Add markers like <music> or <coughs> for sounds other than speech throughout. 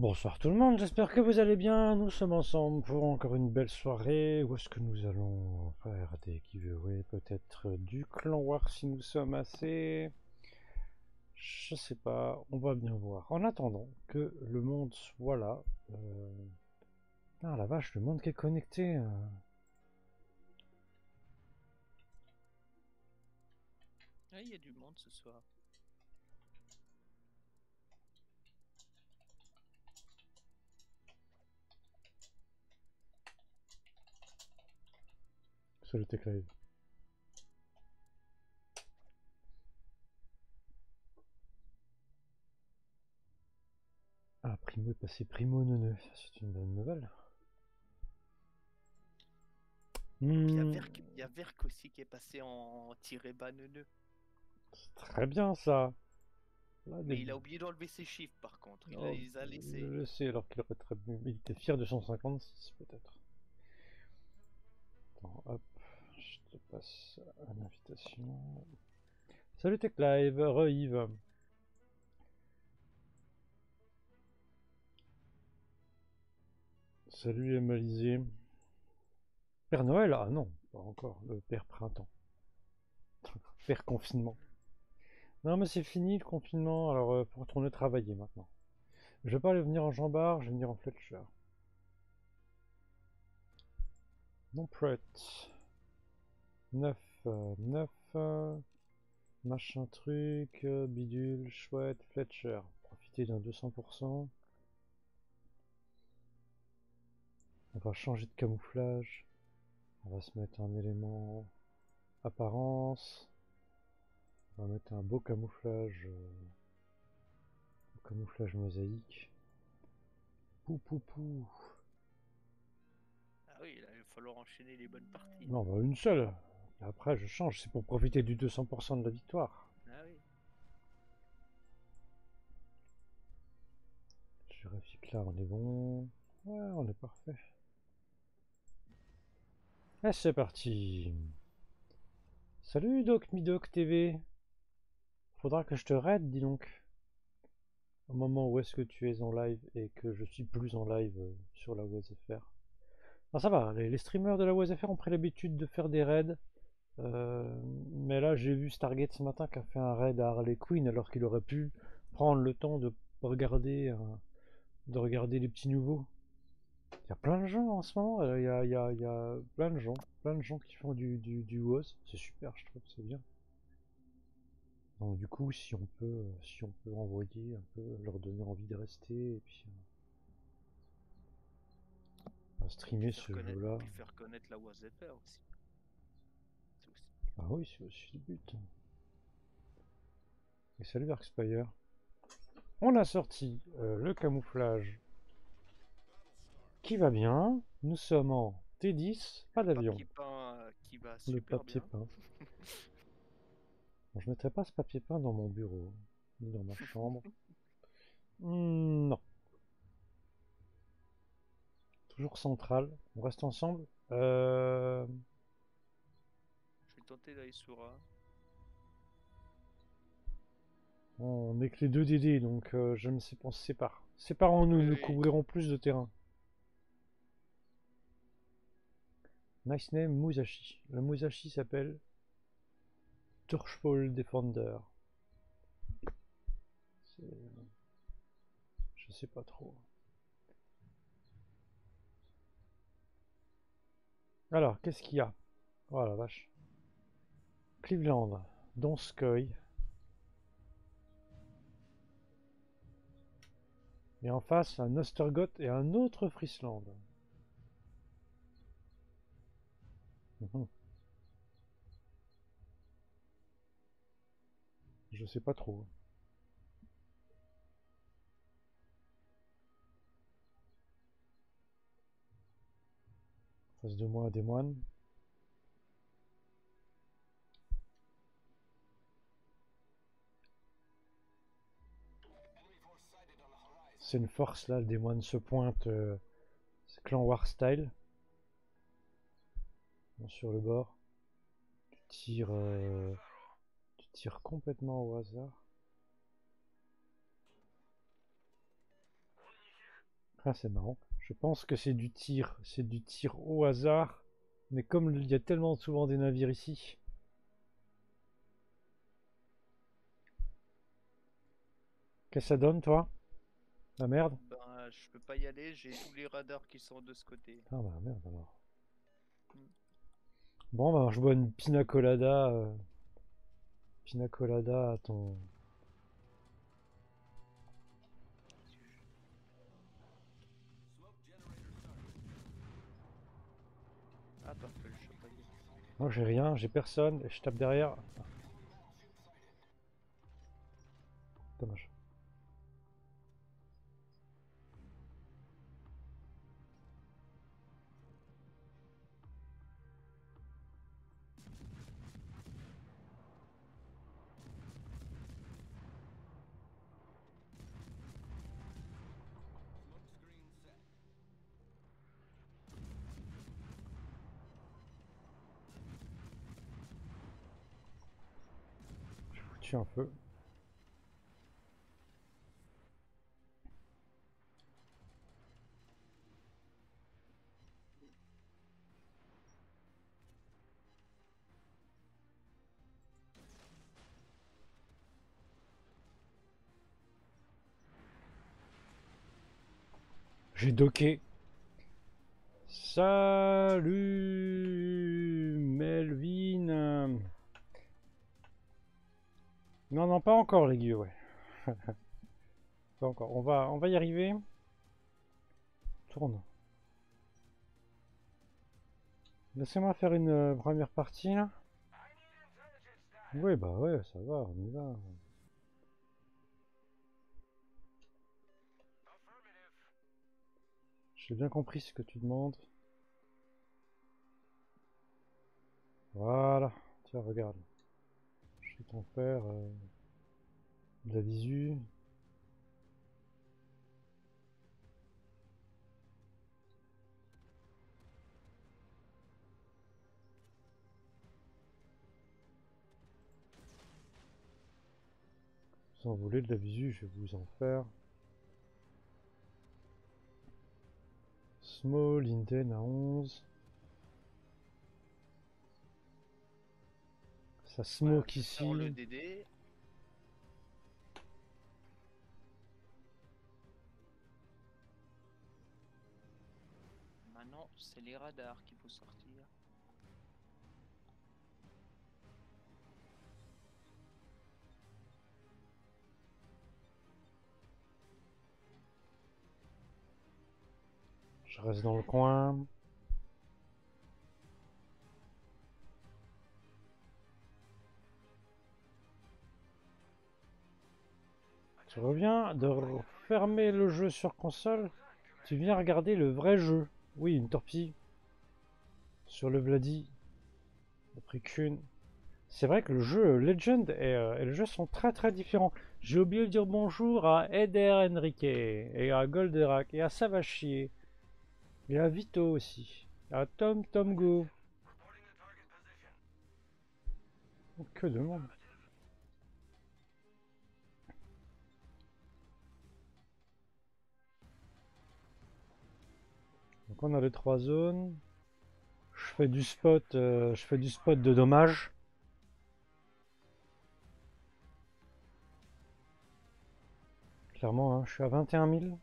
Bonsoir tout le monde, j'espère que vous allez bien. Nous sommes ensemble pour encore une belle soirée. Où est-ce que nous allons faire des giveaways? Peut-être du clan War si nous sommes assez. Je sais pas, on va bien voir. En attendant que le monde soit là. Euh, ah la vache, le monde qui est connecté. Hein. Ah, il y a du monde ce soir. Salut Tech Live. Ah, Primo est passé Primo Neuneu, ça c'est une bonne nouvelle. Il y, a Hmm, Verk, il y a Verk aussi qui est passé en tiré bas neuneu. c'est très bien ça. Là, Mais des- il a oublié d'enlever ses chiffres par contre. Il Oh, a- les a laissés. Je sais, alors qu'il aurait très bien. Il était fier de 156 peut-être. Hop, je passe une invitation. Salut Tech Live, re-Yves. Salut Emalisé. Père Noël? Ah non, pas encore, le Père Printemps. <laughs> Père Confinement. Non mais c'est fini le confinement, alors euh, faut retourner travailler maintenant. Je vais pas aller venir en jambard, je vais venir en Fletcher. Non prête. 9, 9, machin truc, euh, bidule, chouette, Fletcher. Profiter d'un 200%. On va changer de camouflage. On va se mettre un élément apparence. On va mettre un beau camouflage. euh, beau camouflage mosaïque. Pou pou pou. Ah oui, là, il va falloir enchaîner les bonnes parties. Non, bah une seule. Et après, je change. C'est pour profiter du 200% de la victoire. Ah oui. Je vérifie que là, on est bon. Ouais, on est parfait. Et c'est parti. Salut Doc Midoc TV. Faudra que je te raide, dis donc. Au moment où est-ce que tu es en live et que je suis plus en live euh, sur la WSFR. Ah, ça va, les, streamers de la WSFR ont pris l'habitude de faire des raids. Euh, mais là, j'ai vu Stargate ce matin qui a fait un raid à Harley Quinn alors qu'il aurait pu prendre le temps de regarder, euh, de regarder les petits nouveaux. Il y a plein de gens en ce moment, euh, il y a, il y a- il y a plein de gens, plein de gens qui font du, du, du WoS. C'est super, je trouve, c'est bien. Donc du coup, si on peut, si on peut envoyer un peu, leur donner envie de rester, et puis euh, on va streamer ce jeu-là. puis faire connaître la WASFR aussi. Ah oui, c'est aussi le but. Et salut Darkspire. On a sorti euh, le camouflage qui va bien. Nous sommes en T10, pas d'avion. Papier peint euh, qui va Le papier bien. peint. Bon, je mettrai pas ce papier peint dans mon bureau, ni dans ma chambre. Hmm, non. Toujours central. On reste ensemble. Euh... Tenter. On est que les deux DD, donc euh, je me sais on se sépare. Séparons-nous, nous couvrirons plus de terrain. Nice name Musashi. Le Musashi s'appelle Torchfall Defender. Je sais pas trop. Alors, qu'est-ce qu'il y a? Oh la vache. Cleveland, Donskoy. Et en face, un Ostergott et un autre Friesland. Mhm. Je sais pas trop. Face de moi, des moines. C'est une force là, le démoine se pointe. Euh, clan war style. sur le bord. Tu tires, euh, tu tires complètement au hasard. Ah c'est marrant. Je pense que c'est du tir, c'est du tir au hasard. Mais comme il y a tellement souvent des navires ici. Qu'est-ce que ça donne toi? La merde Ben, je peux pas y aller, j'ai tous les radars qui sont de ce côté. Ah bah merde alors. Bon bah je bois une pina colada. Euh, pina colada à ton... Le choper. Moi j'ai rien, j'ai personne et je tape derrière. Dommage. Un peu. J'ai docké. Salut Melvin. Non, non, pas encore les gueux, ouais. <laughs> pas encore. On va, on va y arriver. Tourne. Laissez-moi faire une euh, première partie là. Oui, bah ouais, ça va, on y va. J'ai bien compris ce que tu demandes. Voilà. Tiens, regarde ton père euh, de la visu. Vous en voulez de la visu, je vais vous en faire. Small Inten à 11. Ça smoke ici. le DD. Maintenant, c'est les radars qu'il faut sortir. Je reste dans le coin. Tu reviens de fermer le jeu sur console. Tu viens regarder le vrai jeu. Oui, une torpille. Sur le Vladi. Après qu'une. C'est vrai que le jeu Legend euh, et, le jeu sont très très différents. J'ai oublié de dire bonjour à Eder Enrique et à Golderak et à Savachier et à Vito aussi. À Tom Tom Go. Que de monde. On a les trois zones. Je fais du spot, euh, je fais du spot de dommage. Clairement, hein, je suis à 21 000.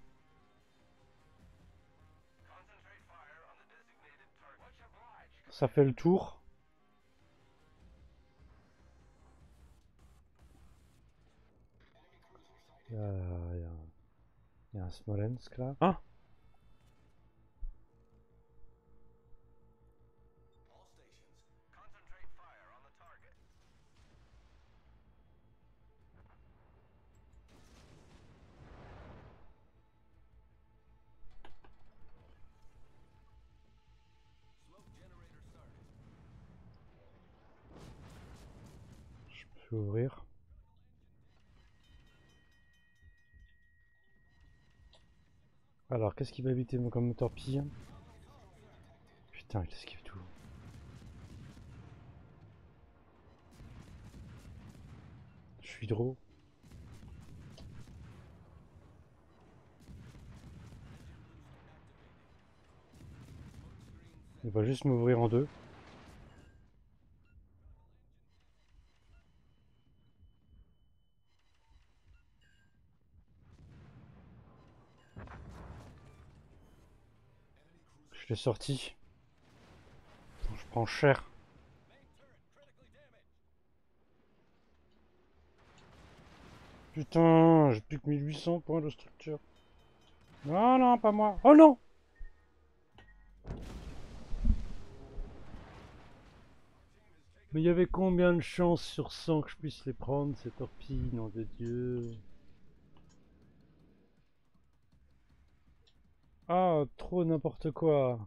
Ça fait le tour. Il il y a un Smolensk là. Ah Je vais ouvrir. Alors, qu'est-ce qui va éviter comme torpille? Putain, il esquive tout? Je suis drôle. Il va juste m'ouvrir en deux. L'ai sorti. Je prends cher. Putain, j'ai plus que 1800 points de structure. Non, non, pas moi. Oh non Mais il y avait combien de chances sur 100 que je puisse les prendre, ces torpilles, nom de Dieu? Ah, trop n'importe quoi.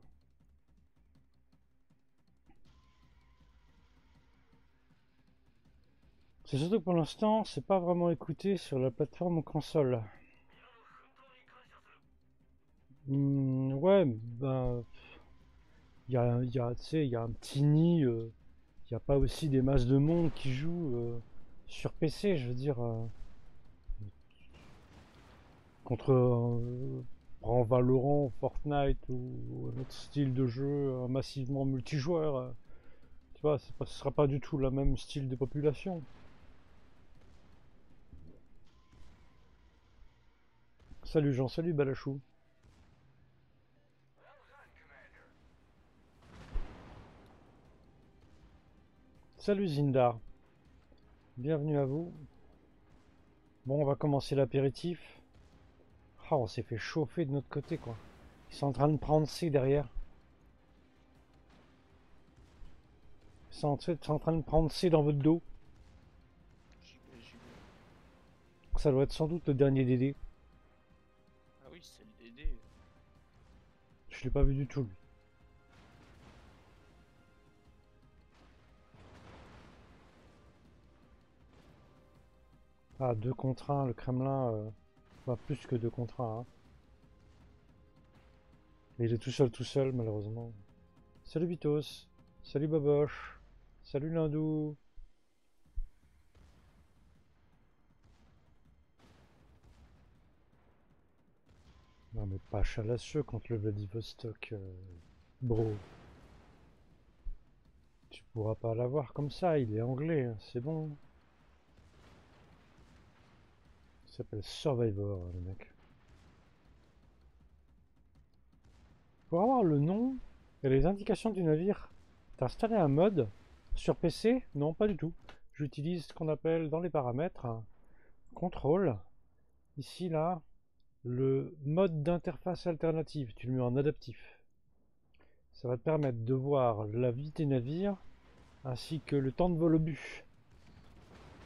C'est surtout que pour l'instant, c'est pas vraiment écouté sur la plateforme console. Hmm, ouais, ben... Il y a, y, a, y a un petit nid... Euh, il n'y a pas aussi des masses de monde qui jouent euh, sur PC, je veux dire. Euh, contre prend Valorant, Fortnite ou un autre style de jeu euh, massivement multijoueur, euh, tu vois, pas, ce sera pas du tout le même style de population. Salut Jean, salut Balachou. Salut Zindar. Bienvenue à vous. Bon, on va commencer l'apéritif. On s'est fait chauffer de notre côté, quoi. Ils sont en train de prendre C derrière. Ils sont en train de prendre C dans votre dos. Ça doit être sans doute le dernier DD. Ah oui, c'est le DD. Je l'ai pas vu du tout, lui. Ah, deux contre un, le Kremlin... Euh, plus que deux contrats. Hein. Mais il est tout seul, tout seul, malheureusement. Salut Vitos. Salut Baboche. Salut Lindou. Non mais pas chalacieux contre le Vladivostok, euh, bro. Tu pourras pas l'avoir comme ça, il est anglais, hein, c'est bon. Survivor, le mec. Pour avoir le nom et les indications du navire, t'as installé un mode sur PC Non, pas du tout. J'utilise ce qu'on appelle dans les paramètres contrôle. Ici, là, le mode d'interface alternative. Tu le mets en adaptif. Ça va te permettre de voir la vie des navires ainsi que le temps de vol au but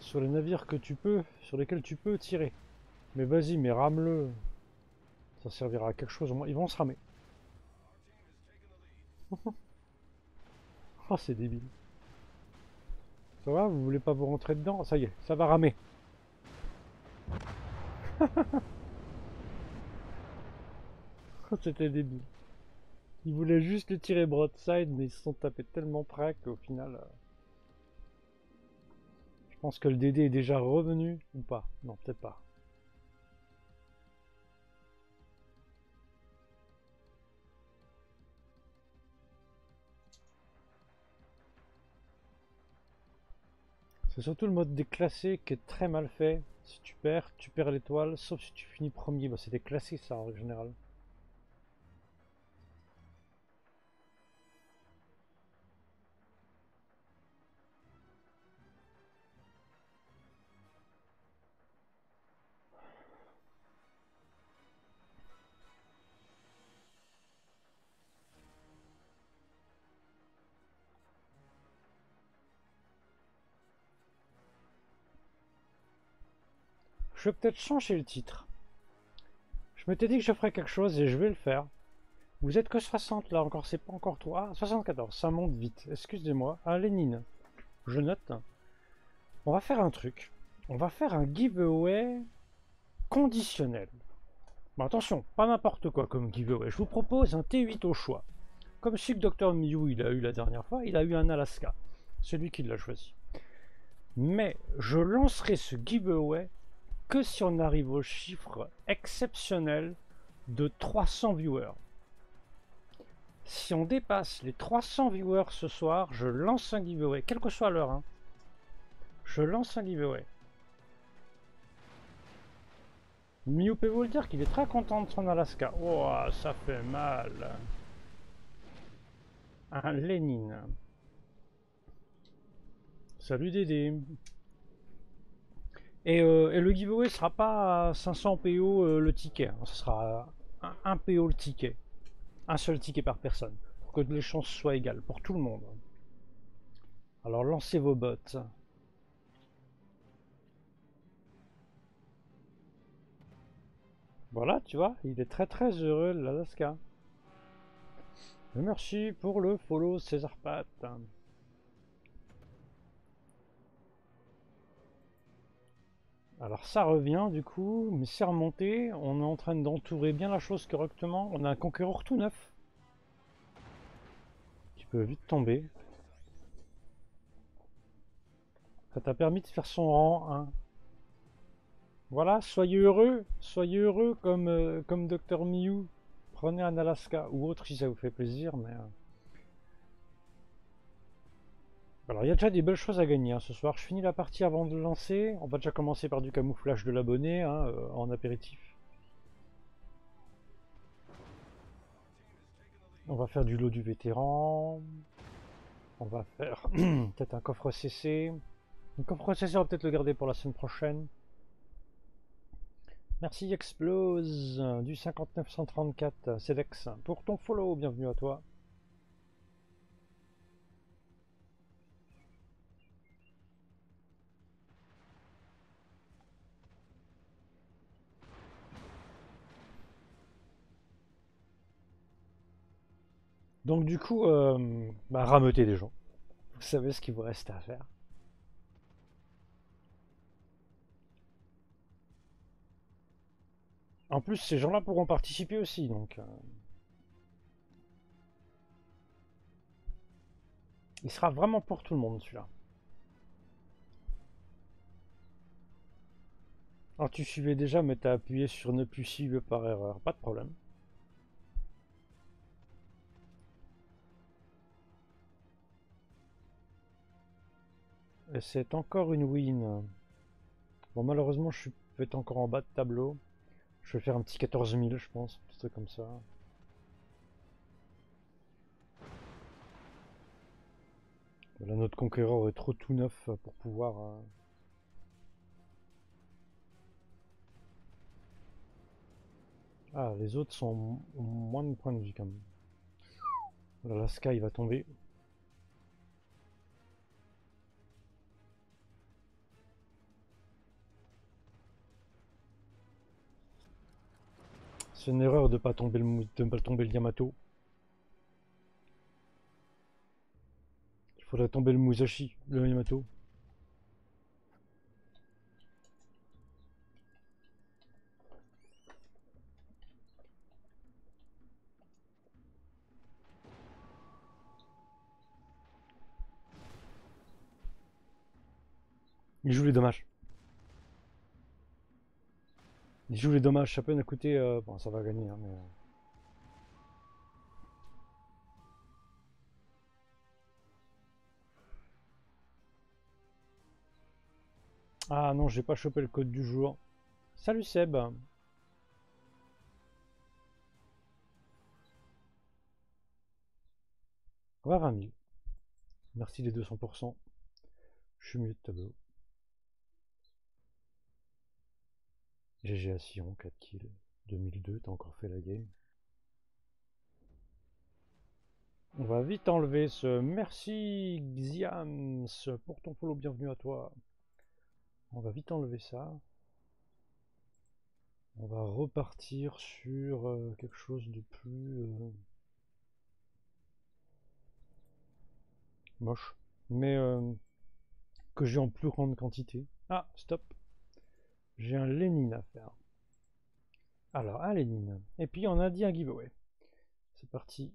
sur les navires que tu peux, sur lesquels tu peux tirer. Mais vas-y, mais rame-le. Ça servira à quelque chose au moins. Ils vont se ramer. <laughs> oh, c'est débile. Ça va Vous voulez pas vous rentrer dedans? Ça y est, ça va ramer. <laughs> Oh, c'était débile. Ils voulaient juste le tirer broadside, mais ils se sont tapés tellement près qu'au final... Euh, je pense que le DD est déjà revenu, ou pas? Non, peut-être pas. C'est surtout le mode déclassé qui est très mal fait. Si tu perds, tu perds l'étoile, sauf si tu finis premier. Bah, c'est déclassé ça en général. Je peut-être changer le titre. Je m'étais dit que je ferais quelque chose et je vais le faire. Vous êtes que 60 là encore, c'est pas encore toi. Ah, 74, ça monte vite. Excusez-moi. Ah, Lénine. Je note. On va faire un truc. On va faire un giveaway conditionnel. Attention, pas n'importe quoi comme giveaway. Je vous propose un T8 au choix. Comme celui que Dr Mew il a eu la dernière fois, il a eu un Alaska. Celui qui l'a choisi. Mais je lancerai ce giveaway que si on arrive au chiffre exceptionnel de 300 viewers. Si on dépasse les 300 viewers ce soir, je lance un giveaway, quelle que soit l'heure. Hein. Je lance un giveaway. Miu peut vous le dire qu'il est très content de son Alaska. Oh, ça fait mal. Un Lénine. Salut Dédé. Et, euh, et, le giveaway sera pas 500 PO euh, le ticket. Hein. Ce sera un, un PO le ticket. Un seul ticket par personne. Pour que les chances soient égales pour tout le monde. Alors lancez vos bots. Voilà, tu vois, il est très très heureux, l'Alaska. Merci pour le follow César Pat. Alors ça revient du coup, mais c'est remonté. On est en train d'entourer bien la chose correctement. On a un conquérant tout neuf. Qui peut vite tomber. Ça t'a permis de faire son rang. Hein. Voilà, soyez heureux. Soyez heureux comme, euh, Dr Miu. Prenez un Alaska ou autre si ça vous fait plaisir. mais... Euh, alors il y a déjà des belles choses à gagner hein, ce soir. Je finis la partie avant de lancer. On va déjà commencer par du camouflage de l'abonné hein, euh, en apéritif. On va faire du lot du vétéran. On va faire <clears throat> peut-être un coffre CC. Un coffre CC, on va peut-être le garder pour la semaine prochaine. Merci Explose du 5934 Cedex pour ton follow. Bienvenue à toi. Donc du coup, euh, bah, des gens. Vous savez ce qu'il vous reste à faire. En plus, ces gens-là pourront participer aussi, donc... Euh, il sera vraiment pour tout le monde, celui-là. Alors tu suivais déjà, mais tu as appuyé sur ne plus suivre par erreur. Pas de problème. C'est encore une win. Bon, malheureusement, je vais être encore en bas de tableau. Je vais faire un petit 14 000, je pense, un truc comme ça. Là, notre conquérant est trop tout neuf pour pouvoir... Euh, ah, les autres sont moins de points de vie quand même. Voilà, la Sky va tomber. C'est une erreur de pas tomber le de pas tomber le Yamato. Il faudrait tomber le Musashi, le Yamato. Il joue les dommages. Il joue les dommages, ça peut coûter... Euh, bon, ça va gagner, hein, mais... Euh. Ah non, j'ai pas chopé le code du jour. Salut Seb On va 20 000. Merci les 200%. Je suis mieux de tableau. GG à Sion, 4 kills. 2002, t'as encore fait la game. On va vite enlever ce merci Xiams pour ton follow, bienvenue à toi. On va vite enlever ça. On va repartir sur euh, quelque chose de plus euh, moche. Mais euh, que j'ai en plus grande quantité. Ah, stop. J'ai un Lénine à faire. Alors, un Lénine. Et puis on a dit un giveaway. C'est parti.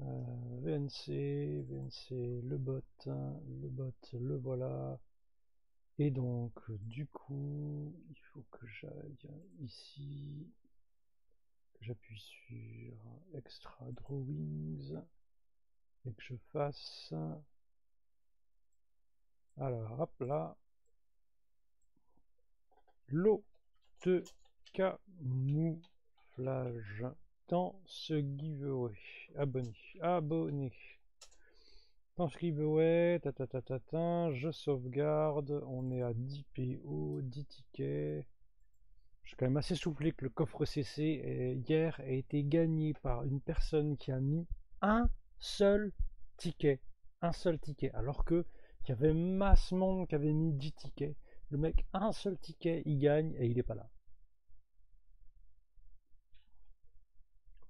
Euh, VNC, VNC, le bot, le bot, le voilà. Et donc, du coup, il faut que j'aille ici, j'appuie sur Extra Drawings et que je fasse. Alors, hop là, l'eau de camouflage dans ce giveaway. Abonné, abonné. Dans ce giveaway, ta ta ta je sauvegarde. On est à 10 PO, 10 tickets. Je suis quand même assez soufflé que le coffre CC hier a été gagné par une personne qui a mis un seul ticket. Un seul ticket. Alors que il y avait masse monde qui avait mis 10 tickets. Le mec, un seul ticket, il gagne et il est pas là.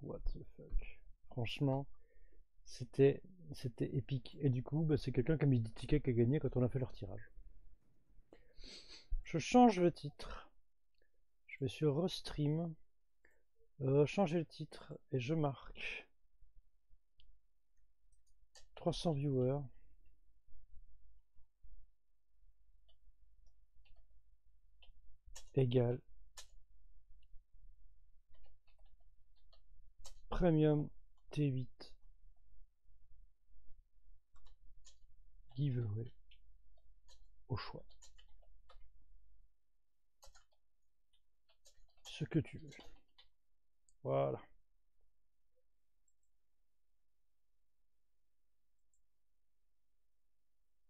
What the fuck. Franchement, c'était épique. Et du coup, bah, c'est quelqu'un qui a mis 10 tickets qui a gagné quand on a fait leur tirage. Je change le titre. Je vais sur Restream. Euh, changer le titre et je marque 300 viewers. Égal Premium T8 giveaway au choix. Ce que tu veux. Voilà.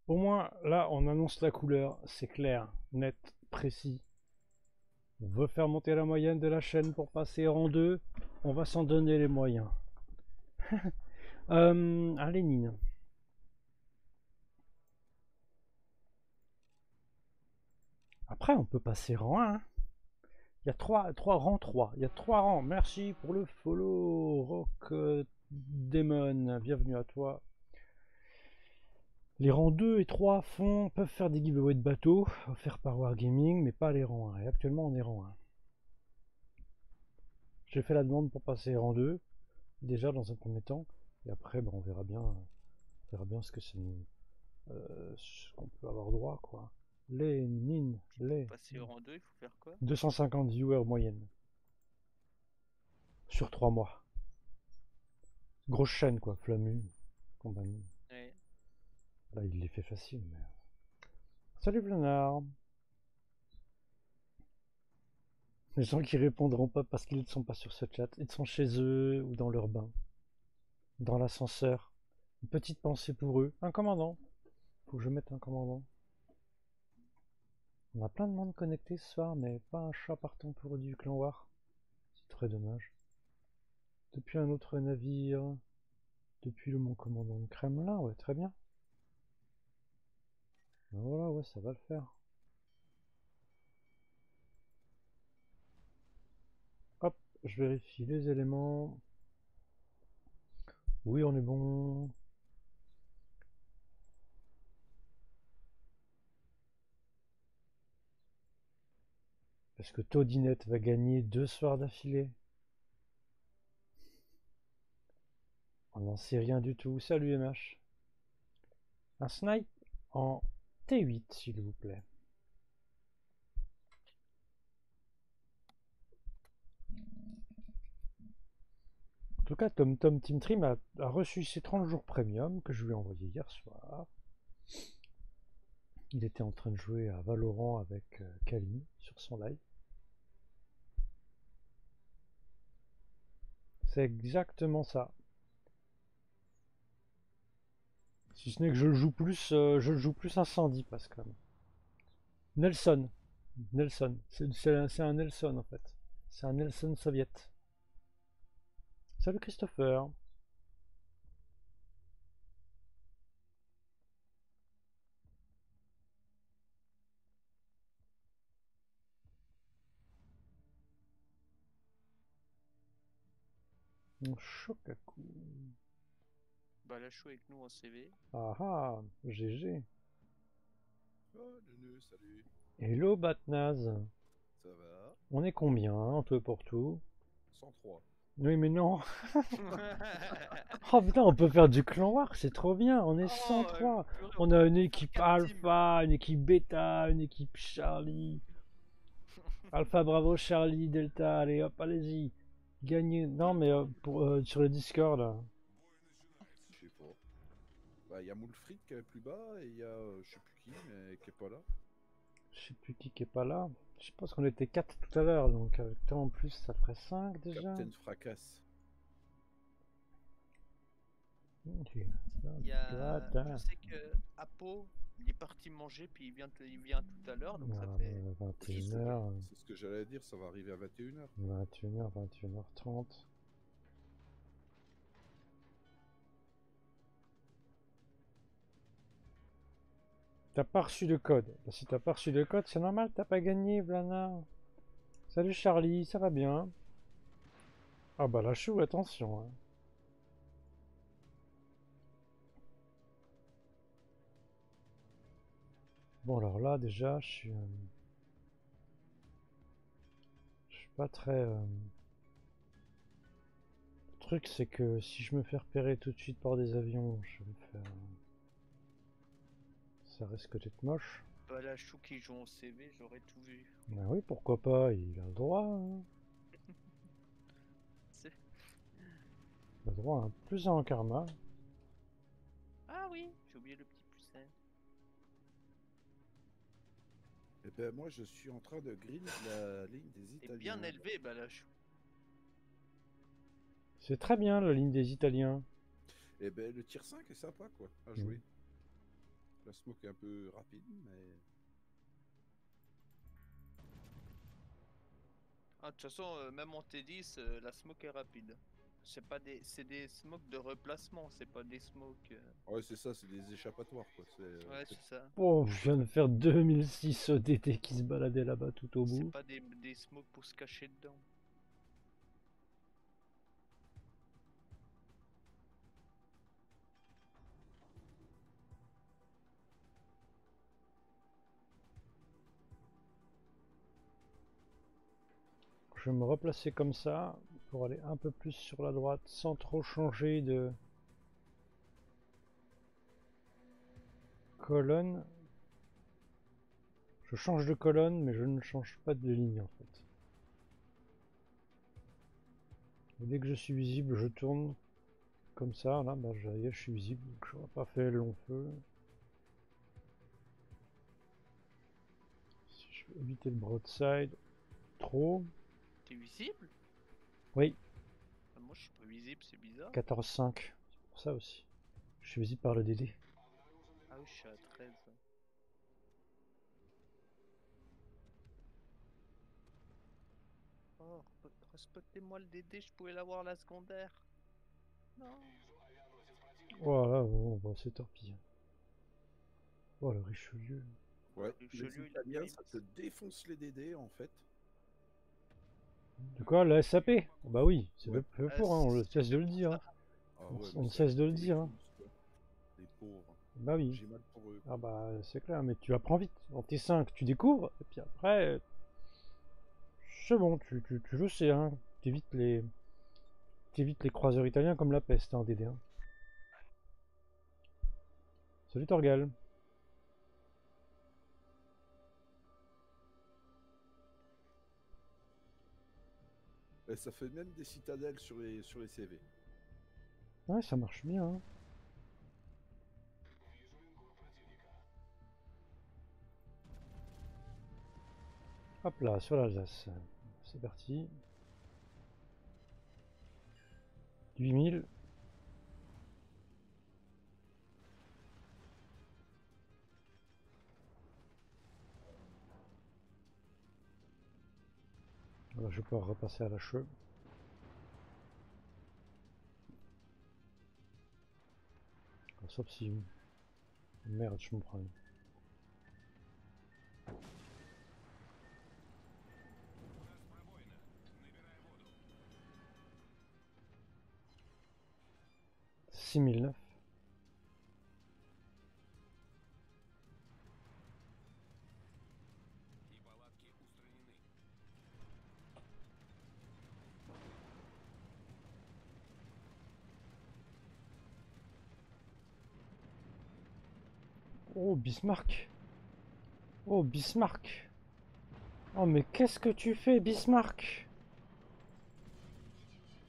Au moins, là, on annonce la couleur, c'est clair, net, précis. On veut faire monter la moyenne de la chaîne pour passer en deux on va s'en donner les moyens. <laughs> euh, à Lénine. Après, on peut passer rang 1. Hein. Il y a 3, 3 rangs 3. Il y a 3 rangs. Merci pour le follow. Rock euh, Demon, bienvenue à toi. Les rangs 2 et 3 font, peuvent faire des giveaways de bateaux offerts par Wargaming, mais pas les rangs 1. Et actuellement, on est rang 1. J'ai fait la demande pour passer rang 2, déjà dans un premier temps, et après ben, on verra bien, on verra bien ce que c'est, euh, ce qu'on peut avoir droit quoi. Les nin, les. Passer rang 2, il faut faire quoi? 250 viewers moyenne. Sur 3 mois. Grosse chaîne quoi, Flamu, compagnie. Là il les fait facile mais. Salut Blanard Les gens qui répondront pas parce qu'ils ne sont pas sur ce chat, ils sont chez eux ou dans leur bain, dans l'ascenseur. Une petite pensée pour eux. Un commandant. Faut que je mette un commandant. On a plein de monde connecté ce soir, mais pas un chat partant pour du clan War. C'est très dommage. Depuis un autre navire. Depuis le mon commandant de Kremlin, ouais, très bien. Ben voilà, ouais, ça va le faire. je vérifie les éléments. Oui, on est bon. Est-ce que Todinette va gagner deux soirs d'affilée? On n'en sait rien du tout. Salut MH. Un snipe? En T8, s'il vous plaît. tout cas, Tom Tom Trim a, reçu ses 30 jours premium que je lui ai envoyé hier soir. Il était en train de jouer à Valorant avec euh, Kali sur son live. C'est exactement ça. Si ce n'est que je le joue plus, euh, je le joue plus incendie, Pascal. Nelson. Nelson. C'est un Nelson en fait. C'est un Nelson soviète. Salut Christopher. Là, je suis avec nous en CV. Ah ah, GG. Oh, Nunu, salut. Hello Batnaz. Ça va? On est combien en tout et pour tout? 103. Oui mais non. <laughs> Oh putain, on peut faire du clan war, c'est trop bien. On est Oh, 103. euh, On a une équipe. Alpha, une équipe Beta, une équipe Charlie. <laughs> Alpha, Bravo, Charlie, Delta. Allez hop, allez-y. Gagnez. Non mais euh, pour, euh, sur le Discord là. Bah, il y a Moulfrit qui est plus bas et il y a euh, je sais plus qui, mais qui est pas là. Je sais plus qui qui est pas là. Je pense qu'on était 4 tout à l'heure, donc avec toi en plus ça ferait 5 déjà. Captain Fracasse. Ok. Il y a... Je sais que Apo, il est parti manger, puis il vient, il vient tout à l'heure, donc ça fait... bah, C'est ce que 21h, j'ai- c'est ce que j'allais dire, ça va arriver à 21h. 21h, 21h30. T'as pas reçu de code. Bah, si t'as pas reçu de code, c'est normal, t'as pas gagné, Blana. Salut Charlie, ça va bien? Ah bah la chou, attention. hein. Bon alors là déjà, je suis... euh, pas très... euh, Le truc c'est que si je me fais repérer tout de suite par des avions, je vais faire... Ça risque d'être moche. Bah, la chou qui joue en CV, j'aurais tout vu. Bah oui, pourquoi pas, il a le droit. hein. <laughs> Il a le droit à un plus un en karma. Ah oui, j'ai oublié le petit poussin. Et ben moi je suis en train de green la ligne des Et Italiens. bien élevé, bah, la chou. C'est très bien la ligne des Italiens. Et ben le tir 5 est sympa quoi, à jouer. La smoke est un peu rapide, mais. Ah, de toute façon, euh, même en T10, euh, la smoke est rapide. C'est pas des, c'est des smokes de replacement, c'est pas des smokes. euh, Ouais, c'est ça, c'est des échappatoires quoi. C'est euh, Ouais, c'est- c'est ça. Oh, je viens de faire 2006 ODT qui se baladait là-bas tout au C'est bout. pas des, des smokes pour se cacher dedans. Je me replacer comme ça pour aller un peu plus sur la droite sans trop changer de colonne. Je change de colonne mais je ne change pas de ligne en fait. Dès que je suis visible, je tourne comme ça. Là, bah, je, suis visible, donc je n'aurais pas fait long feu. Si je veux éviter le broadside trop. T'es visible Oui, Ah, Moi, je suis pas visible, c'est bizarre. 14-5. C'est pour ça aussi. Je suis visible par le DD. Ah oui, je suis à 13. Oh, respectez-moi le DD, je pouvais l'avoir la secondaire. Non. Voilà, bon, bah, c'est torpille. Oh, le Richelieu. Ouais, Richelieu, les il a Italiens, mis- ça te défonce les DD en fait. De quoi, la SAP Bah oui, c'est Ouais. fait pour, hein, on ne cesse de le dire. hein. Ah On- ouais, on cesse de le dire, hein. Les pauvres. Bah oui. J'ai mal pour eux. Ah bah c'est clair, mais tu apprends vite. En T5, tu découvres, et puis après, c'est bon, tu, tu, tu le sais, hein. T'évites les... T'évites les croiseurs italiens comme la peste hein, en DD1. Salut Torgal. Et ça fait même des citadelles sur les, sur les CV. Ouais, ça marche bien. hein. Hop là, sur l'Alsace. C'est parti. 8000. Voilà, je peux repasser à la cheveux. Sauf si... Merde, je me prends. Six mille neuf. Bismarck. Oh, Bismarck. Oh, mais qu'est-ce que tu fais, Bismarck?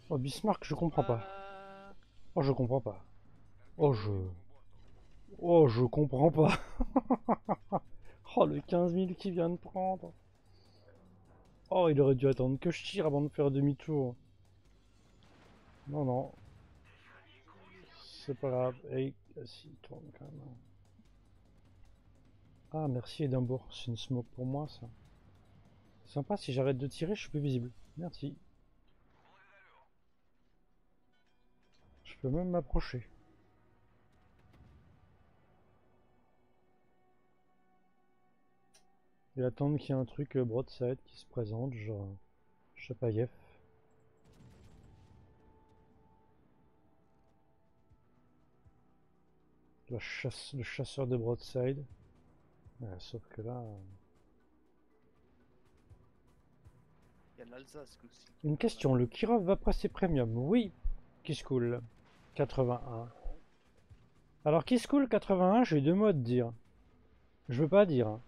Oh, Bismarck, je comprends pas. Oh, je comprends pas. Oh, je... Oh, je comprends pas. <laughs> oh, le 15 000 qu'il vient de prendre. Oh, il aurait dû attendre que je tire avant de faire demi-tour. Non, non. C'est pas grave. Hey, si, tourne quand même. Ah, merci Edimbourg. C'est une smoke pour moi, ça. Sympa, si j'arrête de tirer, je suis plus visible. Merci. Je peux même m'approcher. Et attendre qu'il y ait un truc euh, broadside qui se présente, genre Chapayev. La chasse, le chasseur de broadside. Ouais, sauf que là... euh, Il y a l'Alsace aussi. Une question, le Kirov va passer premium Oui, Kiskool 81. Alors Kiskool 81, j'ai deux mots à te dire. Je veux pas dire. hein.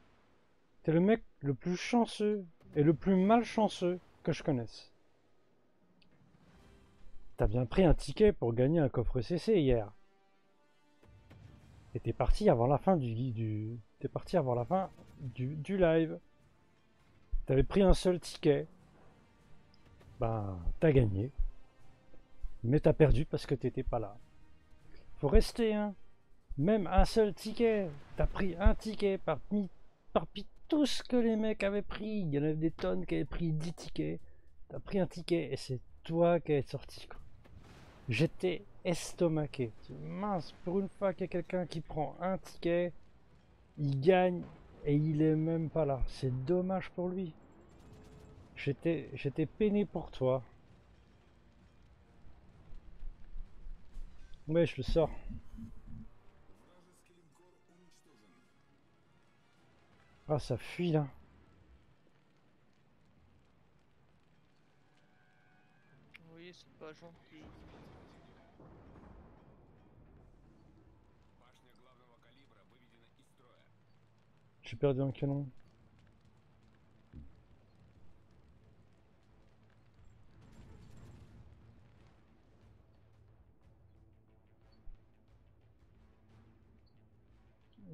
T'es le mec le plus chanceux et le plus malchanceux que je connaisse. T'as bien pris un ticket pour gagner un coffre CC hier. Et t'es parti avant la fin du... du t'es parti avant la fin du, du live. T'avais pris un seul ticket. Ben, t'as gagné. Mais t'as perdu parce que t'étais pas là. Faut rester, hein. Même un seul ticket. T'as pris un ticket parmi, parmi tout ce que les mecs avaient pris. Il y en avait des tonnes qui avaient pris 10 tickets. T'as pris un ticket et c'est toi qui es sorti. J'étais estomaqué. Mince, pour une fois qu'il y a quelqu'un qui prend un ticket, il gagne et il est même pas là. C'est dommage pour lui. J'étais, peiné pour toi. Ouais, je le sors. Ah, ça fuit là. Oui, c'est pas gentil. J'ai perdu un canon.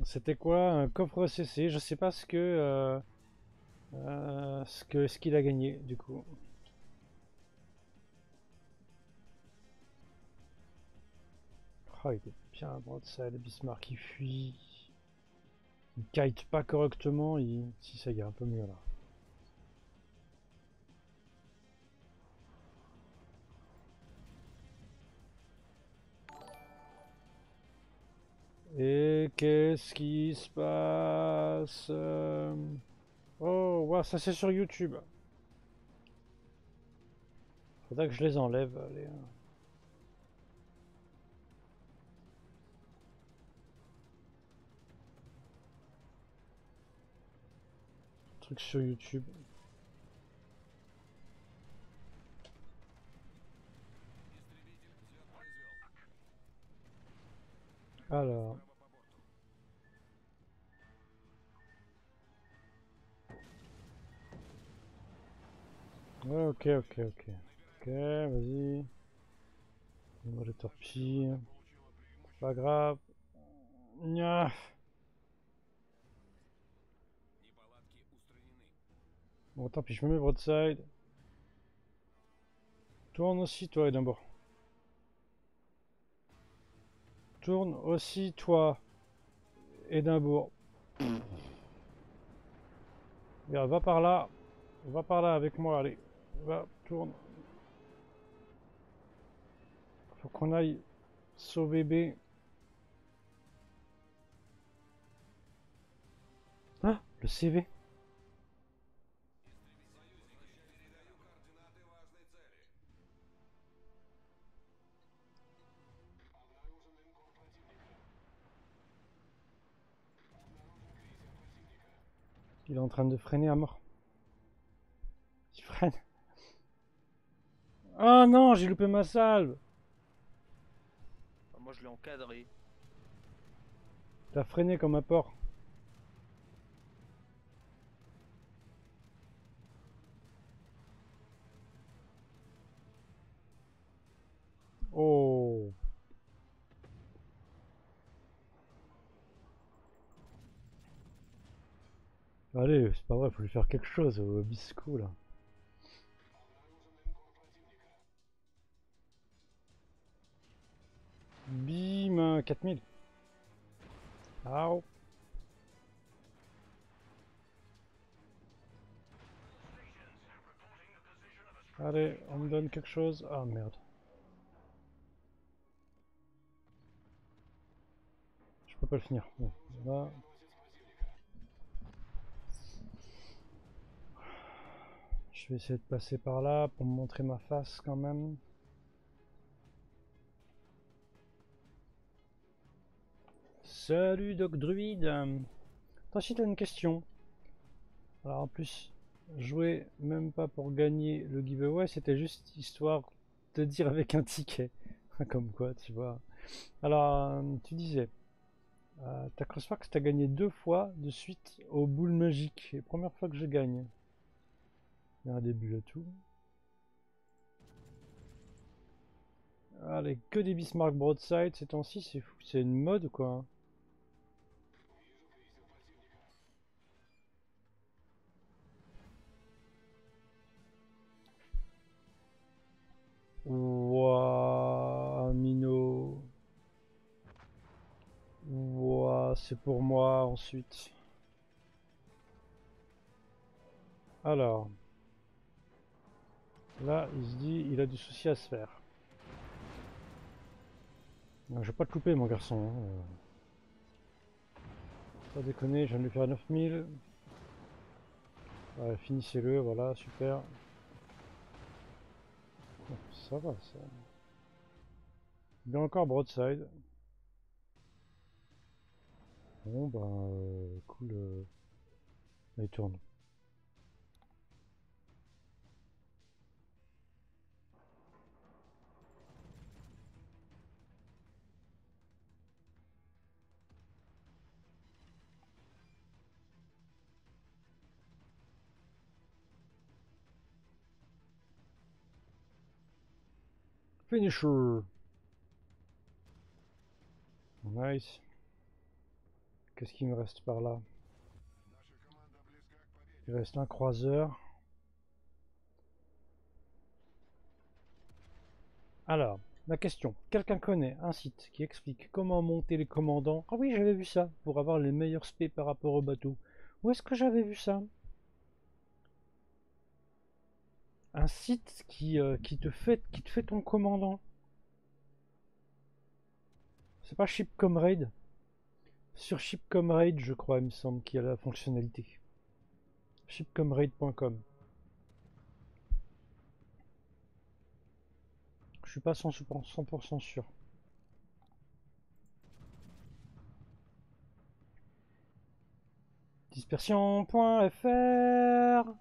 C'était quoi un coffre CC Je sais pas ce que euh, euh, ce ce qu'il a gagné du coup. Oh, il était bien broadside, le Bismarck qui fuit. Il kite pas correctement, il... si ça y est un peu mieux là. Et qu'est-ce qui se passe euh, Oh, ouais, ça c'est sur YouTube. Faudra que je les enlève. Les... euh. Truc sur YouTube. Alors. Ok, ok, ok. Ok, vas-y. On va les torpilles. Pas grave. Nya. Bon, tant pis, je me mets broadside. Tourne aussi, toi, Edinburgh. Tourne aussi, toi, Édimbourg. Regarde, va par là. Va par là avec moi, allez. Va, tourne. Faut qu'on aille sauver B. Ah, le CV. Il est en train de freiner à mort. Il freine. Oh non, j'ai loupé ma salve. Ah, Moi, je l'ai encadré. T'as freiné comme un porc. Oh. Allez, c'est pas vrai, faut lui faire quelque chose au bisco là. Bim, 4000. Au. Allez, on me donne quelque chose. Ah merde. Je peux pas le finir. Bon, là. Je vais essayer de passer par là pour me montrer ma face quand même. Salut Doc Druide Toi aussi t'as une question. Alors en plus, jouer même pas pour gagner le giveaway, c'était juste histoire de dire avec un ticket. <laughs> Comme quoi, tu vois. Alors, tu disais, euh, ta Crossfax, t'as gagné deux fois de suite au boule magique. Et première fois que je gagne. Un début à tout. Allez, que des Bismarck Broadside ces temps-ci, c'est fou. C'est une mode quoi. Ouah, Mino. Ouah, c'est pour moi ensuite. Alors. Là, il se dit, il a du souci à se faire. Non, je vais pas te louper, mon garçon. Hein. Pas déconner, je viens de lui faire 9000. Ouais, finissez-le, voilà, super. Ça va, ça. Il a encore broadside. Bon, bah, euh, cool. Euh... Il tourne. Finisher. Nice. Qu'est-ce qu'il me reste par là? Il reste un croiseur. Alors, ma question. Quelqu'un connaît un site qui explique comment monter les commandants? Ah oui, j'avais vu ça, pour avoir les meilleurs spé par rapport au bateau. Où est-ce que j'avais vu ça? Un site qui, euh, qui, te fait, qui te fait ton commandant. C'est pas Shipcomraid Sur Shipcomraid, je crois, il me semble qu'il y a la fonctionnalité. Shipcomraid.com Je suis pas 100%, sûr. Dispersion.fr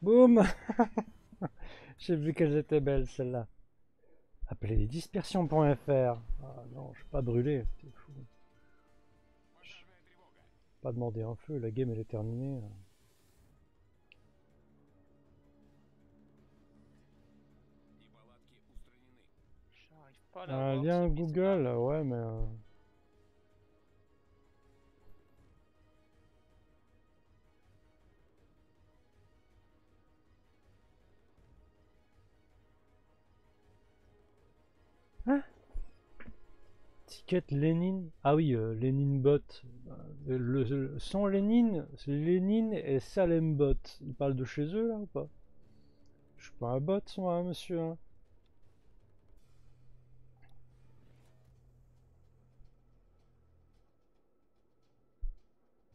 Boum <laughs> J'ai vu qu'elles étaient belles celles-là. Appelez les dispersions.fr. Ah non, je suis pas brûlé, c'est fou. Pas demander un feu, la game elle est terminée. Un lien Google, ouais mais... Euh, 4 Lénine. Ah oui, euh, Lénine Bot. Euh, le, sans Lénine, Lénine et Salem Bot. Ils parlent de chez eux là ou pas? Je suis pas un bot, moi, monsieur.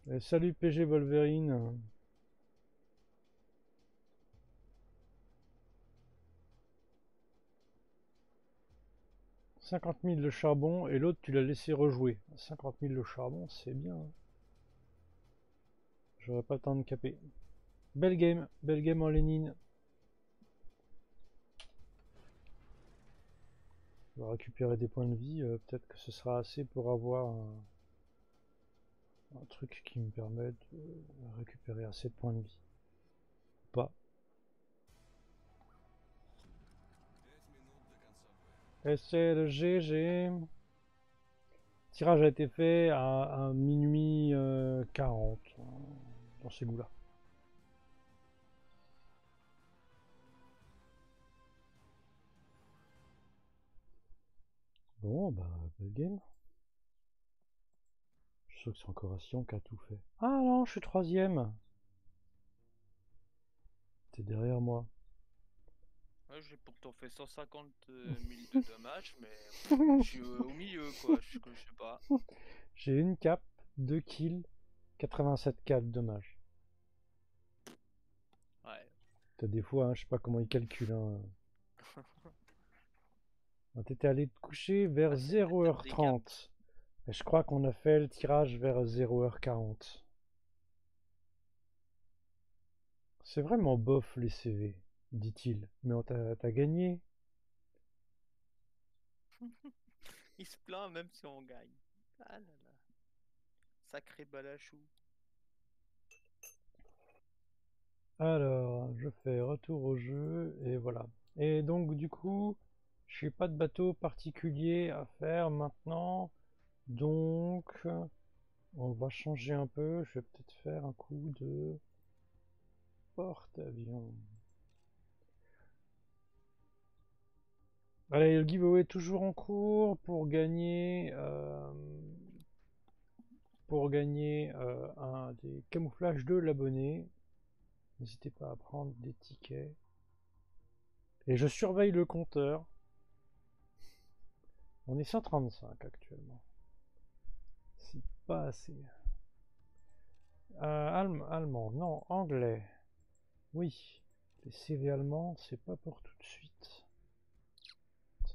Eh, salut PG Wolverine. 50 000 le charbon et l'autre tu l'as laissé rejouer. 50 000 le charbon, c'est bien. J'aurais pas le temps de caper. Belle game, belle game en Lénine. On va récupérer des points de vie, euh, peut-être que ce sera assez pour avoir un truc qui me permet de récupérer assez de points de vie. Ou pas. Le GG. Tirage a été fait à, minuit euh, 40 hein, dans ces goûts-là. Bon, bah, belle game. Je sûr que c'est encore Sion qui a tout fait. Ah non, je suis troisième. T'es derrière moi. Ouais, j'ai pourtant fait 150 000 <laughs> de dommages, mais je suis euh, au milieu, quoi. Je, je sais pas. <laughs> J'ai une cape, deux kills, 87 k de dommages. Ouais. T'as des fois, hein, je sais pas comment ils calculent. Hein. <laughs> T'étais allé te coucher vers Ah, c'est la table des 0h30. Et je crois qu'on a fait le tirage vers 0h40. C'est vraiment bof les CV, dit-il. Mais on t'a t'as gagné. <laughs> Il se plaint même si on gagne. Ah là là. Sacré balachou. Alors, je fais retour au jeu et voilà. Et donc du coup, je n'ai pas de bateau particulier à faire maintenant. Donc, on va changer un peu. Je vais peut-être faire un coup de porte-avions. Allez, le giveaway est toujours en cours pour gagner euh, pour gagner euh, un des camouflages de l'abonné. N'hésitez pas à prendre des tickets. Et je surveille le compteur. On est 135 actuellement. C'est pas assez. Euh, allem- allemand, non, anglais. Oui, les CV allemands, c'est pas pour tout de suite.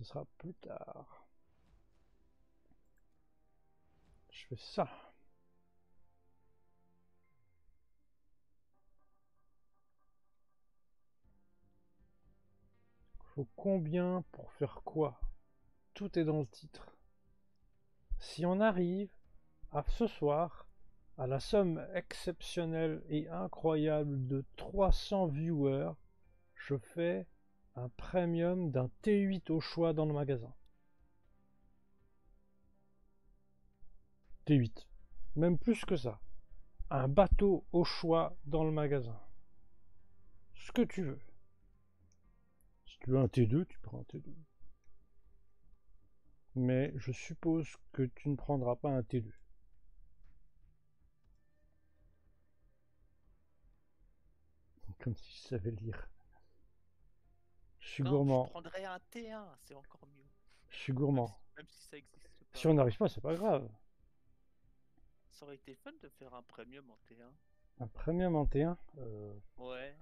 Ce sera plus tard. Je fais ça. Faut combien pour faire quoi? Tout est dans le titre. Si on arrive à ce soir à la somme exceptionnelle et incroyable de 300 viewers, je fais un premium d'un T8 au choix dans le magasin. T8. Même plus que ça. Un bateau au choix dans le magasin. Ce que tu veux. Si tu veux un T2, tu prends un T2. Mais je suppose que tu ne prendras pas un T2. Comme si je savais lire. Je suis Non, gourmand. je prendrais un T1, c'est encore mieux. Je suis Même gourmand. si, même si ça existe pas. Si on n'arrive pas, c'est pas grave. Ça aurait été fun de faire un premium en T1. Un premium en T1 euh, Ouais.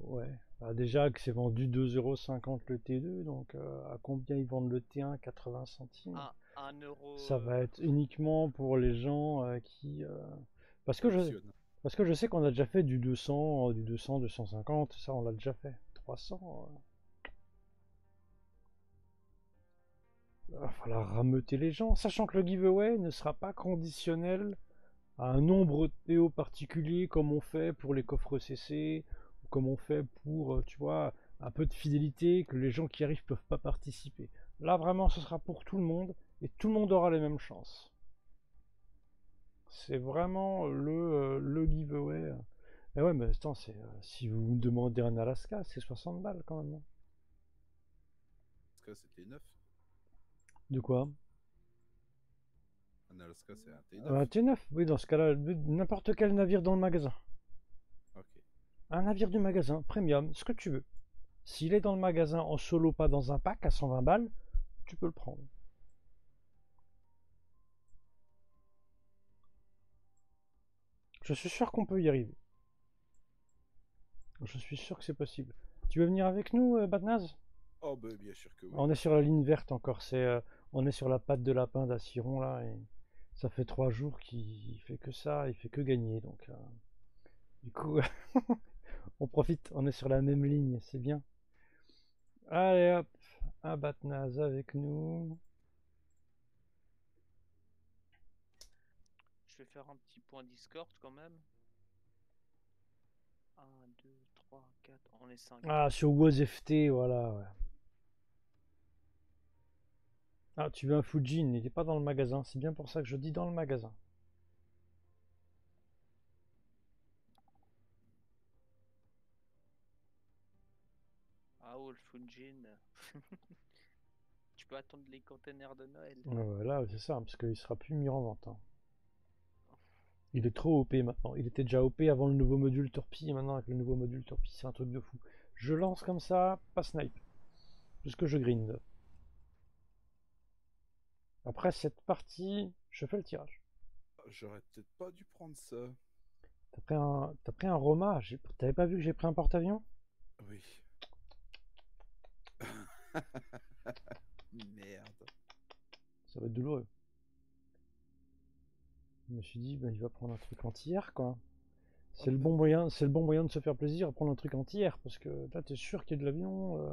Ouais. Bah, déjà que c'est vendu 2,50€ le T2, donc euh, à combien ils vendent le T1 80 centimes Un, un euro. Ça va euh, être uniquement pour les gens euh, qui. euh, Parce que je, parce que je sais qu'on a déjà fait du 200, euh, du 200, 250, ça on l'a déjà fait. 300. Va falloir rameuter les gens, sachant que le giveaway ne sera pas conditionnel à un nombre de PO particulier comme on fait pour les coffres CC, ou comme on fait pour, euh, tu vois, un peu de fidélité que les gens qui arrivent peuvent pas participer. Là vraiment ce sera pour tout le monde et tout le monde aura les mêmes chances. C'est vraiment le, euh, le giveaway. Et ouais, mais attends, c'est, euh, si vous me demandez un Alaska, c'est 60 balles quand même. hein. C'était 9. De quoi Un Alaska, c'est un T9. Un T9, oui, dans ce cas-là, n'importe quel navire dans le magasin. Ok. Un navire du magasin, premium, ce que tu veux. S'il est dans le magasin en solo, pas dans un pack à 120 balles, tu peux le prendre. Je suis sûr qu'on peut y arriver. Je suis sûr que c'est possible. Tu veux venir avec nous, euh, Batnaz Oh, bah, bien sûr que oui. On est sur la ligne verte encore. C'est, euh, on est sur la patte de lapin d'Assiron là et ça fait trois jours qu'il fait que ça, il fait que gagner. Donc, euh, du coup, <laughs> on profite. On est sur la même ligne, c'est bien. Allez hop, un Batnaz avec nous. Je vais faire un petit point Discord quand même. 1, 2, 3, 4, on est 5. Ah, sur WozFT, voilà, ouais. Ah, tu veux un Fujin, il n'est pas dans le magasin. C'est bien pour ça que je dis dans le magasin. Ah oh, le Funjin. <laughs> tu peux attendre les containers de Noël. Voilà, c'est ça, parce qu'il sera plus mis en vente. hein. Il est trop OP maintenant. Il était déjà OP avant le nouveau module Torpille, et maintenant avec le nouveau module Torpille, c'est un truc de fou. Je lance comme ça, pas snipe. Puisque je grind. Après cette partie, je fais le tirage. J'aurais peut-être pas dû prendre ça. T'as pris un, t'as pris un Roma. j'ai- T'avais pas vu que j'ai pris un porte-avions? Oui. <laughs> Merde. Ça va être douloureux. Je me suis dit, ben, il va prendre un truc anti-air, quoi. C'est le bon moyen, c'est le bon moyen de se faire plaisir, à prendre un truc anti-air, parce que là, t'es sûr qu'il y a de l'avion. euh,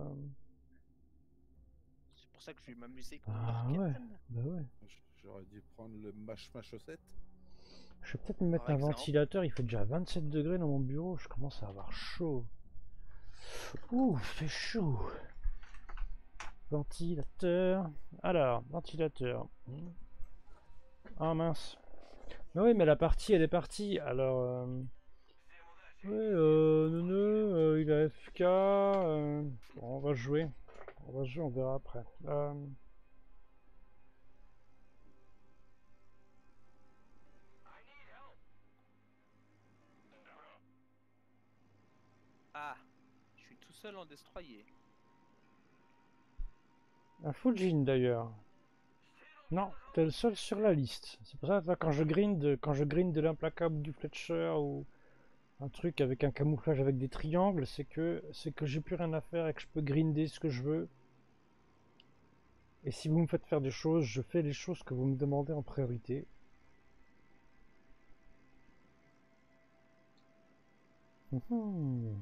pour ça que je vais m'amuser Ah, ouais. Bah ouais. J'aurais dû prendre le mâche ma chaussette. Je vais peut-être me mettre Par un exemple. ventilateur, il fait déjà 27 degrés dans mon bureau, je commence à avoir chaud. Ouh, fait chaud. Ventilateur. Alors, ventilateur. Hmm. Ah mince. Mais oui, mais la partie, elle est partie. Alors, euh... ouais, euh, euh, il a FK. euh, bon, on va jouer. On va jouer, on verra après. Euh, Ah, je suis tout seul en destroyer. Un Fujin d'ailleurs. Non, t'es le seul sur la liste. C'est pour ça que quand je grind, quand je grind de l'implacable du Fletcher ou un truc avec un camouflage avec des triangles, c'est que c'est que j'ai plus rien à faire et que je peux grinder ce que je veux. Et si vous me faites faire des choses, je fais les choses que vous me demandez en priorité. Mhm.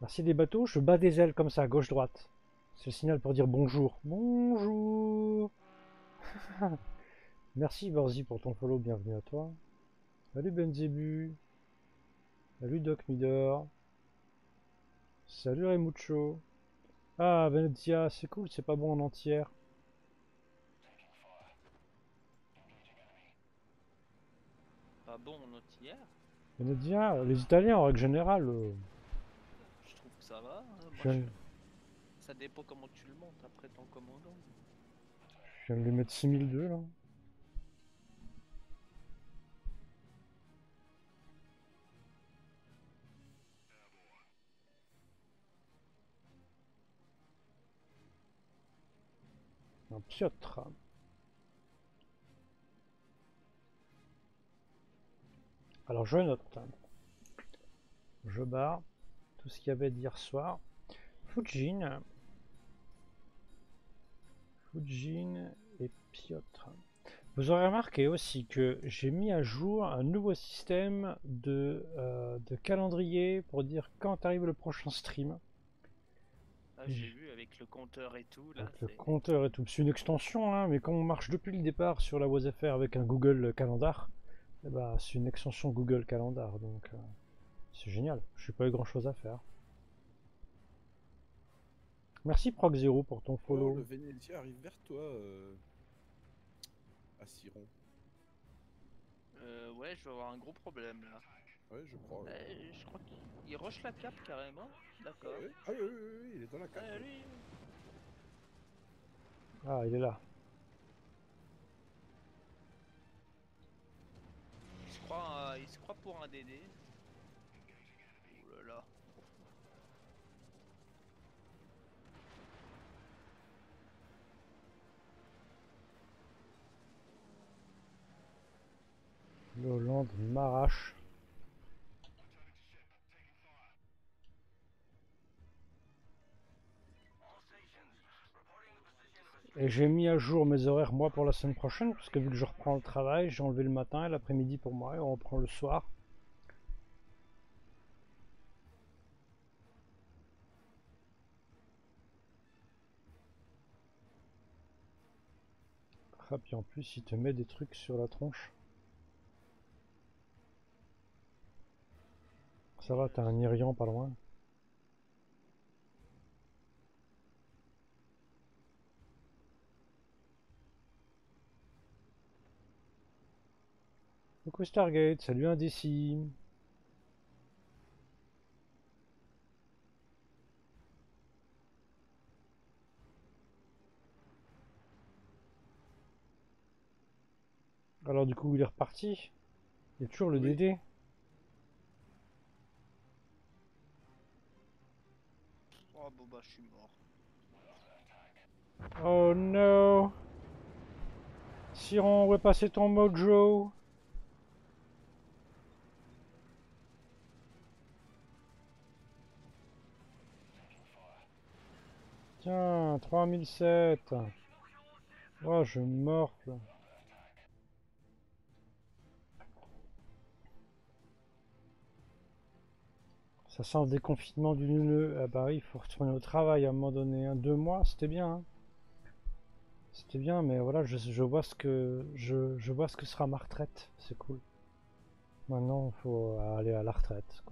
Merci des bateaux, je bats des ailes comme ça, gauche-droite. C'est le signal pour dire bonjour. Bonjour <laughs> Merci Borzi pour ton follow, bienvenue à toi. Salut Benzebu. Salut Doc Midor. Salut Remucho. Ah Venezia, c'est cool, c'est pas bon en entière. Pas bon en entière. Venezia, les Italiens en règle générale. euh, Je trouve que ça va. hein. Moi, je, Ça dépend comment tu le montes après ton commandant. je viens de les mettre 6002 là. Alors je note. Je barre tout ce qu'il y avait d'hier soir. Fujin. Fujin et Piotr. Vous aurez remarqué aussi que j'ai mis à jour un nouveau système de, euh, de calendrier pour dire quand arrive le prochain stream. Ah, j'ai vu avec le compteur et tout. Là, Avec le c'est- compteur et tout. C'est une extension, hein, mais comme on marche depuis le départ sur la WazFR avec un Google Calendar, eh ben, c'est une extension Google Calendar, donc euh, c'est génial. Je n'ai pas eu grand chose à faire. Merci Proc0 pour ton Oh, follow. le Vénétien arrive vers toi. Euh... À Siron. Euh, ouais, je vais avoir un gros problème là. Ouais, je crois. ouais. Euh, je crois qu'il rush la cape carrément. D'accord. Ah, ouais. Ah oui, oui, oui, oui, il est dans la carte. Ah, lui, Ah, il est là. il se croit, un- il se croit pour un DD. Oh là là. M'arrache. Et j'ai mis à jour mes horaires moi pour la semaine prochaine, parce que vu que je reprends le travail, j'ai enlevé le matin et l'après-midi pour moi, et on reprend le soir. Ah, puis en plus, il te met des trucs sur la tronche. Ça va, t'as un Irian pas loin. Coucou Stargate, salut Indécis. Alors du coup il est reparti. Il y a toujours le Oui. DD. Oh bon bah je suis mort. Oh no Siron, où est passé ton mojo? Tiens, 3007 Oh, je morfle Ça sent le déconfinement du neuneu. Ah bah oui, il faut retourner au travail à un moment donné. hein. Deux mois, c'était bien. hein. C'était bien, mais voilà, je, vois ce que je, vois ce que sera ma retraite. C'est cool. Maintenant, il faut aller à la retraite.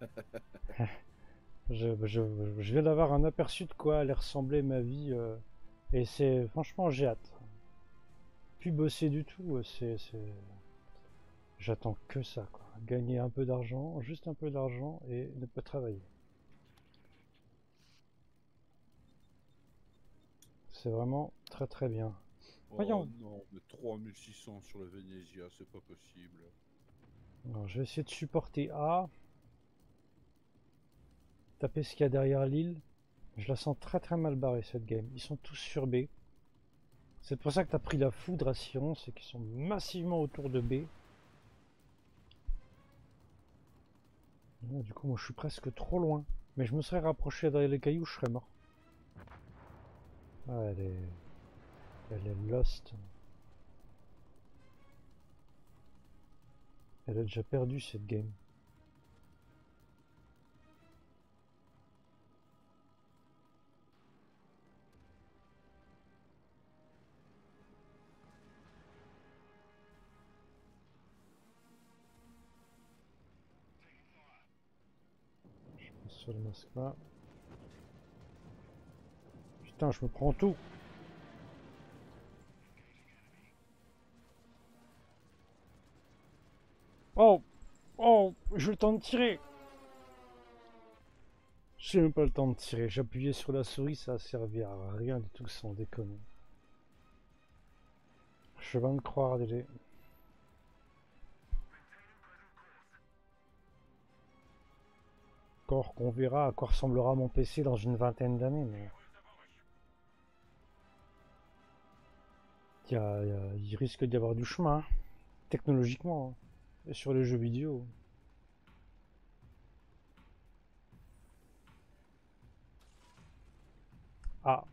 <laughs> je, je, je viens d'avoir un aperçu de quoi allait ressembler ma vie. euh, et c'est franchement, j'ai hâte. Plus bosser du tout, euh, c'est. J'attends que ça, quoi. Gagner un peu d'argent, juste un peu d'argent et ne pas travailler. C'est vraiment très très bien. Voyons. Oh non, mais 3600 sur le Venezia, c'est pas possible. Alors, je vais essayer de supporter A. Taper ce qu'il y a derrière l'île. Je la sens très très mal barrée cette game. Ils sont tous sur B. C'est pour ça que t'as pris la foudre à Siron, c'est qu'ils sont massivement autour de B. Du coup, moi je suis presque trop loin. Mais je me serais rapproché derrière les cailloux, je serais mort. Ah, elle est. Elle est lost. Elle a déjà perdu cette game. Masque là. Putain, je me prends tout. Oh Oh J'ai le temps de tirer J'ai même pas le temps de tirer. J'appuyais sur la souris, ça a servi à rien du tout sans déconner. Je vais me croire. Qu'on verra à quoi ressemblera mon PC dans une vingtaine d'années, mais... Il, risque d'y avoir du chemin, hein, technologiquement, hein, sur les jeux vidéo. Ah,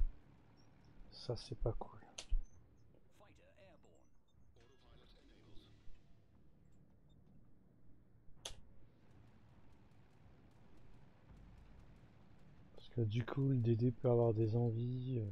ça c'est pas cool. Parce que du coup, le DD peut avoir des envies. euh,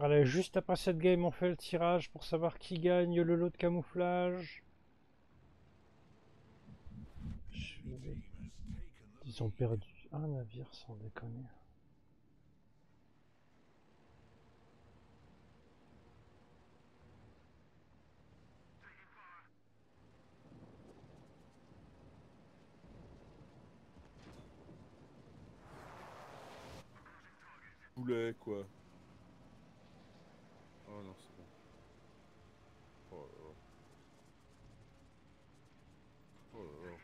Allez, juste après cette game, on fait le tirage pour savoir qui gagne le lot de camouflage. Je vais- Ils ont perdu un navire sans déconner. Poulet, quoi? Oh non, c'est bon. Oh là là. Oh là là.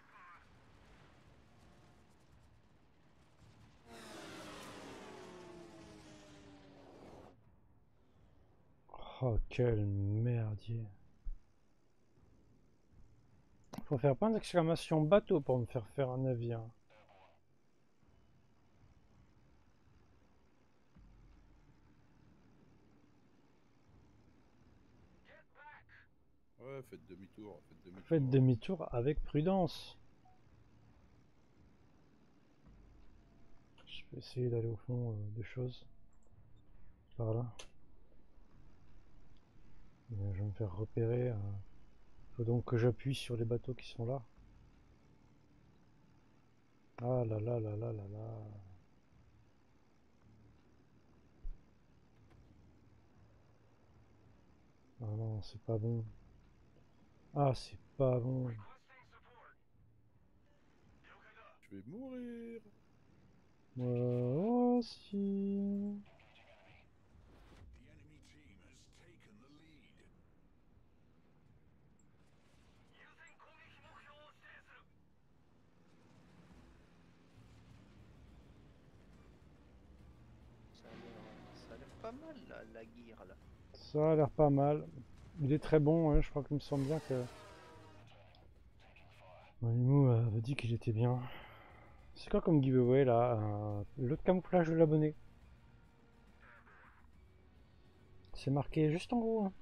Oh, quel merdier. Faut faire point d'exclamation bateau pour me faire faire un navire. Ouais, Ouais, faites demi-tour. Faites demi-tour. Faites demi-tour avec prudence. Je vais essayer d'aller au fond euh, des choses. Par là. Mais je vais me faire repérer. euh. Faut donc que j'appuie sur les bateaux qui sont là. Ah là là là là là là. Ah non, c'est pas bon. Ah, c'est pas bon. Je vais mourir. Moi aussi. Ça a l'air- ça a l'air pas mal là, la guire là. Ça a l'air pas mal. Il est très bon, hein, je crois qu'il me semble bien que... Manimou avait dit qu'il était bien. C'est quoi comme giveaway là Un- Le camouflage de l'abonné? C'est marqué juste en haut. hein.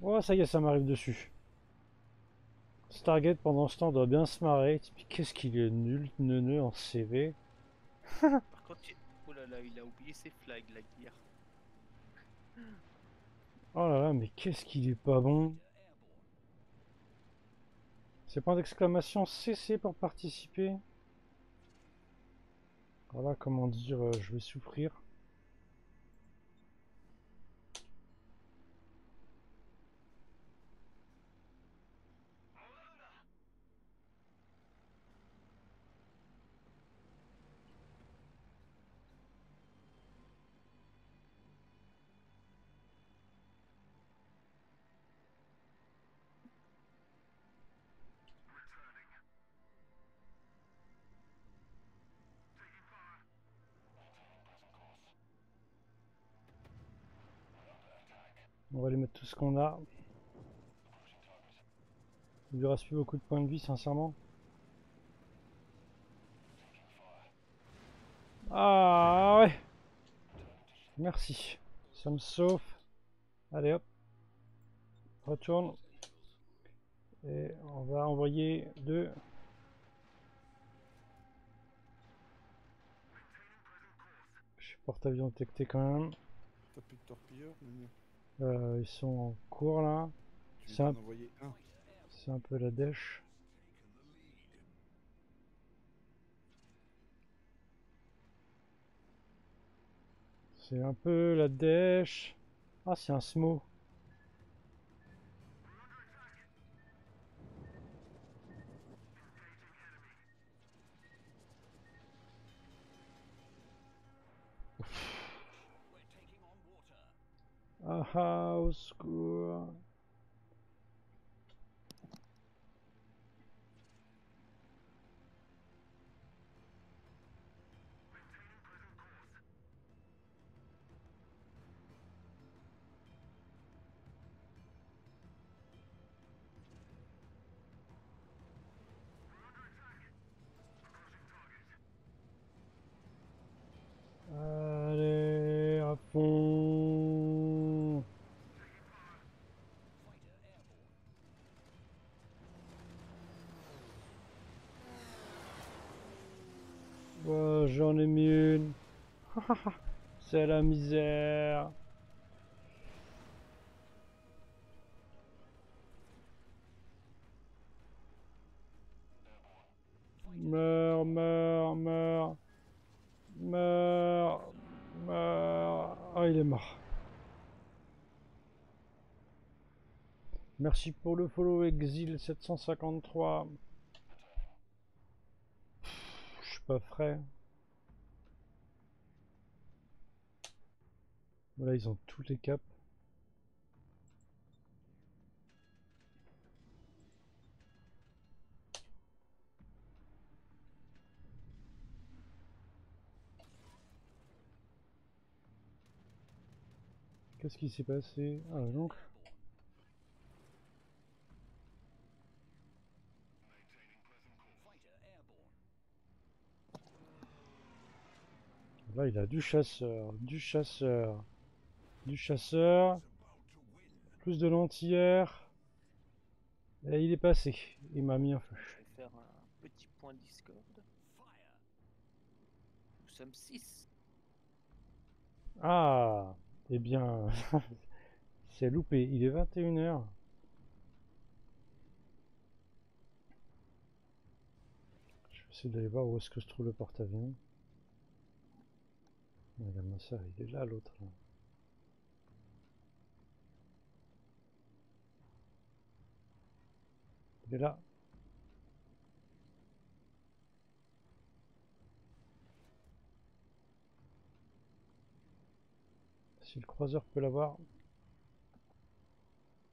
Oh ça y est, ça m'arrive dessus. Stargate pendant ce temps doit bien se marrer. Mais qu'est-ce qu'il est nul, neuneux en CV. <laughs> Par contre, il... il a oublié ses flags la guire. Oh là là, mais qu'est-ce qu'il est pas bon. C'est point d'exclamation CC pour participer. Voilà comment dire euh, je vais souffrir. Mettre tout ce qu'on a. Il lui reste plus beaucoup de points de vie sincèrement. Ah ouais Merci. Ça me sauve. Allez hop. Retourne. Et on va envoyer deux. Je suis porte-avions détecté quand même. Euh, ils sont en cours là. C'est un- un peu la dèche. C'est un peu la dèche. Ah, c'est un smo. Ah ah, au C'est la misère. Meurs, meurs, meurs. Meurs, meurs. Ah, il est mort. Merci pour le follow Exil 753. Je suis pas frais. Voilà, ils ont tous les caps. Qu'est-ce qui s'est passé? Ah donc. Là, il a du chasseur, du chasseur, du chasseur. Plus de lentillère. Et il est passé. Il m'a mis un feu. Je vais faire un petit point Discord. Nous sommes 6. Ah Eh bien, <laughs> c'est loupé. Il est 21h. Je vais essayer d'aller voir où est-ce que se trouve le porte-avions. Regarde ma soeur, il est là l'autre. là. Il là. Si le croiseur peut l'avoir,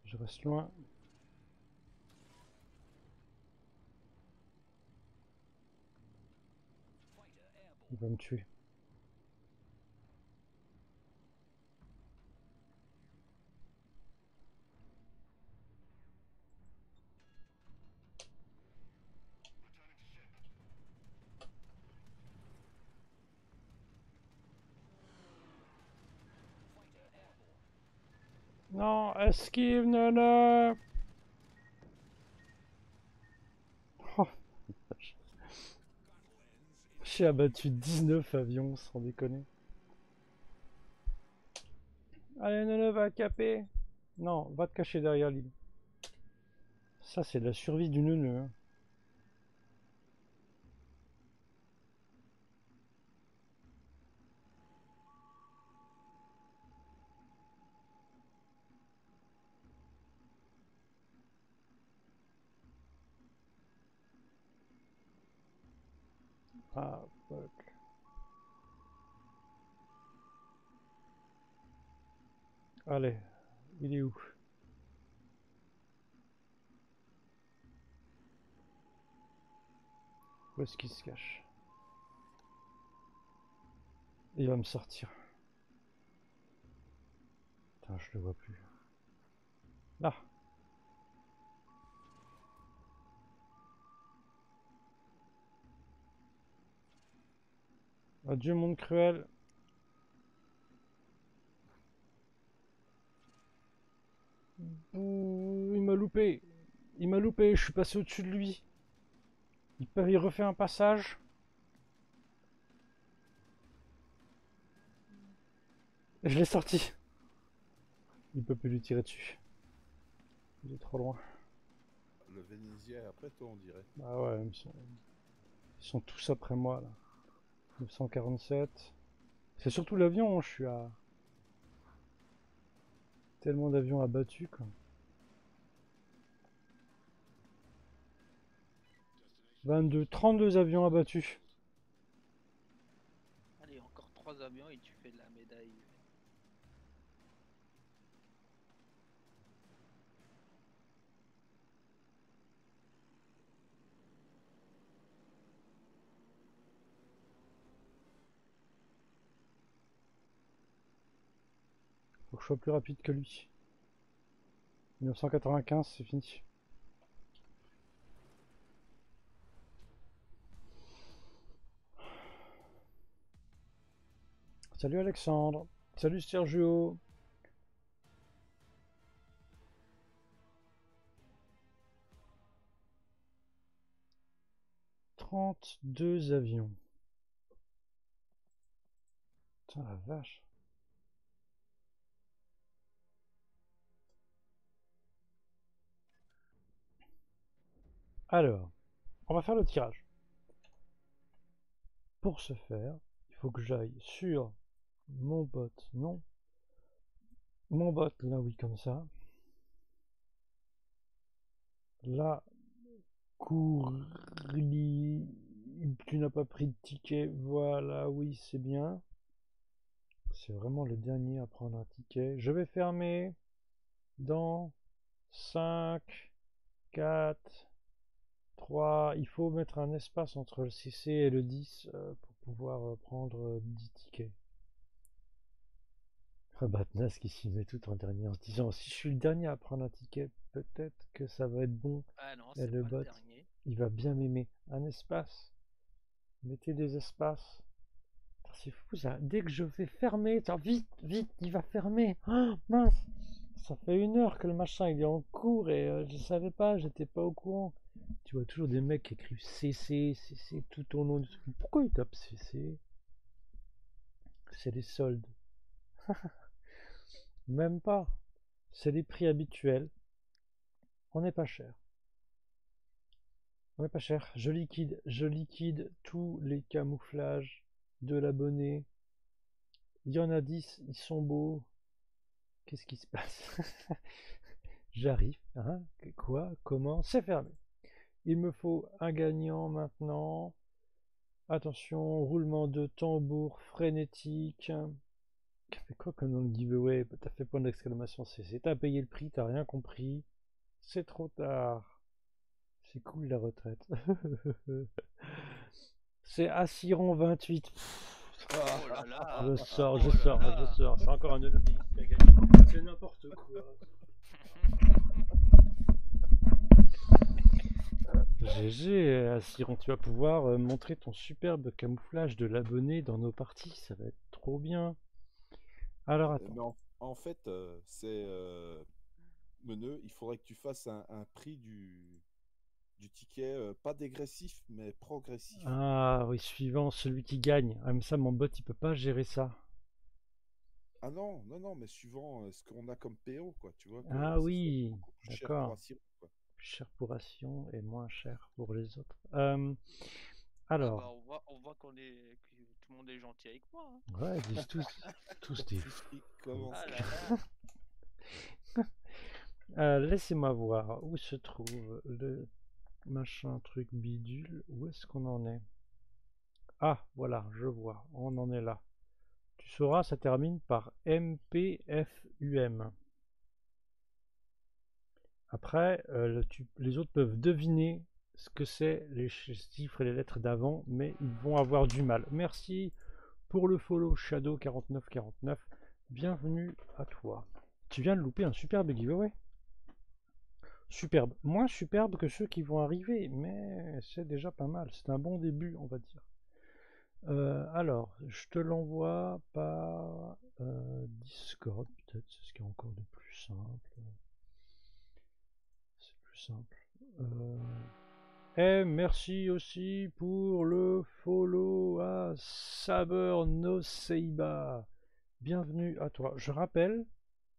je reste loin. Il va me tuer. Non, esquive, non. Oh. J'ai abattu 19 avions, sans déconner. Allez, non, va caper. Non, va te cacher derrière l'île. Ça, c'est la survie du neuneu. hein. Ah, fuck. Allez, il est où? Où est-ce qu'il se cache? Il va me sortir. Putain, je le vois plus. Là Adieu monde cruel. Ouh, il m'a loupé. Il m'a loupé, je suis passé au-dessus de lui. Il, peut- il refait un passage. Je l'ai sorti. Il peut plus lui tirer dessus. Il est trop loin. Le Vénésien est après toi, on dirait. Ah ouais, ils sont, ils sont tous après moi là. 947. C'est surtout l'avion, hein, je suis à. Tellement d'avions abattus quoi. 22, 32 avions abattus. Allez, encore 3 avions et tu fais la médaille. Faut que je sois plus rapide que lui. 1995, c'est fini. Salut Alexandre. Salut Sergio. Trente-deux avions. Putain la vache. Alors, on va faire le tirage. Pour ce faire, il faut que j'aille sur mon bot, non. Mon bot, là oui, comme ça. Là, Courli, tu n'as pas pris de ticket, voilà, oui, c'est bien. C'est vraiment le dernier à prendre un ticket. Je vais fermer dans 5, 4, 3. Il faut mettre un espace entre le CC et le 10 euh, pour pouvoir euh, prendre euh, 10 tickets. Batnas qui s'y met tout en dernier en se disant si je suis le dernier à prendre un ticket, peut-être que ça va être bon. Ah non, Et c'est le bot. le. Il va bien m'aimer. Un espace. Mettez des espaces. C'est fou ça. Dès que je vais fermer, vite, vite, il va fermer. Oh, mince. Ça fait une heure que le machin il est en cours et euh, je savais pas, j'étais pas au courant. Tu vois toujours des mecs qui écrivent CC, CC tout au long du truc. Pourquoi ils tapent CC C'est les soldes. <laughs> Même pas. C'est les prix habituels. On n'est pas cher. On n'est pas cher. Je liquide, je liquide tous les camouflages de l'abonné. Il y en a 10, ils sont beaux. Qu'est-ce qui se passe? <laughs> J'arrive. Hein? Quoi? Comment? C'est fermé. Il me faut un gagnant maintenant. Attention, roulement de tambour frénétique. T'as fait quoi comme dans le giveaway? T'as fait point d'exclamation CC. T'as payé le prix, t'as rien compris. C'est trop tard. C'est cool la retraite. <laughs> C'est Assiron 28. Oh là là Je sors, oh je là sors, je sors. C'est encore un holopéiste qui a gagné. C'est n'importe quoi. GG, Assiron, tu vas pouvoir euh, montrer ton superbe camouflage de l'abonné dans nos parties. Ça va être trop bien. Alors Euh, attends. Mais en, en fait, euh, c'est euh, Meneux, il faudrait que tu fasses un, un prix du, du ticket, euh, pas dégressif, mais progressif. Ah oui, suivant celui qui gagne. Ah mais ça, mon bot, il peut pas gérer ça. Ah non, non, non, mais suivant euh, ce qu'on a comme PO, quoi, tu vois. Ah oui, d'accord. Plus cher pour Ration et moins cher pour les autres. Euh, Ah bah, alors, on voit, on voit qu'on est, que tout le monde est gentil avec moi. hein. ouais, ils disent tous, <laughs> tous des Ah. <laughs> Euh, Laissez-moi voir où se trouve le machin truc bidule. Où est-ce qu'on en est? Ah, voilà, je vois. On en est là. Tu sauras, ça termine par MPFUM. Après, euh, les autres peuvent deviner ce que c'est les ch- chiffres et les lettres d'avant, mais ils vont avoir du mal. Merci pour le follow Shadow4949. Bienvenue à toi. Tu viens de louper un superbe giveaway. Superbe. Moins superbe que ceux qui vont arriver, mais c'est déjà pas mal. C'est un bon début, on va dire. Euh, alors, je te l'envoie par euh, Discord, peut-être, c'est ce qui est encore de plus simple. Euh, et merci aussi pour le follow à Saber No Seiba. Bienvenue à toi. Je rappelle,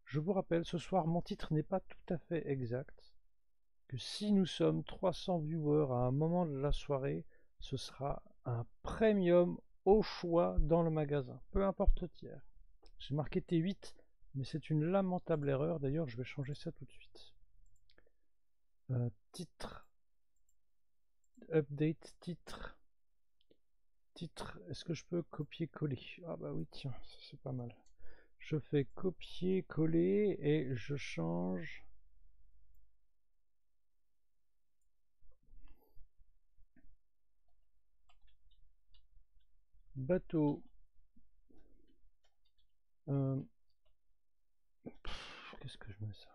je vous rappelle, ce soir, mon titre n'est pas tout à fait exact. Que si nous sommes 300 viewers à un moment de la soirée, ce sera un premium au choix dans le magasin, peu importe le tiers. J'ai marqué T8, mais c'est une lamentable erreur. D'ailleurs, je vais changer ça tout de suite. Euh, titre. Update titre. Titre. Est-ce que je peux copier-coller? Ah bah oui, tiens, c'est pas mal. Je fais copier-coller et je change. Bateau. Euh, Qu'est-ce que je mets ça?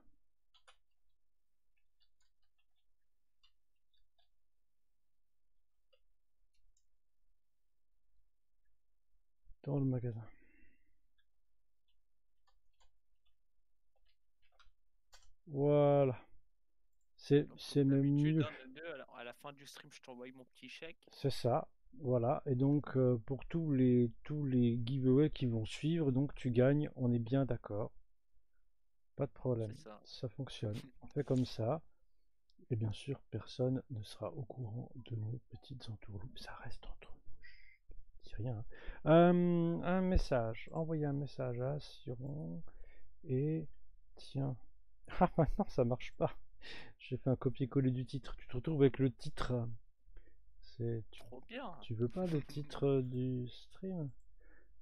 Dans le magasin. Voilà. C'est même d'habitude, mieux. hein, Nene, à la- fin du stream, je t'envoie mon petit chèque. C'est ça, voilà. Et donc euh, pour tous les tous les giveaways qui vont suivre, donc tu gagnes, on est bien d'accord. Pas de problème. Ça fonctionne. On fait comme ça. Et bien sûr, personne ne sera au courant de nos petites entourloupes. Ça reste entre nous. Rien. hein. Un message. Envoyer un message à Siron. Et tiens. Ah maintenant ça marche pas. J'ai fait un copier-coller du titre. Tu te retrouves avec le titre. C'est Trop bien. tu veux pas le titre du stream?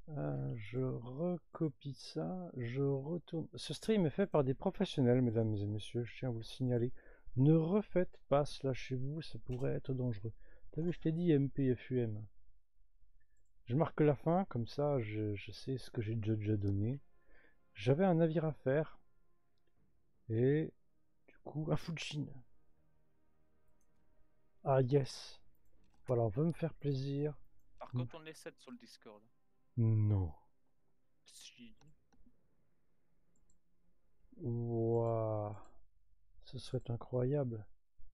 Euh, Je recopie ça, je retourne. Ce stream est fait par des professionnels, mesdames et messieurs, je tiens à vous le signaler. Ne refaites pas cela chez vous, ça pourrait être dangereux. T'as vu, je t'ai dit MPFUM. Je marque la fin, comme ça je, je sais ce que j'ai déjà, donné. J'avais un navire à faire. Et du coup, un Fujin. Ah yes. Voilà, on veut me faire plaisir. Par contre, on est 7 sur le Discord. Non. Si. Ce serait incroyable.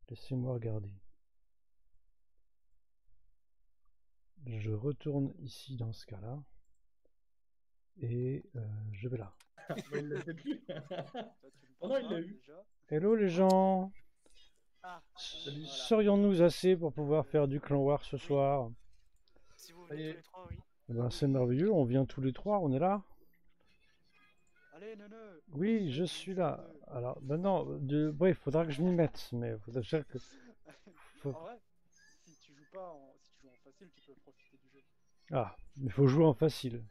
Laissez-moi regarder. Je retourne ici dans ce cas-là. Et euh, je vais là. Bah, il l'a fait plus. <laughs> Oh non, il l'a eu. Hello les gens Ah, voilà. Serions-nous assez pour pouvoir faire du clan war ce soir? Si vous Allez. venez tous les trois, oui. Eh ben, C'est merveilleux, on vient tous les trois, on est là? Allez, neuneu Oui, je suis là. Alors, maintenant, de... bref, faudra que je m'y mette, mais faudra déjà que... <laughs> Faut- En vrai, si tu joues pas Ah, il faut jouer en facile.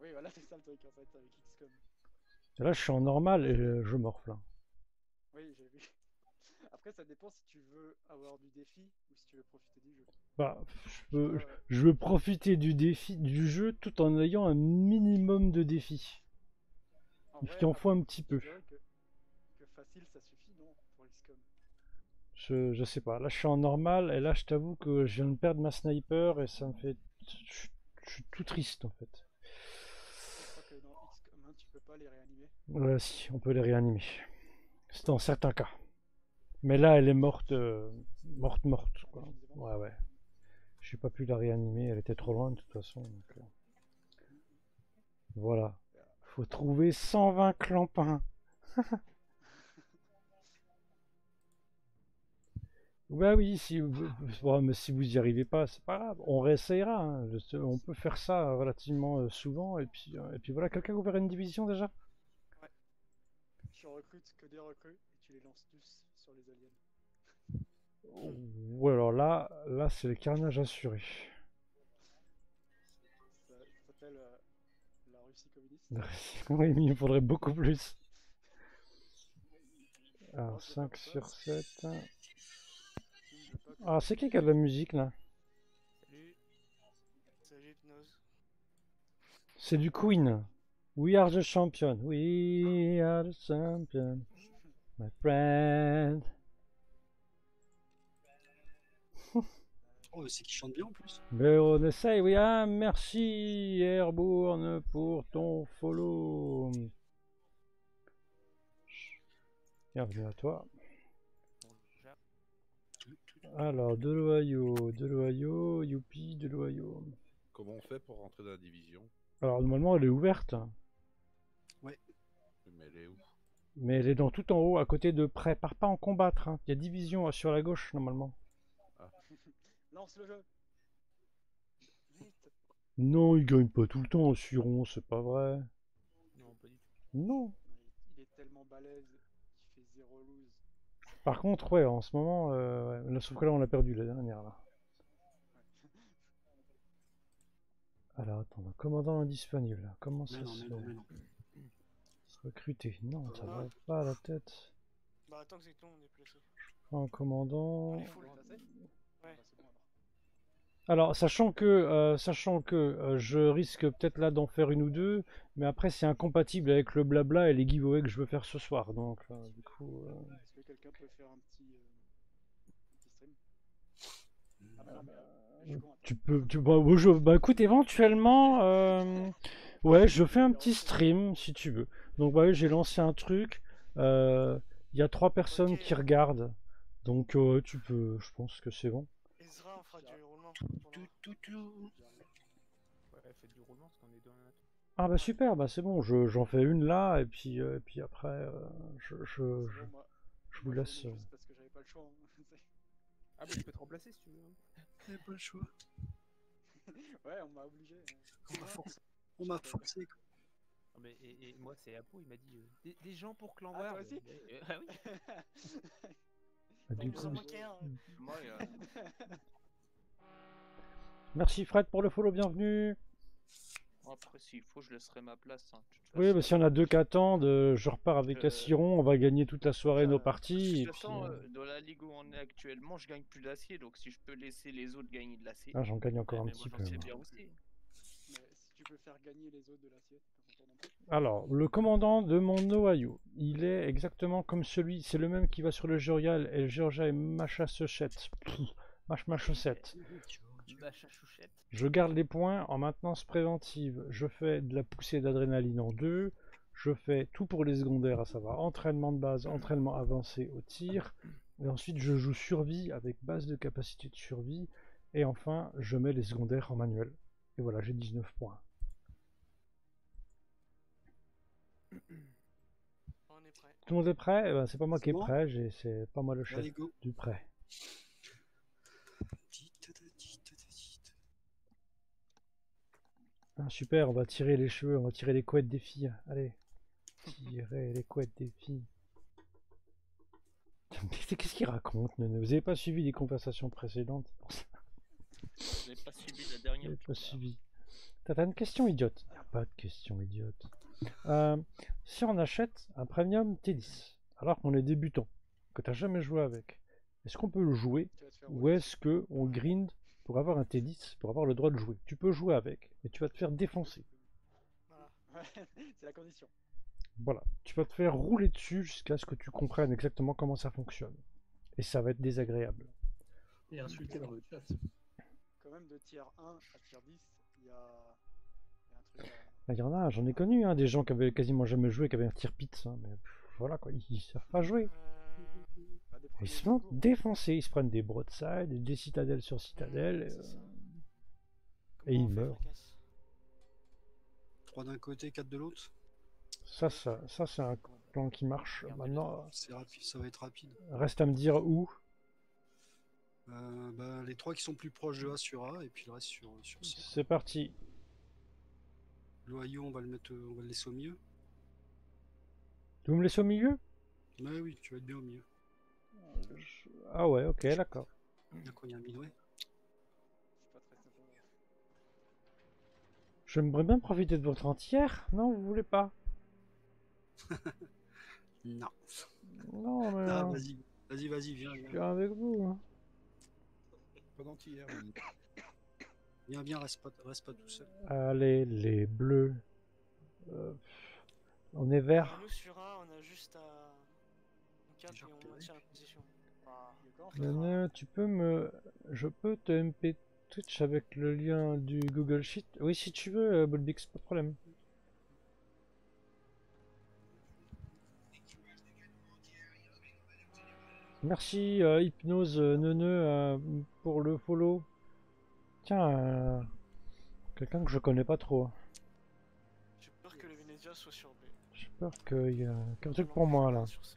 Oui, voilà, c'est ça le truc en fait avec XCOM. Là, je suis en normal et euh, je morfle. Oui, j'ai vu. <laughs> Après, ça dépend si tu veux avoir du défi ou si tu veux profiter du jeu. Bah, je, peux- ouais. je veux profiter du défi du jeu tout en ayant un minimum de défis. En Il vrai, après, faut un petit peu. Que, que facile, ça suffit, non Pour XCOM. Je, je sais pas. Là, je suis en normal et là, je t'avoue que je viens de perdre ma sniper et ça me fait. Je, je suis tout triste en fait. Je crois que dans XCOM 1, tu peux pas les réanimer. Ouais, si, on peut les réanimer. C'est dans certains cas. Mais là, elle est morte, euh, morte, morte. Quoi. Ouais, ouais. J'ai pas pu la réanimer, elle était trop loin de toute façon. donc, euh. Voilà. Faut trouver 120 clampins. <laughs> Bah oui, si vous, bon, mais si vous y arrivez pas, c'est pas grave, on réessayera. hein. Je On peut faire ça relativement euh, souvent et puis euh, et puis voilà, quelqu'un a ouvert une division déjà? Tu recrutes que des recrues et tu les lances tous sur les aliens. Ouais, alors là, là c'est le carnage assuré. Ça, s'appelle euh, la Russie communiste. <laughs> oui, mais il faudrait beaucoup plus. Alors, Alors, je sais pas 5 pourquoi. sur 7. Ah, c'est qui qui a de la musique là Salut. Salut, Hypnose. C'est du Queen. We are the champion. We are the champion. My friend. <laughs> Oh, c'est qui chante bien en plus. Mais on essaye, oui. Ah, merci Airborne pour ton follow. Bienvenue à toi. Alors, de l'Ohio, de l'Ohio, youpi, de l'Ohio. Comment on fait pour rentrer dans la division? Alors, normalement, elle est ouverte, Mais elle est où? Mais elle est dans tout en haut, à côté de près. Pars pas en combattre. hein. Il y a division euh, sur la gauche, normalement. Lance le jeu Vite Non, il gagne pas tout le temps, Suron, c'est pas vrai. Non, pas du tout. Non. Il est tellement balèze qu'il fait zéro lose. Par contre, ouais, en ce moment, euh, ouais, là, sauf que là, on l'a perdu la dernière, là. Alors, attends, un commandant indisponible. Comment Mais ça non, se non. Recruter. Non, ça Ah. va pas à la tête. Bah, attends que c'est tout, on est placé. Un commandant. Ouais. Bah, alors. Sachant que, euh, sachant que euh, je risque peut-être là d'en faire une ou deux, mais après c'est incompatible avec le blabla et les giveaways que je veux faire ce soir. Donc, euh, du coup, euh, quelqu'un peut faire un petit, euh, un petit stream Ah bah non, mais, euh, je suis con, attends. tu peux, tu, bah, bon, je- bah, écoute, éventuellement, euh, ouais, je fais un petit stream si tu veux. Donc, ouais, j'ai lancé un truc. euh, Il y a trois personnes Ok. qui regardent, donc euh, tu peux. Je pense que c'est bon. Ezra, on fera du roulement. Tout, tout, tout. Ouais, faites du roulement parce qu'on est en attente. Ah bah super, bah c'est bon. je- J'en fais une là et puis, euh, et puis après, euh, je, je, je, bon, moi, je vous laisse. euh, juste parce que j'avais pas le choix. hein. <laughs> Ah, bah, je peux te remplacer si tu veux. <laughs> J'avais pas le choix. <laughs> ouais, on m'a obligé. hein. On m'a forcé. On m'a forcé. quoi. Non, mais, et, et moi, c'est Apo, il m'a dit euh, des, des gens pour Clan Ah, War. toi aussi Euh, ah oui. du Il nous en coup, manquait un. Moi, Merci Fred pour le follow, bienvenue. Après, s'il faut, je laisserai ma place. hein, Oui, bah s'il y en a deux qui attendent, je repars avec Euh, Assiron, on va gagner toute la soirée nos Euh, parties. De Et toute puis, façon, euh, euh, dans la ligue où on est actuellement, je gagne plus d'acier, donc si je peux laisser les autres gagner de l'acier, ah, j'en gagne encore eh un ben, petit moi, peu. j'en sais moi. bien aussi. Mais si tu peux faire gagner les autres de plus. Alors, le commandant de mon Ohio, il est exactement comme celui, c'est le même qui va sur le Jurial, et le Georgia est Massachusetts. Pff, Mach Massachusetts. <laughs> Je garde les points en maintenance préventive. Je fais de la poussée d'adrénaline en 2. je fais tout pour les secondaires, à savoir entraînement de base, entraînement avancé au tir, et ensuite je joue survie avec base de capacité de survie, et enfin je mets les secondaires en manuel. Et voilà, j'ai 19 points. On est prêt. Tout le monde est prêt? Eh ben, C'est pas moi qui est prêt, c'est pas moi le chef Allez, du prêt. Ah, super, on va tirer les cheveux, on va tirer les couettes des filles. Allez, tirer les couettes des filles. <laughs> Qu'est-ce qu'il raconte, Nene Vous avez pas suivi les conversations précédentes? <laughs> C'est pour ça Je n'ai pas suivi la Vous dernière. avez pas suivi. T'as une question idiote Y a pas de question idiote. Euh, si on achète un premium T10, alors qu'on est débutant, que t'as jamais joué avec, est-ce qu'on peut le jouer ou est-ce que on grind pour avoir un T10, pour avoir le droit de jouer Tu peux jouer avec, mais tu vas te faire défoncer. Voilà. Ouais, <laughs> c'est la condition. Voilà, tu vas te faire rouler dessus jusqu'à ce que tu comprennes exactement comment ça fonctionne. Et ça va être désagréable. Et insulter dans le chat. Quand même, de tier 1 à tier 10, il y a, il y a un truc à... Bah, Il y en a, j'en ai connu, hein, des gens qui avaient quasiment jamais joué, qui avaient un tir pit, hein, mais pff, voilà quoi, ils, ils savent pas jouer. Euh, Ils se font défoncer, ils se prennent des broadsides, des citadelles sur citadelles. et, c'est euh, ça. et Comment il on fait, meurt. Fracasse 3 d'un côté, 4 de l'autre. Ça, ça, ça c'est un plan qui marche. Maintenant, rapide, ça va être rapide. reste à me dire où. Euh, bah, les trois qui sont plus proches de A sur A et puis le reste sur, sur C. C'est parti. L'Ohio, on va le mettre, on va le laisser au milieu. Vous me laissez au milieu? Ouais, oui, tu vas être bien au milieu. Ah ouais, ok, d'accord. Il y a quoi, il y a un midway Je suis pas très sympa. J'aimerais bien profiter de votre entière? Non, vous voulez pas? <laughs> Non. Non, mais euh, vas-y, vas-y, vas-y, viens, je suis viens. avec vous. hein. Pas. Viens, viens, reste pas, reste pas tout seul. Allez, les bleus. Euh, on est vert. Nous sur A, on a juste à. On cap et Genre, on maintient la position. Nana, tu peux me. Je peux te MP Twitch avec le lien du Google Sheet? Oui, si tu veux, euh, Bulbix, pas de problème. Merci euh, Hypnose euh, Neuneu euh, pour le follow. Tiens, euh, quelqu'un que je connais pas trop. J'ai peur que le Venezia soit sur B. J'ai peur qu'il y ait un truc pour moi là. Sur C.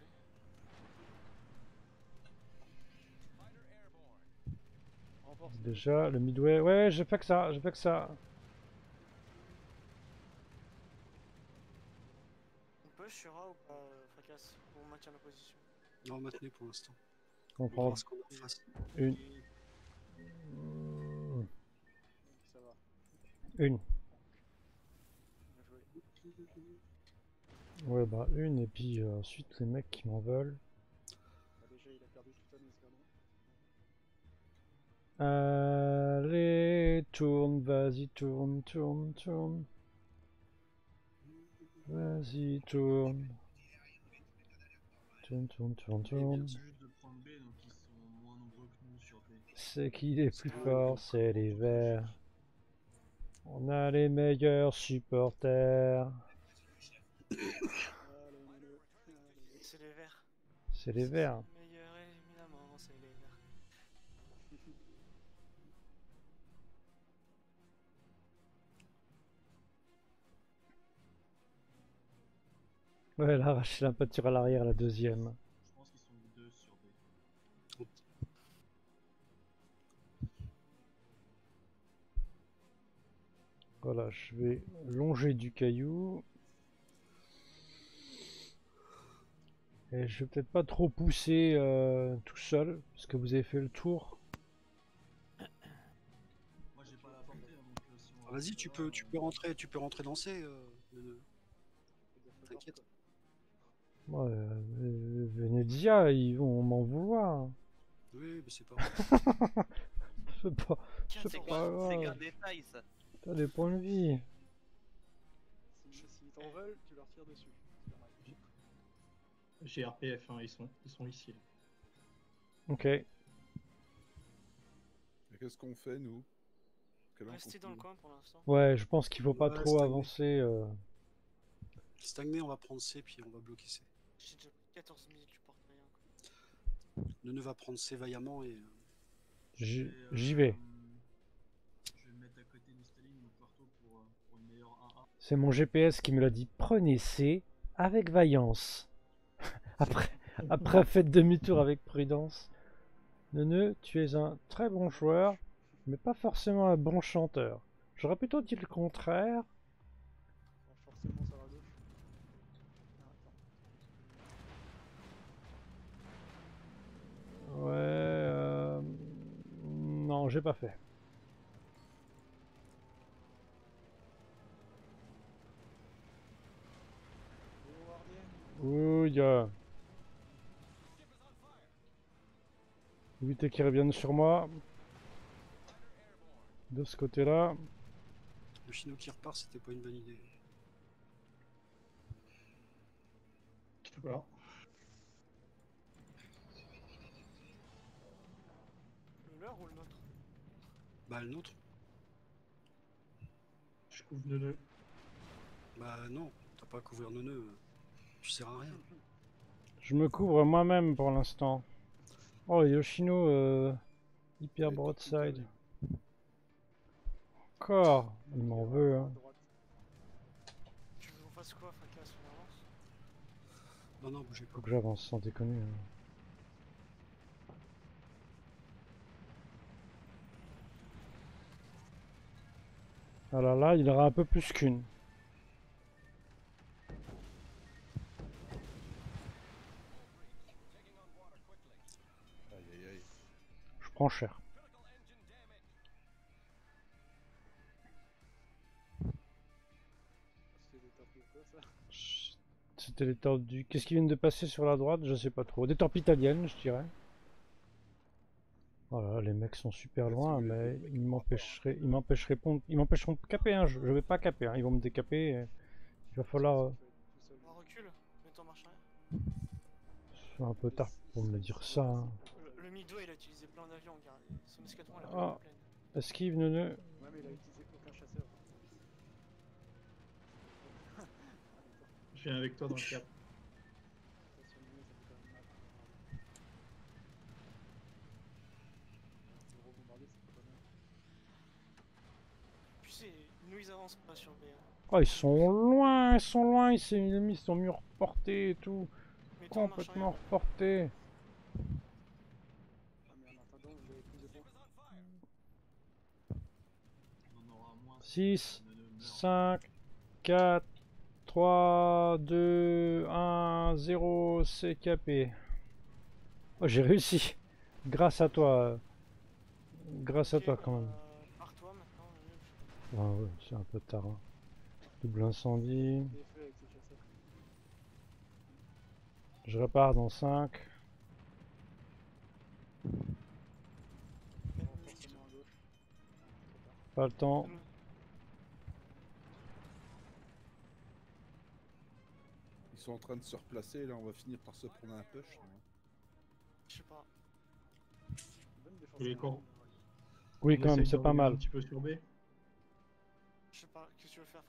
Déjà, le midway. Ouais, j'ai fait que ça, j'ai fait que ça. On peut sur A ou pas, euh, Fracasse, pour maintenir la position Non, maintenez pour l'instant. On On va prend voir ce qu'on a en face. une. Ça va. Une. Ouais, bah une, et puis euh, ensuite les mecs qui m'en veulent. Allez, tourne, vas-y, tourne, tourne, tourne. Vas-y, tourne. Tourne, tourne, tourne, tourne. c'est qui les plus forts, c'est les verts. On a les meilleurs supporters. <coughs> C'est les verts. C'est les verts. Ouais, là, Rachel un peu de tir à l'arrière, la deuxième. Je pense qu'ils sont deux sur B. Voilà, je vais longer du caillou. Et je vais peut-être pas trop pousser euh, tout seul, parce que vous avez fait le tour. Moi j'ai pas la portée, hein, donc euh, si on Ah, Vas-y, tu peux, tu peux rentrer, tu peux rentrer dans C. euh, T'inquiète. Quoi. Ouais, euh, Venezia, ils vont m'en vouloir. Oui, mais c'est pas <laughs> grave. C'est pas, Tiens, C'est qu'un grave. c'est qu'un détail ça. t'as des points de vie. Si, s'ils t'en veulent, tu leur tires dessus. J'ai RPF, hein, ils, sont, ils sont ici. Ok. Et Qu'est-ce qu'on fait, nous? Quel Restez dans le coin pour l'instant. Ouais, je pense qu'il faut pas Ouais, trop stagner. avancer. euh. Stagné, on va prendre C, puis on va bloquer C. J'ai déjà pris 14 000, tu portes rien. quoi. Neuneu va prendre C vaillamment et. euh, J'y Et, j'y euh, vais. Je vais me mettre à côté de Staline ou Puerto pour, euh, pour une meilleure 1A. C'est mon GPS qui me l'a dit. Prenez C avec vaillance. <laughs> Après, après faites demi-tour avec prudence. Neuneu, tu es un très bon joueur, mais pas forcément un bon chanteur. J'aurais plutôt dit le contraire. Bon, forcément sur la gauche. Ah, attends. Ouais. euh, Non, j'ai pas fait. Ya. Évitez qu'ils reviennent sur moi. De ce côté-là. Le chino qui repart, c'était pas une bonne idée. Je leur ou le nôtre Bah, le nôtre Je couvre le nœud. Bah, non, t'as pas à couvrir Neuneu. Tu sers à rien. Je me couvre moi-même pour l'instant. Oh, Yoshino, euh, hyper broadside. Encore Il m'en veut, hein. Tu veux qu'on fasse quoi, Fracas? On avance? Non, non, bougez pas. Faut que j'avance sans déconner. hein. Ah là il aura un peu plus qu'une. Je prends cher. C'était les torpes du... Qu'est-ce qui vient de passer sur la droite? Je sais pas trop. Des torpes italiennes, je dirais. Voilà, les mecs sont super loin, mais ils m'empêcheraient, ils m'empêcheraient, ils m'empêcheront de caper. Hein. Je, je vais pas caper. hein. Ils vont me décaper. et Il va falloir. euh, Tout seul. On recule Mets-toi en marche arrière. C'est un peu tard pour me dire ça. hein. Le, le Midway, il a utilisé plein d'avions, regarde. Son escadron, il a Ah. plein pleine. Esquive, neuneu. Ouais, mais il a utilisé aucun chasseur. Je viens avec toi dans le <laughs> cap. Attention, Nino, ça fait quand même mal. Le gros bombardier, c'est pas mal. Puis c'est. Nous, ils avancent pas sur B. hein. Oh, ils sont loin, ils sont loin. Ils, ils ont mis son mur reporté et tout. Marche Complètement arrière. reporté. Ah, mais en attendant, vous avez plus de points. On en aura moins. 6, Le nœud meurt. 5, 4, 3, 2, 1, 0, c'est capé. Oh, j'ai réussi. Grâce à toi. euh, Grâce à toi quand même. Nœud. Ouais, ouais, c'est un peu tard. hein. Double incendie. Je repars dans 5. Renforcement à gauche. Ah, trop tard. Pas le temps. Ils sont en train de se replacer, là on va finir par se prendre un push. Je sais pas. Bonne défense. Oui, quand même, c'est pas mal. Un petit peu sur B. tu veux faire,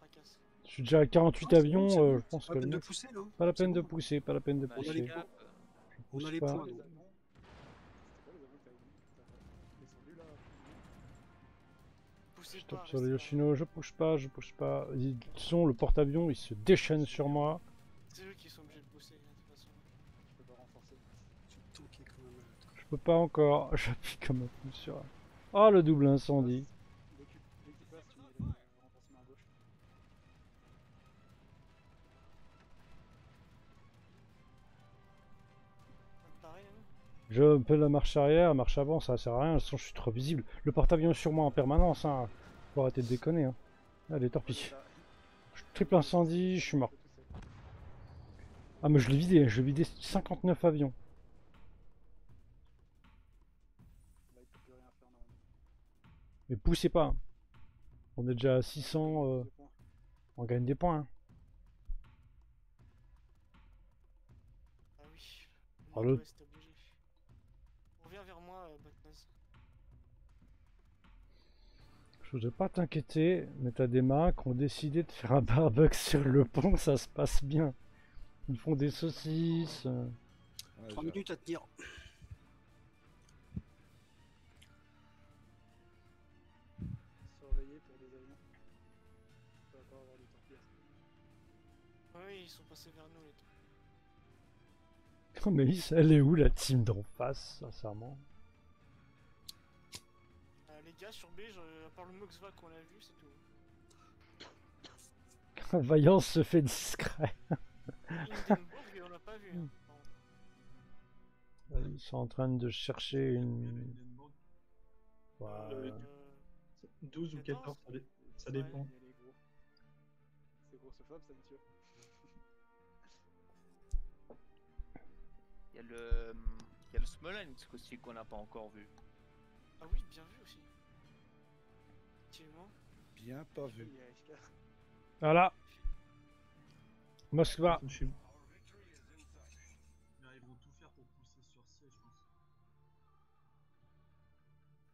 Je suis déjà à 48 Ah, c'est bon, avions. euh, je pense Pas que la peine le de mec- pousser, là. pas la peine de pousser, pas la peine de Bah, pousser. gars, Je On a pousse les pas. points, Je pas. tape sur les. Yoshino, je bouge pas, je bouge pas. Ils sont le porte-avions, il se déchaîne sur moi. C'est eux qui sont obligés de pousser, de toute façon. Je peux pas renforcer. Tanké quand même. Je peux pas encore, <laughs> j'appuie comme un fou sur. Oh le double incendie. Je fais la marche arrière, marche avant, ça sert à rien, de toute façon je suis trop visible. Le porte-avions est sur moi en permanence, hein. Faut arrêter de déconner, hein. Allez, torpille. Là, Je- Triple incendie, je suis mort. Ah mais je l'ai vidé, je l'ai vidé 59 avions. Mais poussez pas. hein. On est déjà à 600, euh, on gagne des points. hein. Ah oui. Ah, Le le- Midway, c'était obligé. Reviens vers moi, euh, Batnaz. Je voudrais pas t'inquiéter, mais t'as des marins qui ont décidé de faire un barbecue <laughs> sur le pont, ça se passe bien. Ils font des saucisses. euh. Ouais, 3 j'ai- minutes à tenir. Surveiller pour des avions. On va pas avoir des torpilles. Oui, ils sont passés vers nous les. Oh, <laughs> mais ils- elle est où la team d'en face, sincèrement? Sur B, je- à part le Moxva qu'on a vu, c'est tout. <laughs> Vaillance se fait discret. Hindenburg, on l'a pas vu. hein. Ils sont en train de chercher une. Voilà. Euh, 12 ou 14, ça, dé- ça dépend. C'est grossophobe ça, monsieur. Il y a le, il y a le Smolensk aussi qu'on n'a pas encore vu. Ah oui, bien vu aussi. Effectivement. Bien pas vu. Voilà. Moskva. Ils vont tout faire pour pousser sur C, je pense.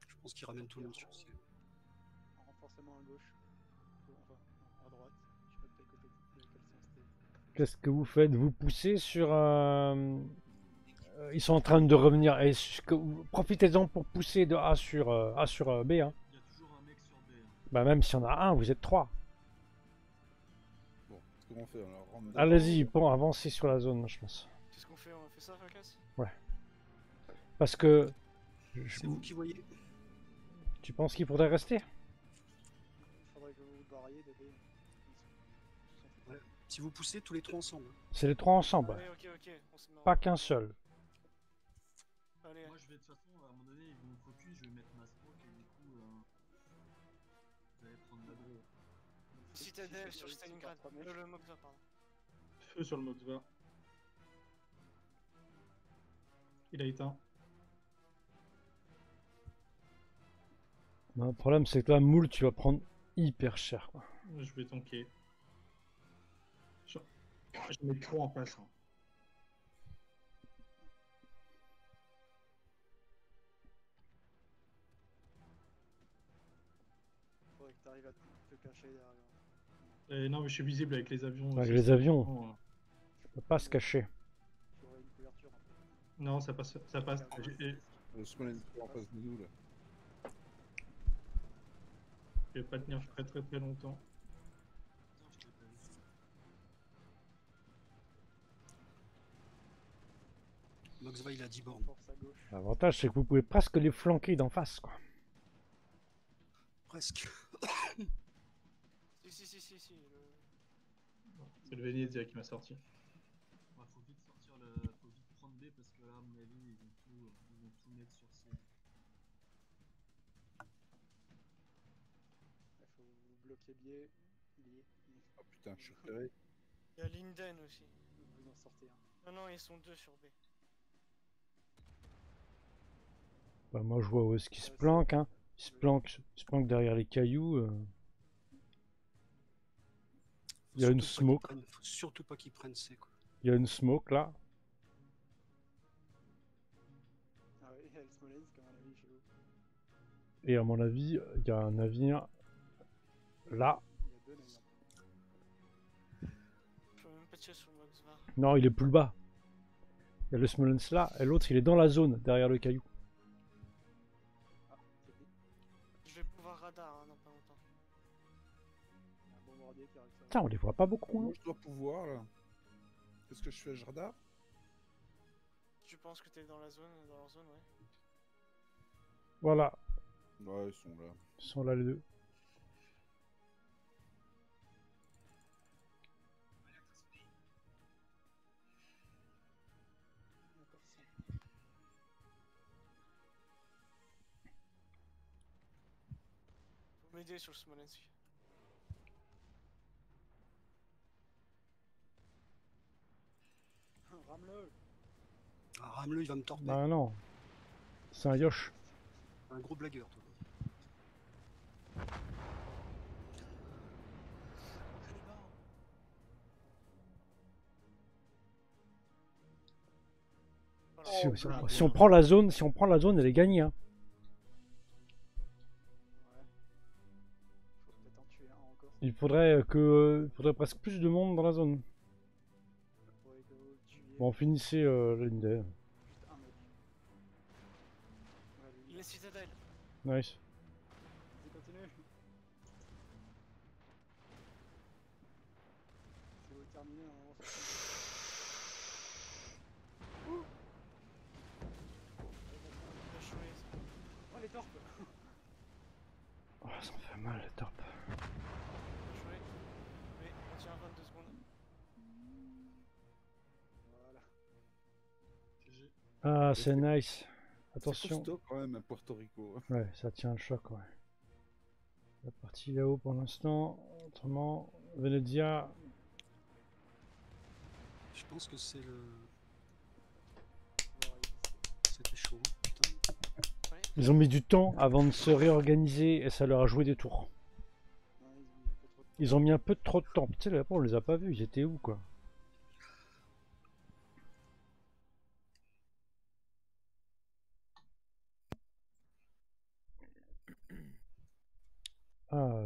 Je pense qu'ils ramènent tout le monde sur C. En renforcement à gauche. Enfin, à droite. Je sais pas de quel côté, de quel sens c'était. Qu'est-ce que vous faites? Vous poussez sur. euh, euh, Ils sont en train de revenir. Profitez-en pour pousser de A sur, euh, A sur euh, B. Hein. Bah, même s'il y en a un, vous êtes trois. Bon, ce qu'on fait, on. Allez-y, bon, avancez sur la zone, je pense. Qu'est-ce qu'on fait On fait ça, Fracas Parce que. je- C'est vous qui voyez. Tu penses qu'il faudrait rester? Il faudrait que vous vous barriez de B. Ils sont- ils sont foutus. Ouais. Si vous poussez tous les trois ensemble. C'est les trois ensemble, Allez, ok, ok. On se met en- pas qu'un seul. Allez, Moi, je vais de toute façon, citadelle sur Stalingrad. Euh, le Moxva, pardon. Feu sur le Moxva. Il a éteint. Le problème, c'est que là, moule, tu vas prendre hyper cher. Quoi. Je vais tanker. Je, je mets trop en face. hein. Faudrait que t'arrives à te cacher derrière. Euh, non, mais je suis visible avec les avions. Avec les avions, Non, euh, on peut pas se cacher. Tu aurais une couverture. un peu. Non, ça passe. Ça passe. J'ai- j'ai- Le Smolensk en face de nous, là. Je vais pas tenir très très très longtemps. Je. Moxva, il a 10 bornes. Force à gauche. L'avantage, c'est que vous pouvez presque les flanquer d'en face. Quoi. Presque. Si, si, si, si, si. le- C'est le Venezia qui m'a sorti. Ouais, faut vite sortir le. Faut vite prendre B parce que là, à mon avis, ils vont tout, ils vont tout mettre sur C. Il faut vous bloquer biais. Oh putain, je suis repéré. Il y a Linden aussi. Vous en sortez un. Non, non, ils sont deux sur B. Bah, moi, je vois où est-ce qu'ils se planquent. Hein. Ils se planquent, ils se planquent derrière les cailloux. euh. Il y a une smoke. prennent- Faut surtout pas qu'ils prennent C, quoi. Il y a une smoke là. Ah oui, il y a le Smolensk, à mon avis, chez vous. Et à mon avis, il y a un navire là. Il y a deux navires. Je peux même pas tirer sur le Moxva. Non, il est plus bas. Il y a le Smolensk là. Et l'autre, il est dans la zone, derrière le caillou. Putain, on les voit pas beaucoup. hein. Moi, je dois pouvoir, là. Qu'est-ce que je fais Je radar Tu penses que t'es dans la zone, dans leur zone, ouais. Voilà, Ouais, ils sont là. ils sont là les deux. Faut m'aider sur le Smolensk. Rame-le Ah, Ramle, il va me torper. Bah non. C'est un Yosh. Un gros blagueur, toi. Si, Oh, si- merde. si on prend la zone, si on prend la zone, elle est gagnée. hein. Ouais. faudrait que, il faudrait presque plus de monde dans la zone. Bon, finissez euh, Il est citadelle. Nice. Vas-y, continue. C'est terminé un moment. ça Il a échoué. Oh les torpes Oh, ça me fait mal, top. Il Ah, c'est nice. C'est Attention. costaud quand même à Porto Rico. Ouais, ça tient le choc, ouais. La partie là-haut pour l'instant. Autrement, Venezia. Je pense que c'est le. C'était chaud, putain. Ils ont mis du temps avant de se réorganiser et ça leur a joué des tours. Ils ont mis un peu trop de temps. Tu sais, là on les a pas vus. Ils étaient où, quoi?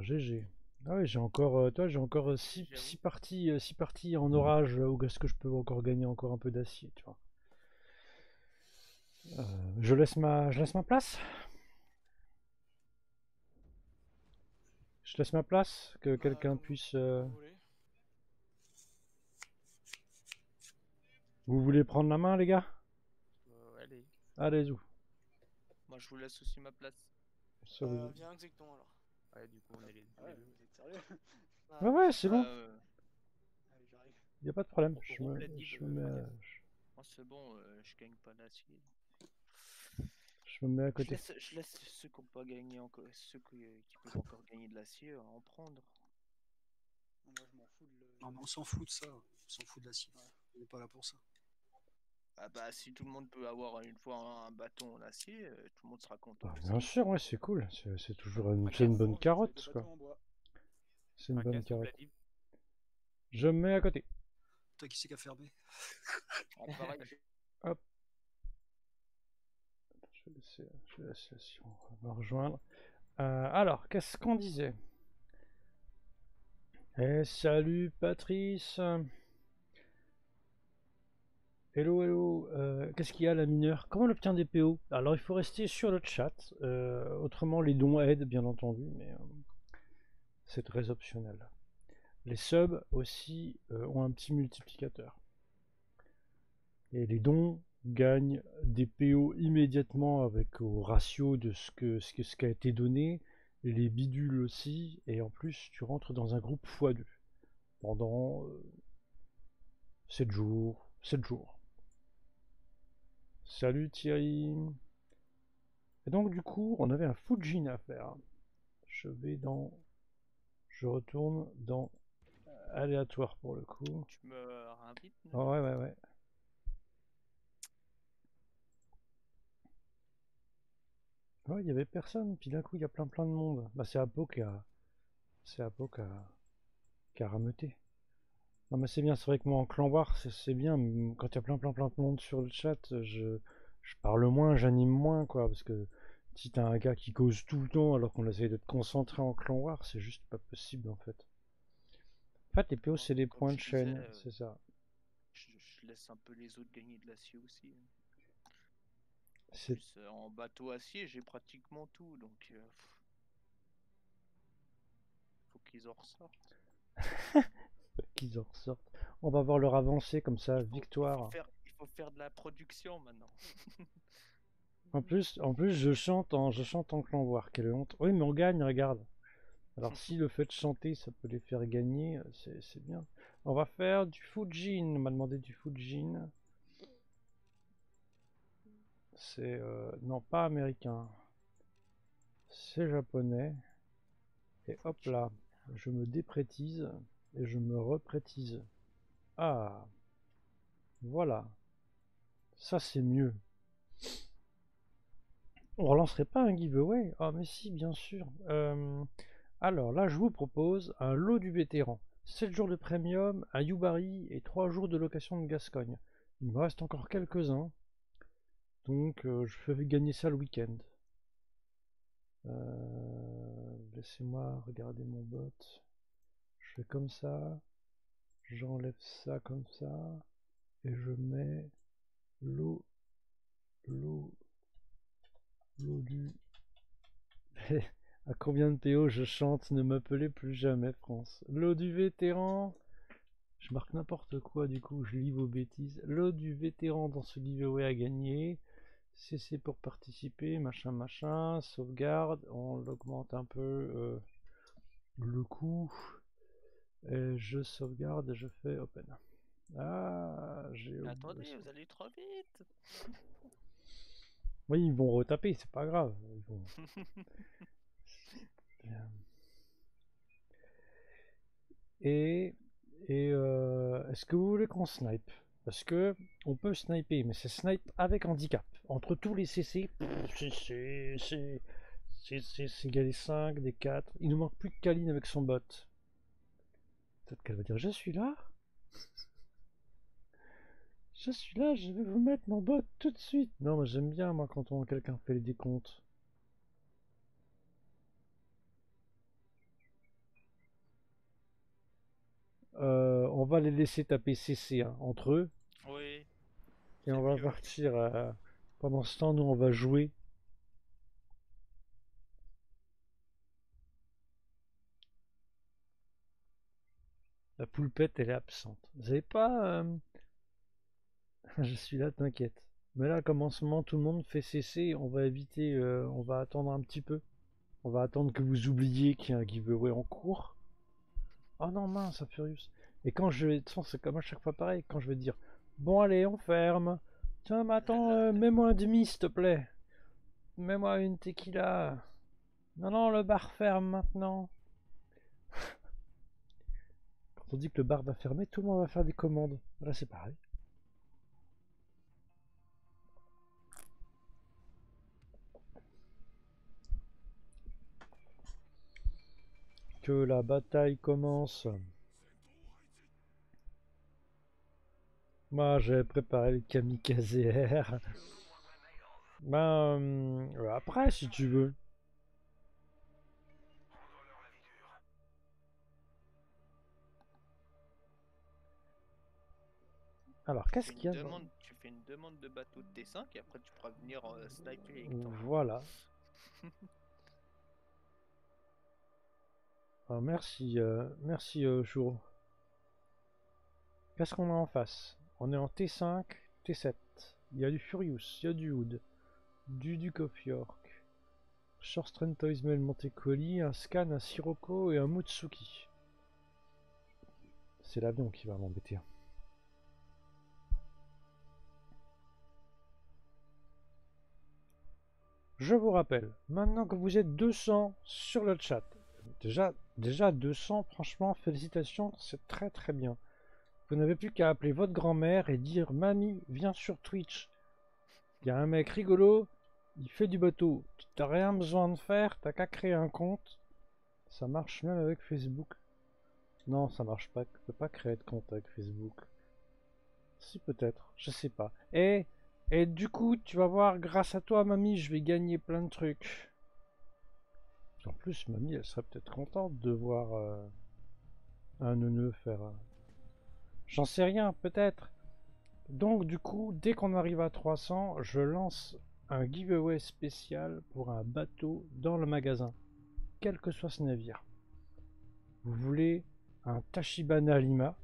GG. Ah oui, j'ai encore, euh, toi, j'ai encore 6 J'avoue. parties, euh, six parties en orage euh, où est-ce que je peux encore gagner encore un peu d'acier, tu vois. Euh, je laisse ma, je laisse ma place. Je laisse ma place, que quelqu'un puisse. euh, Vous voulez prendre la main, les gars? Euh, allez. Allez, où Moi, je vous laisse aussi ma place. Ça Euh, vous- Viens Xecton alors. Ouais, du coup, on est les, Ah ouais, deux. vous êtes sérieux Ah, <laughs> Ouais, ouais, c'est bon. Euh, Allez, j'arrive. Y a pas de problème. Je me, remplacer, je euh, me mets, je- moi, c'est bon, euh, je gagne pas d'acier. je me mets à Je côté. laisse, je laisse ceux qui n'ont pas gagné encore, ceux qui, qui peuvent encore gagner de l'acier à en prendre. Non, Moi, je m'en fous de le. Non, mais on s'en fout de ça. On s'en fout de l'acier. On n'est pas là pour ça. Ah bah si tout le monde peut avoir une fois un, bâton en acier, euh, tout le monde sera content. Bah, bien sûr, ouais, c'est cool. C'est toujours une, c'est bonne carotte, quoi. C'est une bonne carotte. Je me mets à côté. Toi qui sais qu'à fermer. Ah, pareil, Je <laughs> vais laisser, je vais laisser si on va rejoindre. Euh, alors, qu'est-ce qu'on disait? Eh, salut Patrice Hello, hello Euh, Qu'est-ce qu'il y a la mineure? Comment on obtient des PO Alors, il faut rester sur le chat. euh, autrement, les dons aident, bien entendu, mais euh, c'est très optionnel. Les subs aussi ont un petit multiplicateur. Et les dons gagnent des PO immédiatement avec au ratio de ce que ce, qui a été donné, les bidules aussi, et en plus tu rentres dans un groupe x2 pendant 7 jours. 7 jours. Salut Thierry. Et donc du coup, on avait un Fujin à faire. Je vais dans. Je retourne dans aléatoire pour le coup. tu me réinvites Oh, ouais, ouais, ouais. Ouais, il y avait personne, puis d'un coup, il y a plein plein de monde. Bah, c'est Apo qui a. C'est Apo qui a. qui a rameuté. Non, mais c'est bien, c'est vrai que moi en clan war, c'est bien. Quand il y a plein plein plein de monde sur le chat, je, je parle moins, j'anime moins, quoi. Parce que si t'as un gars qui cause tout le temps alors qu'on essaye de te concentrer en clan war, c'est juste pas possible en fait. En fait, les PO, c'est des points de chaîne, euh, c'est ça. je, je laisse un peu les autres gagner de l'acier aussi. Plus, euh, en bateau acier, j'ai pratiquement tout, donc euh, faut qu'ils en ressortent. <laughs> qu'ils en ressortent. On va voir leur avancée comme ça, Il faut- Il victoire. faut, faire, il faut faire de la production maintenant. <laughs> En plus, en plus, je chante en, je chante en clan war, quelle honte. Oui, mais on gagne, regarde. Alors si le fait de chanter, ça peut les faire gagner, c'est c'est bien. On va faire du Fujin. On m'a demandé du Fujin. C'est euh, non pas américain. C'est japonais. Et hop là, je me déprétise et je me reprétise. Ah, voilà. Ça c'est mieux. On relancerait pas un giveaway? Ah mais si, bien sûr. Euh, alors là, je vous propose un lot du vétéran. 7 jours de premium, un Yubari et 3 jours de location de Gascogne. Il me reste encore quelques-uns. Donc euh, je fais gagner ça le week-end. Euh, Laissez-moi regarder mon bot. Comme ça. J'enlève ça comme ça. Et je mets l'eau. L'eau. L'eau du. <laughs> à combien de PO je chante Ne m'appelez plus jamais France. L'eau du vétéran. Je marque n'importe quoi du coup, je lis vos bêtises. L'eau du vétéran dans ce giveaway à gagner. CC pour participer, machin machin, sauvegarde, on l'augmente un peu euh, le coût. Et je sauvegarde et je fais open. Ah, j'ai Attendez, vous allez trop vite. Oui, ils vont retaper, c'est pas grave. Ils vont- Bien. Et, et euh, est-ce que vous voulez qu'on snipe Parce que on peut sniper, mais c'est snipe avec handicap. Entre tous les CC, pff, c'est- c'est c'est- des 5, des 4. Il nous manque plus que Kaline avec son bot. Peut-être qu'elle va dire Je suis là Je suis là, je vais vous mettre mon bot tout de suite. Non, moi j'aime bien moi quand on quelqu'un fait les décomptes. Euh, on va les laisser taper CC hein, entre eux Oui. et on va mieux. partir. euh, Pendant ce temps, nous on va jouer. La poulpette elle est absente. Vous savez pas euh, <laughs> Je suis là, t'inquiète. Mais là, comme en ce moment tout le monde fait CC, on va éviter, euh, on va attendre un petit peu. On va attendre que vous oubliez qu'il y a un giveaway en cours. Oh non, mince, Furious. Et quand je vais, c'est comme à chaque fois pareil, quand je vais dire, bon allez, on ferme. Tiens, mais attends, euh, mets-moi un demi, s'il te plaît. Mets-moi une tequila. Non, non, le bar ferme maintenant. Dit que le bar va fermer, tout le monde va faire des commandes. Là, c'est pareil. Que la bataille commence. Moi, j'ai préparé le kamikaze air. Ben, euh, après, si tu veux. Alors, qu'est-ce qu'il y a demande- Tu fais une demande de bateau de T5 et après tu pourras venir euh, sniper avec ton Voilà. Alors, <laughs> merci, euh, merci euh, Jouro. Qu'est-ce qu'on a en face? On est en T5, T7. Il y a du Furious, il y a du Hood, du Duke of York, Short Trent Toysmail Montecuoli, un Scan, un Sirocco et un Mutsuki. C'est l'avion qui va m'embêter. Je vous rappelle, maintenant que vous êtes 200 sur le chat, déjà, déjà 200, franchement, félicitations, c'est très très bien. Vous n'avez plus qu'à appeler votre grand-mère et dire Mamie, viens sur Twitch. Il y a un mec rigolo, il fait du bateau. T'as rien besoin de faire, t'as qu'à créer un compte. Ça marche même avec Facebook. Non, ça marche pas. Tu peux pas créer de compte avec Facebook. Si, peut-être, je sais pas. Et, et du coup, tu vas voir, grâce à toi, mamie, je vais gagner plein de trucs. En plus, mamie, elle serait peut-être contente de voir euh, un neuneu faire. un- J'en sais rien, peut-être. Donc, du coup, dès qu'on arrive à 300, je lance un giveaway spécial pour un bateau dans le magasin, quel que soit ce navire. Vous voulez un Tachibana Lima?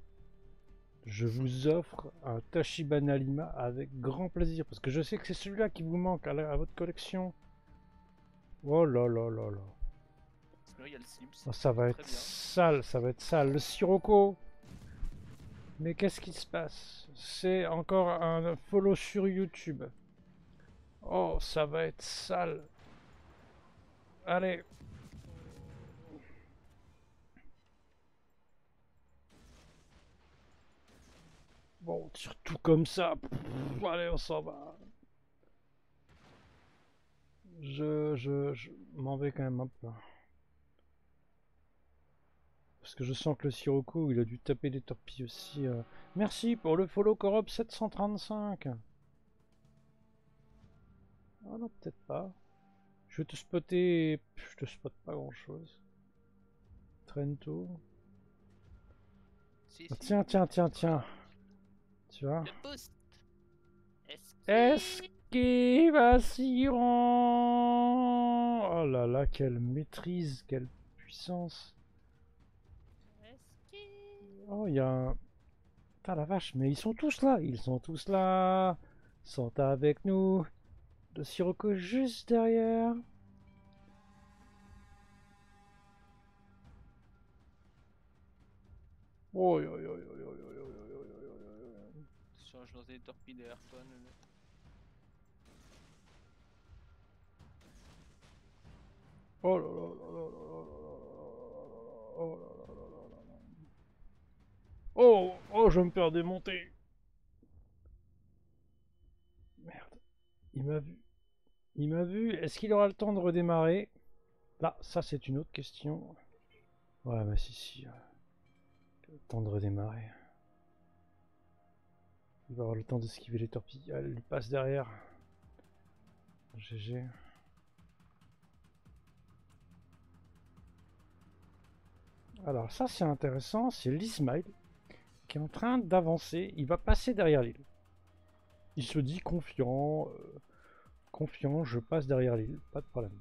Je vous offre un Tachibana Lima avec grand plaisir, parce que je sais que c'est celui-là qui vous manque à, la- à votre collection. Oh là là là là. Il y a le Sims. Oh, ça va être sale, ça va être sale. Le Sirocco Mais qu'est-ce qui se passe? C'est encore un follow sur YouTube. Oh, ça va être sale. Allez. Bon, on tire tout comme ça. Pff, allez, on s'en va. Je, je, je m'en vais quand même un peu. Parce que je sens que le Sirocco, il a dû taper des torpilles aussi. euh. Merci pour le follow Corop 735. Ah non, peut-être pas. Je vais te spotter. Je te spot pas grand chose. Trento. Si, Ah, si. Tiens, tiens, tiens, tiens. Tu vois. Le boost. Esquivation Oh là là, quelle maîtrise, quelle puissance. Oh, il y a un... Putain, la vache, mais ils sont tous là Ils sont tous là. Sont avec nous. Le Sirocco juste derrière. Oh, yo, yo, des torpilles derrière. Oh là là là là là là là Oh Oh je me faire démonter Merde. Il m'a vu. Il m'a vu. Est-ce qu'il aura le temps de redémarrer Là, ça c'est une autre question. Ouais bah si si. Le temps de redémarrer. Il va avoir le temps d'esquiver les torpilles. Elle lui passe derrière. GG. Alors ça c'est intéressant, c'est l'Ismail qui est en train d'avancer, il va passer derrière l'île. Il se dit confiant, euh, confiant, je passe derrière l'île, pas de problème.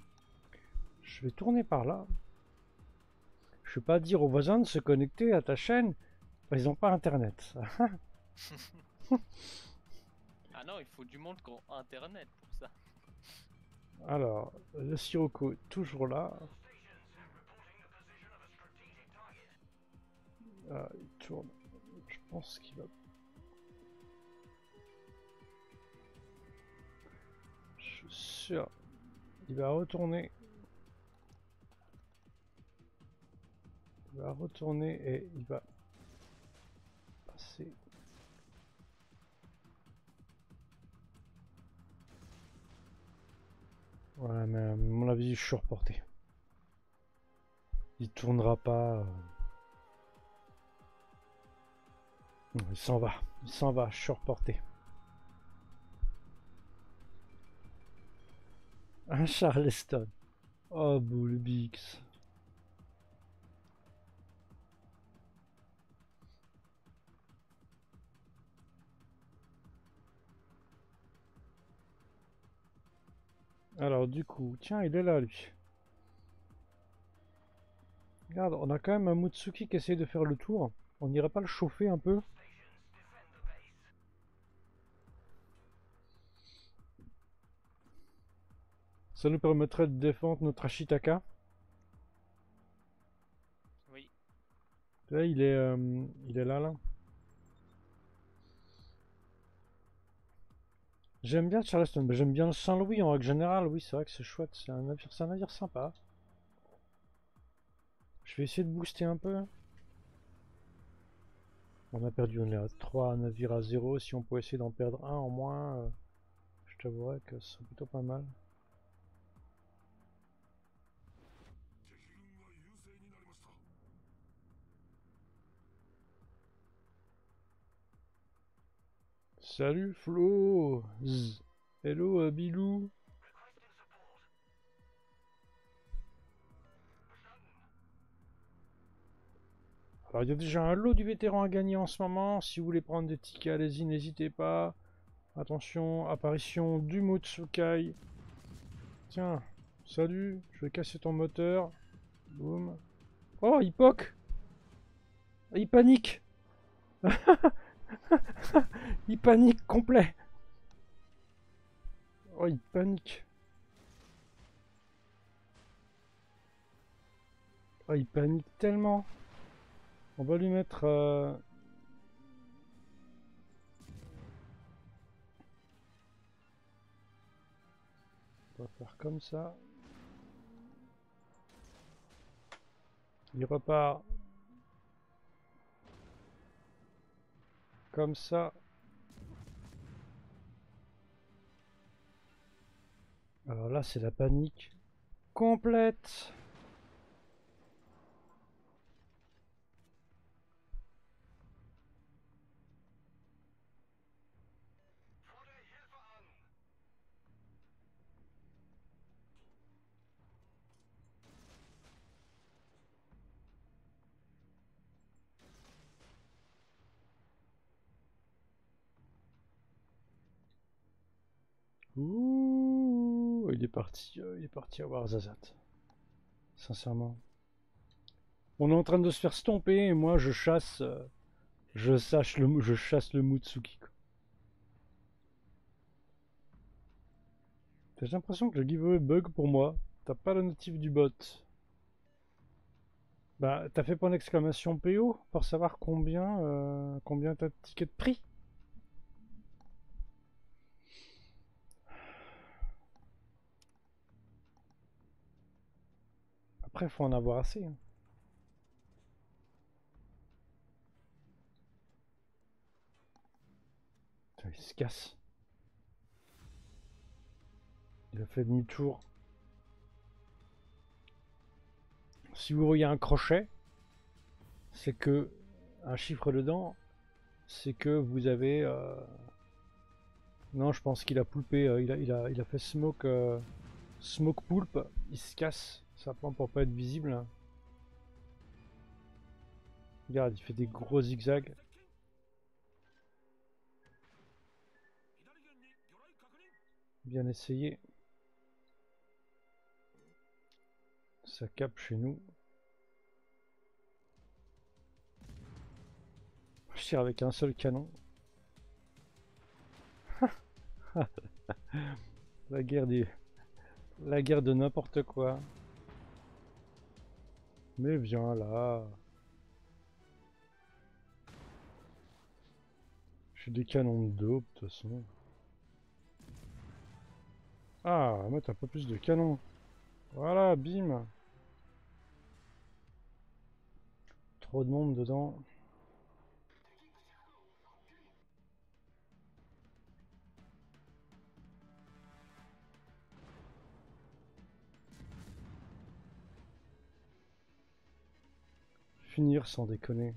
Je vais tourner par là. Je vais pas dire aux voisins de se connecter à ta chaîne, ils n'ont pas internet. <laughs> Ah non, il faut du monde qui internet pour ça. Alors, le Sirocco toujours là. Ah, il tourne. Je pense qu'il va. Je suis sûr. Il va retourner. Il va retourner et il va passer. Ouais, mais à mon avis, je suis reporté. Il tournera pas. euh. Il s'en va. Il s'en va. Je suis reporté. Un Charleston. Oh, Bullbix. Alors, du coup, tiens, il est là, lui. Regarde, on a quand même un Mutsuki qui essaye de faire le tour. On n'irait pas le chauffer un peu Ça nous permettrait de défendre notre Ashitaka. Oui. Là, il est, euh, il est là, là. J'aime bien Charleston, j'aime bien le Saint-Louis en règle générale. Oui, c'est vrai que c'est chouette. C'est un navire, c'est un navire sympa. Je vais essayer de booster un peu. On a perdu, on est à 3 navires à 0. Si on peut essayer d'en perdre un en moins, euh, je t'avouerais que ce serait plutôt pas mal. Salut Flo. Hello euh, Bilou Alors il y a déjà un lot du vétéran à gagner en ce moment. Si vous voulez prendre des tickets, allez-y, n'hésitez pas. Attention, apparition du Motsukai. Tiens, salut, je vais casser ton moteur. Boum. Oh, il poque Il panique <laughs> <laughs> Il panique complet Oh, il panique Oh, il panique tellement On va lui mettre... euh, On va faire comme ça. Il repart. Comme ça. Alors là, c'est la panique complète. Euh, il est parti avoir Zazat. Sincèrement. On est en train de se faire stomper et moi je chasse, euh, je sache le, je chasse le Mutsuki. J'ai l'impression que le giveaway bug pour moi? T'as pas la notif du bot? Bah, t'as fait point d'exclamation PO pour savoir combien, euh, combien t'as de tickets de prix? Après, faut en avoir assez. il se casse. Il a fait demi-tour. Si vous voyez un crochet, c'est que un chiffre dedans, c'est que vous avez. euh, Non, je pense qu'il a poulpé, euh, il, a, il, a, il a fait smoke, euh, smoke poulpe, il se casse, simplement pour pas être visible. Regarde, il fait des gros zigzags. Bien essayé. Ça capte chez nous. Je tire avec un seul canon. <laughs> La guerre des... La guerre de n'importe quoi. Mais viens là. J'ai des canons de dope de toute façon. Ah, mettre un peu plus de canons. Voilà, bim. Trop de monde dedans. Sans déconner.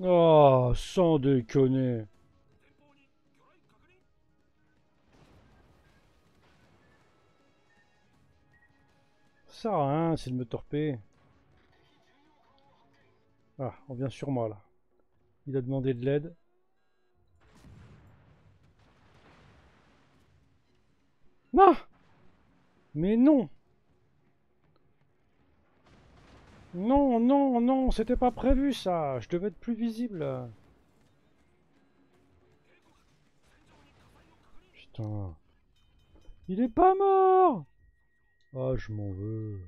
Oh, sans déconner. Ça rien, c'est de me torper. Ah, on vient sur moi là. Il a demandé de l'aide. Non Mais non Non, non, non, c'était pas prévu ça. Je devais être plus visible. Putain. Il est pas mort Ah, je m'en veux.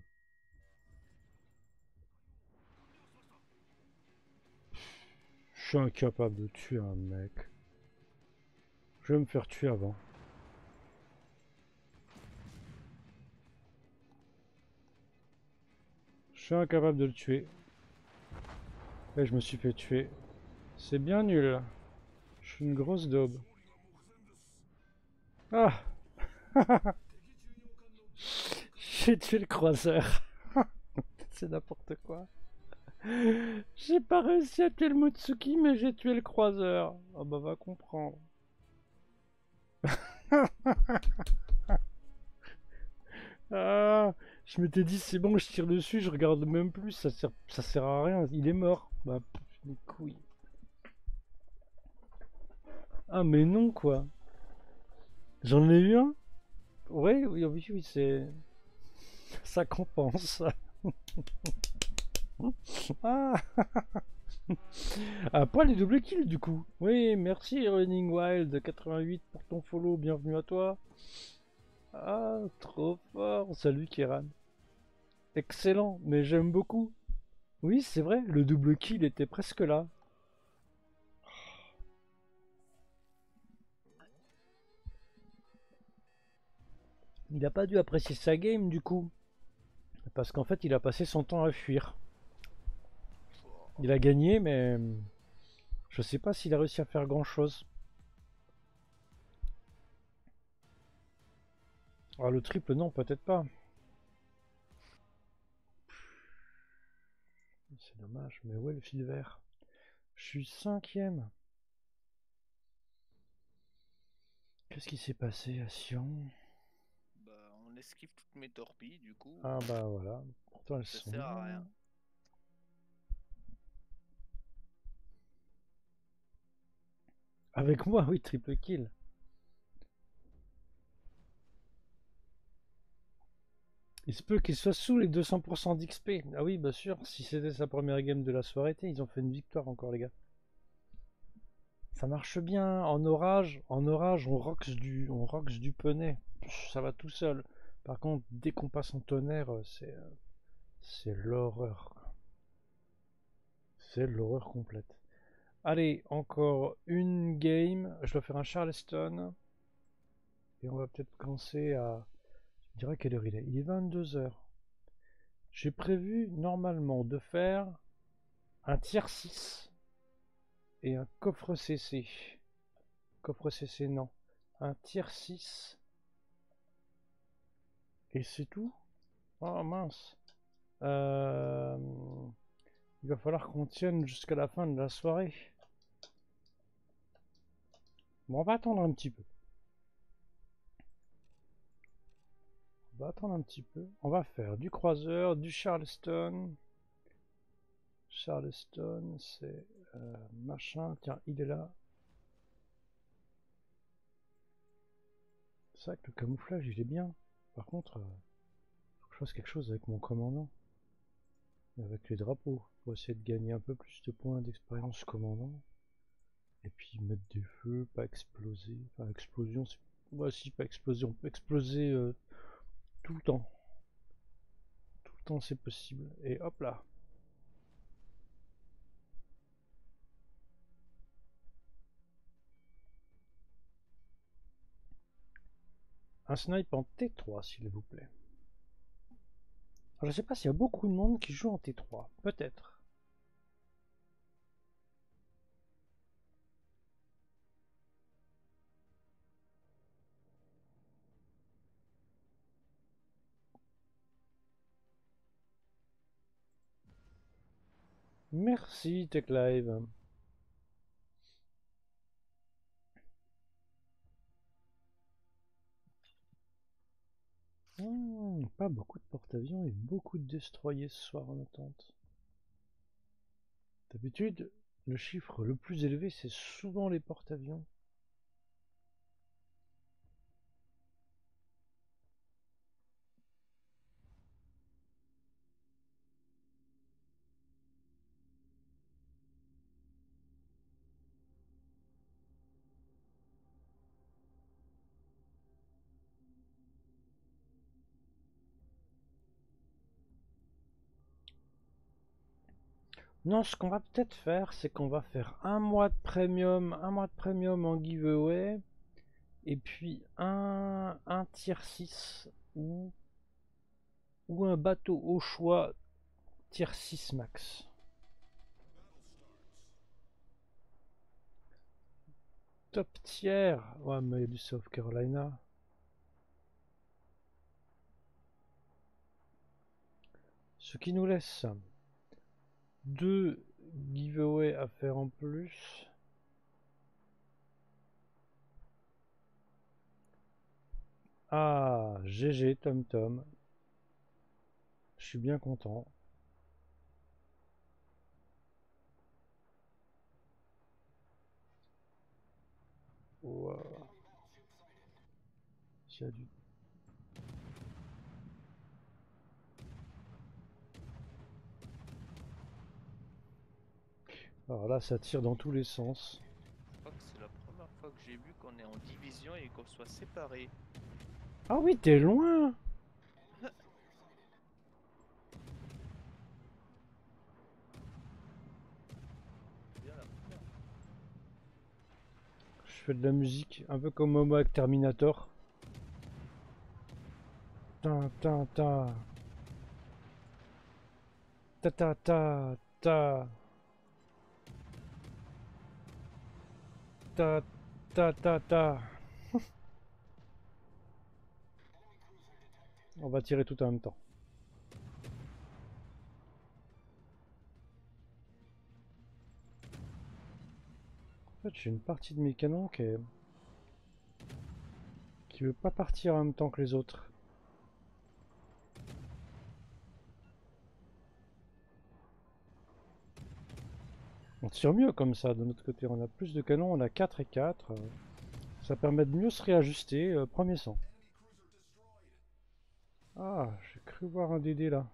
Je suis incapable de tuer un mec. Je vais me faire tuer avant. Je suis incapable de le tuer. Et je me suis fait tuer. C'est bien nul. Je suis une grosse daube. Ah <laughs> J'ai tué le croiseur. <laughs> C'est n'importe quoi. J'ai pas réussi à tuer le Mutsuki, mais j'ai tué le croiseur. Ah bah va comprendre. <laughs> ah je m'étais dit c'est bon, je tire dessus, je regarde même plus, ça sert, ça sert à rien, il est mort. Bah, les couilles. Ah mais non quoi. J'en ai eu un? Ouais, oui, oui, oui, c'est... <laughs> Ça compense. <laughs> ah Ah, pas les double kills du coup. Oui, merci Running Wild 88 pour ton follow, bienvenue à toi. Ah, trop fort. Salut Kéran. Excellent, mais j'aime beaucoup. Oui, c'est vrai, le double kill était presque là. Il n'a pas dû apprécier sa game du coup. Parce qu'en fait, il a passé son temps à fuir. Il a gagné, mais je sais pas s'il a réussi à faire grand chose. Ah, le triple, non, peut-être pas. C'est dommage, mais où est le fil vert? Je suis cinquième. Qu'est-ce qui s'est passé à Sion? Bah, on esquive toutes mes torpilles, du coup. Ah bah voilà, pourtant elles Ça sont... Sert à rien. Avec moi, oui, triple kill. Il se peut qu'il soit sous les 200% d'XP. Ah oui, bien sûr, si c'était sa première game de la soirée, ils ont fait une victoire encore, les gars. Ça marche bien. En orage, en orage, on rocks du, on rocks du poney. Ça va tout seul. Par contre, dès qu'on passe en tonnerre, c'est, euh, c'est l'horreur. C'est l'horreur complète. Allez, encore une game. Je dois faire un Charleston. Et on va peut-être commencer à... Je dirais quelle heure il est? Il est 22h. J'ai prévu normalement de faire un tiers 6 et un coffre CC. Coffre CC, non. Un tiers 6. Et c'est tout? Oh mince. Euh, Il va falloir qu'on tienne jusqu'à la fin de la soirée. Bon, on va attendre un petit peu. On va attendre un petit peu. On va faire du croiseur, du Charleston. Charleston, c'est euh, machin. Tiens, il est là. C'est vrai que le camouflage, il est bien. Par contre, euh, faut que je fasse quelque chose avec mon commandant. Avec les drapeaux. Pour essayer de gagner un peu plus de points d'expérience commandant. Et puis mettre des feux, pas exploser. Enfin, explosion, c'est. Ouais, si, pas explosion. On peut exploser euh, tout le temps. Tout le temps, c'est possible. Et hop là. Un snipe en T3, s'il vous plaît. Alors, je sais pas s'il y a beaucoup de monde qui joue en T3. Peut-être. Merci TechLive. Hmm, pas beaucoup de porte-avions et beaucoup de destroyers ce soir en attente. D'habitude, le chiffre le plus élevé, c'est souvent les porte-avions. Non, ce qu'on va peut-être faire, c'est qu'on va faire un mois de premium, un mois de premium en giveaway, et puis un, un tier 6 ou, ou un bateau au choix tier 6 max. Top tier, ouais, mais il y a du South Carolina. Ce qui nous laisse deux giveaways à faire en plus. Ah, GG Tom Tom. Je suis bien content. Alors là, ça tire dans tous les sens. Je crois que c'est la première fois que j'ai vu qu'on est en division et qu'on soit séparés. Ah oui, t'es loin. Je fais de la musique, un peu comme Momo avec Terminator. Ta ta ta. Ta ta ta ta. Ta ta ta. On va tirer tout en même temps. En fait, j'ai une partie de mes canons qui est... qui veut pas partir en même temps que les autres. On tire mieux comme ça de notre côté. On a plus de canons, on a 4 et 4. euh, Ça permet de mieux se réajuster. euh, premier sang. Ah, j'ai cru voir un DD là.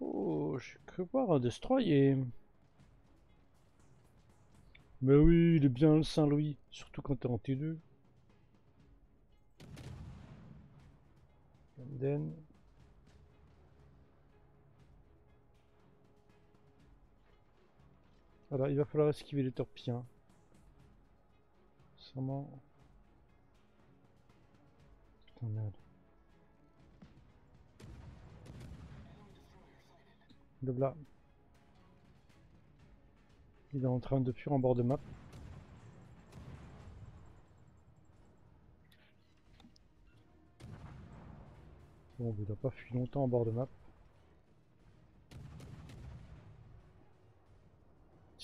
Oh, j'ai cru voir un destroyer. Mais oui, il est bien le Saint-Louis, surtout quand t'es en T2. Camden. Voilà, il va falloir esquiver les torpilles. hein. Sûrement. Putain, merde. De là. Il est en train de fuir en bord de map. Bon, il n'a pas fui longtemps en bord de map.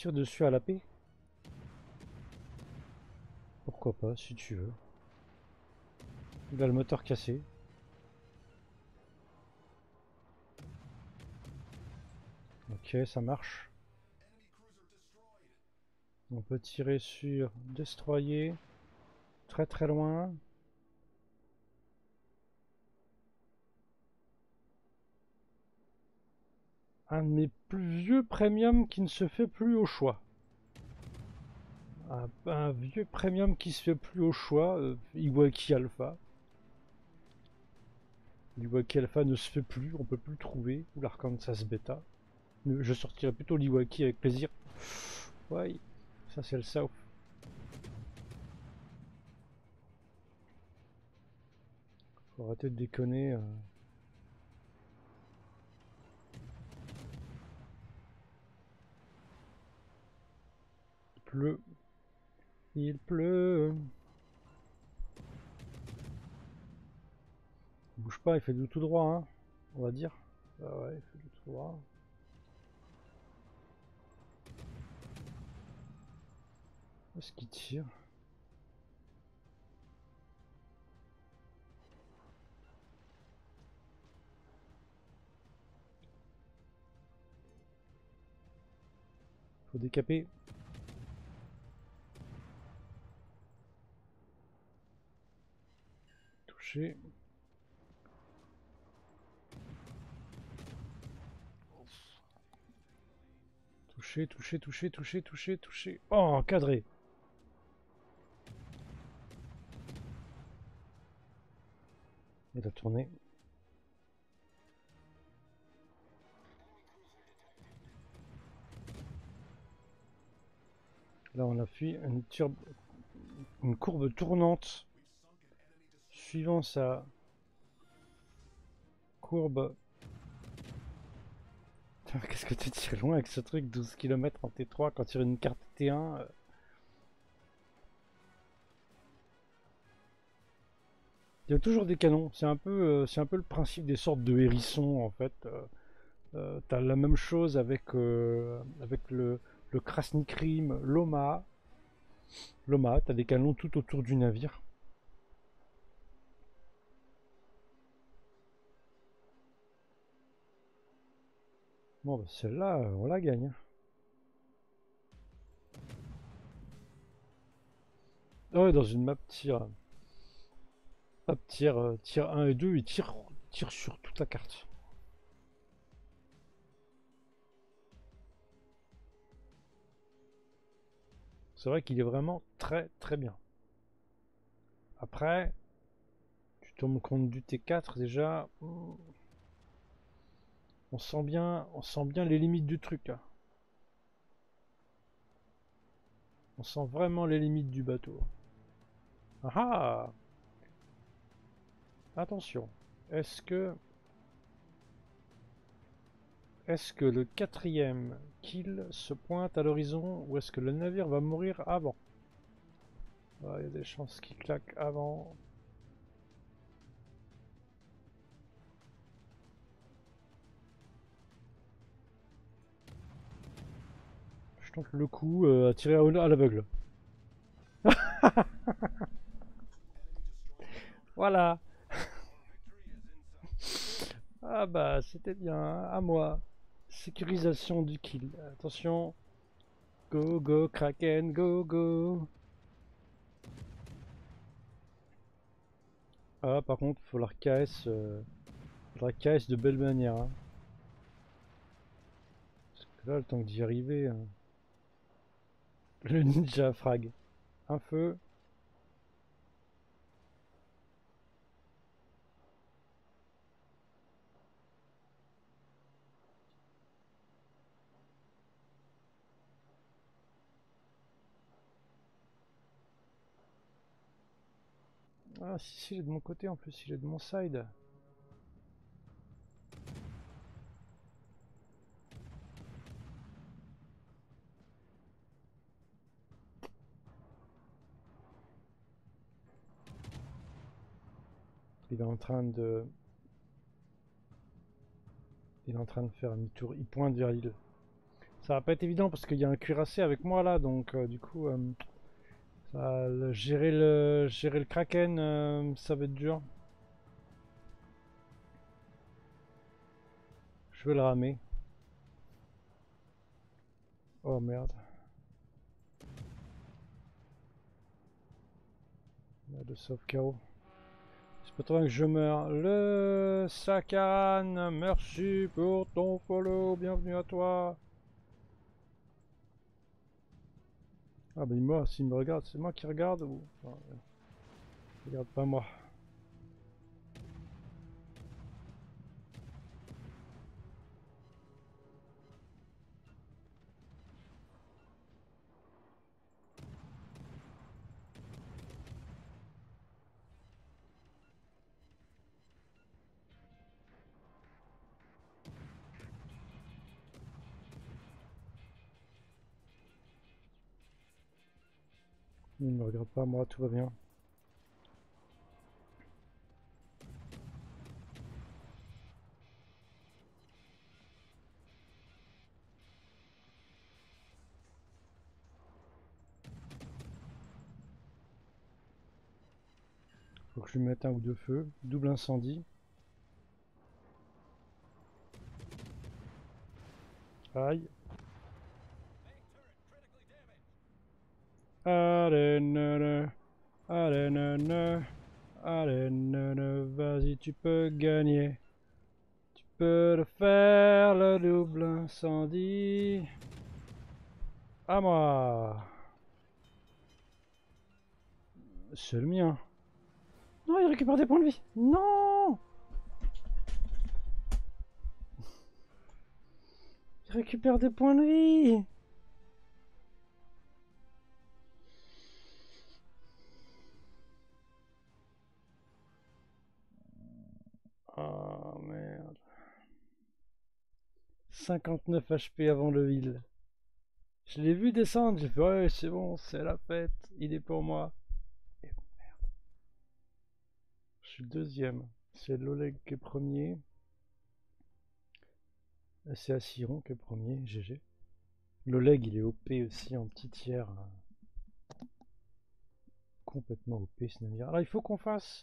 Tire dessus à la paix Pourquoi pas, si tu veux. Il a le moteur cassé. Ok, ça marche. On peut tirer sur destroyer très très loin. Un de mes vieux premium qui ne se fait plus au choix. Un, vieux premium qui se fait plus au choix, euh, Iwaki Alpha. L'Iwaki Alpha ne se fait plus, on peut plus le trouver, ou l'Arkansas Beta. Je sortirai plutôt l'Iwaki avec plaisir. Ouais, ça c'est le South. Faut arrêter de déconner. euh. Pleut. Il pleut. Il bouge pas, il fait du tout droit, hein, on va dire. Ah ouais, il fait du tout droit. Est-ce qu'il tire? Faut décaper. Toucher, toucher, toucher, toucher, toucher, toucher. Oh, encadré. Il a tourné. Là, on a fait une, une courbe tournante suivant sa courbe. <laughs> Qu'est-ce que tu tires loin avec ce truc 12 km en T3 quand tu tires une carte T1 euh. Il y a toujours des canons, c'est un peu euh, un peu le principe des sortes de hérissons en fait. Euh, T'as la même chose avec, avec le, le Krasnikrim, l'Oma. L'Oma, t'as des canons tout autour du navire. Bon, bah, celle-là, euh, on la gagne. Ah ouais, dans une map tir. Map tir, euh, tir 1 et 2, il tire, tire sur toute la carte. C'est vrai qu'il est vraiment très très bien. Après, tu tombes compte du T4 déjà. On sent bien, les limites du truc. On sent vraiment les limites du bateau. Ah ah Attention. Est-ce que est-ce que le quatrième kill se pointe à l'horizon ou est-ce que le navire va mourir avant? Il y a des chances qu'il claque avant. Je tente le coup euh, à tirer à, l'aveugle. <laughs> voilà. <laughs> Ah bah c'était bien, à moi. Sécurisation du kill. Attention. Go, go, Kraken, go, go. Ah, par contre, faut la KS, euh, la KS de belle manière. Parce que là, le temps d'y arriver. hein. Le ninja frag. Un feu. Ah, si, si, il est de mon côté en plus, il est de mon side. Il est en train de... Il est en train de faire un tour. Il pointe vers l'île. Ça va pas être évident parce qu'il y a un cuirassé avec moi là, donc euh, du coup... euh, le- gérer le gérer le kraken, euh, ça va être dur. Je vais le ramer. Oh merde. Merde de sauve KO. Que je meurs. Le Sakan, merci pour ton follow, bienvenue à toi. Ah bah moi, s'il me regarde, c'est moi qui regarde ou... enfin, euh, regarde pas moi. Il me regarde pas moi, tout va bien. Faut que je lui mette un ou deux feux. Double incendie. Aïe. Allez, nana. Allez, nana. Allez, nana. Vas-y, tu peux gagner. Tu peux faire, le double incendie. À moi. C'est le mien. Non, il récupère des points de vie. Non Il récupère des points de vie. 59 HP avant le heal. Je l'ai vu descendre, j'ai fait ouais c'est bon, c'est la fête, il est pour moi. Et merde. Je suis deuxième. C'est Loleg qui est premier. Et C'est Assiron qui est premier, GG. Loleg il est OP aussi en petit tiers. hein. Complètement OP ce navire. Alors il faut qu'on fasse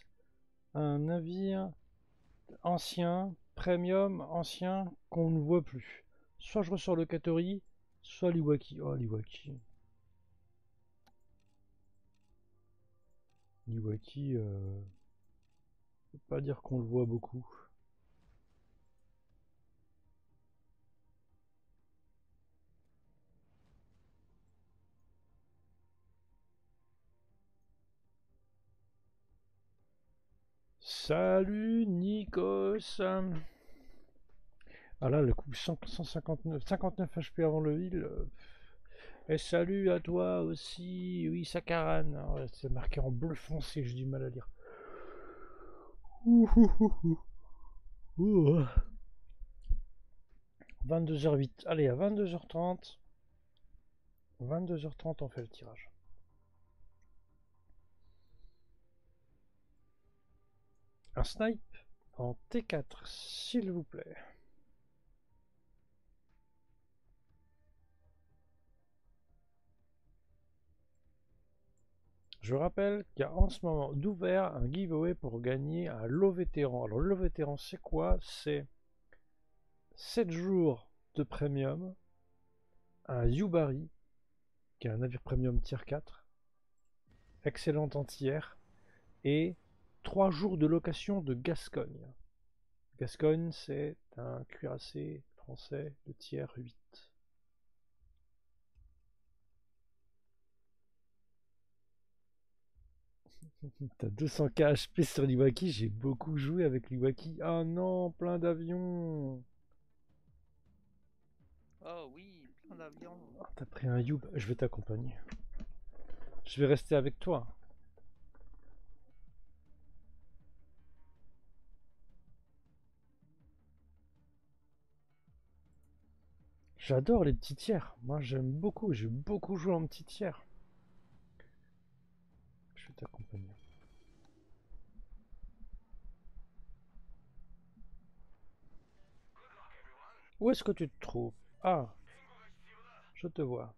un navire ancien, premium, ancien, qu'on ne voit plus. Soit je ressors le Katori, soit l'Iwaki. Oh, l'Iwaki. L'Iwaki, euh... pas dire qu'on le voit beaucoup. Salut Nikos. Ah là, le coup 100 159, 59 HP avant le heal. euh, Et salut à toi aussi, oui Sakaran. Ah C'est marqué en bleu foncé, j'ai du mal à lire. Ouh, ouh, ouh, ouh. Ouh. 22h08. Allez, à 22h30. 22h30, on fait le tirage. Un snipe en T4, s'il vous plaît. Je rappelle qu'il y a en ce moment d'ouvert un giveaway pour gagner un lot vétéran. Alors le lot vétéran c'est quoi? C'est 7 jours de premium, un Yubari, qui est un navire premium tier 4, excellent anti-air, et 3 jours de location de Gascogne. Gascogne, c'est un cuirassé français de tiers 8. <laughs> T'as 200k HP sur l'Iwaki, j'ai beaucoup joué avec l'Iwaki. Ah non, plein d'avions Oh oui, plein d'avions. Ah, T'as pris un Youb, je vais t'accompagner. Je vais rester avec toi. J'adore les petits tiers. Moi j'aime beaucoup, j'ai beaucoup joué en petit tiers. Je vais t'accompagner. Où est-ce que tu te trouves? Ah, je te vois.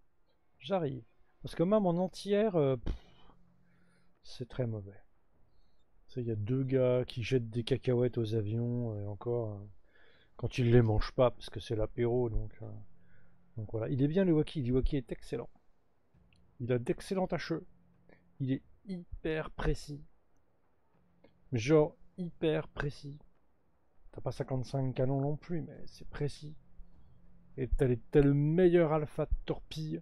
J'arrive. Parce que moi, mon entière, euh, c'est très mauvais. Il y a deux gars qui jettent des cacahuètes aux avions, et encore, euh, quand ils les mangent pas, parce que c'est l'apéro, donc, euh, donc voilà. Il est bien le Waki, le Waki est excellent. Il a d'excellents tacheux. Il est hyper précis. Genre hyper précis. T'as pas 55 canons non plus, mais c'est précis. Et t'as le meilleur alpha de torpille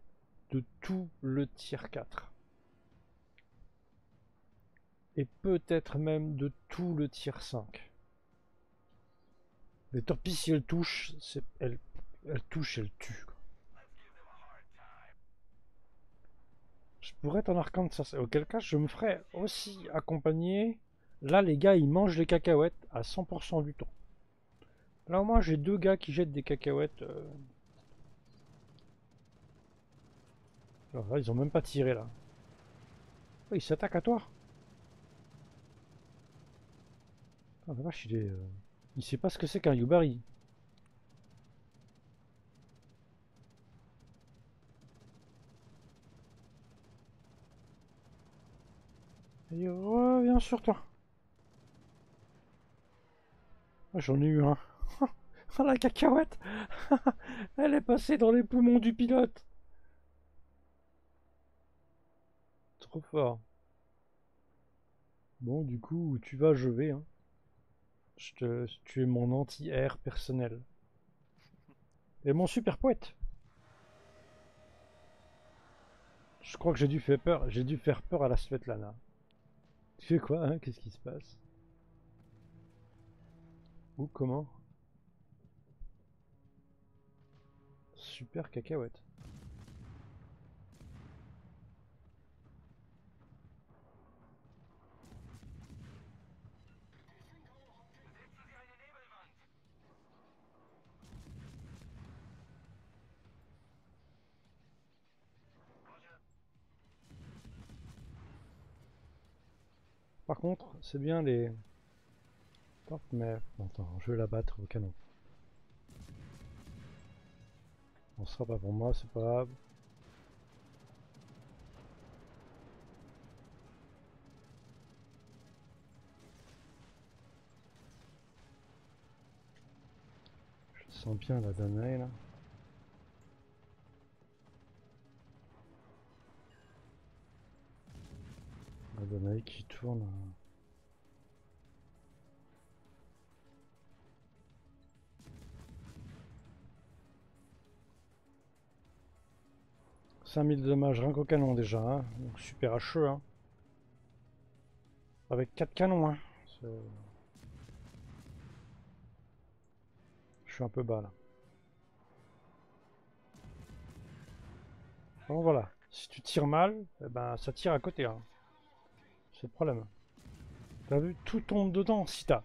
de tout le tier 4. Et peut-être même de tout le tier 5. Les torpilles, si elles touchent, elles, elles touchent, elles tuent. Je pourrais être en Arkansas. Auquel cas, je me ferais aussi accompagner. Là, les gars, ils mangent les cacahuètes à 100% du temps. Là, au moins, j'ai deux gars qui jettent des cacahuètes. euh. Alors là, ils ont même pas tiré, là. Oh, ils s'attaquent à toi. Ah, il est... euh, Il sait pas ce que c'est qu'un Yubari. Et il revient sur toi. Ah, J'en ai eu un. <laughs> Ah, la cacahuète <laughs> Elle est passée dans les poumons du pilote Trop fort. Bon, du coup, où tu vas, je vais. Hein. Je te... Tu es mon anti-air personnel. Et mon super poète. Je crois que j'ai dû faire peur. J'ai dû faire peur à la Svetlana. Tu fais quoi, hein? Qu'est-ce qui se passe? Où Comment? Super cacahuète. Par contre, c'est bien les... Attends, mais... Attends, je vais la battre au canon. On sera pas pour moi, c'est pas grave. Je sens bien la Danae là. La Danae qui tourne. hein. « 5000 de dommages rien qu'au canon déjà, hein. donc super hacheux. Hein. Avec 4 canons. Hein. Je suis un peu bas là. Bon voilà, si tu tires mal, eh ben, ça tire à côté. Hein. C'est le problème. T'as vu, tout tombe dedans si t'as.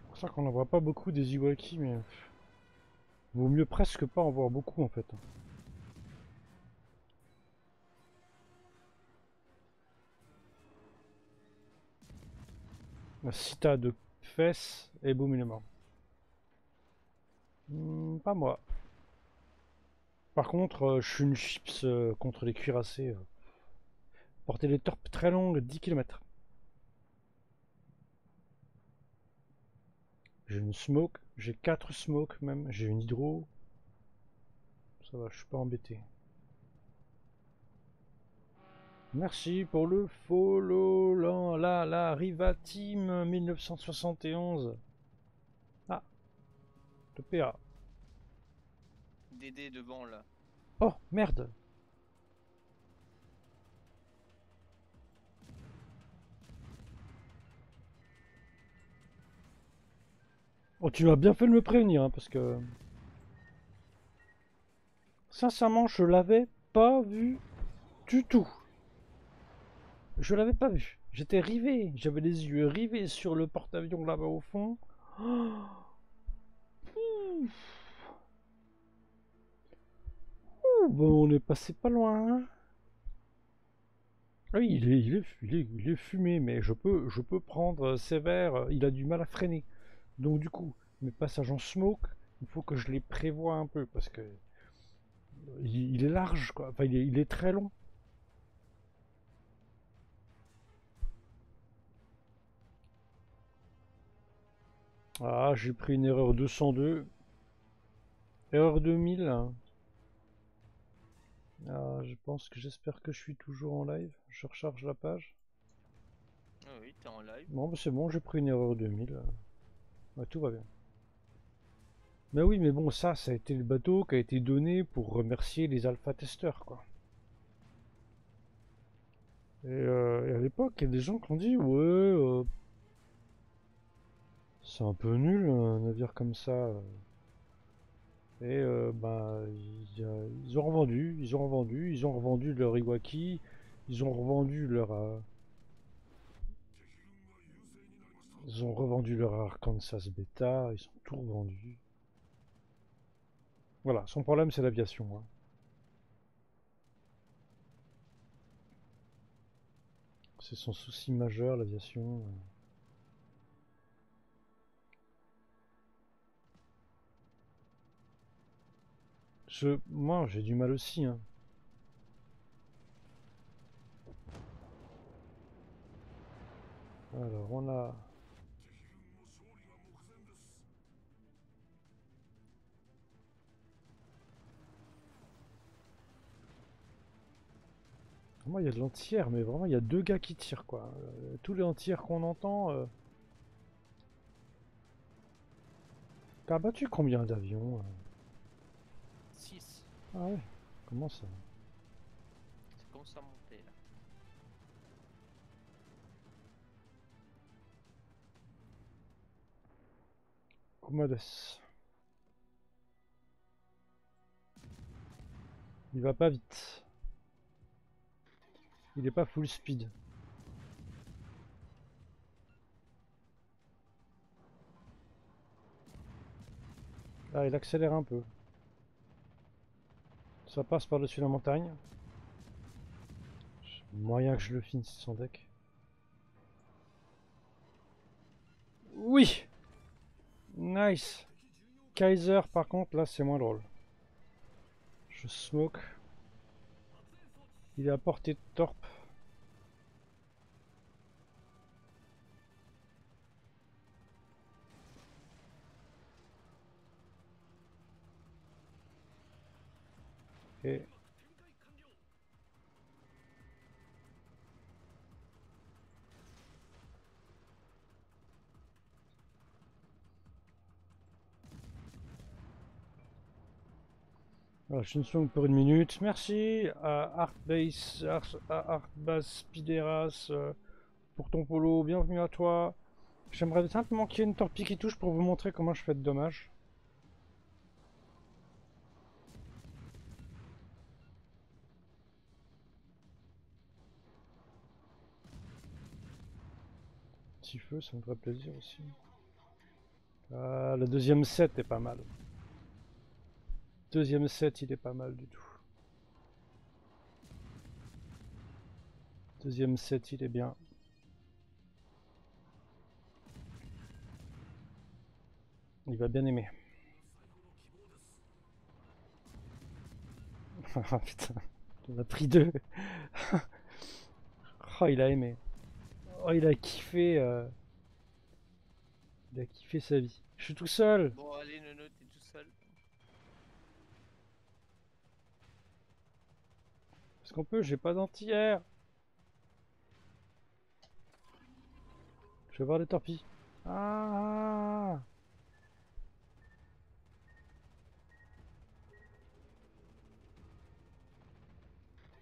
C'est pour ça qu'on n'en voit pas beaucoup des Iwaki, mais... Vaut mieux presque pas en voir beaucoup en fait. Si t'as de fesses, et boum, il est mort. Hmm, pas moi. Par contre, euh, je suis une chips euh, contre les cuirassés. euh. Porter des torpes très longues, 10 km. J'ai une smoke, j'ai quatre smokes même, j'ai une hydro. Ça va, je suis pas embêté. Merci pour le follow, là, là, là, Riva Team 1971. Ah, le PA. Devant là. Oh, merde Oh, tu m'as bien fait de me prévenir, hein, parce que... Sincèrement, je l'avais pas vu du tout. Je l'avais pas vu. J'étais rivé. J'avais les yeux rivés sur le porte-avions là-bas au fond. Oh. On est passé pas loin. hein. Oui, il est, fumé, mais je peux, je peux prendre sévère. Il a du mal à freiner. Donc du coup, mes passages en smoke, il faut que je les prévoie un peu parce que il, est large, quoi. Enfin, il est, il est très long. Ah, j'ai pris une erreur 202. Erreur 2000. Ah, je pense que j'espère que je suis toujours en live. Je recharge la page. Ah oui, t'es en live. Non, bah c'est bon, j'ai pris une erreur 2000. Ouais, tout va bien. Mais oui, mais bon, ça, ça a été le bateau qui a été donné pour remercier les alpha-testeurs, quoi. Et, euh, et à l'époque, il y a des gens qui ont dit, ouais, euh, c'est un peu nul un navire comme ça. euh. Et euh, bah, ils, euh, ils ont revendu, ils ont revendu, ils ont revendu leur Iwaki, ils ont revendu leur. euh, ils ont revendu leur Arkansas Beta, ils ont tout revendu. Voilà, son problème c'est l'aviation. hein. C'est son souci majeur, l'aviation. euh. Moi, j'ai du mal aussi. Hein. Alors, on a. Moi, il y a de l'entière, mais vraiment, il y a deux gars qui tirent, quoi. Euh, tous les entières qu'on entend. Euh... T'as battu combien d'avions euh? 6. Ah ouais, comment ça C'est comme ça monté là. Commodus. Il va pas vite. Il est pas full speed. Ah, il accélère un peu. Ça passe par-dessus la montagne. Moyen que je le finisse son deck. Oui! Nice. Kaiser, par contre, là, c'est moins drôle. Je smoke. Il est à portée de torpe. Et... Ne suis pour une minute. Merci à Artbase, Art, à Artbase Spideras euh, pour ton polo. Bienvenue à toi. J'aimerais simplement qu'il y ait une torpille qui touche pour vous montrer comment je fais de dommages. Petit feu, ça me ferait plaisir aussi. Ah, le deuxième set est pas mal. Deuxième set, il est pas mal du tout. Deuxième set, il est bien. Il va bien aimer. <laughs> Ah putain, en a pris deux. <laughs> oh, il a aimé. Oh, il a kiffé. euh, Il a kiffé sa vie. Je suis tout seul. Bon, allez, Nono, t'es tout seul. Est-ce qu'on peut? J'ai pas d'anti-air. Je vais voir les torpilles. Ah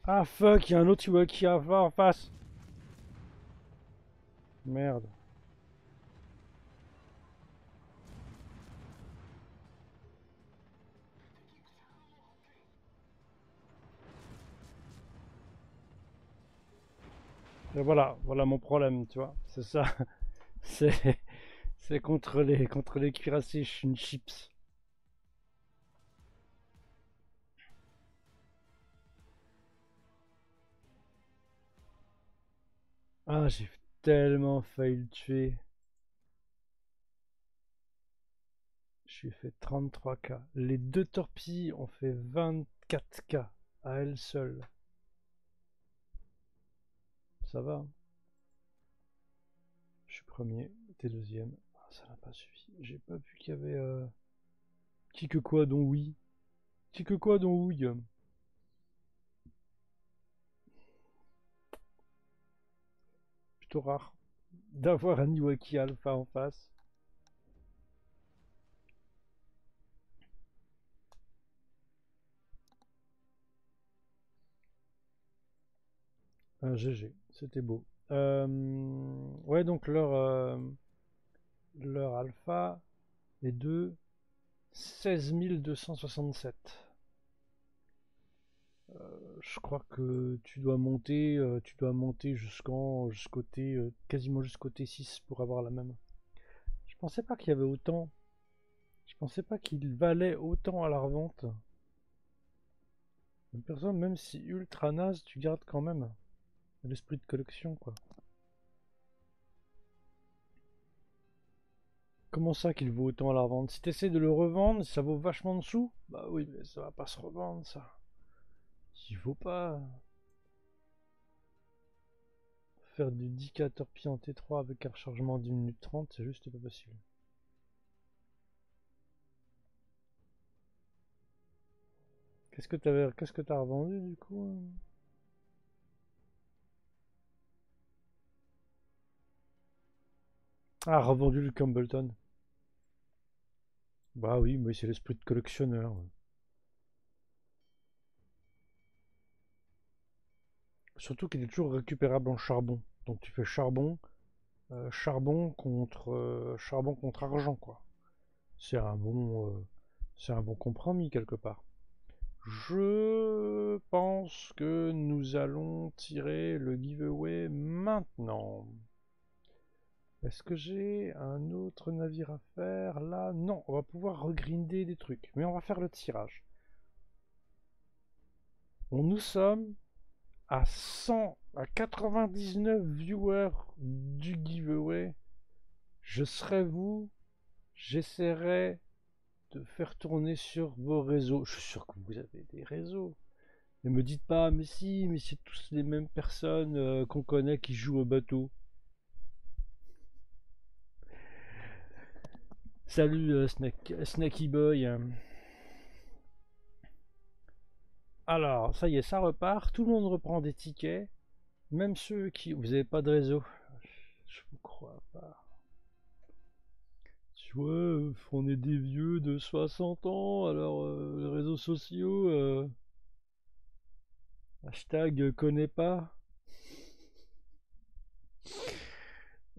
Ah fuck, il y a un autre à voir en face. Merde. Voilà, voilà mon problème, tu vois. C'est ça. <laughs> C'est c'est contre les contre les cuirassés, je chips. Ah, j'ai tellement failli le tuer. Je lui ai fait 33k. Les deux torpilles ont fait 24k à elles seules. Ça va. hein. Je suis premier, t'es deuxième. Ah, ça n'a pas suffi. J'ai pas vu qu'il y avait... Euh... Qui que quoi dont oui. Qui que quoi dont oui. Rare <laughs> d'avoir un Iwaki Alpha en face. Un GG, c'était beau. Euh, ouais, donc leur, euh, leur alpha est de 16 267. Euh, je crois que tu dois monter, euh, tu dois monter jusqu'en jusqu'au T, euh, quasiment jusqu'au T6 pour avoir la même. Je pensais pas qu'il y avait autant. Je pensais pas qu'il valait autant à la revente. Une personne, même si ultra naze, tu gardes quand même l'esprit de collection, quoi. Comment ça qu'il vaut autant à la revente? Si tu essaies de le revendre, ça vaut vachement de sous? Bah oui, mais ça va pas se revendre, ça. Il faut pas faire du 10k torpille en T3 avec un rechargement d'une minute 30, c'est juste pas possible. Qu'est-ce que t'avais, qu'est-ce que t'as revendu du coup hein? Ah, revendu le Campbellton. Bah oui, mais c'est l'esprit de collectionneur. Surtout qu'il est toujours récupérable en charbon. Donc tu fais charbon, euh, charbon contre euh, charbon contre argent quoi. C'est un bon, euh, c'est un bon compromis quelque part. Je pense que nous allons tirer le giveaway maintenant. Est-ce que j'ai un autre navire à faire? Là Non, on va pouvoir regrinder des trucs, mais on va faire le tirage. On, nous sommes à 100, à 99 viewers du giveaway. Je serai vous, j'essaierai de faire tourner sur vos réseaux. Je suis sûr que vous avez des réseaux. Ne me dites pas, mais si, mais c'est tous les mêmes personnes euh, qu'on connaît qui jouent au bateau. Salut euh, Snack, Snacky Boy. Alors, ça y est, ça repart. Tout le monde reprend des tickets. Même ceux qui... Vous avez pas de réseau. Je vous crois pas. Tu vois, euh, on est des vieux de 60 ans, alors euh, les réseaux sociaux... euh, Hashtag connais pas.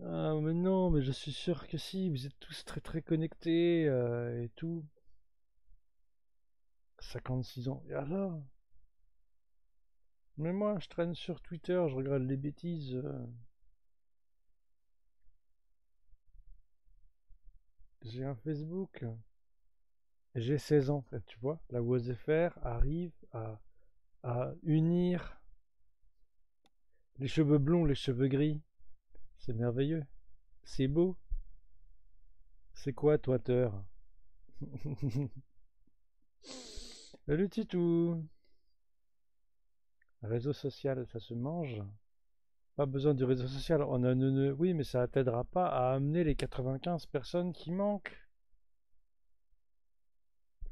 Ah, mais non, mais je suis sûr que si, vous êtes tous très très connectés euh, et tout. 56 ans. Et alors? Mais moi, je traîne sur Twitter, je regarde les bêtises. euh. J'ai un Facebook. J'ai 16 ans, tu vois. La WSFR arrive à, unir les cheveux blonds, les cheveux gris. C'est merveilleux. C'est beau. C'est quoi, Twitter Le <laughs> titou. Réseau social, ça se mange. Pas besoin du réseau social. On a un. Oui, mais ça t'aidera pas à amener les 95 personnes qui manquent.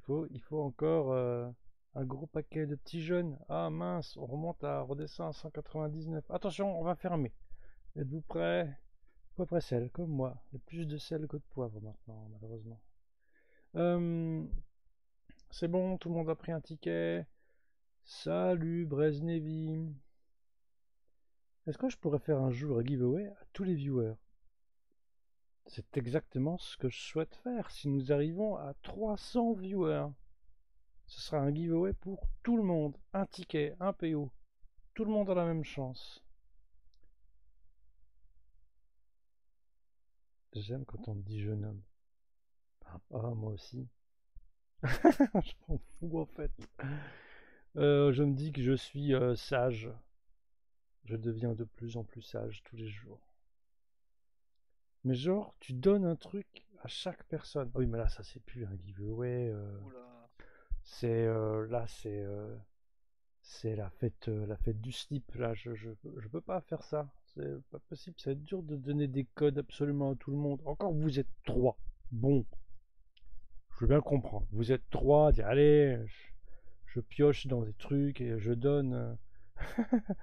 faut, il faut encore euh, un gros paquet de petits jeunes. Ah mince, on remonte à redescend à 199. Attention, on va fermer. Êtes-vous prêts? Pas près sel, comme moi. Il y a plus de sel que de poivre maintenant, malheureusement. Euh, c'est bon, tout le monde a pris un ticket. Salut Breznevi. Est-ce que je pourrais faire un jour un giveaway à tous les viewers? C'est exactement ce que je souhaite faire. Si nous arrivons à 300 viewers, ce sera un giveaway pour tout le monde. Un ticket, un PO. Tout le monde a la même chance. J'aime quand on me dit jeune homme. Ah, moi aussi. <laughs> je m'en fous en fait. Euh, je me dis que je suis euh, sage. Je deviens de plus en plus sage tous les jours. Mais genre, tu donnes un truc à chaque personne. Oui, mais là, ça c'est plus un giveaway. euh, Oula. c'est là, c'est c'est la fête, la fête du slip. Là, je, je, je peux pas faire ça. C'est pas possible. Ça va être dur de donner des codes absolument à tout le monde. Encore, vous êtes trois. Bon, je veux bien comprendre. Vous êtes trois. Dire, allez, je, je pioche dans des trucs et je donne. euh, <laughs>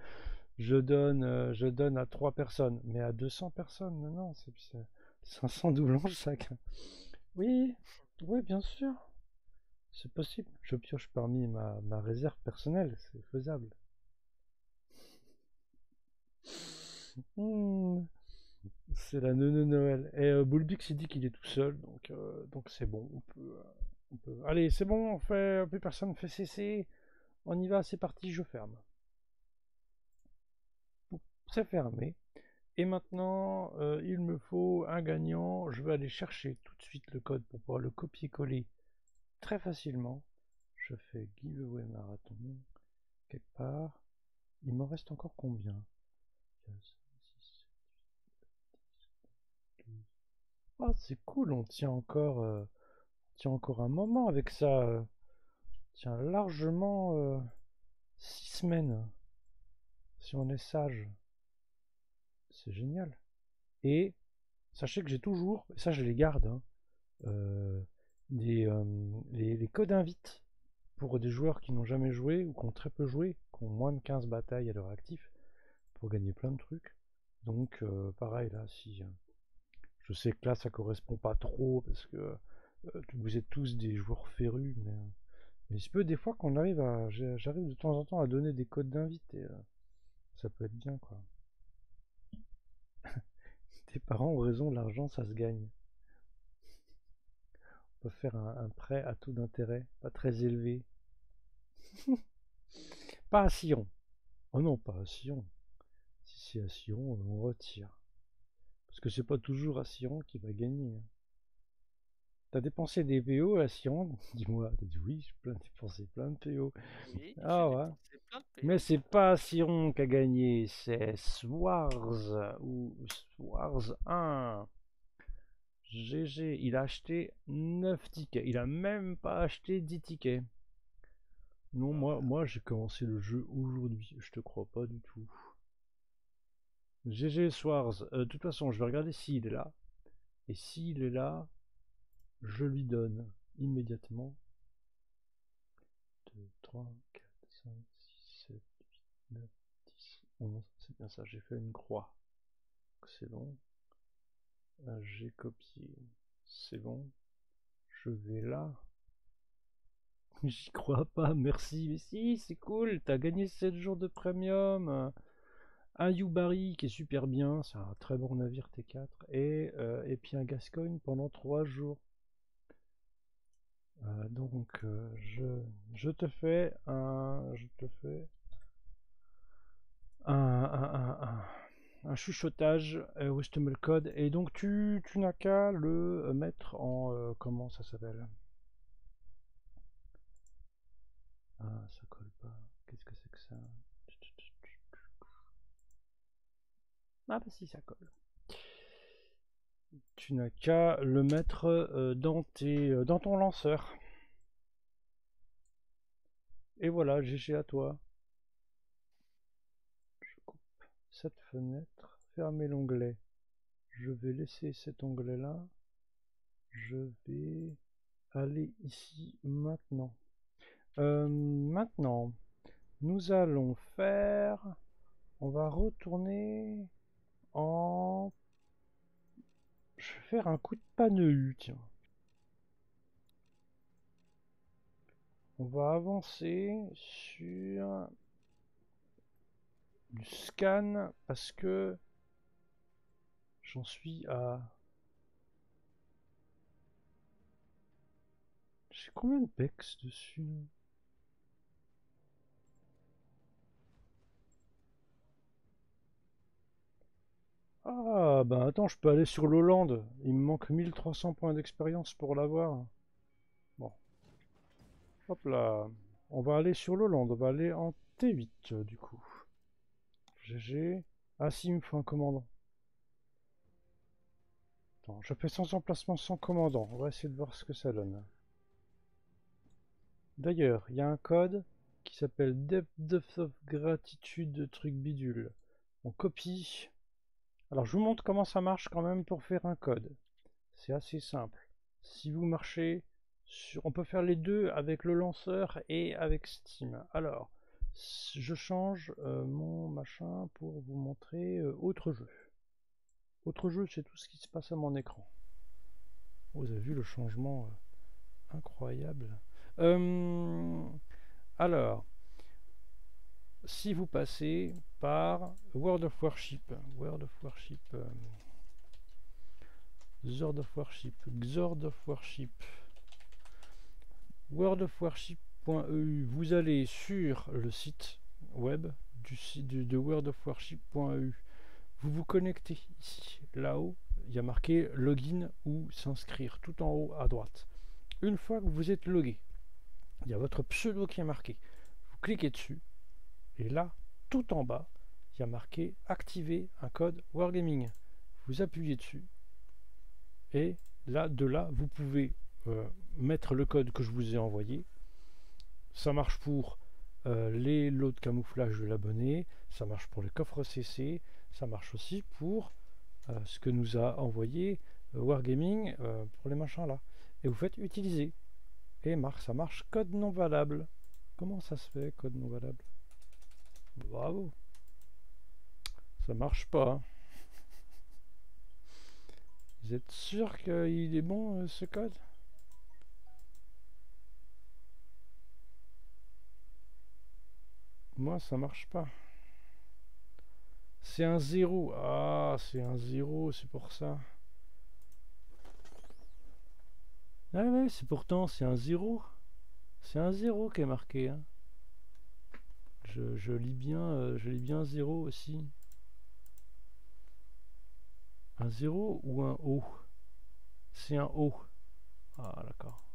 je donne, euh, je donne à trois personnes, mais à 200 personnes, non, non, c'est c'est 500 doublons chacun. Oui, oui, bien sûr, c'est possible. Je pioche parmi ma, réserve personnelle, c'est faisable. Hmm, C'est la neuneu Noël. Et euh, Bulbix il dit qu'il est tout seul, donc euh, donc c'est bon, on peut, Allez, c'est bon, on fait, plus personne fait cesser. On y va, c'est parti, je ferme. C'est fermé. Et maintenant, euh, il me faut un gagnant. Je vais aller chercher tout de suite le code pour pouvoir le copier-coller très facilement. Je fais giveaway marathon quelque part. Il m'en reste encore combien? 15, 16, 17, 18, 19. Ah, c'est cool, on tient encore, euh, tient encore un moment avec ça. euh. Tient largement 6 semaines. Si on est sage. C'est génial. Et sachez que j'ai toujours, et ça je les garde, hein, euh, des, euh, les, codes invites pour des joueurs qui n'ont jamais joué ou qui ont très peu joué, qui ont moins de 15 batailles à leur actif, pour gagner plein de trucs. Donc euh, pareil là, si euh, je sais que là ça correspond pas trop parce que euh, vous êtes tous des joueurs férus, mais, euh, mais il se peut des fois qu'on arrive à, j'arrive de temps en temps à donner des codes d'invite euh, ça peut être bien quoi. <laughs> Tes parents ont raison, l'argent ça se gagne. On peut faire un, un prêt à taux d'intérêt, pas très élevé. <laughs> pas à Sion. Oh non, pas à Sion. Si c'est à Sion, on retire. Parce que c'est pas toujours à Sion qui va gagner. hein. T'as dépensé des PO à Sion <laughs> Dis-moi. T'as dit oui, j'ai plein dépensé plein de PO. Oui, Ah ouais. plein de PO. Mais c'est pas Siron qui a gagné, c'est Swars ou Swars 1. GG, il a acheté 9 tickets. Il a même pas acheté 10 tickets. Non, moi, moi j'ai commencé le jeu aujourd'hui. Je te crois pas du tout. GG Swars. Euh, de toute façon, je vais regarder s'il est là. Et s'il est là, je lui donne immédiatement 2, 3, 4, 5, 6, 7, 8, 9, 10, 11. C'est bien ça, j'ai fait une croix. C'est bon. Euh, J'ai copié. C'est bon. Je vais là. <laughs> J'y crois pas, merci. Mais si, c'est cool. T'as gagné 7 jours de premium. Un Yubari qui est super bien. C'est un très bon navire T4. Et, euh, et puis un Gascogne pendant 3 jours. Euh, donc, euh, je, je te fais un, je te fais un, chuchotage euh, où code? Et donc, tu, tu n'as qu'à le mettre en, euh, comment ça s'appelle? Ah, ça colle pas. Qu'est-ce que c'est que ça? Ah, bah si, ça colle. Tu n'as qu'à le mettre euh, dans, tes, euh, dans ton lanceur. Et voilà, GG à toi. Je coupe cette fenêtre, fermer l'onglet. Je vais laisser cet onglet là. Je vais aller ici maintenant. Euh, maintenant, nous allons faire... On va retourner en... Je vais faire un coup de panneau, tiens. On va avancer sur du scan parce que j'en suis à... J'ai combien de pecs dessus? Ah, bah attends, je peux aller sur l'Hollande. Il me manque 1300 points d'expérience pour l'avoir. Bon. Hop là. On va aller sur l'Hollande. On va aller en T8 euh, du coup. GG. Ah si, il me faut un commandant. Attends, je fais sans emplacement, sans commandant. On va essayer de voir ce que ça donne. D'ailleurs, il y a un code qui s'appelle Depth of Gratitude truc bidule. On copie. Alors je vous montre comment ça marche quand même pour faire un code. C'est assez simple. Si vous marchez sur... On peut faire les deux avec le lanceur et avec Steam. Alors, je change euh, mon machin pour vous montrer euh, autre jeu. Autre jeu, c'est tout ce qui se passe à mon écran. Vous avez vu le changement euh, incroyable. alors, si vous passez par World of Warship, World of Warship, Zord of Warship, Xord of Warship, World of Warship.eu, vous allez sur le site web de World of Warship.eu. Vous vous connectez ici, là-haut, il y a marqué login ou s'inscrire, tout en haut à droite. Une fois que vous êtes logué, il y a votre pseudo qui est marqué. Vous cliquez dessus, et là, tout en bas, il y a marqué activer un code Wargaming. Vous appuyez dessus. Et là, de là, vous pouvez euh, mettre le code que je vous ai envoyé. Ça marche pour euh, les lots de camouflage de l'abonné. Ça marche pour les coffres CC. Ça marche aussi pour euh, ce que nous a envoyé Wargaming pour les machins là. Et vous faites utiliser. Et marche, ça marche code non valable. Comment ça se fait, code non valable? Bravo. Ça marche pas. Hein. Vous êtes sûr qu'il est bon euh, ce code? Moi ça marche pas. C'est un zéro. Ah, c'est un zéro, c'est pour ça. Ah ouais, c'est pourtant, c'est un zéro. C'est un zéro qui est marqué. Hein. Je, lis bien, euh, je lis bien 0 aussi. Un 0 ou un O? C'est un O. Ah d'accord.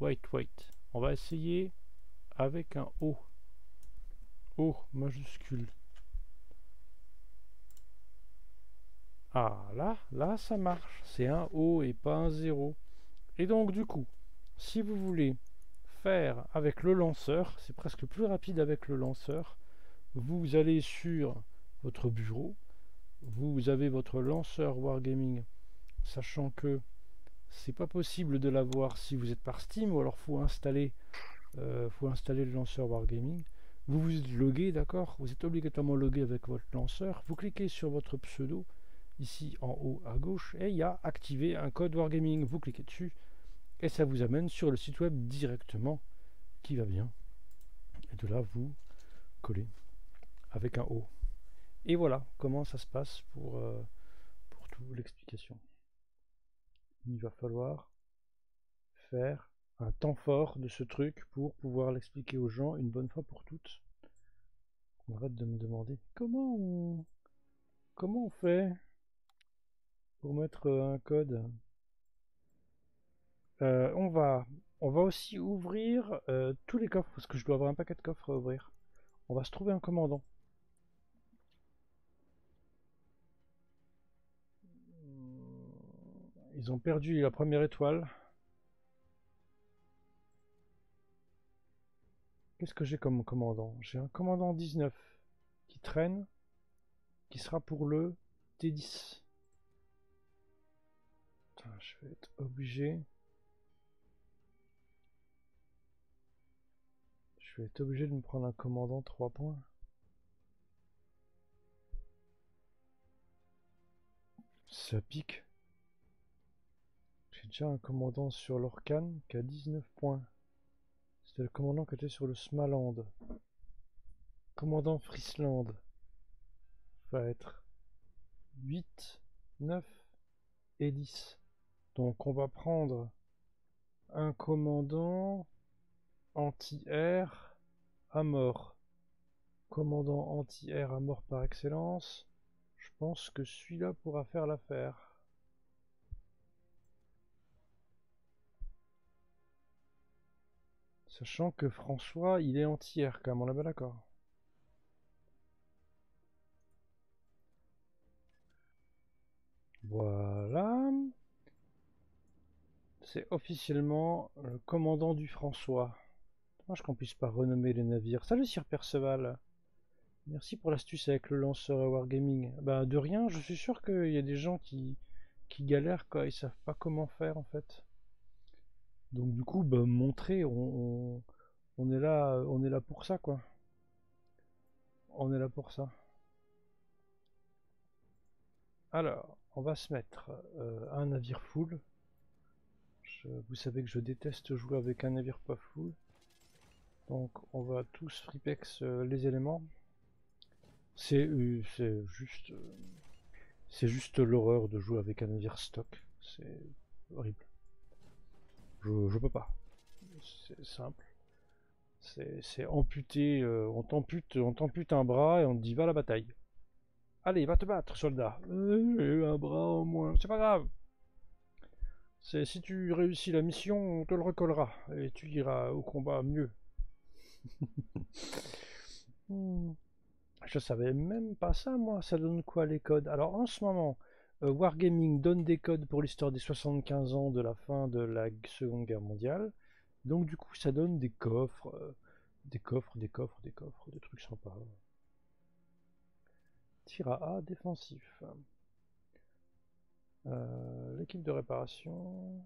Wait, wait. On va essayer avec un O. O majuscule. Ah là, là ça marche. C'est un O et pas un 0. Et donc du coup, si vous voulez avec le lanceur, c'est presque plus rapide avec le lanceur. Vous allez sur votre bureau, vous avez votre lanceur Wargaming, sachant que c'est pas possible de l'avoir si vous êtes par Steam ou alors faut installer euh, faut installer le lanceur Wargaming. Vous vous logué, d'accord? Vous êtes obligatoirement logué avec votre lanceur. Vous cliquez sur votre pseudo ici en haut à gauche et il y a activer un code Wargaming. Vous cliquez dessus et ça vous amène sur le site web directement qui va bien. Et de là vous collez avec un O. Et voilà comment ça se passe pour, euh, pour tout l'explication. Il va falloir faire un temps fort de ce truc pour pouvoir l'expliquer aux gens une bonne fois pour toutes. On arrête de me demander comment comment on fait pour mettre un code euh, on, va, aussi ouvrir euh, tous les coffres, parce que je dois avoir un paquet de coffres à ouvrir. On va se trouver un commandant. Ils ont perdu la première étoile. Qu'est-ce que j'ai comme commandant? J'ai un commandant 19 qui traîne, qui sera pour le T10. Putain, je vais être obligé. Je vais être obligé de me prendre un commandant 3 points. Ça pique. J'ai déjà un commandant sur l'Orcan qui a 19 points. C'était le commandant qui était sur le Smaland. Commandant Friesland va être 8, 9 et 10. Donc on va prendre un commandant anti-air à mort. Commandant anti-air à mort par excellence. Je pense que celui-là pourra faire l'affaire. Sachant que François, il est anti-air quand même, on est bien d'accord. Voilà. C'est officiellement le commandant du François. Dommage qu'on puisse pas renommer les navires. Salut Sir Perceval. Merci pour l'astuce avec le lanceur Wargaming. Bah de rien, je suis sûr qu'il y a des gens qui, qui galèrent quoi, ils savent pas comment faire en fait. Donc du coup, bah, montrer, on, est là, on est là pour ça quoi. On est là pour ça. Alors, on va se mettre euh, un navire full. Vous savez que je déteste jouer avec un navire pas full. Donc on va tous fripex euh, les éléments. C'est euh, juste euh, c'est juste l'horreur de jouer avec un navire stock. C'est horrible. Je, peux pas. C'est simple. C'est amputé. on t'ampute on un bras et on te dit va à la bataille. Allez, va te battre, soldat. Un bras au moins. C'est pas grave. C'est si tu réussis la mission, on te le recollera et tu iras au combat mieux. Hmm. Je savais même pas ça, moi. Ça donne quoi les codes? Alors en ce moment, euh, Wargaming donne des codes pour l'histoire des 75 ans de la fin de la Seconde Guerre mondiale. Donc du coup, ça donne des coffres, euh, des coffres, des coffres, des coffres, des trucs sympas. Tir A défensif. Euh, L'équipe de réparation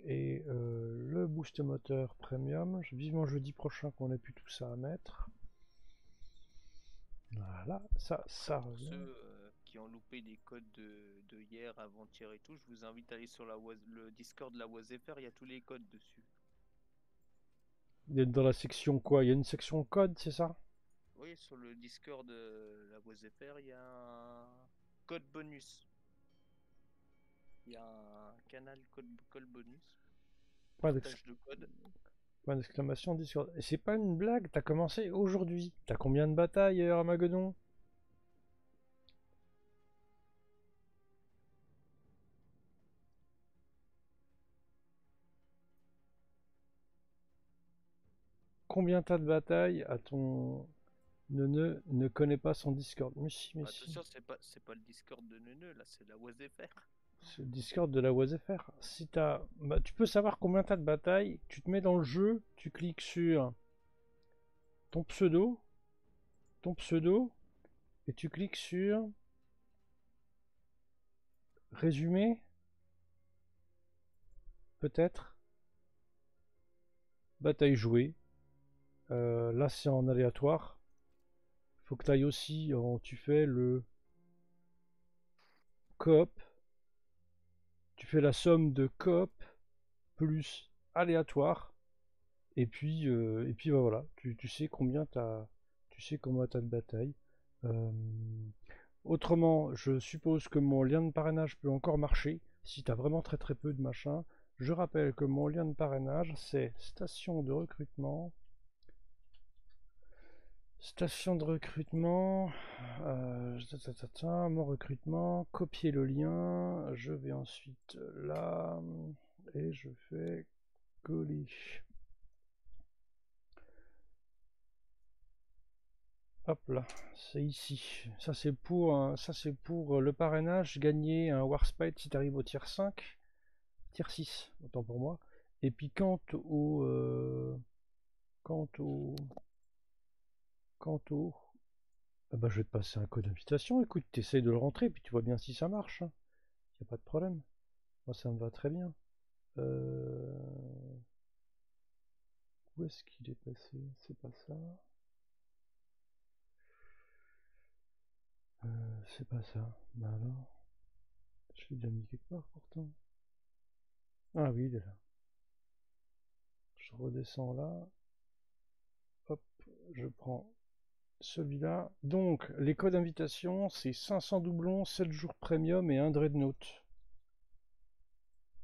et euh, le boost moteur premium. Je- Vivement jeudi prochain qu'on ait plus tout ça à mettre. Voilà, ça, ça Pour revient. ceux euh, qui ont loupé les codes de, de hier, avant-hier et tout, je vous invite à aller sur la le Discord de la OiseFR, il y a tous les codes dessus. Il est dans la section quoi? Il y a une section code, c'est ça? Oui, sur le Discord de la OiseFR, il y a un code bonus. Il y a un canal code, code bonus. De. Point d'exclamation Discord. Et c'est pas une blague, t'as commencé aujourd'hui. T'as combien de batailles, euh, Armageddon? Combien t'as de batailles à ton neuneu ne connaît pas son Discord? Mais si, mais si. Attention, c'est pas, pas le Discord de Neuneu, là, c'est la OiseFR. Le Discord de la OiseFR. Si t'as, bah, tu peux savoir combien t'as de batailles. Tu te mets dans le jeu, tu cliques sur ton pseudo, ton pseudo, et tu cliques sur résumé, peut-être, bataille jouée. Euh, là, c'est en aléatoire. Faut que tu ailles aussi, en, tu fais le coop. Tu fais la somme de coop plus aléatoire. Et puis, euh, et puis bah, voilà, tu, sais combien t'as, tu sais combien t'as de bataille. Euh, autrement, je suppose que mon lien de parrainage peut encore marcher si t'as vraiment très très peu de machin. Je rappelle que mon lien de parrainage c'est station de recrutement. Station de recrutement, euh, mon recrutement, copier le lien, je vais ensuite là et je fais coller. Hop là, c'est ici. Ça c'est pour un- ça c'est pour le parrainage, gagner un Warspite si tu arrives au tier 5, tier 6, autant pour moi. Et puis quant au euh, quant au quant au ah bah, je vais te passer un code d'invitation, écoute, t'essayes de le rentrer, puis tu vois bien si ça marche. Il a pas de problème. Moi, ça me va très bien. Euh, Où est-ce qu'il est passé? C'est pas ça. Euh, c'est pas ça. Bah alors. Je l'ai déjà mis quelque part pourtant. Ah oui, il est là. Je redescends là. Hop, je prends celui-là. Donc, les codes d'invitation, c'est 500 doublons, 7 jours premium et 1 dreadnought.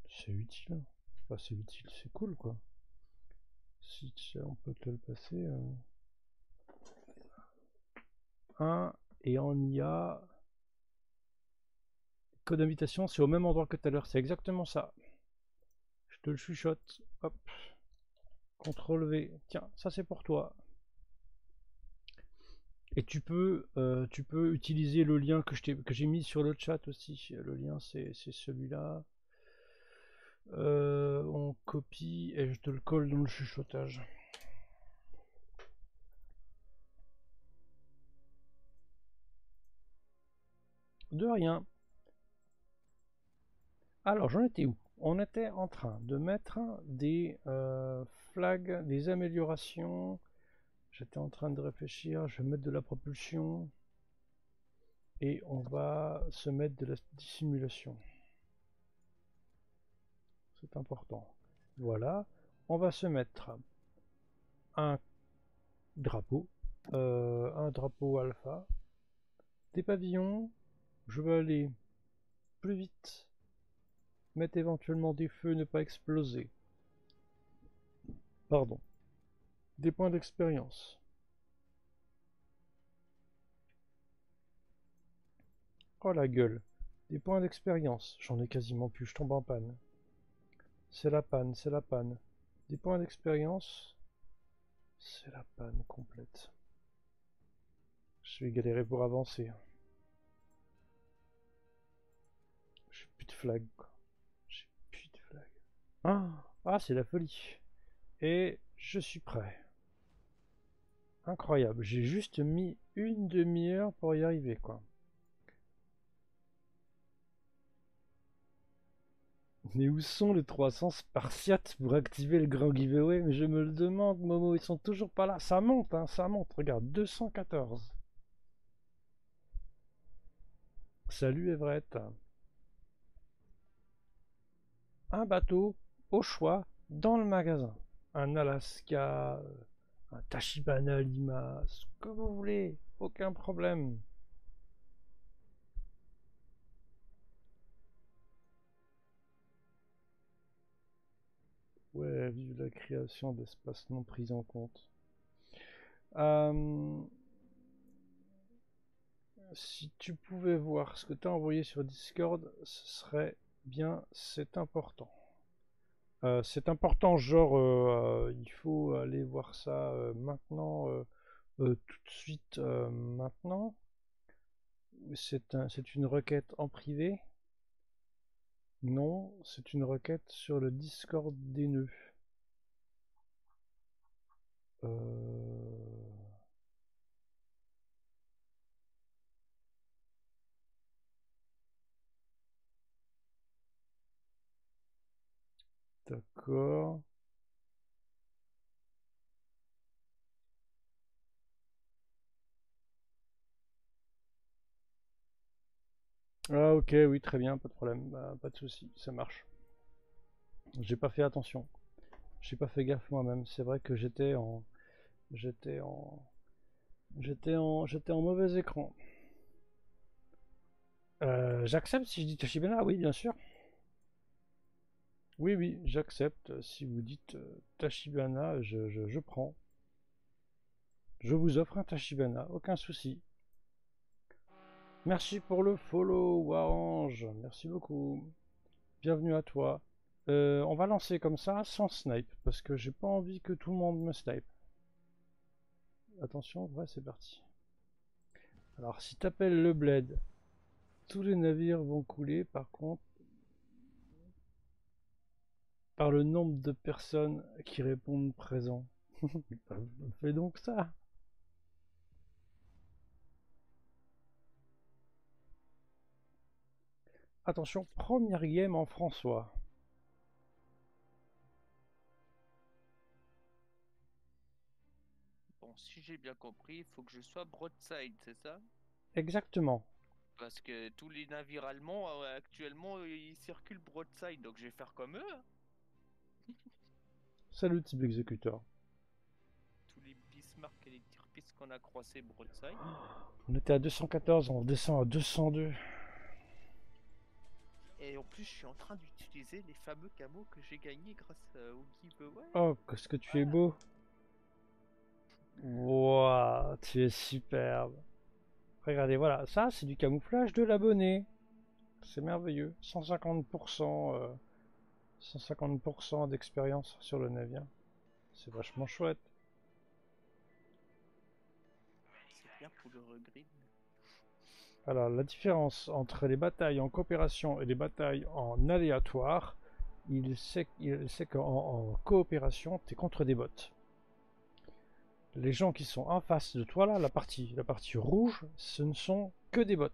C'est utile. Enfin, c'est utile, c'est cool quoi. Si tiens, on peut te le passer. euh. Un, et on y a. Code d'invitation, c'est au même endroit que tout à l'heure, c'est exactement ça. Je te le chuchote. Hop. CTRL V. Tiens, ça c'est pour toi. Et tu peux, euh, tu peux utiliser le lien que j'ai mis sur le chat aussi. Le lien c'est c'est celui-là. Euh, on copie et je te le colle dans le chuchotage. De rien. Alors, j'en étais où? On était en train de mettre des euh, flags, des améliorations. J'étais en train de réfléchir, je vais mettre de la propulsion. Et on va se mettre de la dissimulation. C'est important. Voilà. On va se mettre un drapeau. euh, un drapeau alpha. Des pavillons. Je vais aller plus vite. Mettre éventuellement des feux, ne pas exploser. Pardon. Des points d'expérience. Oh la gueule. Des points d'expérience. J'en ai quasiment plus, je tombe en panne. C'est la panne, c'est la panne. Des points d'expérience. C'est la panne complète. Je vais galérer pour avancer. J'ai plus de flag. J'ai plus de flag. Ah, ah c'est la folie. Et je suis prêt. Incroyable. J'ai juste mis une demi-heure pour y arriver, quoi. Mais où sont les 300 Spartiates pour activer le grand giveaway? Mais je me le demande, Momo, ils sont toujours pas là. Ça monte, hein, ça monte. Regarde, 214. Salut Everett. Un bateau, au choix, dans le magasin. Un Alaska, euh, Tachibana Lima, ce que vous voulez, aucun problème. Ouais, vive la création d'espaces non pris en compte. Euh, Si tu pouvais voir ce que tu as envoyé sur Discord, ce serait bien, c'est important. Euh, c'est important, genre, euh, euh, il faut aller voir ça maintenant, tout de suite, maintenant. C'est un, une requête en privé? Non, c'est une requête sur le Discord des nœuds. D'accord. Ah ok, oui, très bien, pas de problème, bah, pas de souci, ça marche. J'ai pas fait attention. J'ai pas fait gaffe moi-même. C'est vrai que j'étais en, j'étais en, j'étais en, j'étais en mauvais écran. Euh, j'accepte si je dis Tachibana, oui, bien sûr. Oui, oui, j'accepte. Si vous dites euh, Tachibana, je, je, prends. Je vous offre un Tachibana, aucun souci. Merci pour le follow, Warange. Merci beaucoup. Bienvenue à toi. Euh, on va lancer comme ça, sans snipe, parce que j'ai pas envie que tout le monde me snipe. Attention, ouais, c'est parti. Alors, si t'appelles le bled, tous les navires vont couler, par contre, par le nombre de personnes qui répondent présent. <laughs> Fais donc ça. Attention, première game en François. Bon, si j'ai bien compris, il faut que je sois broadside, c'est ça? Exactement. Parce que tous les navires allemands, euh, actuellement, ils circulent broadside, donc je vais faire comme eux. Salut, type exécuteur. Tous les Bismarck et les Tirpitz qu'on a croisés broadside. <gasps> On était à 214, on descend à 202. Et en plus, je suis en train d'utiliser les fameux camos que j'ai gagnés grâce euh, au giveaway. Oh, qu'est-ce que tu es beau. Waouh, tu es superbe. Regardez, voilà, ça c'est du camouflage de l'abonné. C'est merveilleux. 150%, euh, 150% d'expérience sur le navire. C'est vachement chouette. C'est bien pour le. Alors, la différence entre les batailles en coopération et les batailles en aléatoire, il sait, il sait qu'en en coopération, tu es contre des bots. Les gens qui sont en face de toi, là, la partie, la partie rouge, ce ne sont que des bots.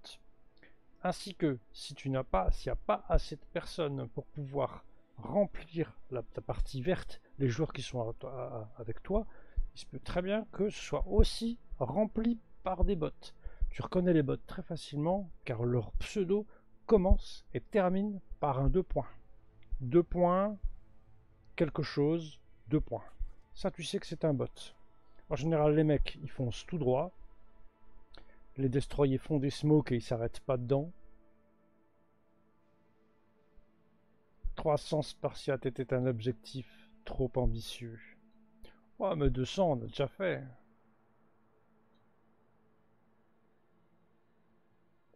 Ainsi que, si tu n'as pas, s'il n'y a pas assez de personnes pour pouvoir remplir la, ta partie verte, les joueurs qui sont avec toi, il se peut très bien que ce soit aussi rempli par des bots. Tu reconnais les bots très facilement car leur pseudo commence et termine par un 2 points. 2 points, quelque chose, 2 points. Ça, tu sais que c'est un bot. En général, les mecs, ils foncent tout droit. Les destroyers font des smokes et ils s'arrêtent pas dedans. 300 Spartiates était un objectif trop ambitieux. Ouais, mais 200, on a déjà fait.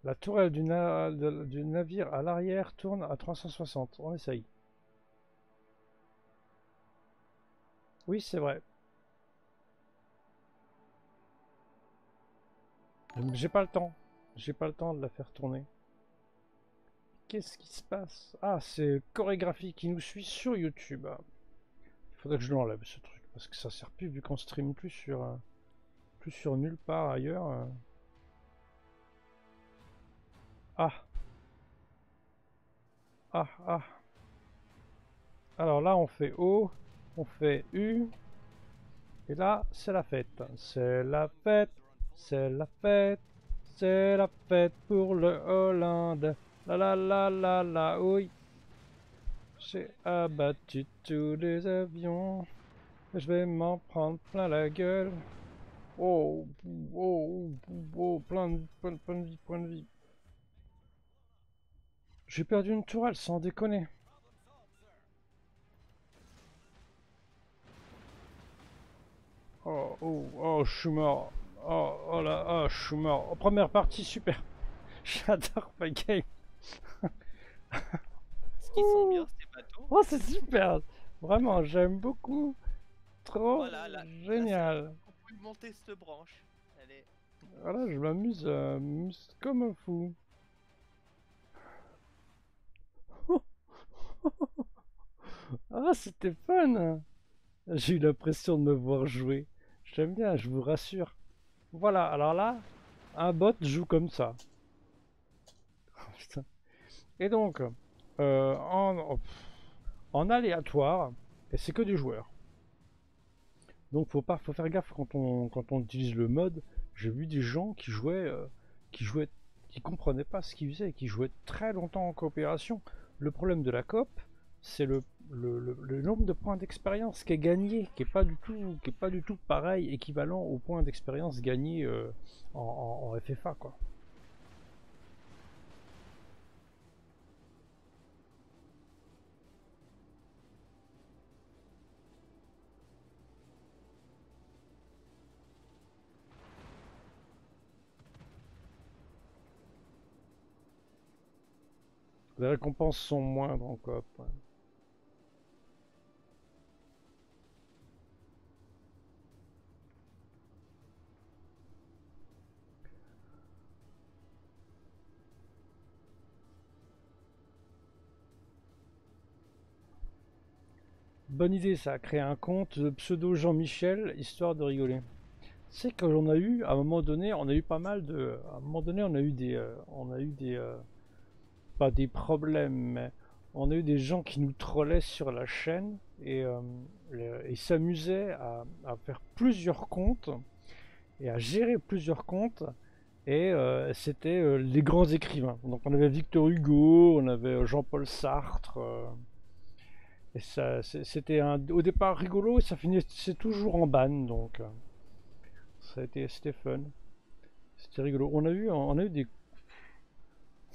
La tourelle du, du navire à l'arrière tourne à 360. On essaye. Oui, c'est vrai. J'ai pas le temps. J'ai pas le temps de la faire tourner. Qu'est-ce qui se passe? Ah, c'est chorégraphie qui nous suit sur YouTube. Il faudrait que je l'enlève ce truc parce que ça sert plus vu qu'on stream plus sur euh, plus sur nulle part ailleurs. euh. Ah. Ah, ah. Alors là, on fait O, on fait U. Et là, c'est la fête. C'est la fête, c'est la fête, c'est la fête pour le Hollande. La la la la la, oui. J'ai abattu tous les avions. Je vais m'en prendre plein la gueule. Oh, oh, oh, oh, plein de, plein, de- plein de vie, plein de vie. J'ai perdu une tourelle sans déconner. Oh, oh, oh, je suis mort. Oh, oh là, oh, je suis mort. Première partie, super. <laughs> J'adore ma game. Est-ce qu'ils sont bien ces bateaux Oh, c'est super. Vraiment, j'aime beaucoup. Trop Voilà, là- là, génial. On peut monter cette branche. Allez. Voilà, je m'amuse euh, m'amuse comme un fou. <laughs> Ah, c'était fun. J'ai eu l'impression de me voir jouer. J'aime bien, je vous rassure. Voilà, alors là, un bot joue comme ça. Oh, <laughs> putain. Et donc, euh, en, en aléatoire, c'est que des joueurs. Donc faut pas, faut faire gaffe quand on, quand on utilise le mode. J'ai vu des gens qui jouaient, euh, qui jouaient, qui comprenaient pas ce qu'ils faisaient, qui jouaient très longtemps en coopération. Le problème de la coop, c'est le, le, nombre de points d'expérience qui est gagné, qui est pas du tout, qui est pas du tout pareil, équivalent aux points d'expérience gagnés euh, en FFA quoi. Les récompenses sont moindres en coop. Bonne idée ça, créer un compte de pseudo Jean-Michel, histoire de rigoler. C'est que l'on a eu, à un moment donné, on a eu pas mal de... À un moment donné, on a eu des... euh, on a eu des... euh, pas des problèmes, mais on a eu des gens qui nous trollaient sur la chaîne et, euh, s'amusaient à, faire plusieurs comptes et à gérer plusieurs comptes. Et euh, c'était euh, les grands écrivains. Donc on avait Victor Hugo, on avait Jean-Paul Sartre. et ça, c'était au départ rigolo et ça finissait toujours en ban. Donc ça a été, c'était fun. C'était rigolo. On a eu, on a eu des,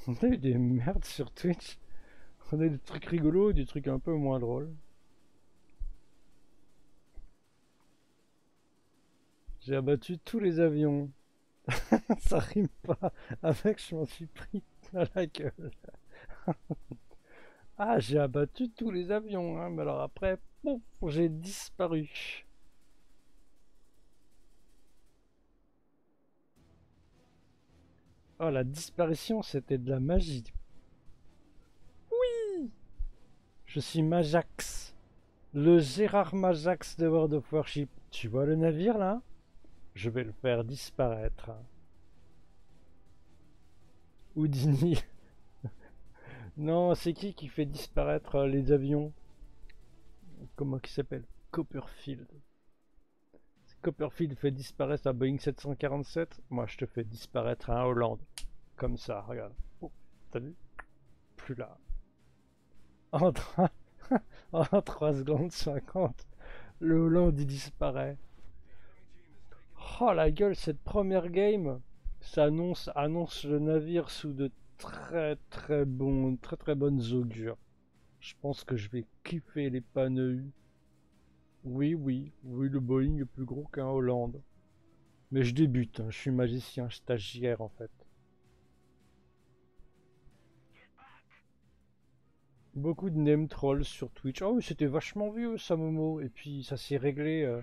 on a eu des merdes sur Twitch. On a eu des trucs rigolos, des trucs un peu moins drôles. J'ai abattu tous les avions. <laughs> Ça rime pas avec je m'en suis pris à la gueule. <laughs> ah, j'ai abattu tous les avions, hein, mais alors après, j'ai disparu. Oh, la disparition, c'était de la magie. Oui Je suis Majax. Le Gérard Majax de World of Warship. Tu vois le navire là? Je vais le faire disparaître. Houdini. <laughs> non, c'est qui qui fait disparaître les avions? Comment il s'appelle? Copperfield. Copperfield fait disparaître un Boeing 747, moi je te fais disparaître un Hollande. Comme ça, regarde. Oh, T'as Plus là. En 3... <laughs> en 3 secondes 50, le Hollande il disparaît. Oh la gueule, cette première game, ça annonce, annonce le navire sous de très très bons, très très bonnes augures. Je pense que je vais kiffer les panneaux. Oui, oui, oui, le Boeing est plus gros qu'un Hollande. Mais je débute, hein, je suis magicien stagiaire en fait. Beaucoup de name trolls sur Twitch. Oh, c'était vachement vieux ça, Momo. Et puis ça s'est réglé, euh,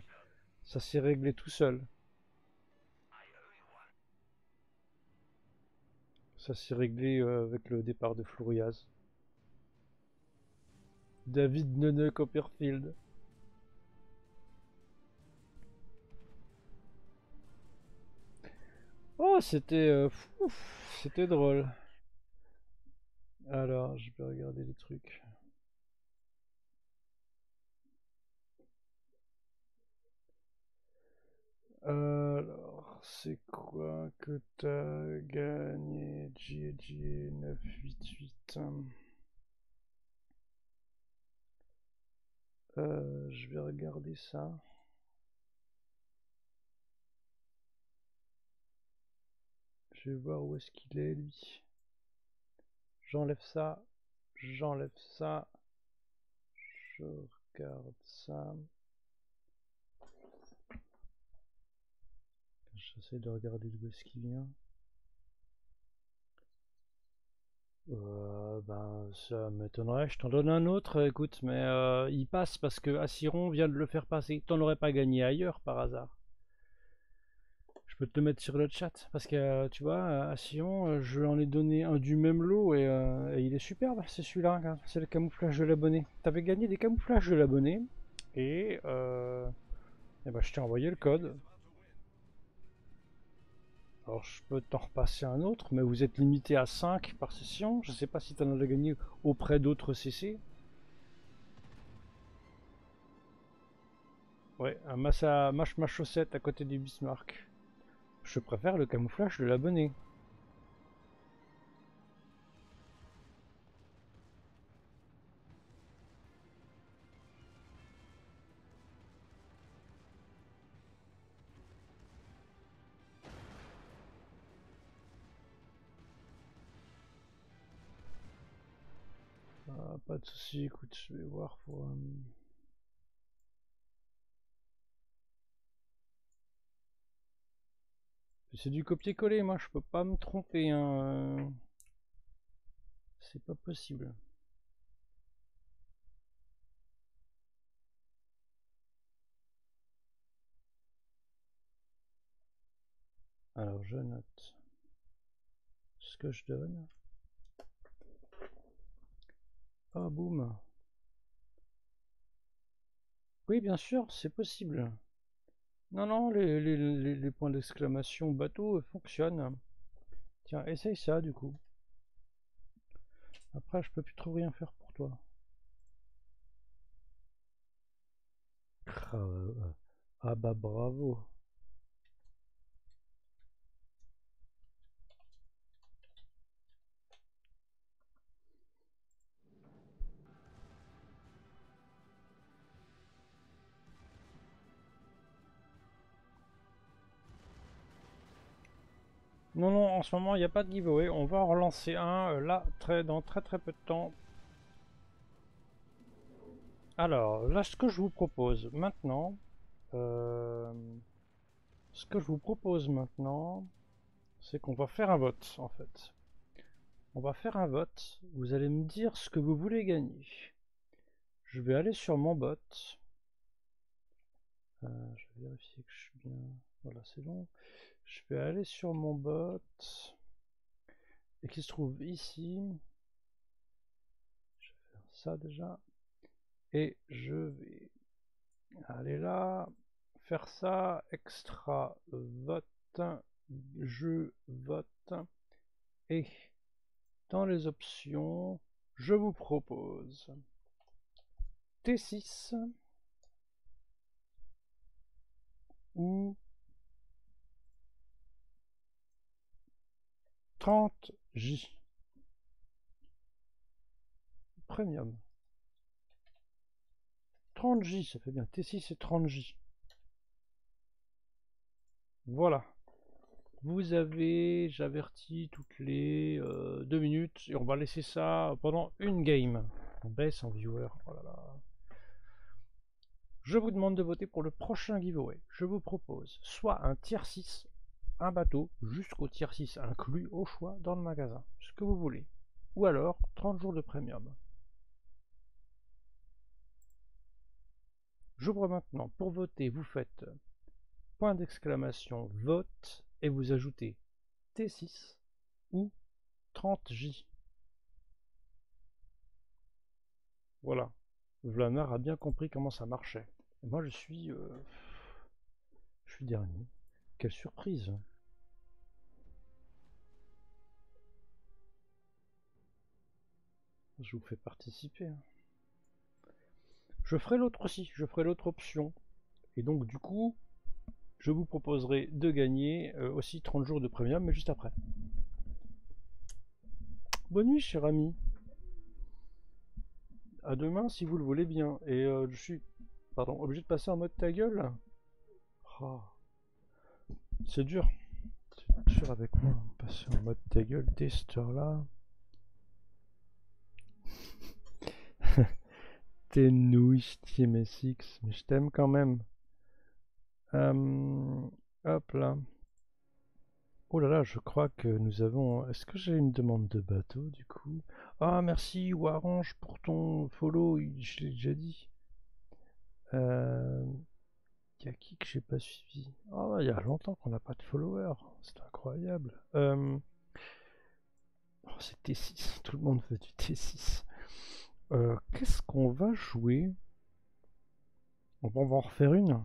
ça s'est réglé tout seul. Ça s'est réglé euh, avec le départ de Flouriaz. David Nene Copperfield. Oh, c'était euh, c'était drôle. Alors, je vais regarder les trucs. Alors, c'est quoi que t'as gagné GG 988 euh, Je vais regarder ça. Je vais voir où est-ce qu'il est lui. J'enlève ça, j'enlève ça, je regarde ça. J'essaie de regarder d'où est-ce qu'il vient. Euh, ben, ça m'étonnerait, je t'en donne un autre, écoute, mais euh, il passe parce que Assiron vient de le faire passer. T'en aurais pas gagné ailleurs par hasard. Je peux te le mettre sur le chat parce que euh, tu vois, à Sion, euh, je lui en ai donné un du même lot et, euh, il est superbe. C'est celui-là, c'est le camouflage de l'abonné. T'avais gagné des camouflages de l'abonné et, euh, et ben, je t'ai envoyé le code. Alors je peux t'en repasser un autre, mais vous êtes limité à 5 par session. Je sais pas si t'en as gagné auprès d'autres CC. Ouais, un massa, mâche ma chaussette à côté du Bismarck. Je préfère le camouflage de l'abonné. Ah, pas de souci, écoute, je vais voir pour. euh, C'est du copier-coller, moi je peux pas me tromper. Hein. euh. C'est pas possible. Alors je note ce que je donne. Ah boum. Oui bien sûr, c'est possible. Non, non, les, points d'exclamation bateau euh, fonctionnent. Tiens, essaye ça du coup. Après, je peux plus trop rien faire pour toi. Ah, euh, euh, ah bah bravo. Non, non, en ce moment, il n'y a pas de giveaway. On va en relancer un euh, là, très, dans très très peu de temps. Alors, là, ce que je vous propose maintenant, euh, ce que je vous propose maintenant, c'est qu'on va faire un vote, en fait. On va faire un vote. Vous allez me dire ce que vous voulez gagner. Je vais aller sur mon bot. Euh, je vais vérifier que je suis bien. Voilà, c'est bon. Je vais aller sur mon bot et qui se trouve ici. Je vais faire ça déjà. Et je vais aller là, faire ça, extra vote, je vote. Et dans les options, je vous propose T6 ou 30J. Premium. 30J, ça fait bien. T6 et 30J. Voilà. Vous avez, j'avertis, toutes les euh, deux minutes. Et on va laisser ça pendant une game. On baisse en viewer. Oh. Je vous demande de voter pour le prochain giveaway. Je vous propose soit un tier 6 un bateau jusqu'au tier 6 inclus au choix dans le magasin, ce que vous voulez. Ou alors 30 jours de premium. J'ouvre maintenant. Pour voter, vous faites point d'exclamation vote et vous ajoutez T6 ou 30J. Voilà. Vlanar a bien compris comment ça marchait. Moi je suis... Euh, je suis dernier. Quelle surprise Je vous fais participer. hein. Je ferai l'autre aussi, je ferai l'autre option. Et donc du coup, je vous proposerai de gagner euh, aussi 30 jours de premium, mais juste après. Bonne nuit, cher ami. À demain, si vous le voulez bien. Et euh, je suis, pardon, obligé de passer en mode ta gueule. Oh. C'est dur. C'est dur avec moi. Passer en mode ta gueule dès cette heure-là. <laughs> T'es nouille, TMSX, mais je t'aime quand même. Euh, hop là. Oh là là, je crois que nous avons. Est-ce que j'ai une demande de bateau du coup? Ah, merci Warange pour ton follow, je l'ai déjà dit. Euh... Y a qui que j'ai pas suivi Ah, il y a longtemps qu'on n'a pas de followers, c'est incroyable. Euh... Oh, c'est T6, tout le monde fait du T6. Euh, Qu'est-ce qu'on va jouer? On va en refaire une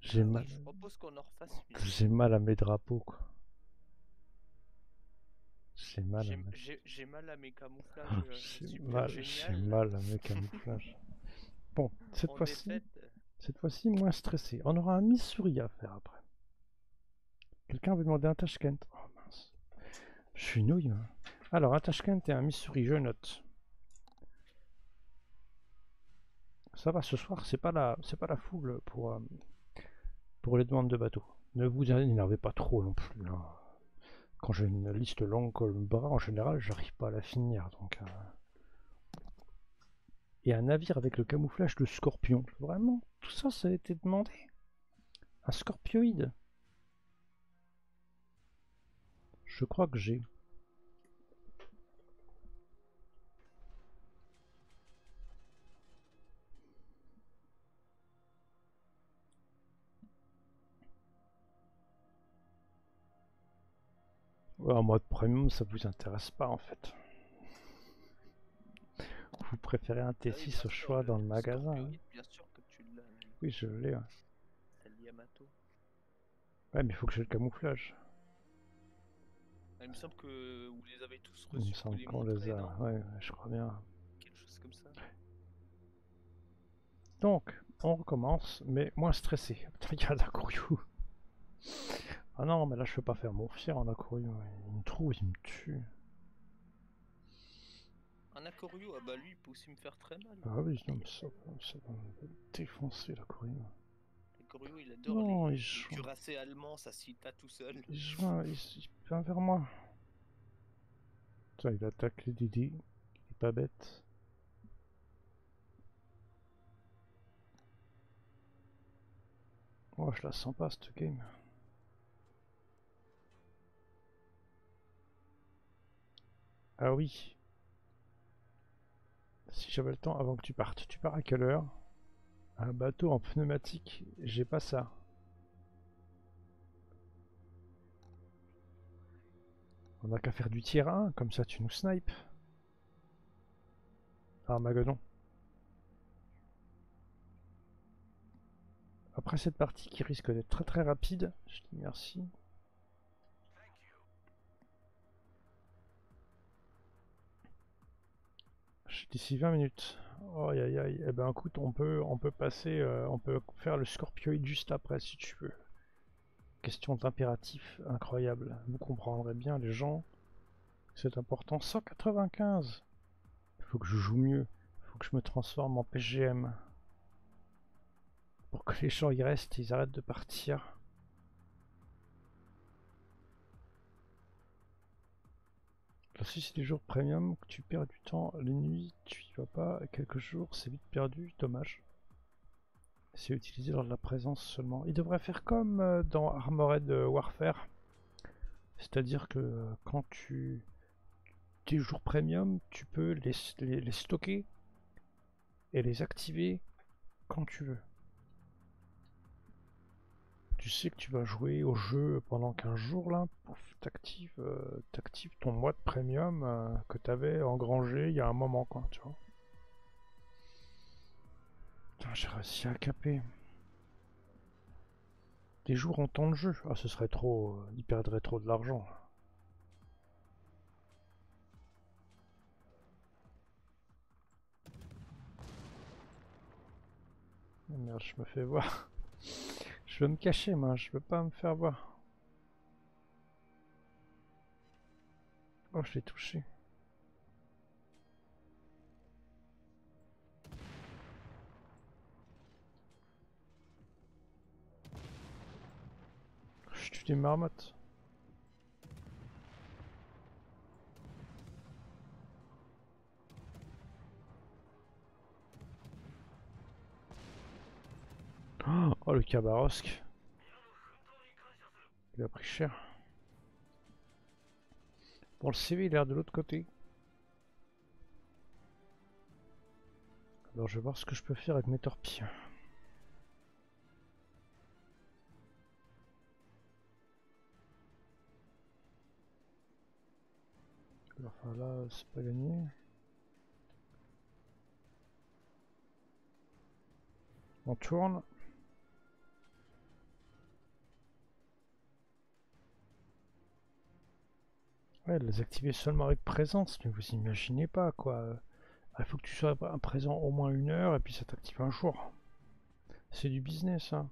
J'ai mal. Je propose qu'on en refasse une. J'ai mal à mes drapeaux, quoi. J'ai mal à mal à mes camouflages. Ah, euh, J'ai mal, à mes camouflages. <laughs> Bon, cette fois-ci, défaite, cette fois-ci moins stressé. On aura un Missouri à faire après. Quelqu'un veut demander un Tashkent. Oh mince. Je suis nouille. hein. Alors, un Tashkent et un Missouri, je note. Ça va, ce soir, c'est pas la, c'est pas la foule pour, euh, pour les demandes de bateau. Ne vous énervez pas trop non plus. hein. Quand j'ai une liste longue comme bras, en général, j'arrive pas à la finir. Donc, euh, Et un navire avec le camouflage de scorpion. Vraiment, tout ça, ça a été demandé. Un scorpioïde. Je crois que j'ai. Ouais, en mode premium, ça vous intéresse pas en fait. Vous préférez un ah oui, T6 bien au choix dans le magasin. hein. Scorpioid, Bien sûr que tu l'as. Oui, je l'ai. Ouais. Ouais, mais il faut que j'ai le camouflage. Il me semble que vous les avez tous Il me reçus. semble qu'on les a. Ouais, je crois bien. Quelque chose comme ça. Donc, on recommence, mais moins stressé. Putain, <laughs> regarde la courriou. Ah non, mais là je peux pas faire mon fier en courriou. Il me trouve, il me tue. Un Akoryu, ah bah lui, il peut aussi me faire très mal. Ah oui, non, mais ça, ça va me défoncer la courriou. Akoryu, il adore Non, les, il joue. cuirassés allemands, ça cita tout seul. Il joint, il, vient vers moi. Tiens, il attaque les Didi. Il est pas bête. Oh, je la sens pas cette game. Ah oui. Si j'avais le temps avant que tu partes. Tu pars à quelle heure? Un bateau en pneumatique, j'ai pas ça. On a qu'à faire du tir 1, comme ça tu nous snipes. Armageddon. Après cette partie qui risque d'être très très rapide, je dis merci. D'ici 20 minutes. Oh aïe aïe. Eh ben écoute, on peut on peut passer, euh, on peut faire le scorpioid juste après si tu veux. Question d'impératif incroyable. Vous comprendrez bien les gens. C'est important. 195 Il faut que je joue mieux. Il faut que je me transforme en PGM. Pour que les gens y restent, ils arrêtent de partir. Si c'est des jours premium, tu perds du temps, les nuits, tu y vas pas, quelques jours, c'est vite perdu, dommage. C'est utilisé lors de la présence seulement. Il devrait faire comme euh, dans Armored Warfare. C'est-à-dire que euh, quand tu... Tes jours premium, tu peux les stocker et les activer quand tu veux. Tu sais que tu vas jouer au jeu pendant 15 jours là, pouf, t'actives euh, t'actives ton mois de premium euh, que t'avais engrangé il y a un moment quoi, tu vois. Putain, j'ai réussi à caper. Des jours en temps de jeu. Ah, ce serait trop. euh, Il perdrait trop de l'argent. Merde, je me fais voir. Je veux me cacher, moi. Je veux pas me faire voir. Oh, je l'ai touché. Je tue des marmottes. Le cabarosque. Il a pris cher. Bon le CV il a l'air de l'autre côté. Alors je vais voir ce que je peux faire avec mes torpilles. Enfin là c'est pas gagné. On tourne. Les activer seulement avec présence, mais vous imaginez pas quoi. Il faut que tu sois présent au moins une heure et puis ça t'active un jour. C'est du business, hein.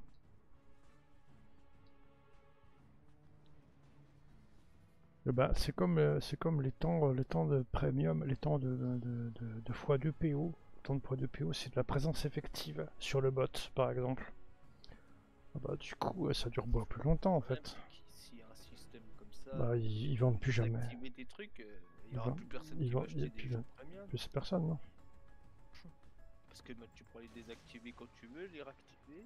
Eh ben, c'est comme, euh, c'est comme les temps, les temps de premium, les temps de, de, de, de- de x2 PO. Le temps de x2 PO, c'est de la présence effective sur le bot, par exemple. Ah bah, du coup, euh, ça dure beaucoup plus longtemps en fait. Ça, Bah, ils, ils vendent plus jamais. d'activer des trucs, euh, il Ils n'y aura vendent- plus personne ils qui va acheter des jeux premium. Plus personne, non Parce que bah, tu pourras les désactiver quand tu veux, les réactiver.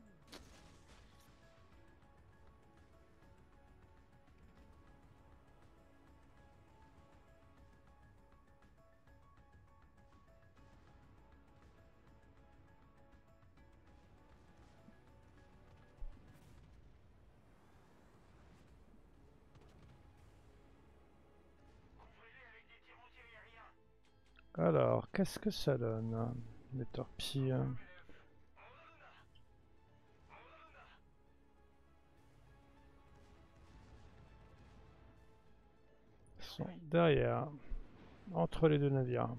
Alors, qu'est-ce que ça donne hein, Les torpilles. hein sont derrière, entre les deux navires.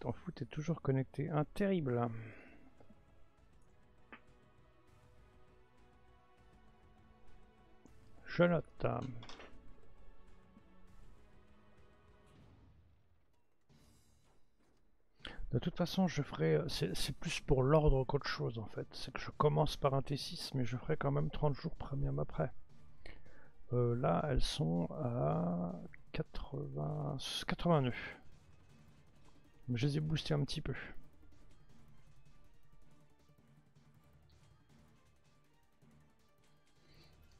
T'en fous, t'es toujours connecté. Un terrible. Je note. De toute façon, je ferai. euh, C'est plus pour l'ordre qu'autre chose en fait. C'est que je commence par un T6, mais je ferai quand même 30 jours premium après. Euh, là, elles sont à 80... 89. Mais je les ai boostés un petit peu.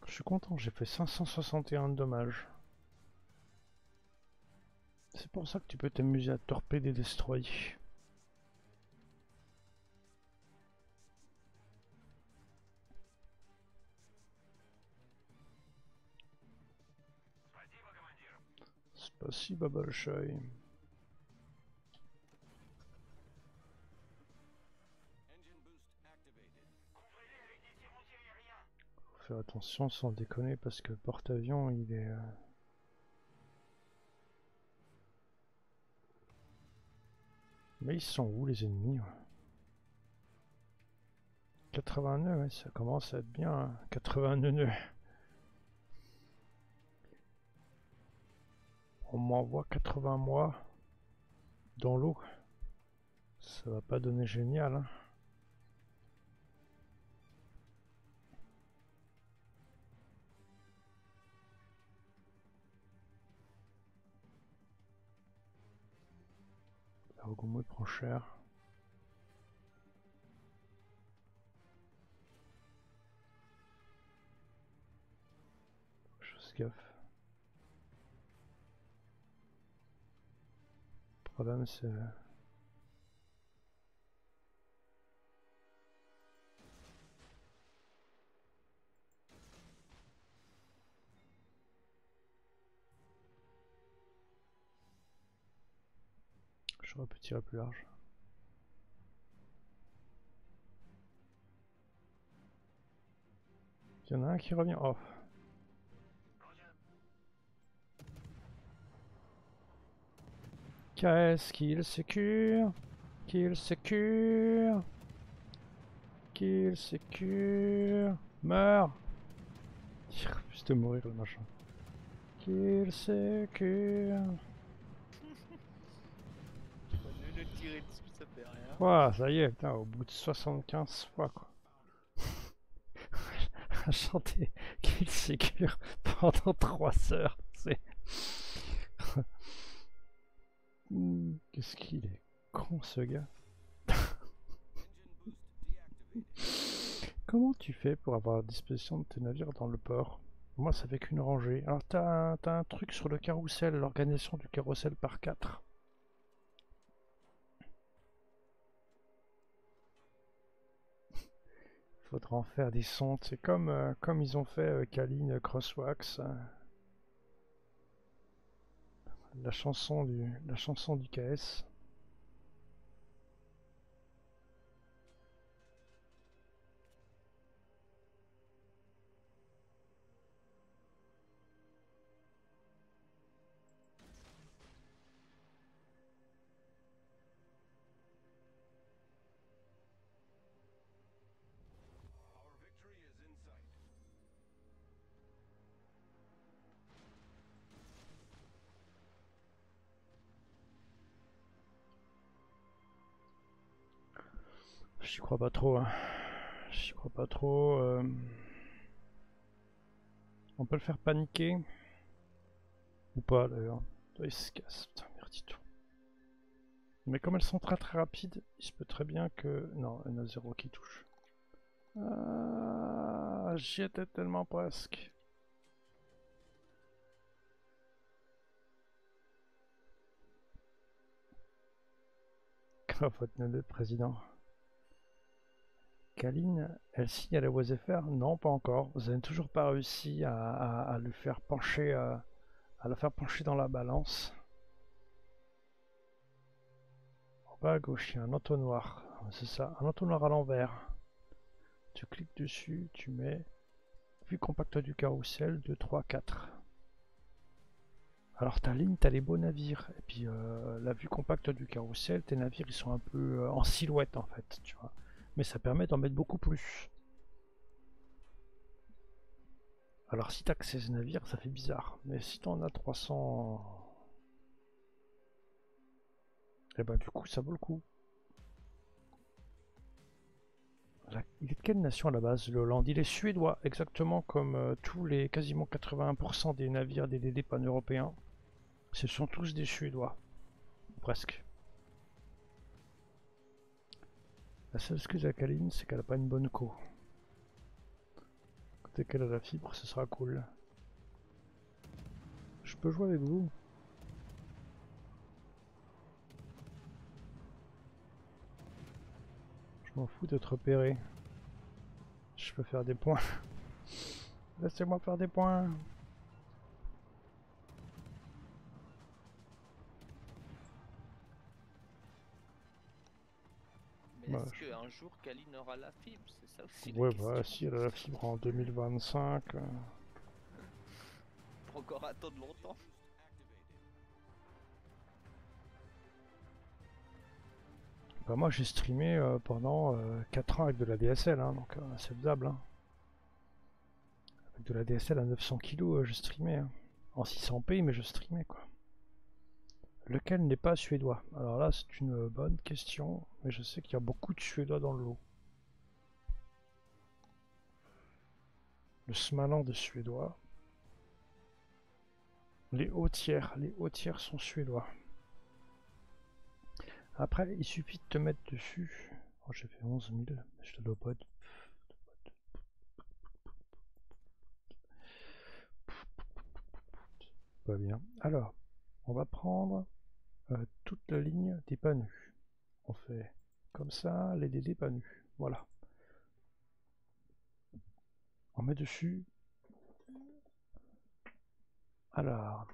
Je suis content, j'ai fait 561 de dommages. C'est pour ça que tu peux t'amuser à torpéder des destroyer. Спасибо большое. Attention sans déconner parce que porte-avions il est. euh, Mais ils sont où les ennemis ouais? 80 nœuds, ouais, ça commence à être bien. hein. 82 nœuds. On m'envoie 80 mois dans l'eau. Ça va pas donner génial. hein. L'argomo prend cher. Fasse gaffe. Le problème c'est... J'aurais pu tirer plus large. Il y en a un qui revient. Oh. KS kill secure. Kill secure. Kill secure. Meurs. <laughs> De mourir le machin. Kill secure. Tirer dessus, ça y est, au bout de 75 fois quoi. <laughs> Chanter Kill Secure pendant 3 heures, c'est. <laughs> Qu'est-ce qu'il est con ce gars. Comment tu fais pour avoir à disposition de tes navires dans le port? Moi, ça fait qu'une rangée. Alors, t'as un, un truc sur le carrousel, l'organisation du carrousel par 4. Faudra en faire des sons, c'est comme, euh, comme ils ont fait euh, Kaline Crosswax. euh. la chanson du la chanson du KS. J'y crois pas trop. hein. J'y crois pas trop. euh. On peut le faire paniquer? Ou pas d'ailleurs. Il se casse. Putain, merdito. Mais comme elles sont très très rapides, il se peut très bien que. Non, il y en a zéro qui touche. Ah, J'y étais tellement presque. Quoi, le président Kaline, elle signe à la OSFR Non, pas encore. Vous n'avez toujours pas réussi à, faire pencher, à, à la faire pencher dans la balance. bas à gauche, il y a un entonnoir. C'est ça, un entonnoir à l'envers. Tu cliques dessus, tu mets vue compacte du carrousel 2, 3, 4. Alors ta ligne, t'as les beaux navires. Et puis euh, la vue compacte du carrousel, tes navires ils sont un peu euh, en silhouette en fait, tu vois. Mais ça permet d'en mettre beaucoup plus. Alors si t'as que 16 navires, ça fait bizarre. Mais si t'en as 300... Et ben du coup ça vaut le coup. Il est de quelle nation à la base, le Hollande? Il est suédois, exactement comme euh, tous les quasiment 81% des navires des DD pan-européens. Ce sont tous des Suédois. Presque. La seule excuse à Kaline, c'est qu'elle a pas une bonne co. Dès qu'elle a la fibre, ce sera cool. Je peux jouer avec vous? Je m'en fous d'être repéré. Je peux faire des points. <laughs> Laissez-moi faire des points. Bah, est-ce qu'un jour Kaline aura la fibre? C'est ça aussi Ouais, bah si elle a la fibre en 2025. euh, Faut encore attendre longtemps. Bah moi j'ai streamé euh, pendant 4 ans avec de la DSL, hein, donc euh, c'est faisable. hein. Avec de la DSL à 900 kg, je streamais. hein. En 600p, mais je streamais quoi. Lequel n'est pas suédois? Alors là c'est une bonne question, mais je sais qu'il y a beaucoup de suédois dans le lot. Le Smaland est suédois. Les hauts tiers, les hauts tiers sont suédois. Après, il suffit de te mettre dessus. Oh, j'ai fait 11 000, mais je te dois pas être... Pas bien. Alors, on va prendre euh, toute la ligne des pas nus. On fait comme ça, les DD pas nus. Voilà. On met dessus. Alors,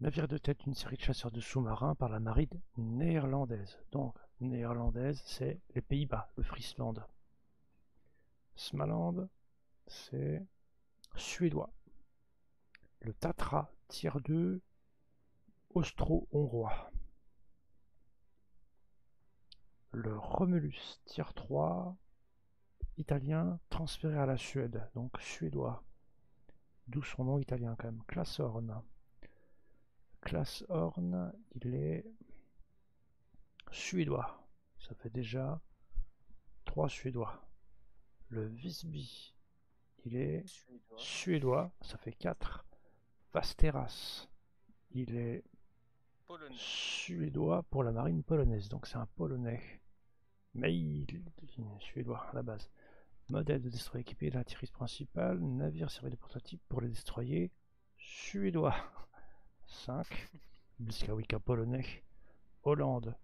Navire de tête, une série de chasseurs de sous-marins par la marine néerlandaise. Donc, néerlandaise, c'est les Pays-Bas, le Friesland. Smaland, c'est suédois. Le Tatra, tier 2, austro-hongrois. Le Romulus, tier 3, italien, transféré à la Suède, donc suédois. D'où son nom italien quand même. Classe Horn. Classe Horn, il est suédois. Ça fait déjà 3 suédois. Le Visby, il est Suédois. suédois. Ça fait 4. Vasteras, il est Suédois pour la marine polonaise. Donc c'est un polonais. Mais il est suédois à la base. Modèle de destroyer équipé de l'atterrisse principale. Navire servi de prototype pour les destroyers suédois. <laughs> 5. Bliskawika polonais. Hollande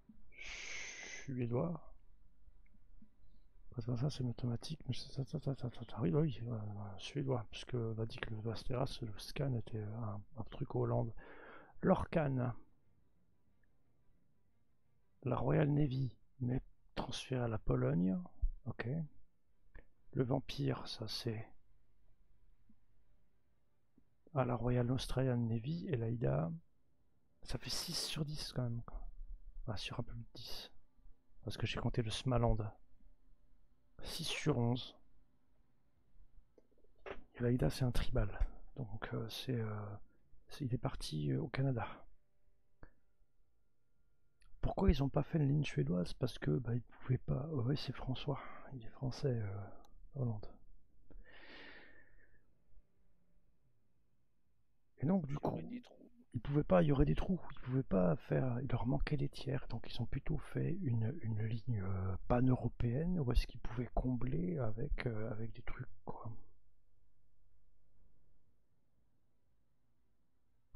suédois. Parce que ça c'est automatique. Mais ça, ça, suédois. Puisque on a dit que le Vasteras, le scan était un, un truc Hollande. L'Orcan. La Royal Navy, mais transféré à la Pologne. Ok. Le Vampire, ça c'est à la Royal Australian Navy. Et l'AIDA, ça fait 6 sur 10 quand même. Ah, sur un peu plus de 10. Parce que j'ai compté le Smaland. 6 sur 11. Et l'AIDA, c'est un tribal. Donc, euh, c'est, euh, il est parti euh, au Canada. Pourquoi ils ont pas fait une ligne suédoise? Parce que bah, ils pouvaient pas. Oh, ouais, c'est François. Il est français, euh, Hollande. Et donc, du Il y coup, aurait des trous. ils pouvaient pas, il y aurait des trous, ils pouvaient pas faire, il leur manquait des tiers, donc ils ont plutôt fait une, une ligne euh, pan-européenne où est-ce qu'ils pouvaient combler avec, euh, avec des trucs quoi.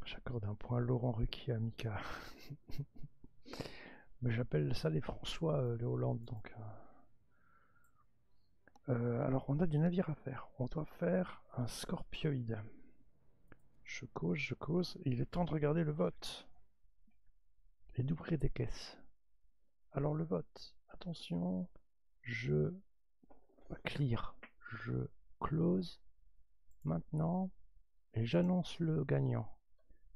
J'accorde un point à Laurent Ruquier à Mika. <laughs> Mais j'appelle ça les François, euh, les Hollandes, donc. euh. Euh, alors on a du navire à faire. On doit faire un scorpioïde. Je cause, je cause. Il est temps de regarder le vote. Et d'ouvrir des caisses. Alors le vote, attention, je clear, je close maintenant et j'annonce le gagnant.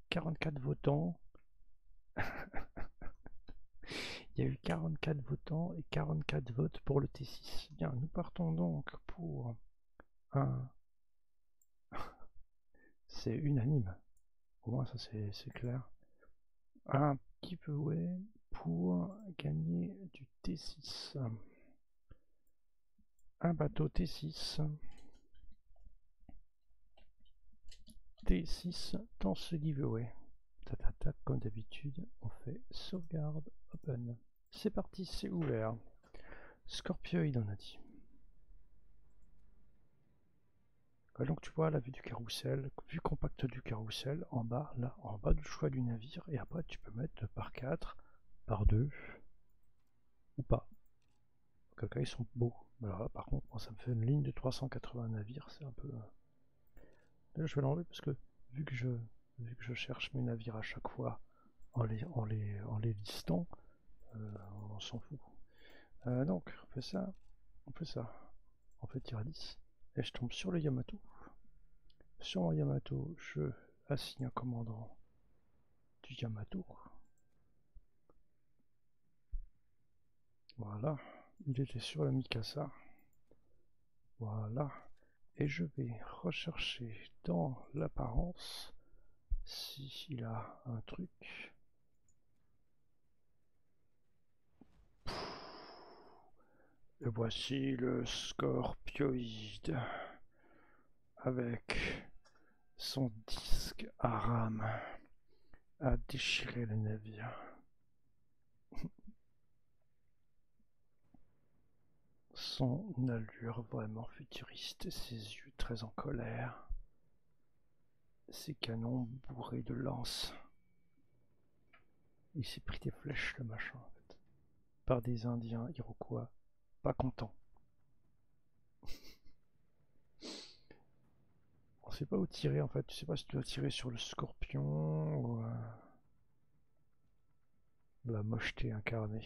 44 votants. <laughs> <laughs> Il y a eu 44 votants et 44 votes pour le T6. Bien, nous partons donc pour un... <laughs> C'est unanime. Au moins, ça c'est clair. Un giveaway pour gagner du T6. Un bateau T6. T6 dans ce giveaway. Comme d'habitude, on fait sauvegarde open. C'est parti, c'est ouvert. Scorpioid, on a dit. Donc tu vois la vue du carrousel, vue compacte du carrousel, en bas, là, en bas du choix du navire, et après tu peux mettre par 4, par 2, ou pas. Cas ils sont beaux. Alors là par contre, moi, ça me fait une ligne de 380 navires, c'est un peu... Là je vais l'enlever parce que vu que je vu que je cherche mes navires à chaque fois en les en listant, euh, on s'en fout. Euh, donc on fait ça, on fait ça, on fait tir à 10 et je tombe sur le Yamato. Sur mon Yamato, je assigne un commandant du Yamato. Voilà, il était sur le Mikasa. Voilà, et je vais rechercher dans l'apparence s'il a un truc. Et voici le scorpioïde avec son disque à rame à déchirer le navire. Son allure vraiment futuriste, ses yeux très en colère, ses canons bourrés de lances. Il s'est pris des flèches, le machin, en fait, par des Indiens iroquois pas contents. <laughs> On sait pas où tirer en fait, tu sais pas si tu dois tirer sur le scorpion ou euh, la mocheté incarnée.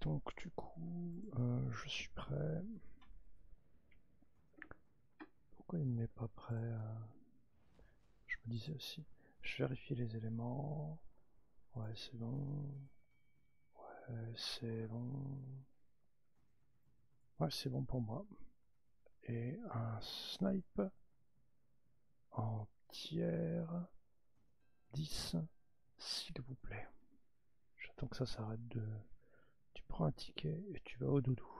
Donc du coup, euh, je suis prêt. Pourquoi il ne m'est pas prêt. Je me disais aussi, je vérifie les éléments. Ouais, c'est bon. Ouais, c'est bon. Ouais, c'est bon pour moi. Et un snipe en tiers 10, s'il vous plaît. J'attends que ça s'arrête de... Prends un ticket et tu vas au doudou.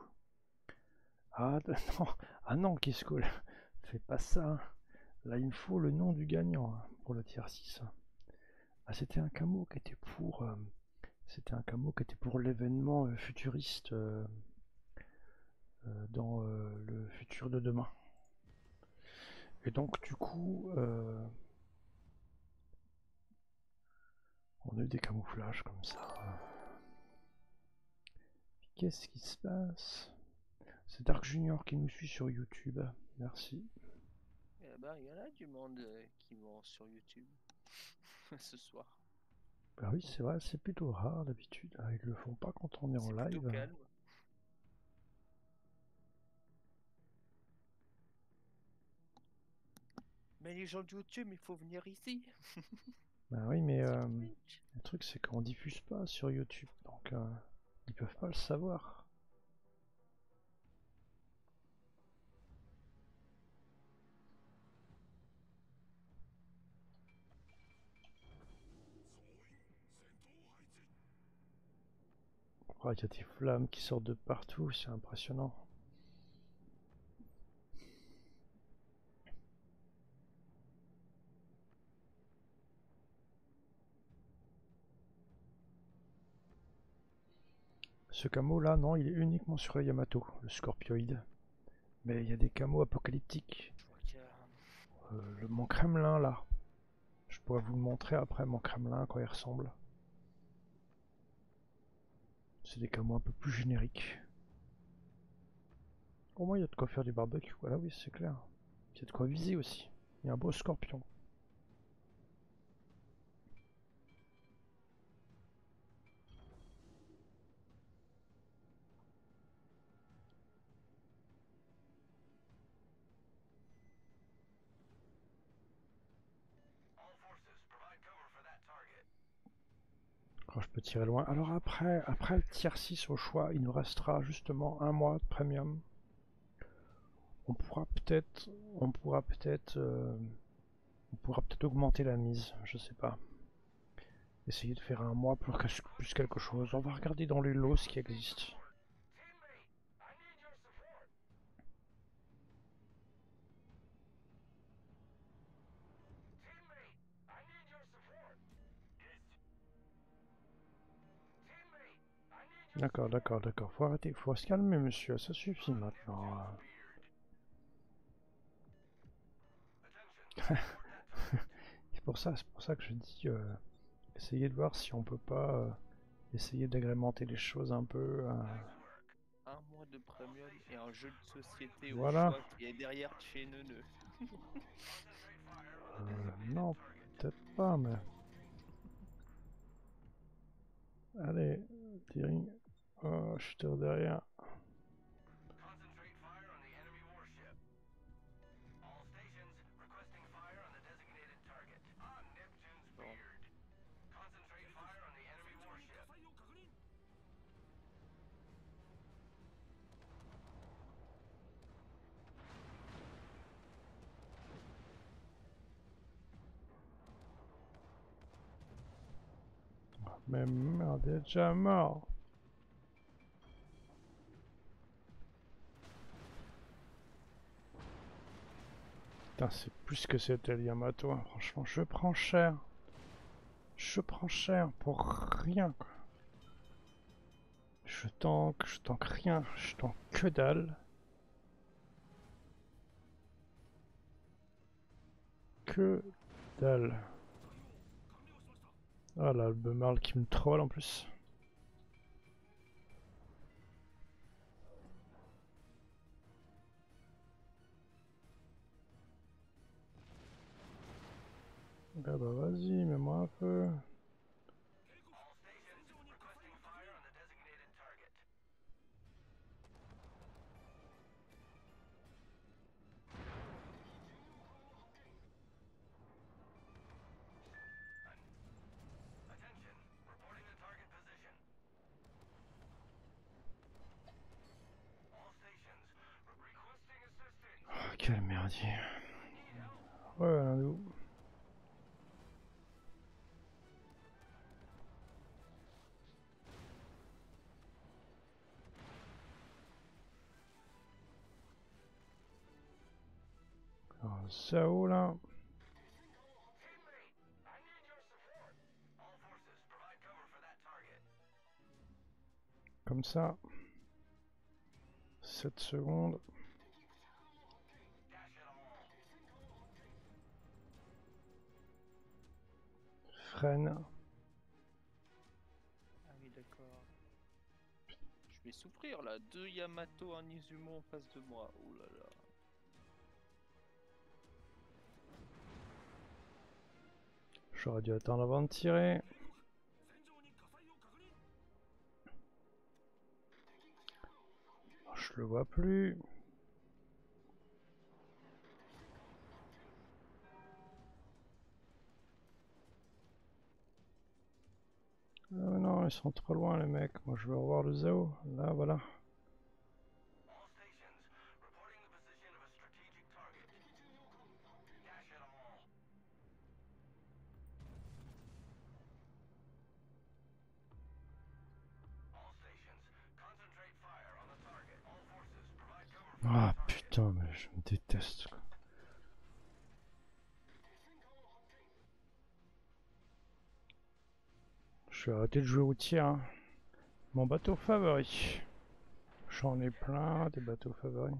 Ah <laughs> non, ah non, qu'est-ce <laughs> que... Fais pas ça. Là, il me faut le nom du gagnant hein, pour le tiers 6. Ah, c'était un camo qui était pour... euh, c'était un camo qui était pour l'événement euh, futuriste euh, dans le futur de demain. Et donc, du coup... on a eu des camouflages comme ça. Qu'est-ce qui se passe? C'est Dark Junior qui nous suit sur YouTube. Merci. Eh ben, il y en a du monde euh, qui vont sur YouTube <laughs> ce soir. Bah oui, c'est vrai, c'est plutôt rare d'habitude. Ah, Ils le font pas quand on est en live. calme. Mais les gens de YouTube, il faut venir ici. Bah oui, mais <laughs> euh, le truc c'est qu'on diffuse pas sur YouTube, donc euh, ils peuvent pas le savoir. Il y a des flammes qui sortent de partout, c'est impressionnant. Ce camo là, non, il est uniquement sur Yamato, le Scorpioïde. Mais il y a des camos apocalyptiques. Euh, le, Kremlin là. Je pourrais vous le montrer après, mon Kremlin, à quoi il ressemble. C'est des camos un peu plus génériques. Au moins, il y a de quoi faire du barbecue. Voilà, oui, c'est clair. Il y a de quoi viser aussi. Il y a un beau scorpion. Tirer loin. Alors après, après le tier 6 au choix, il nous restera justement un mois de premium. On pourra peut-être, on pourra peut-être, euh, on pourra peut-être augmenter la mise, je sais pas. Essayer de faire un mois plus, plus quelque chose. On va regarder dans les lots ce qui existe. D'accord, d'accord, d'accord. Faut arrêter, faut se calmer, monsieur. Ça suffit maintenant. <laughs> c'est pour ça, c'est pour ça que je dis, euh, essayez de voir si on peut pas euh, essayer d'agrémenter les choses un peu. euh. Un mois de premium et un jeu de société Voilà. au qui est derrière chez Neuneu. Non, peut-être pas, mais. Allez, Thierry. Oh, je suis derrière. Mais merde, déjà mort. C'est plus que c'était Yamato, franchement, je prends cher. Je prends cher pour rien, quoi. Je tank, je tank rien, je tank que dalle. Que dalle. Ah là, le Bemarl qui me troll en plus. Bah vas-y, mets-moi un peu. Oh, quel merdier. Ouais. Zao là. Comme ça. 7 secondes. Freine. Ah. Je vais souffrir là. Deux Yamato, un Izumo en face de moi. Ouh là là. J'aurais dû attendre avant de tirer. Je le vois plus. Ah non, ils sont trop loin les mecs. Moi je veux revoir le Zao. Là, voilà. Putain, mais je me déteste. quoi. Je vais arrêter de jouer au tir. hein. Mon bateau favori. J'en ai plein des bateaux favoris.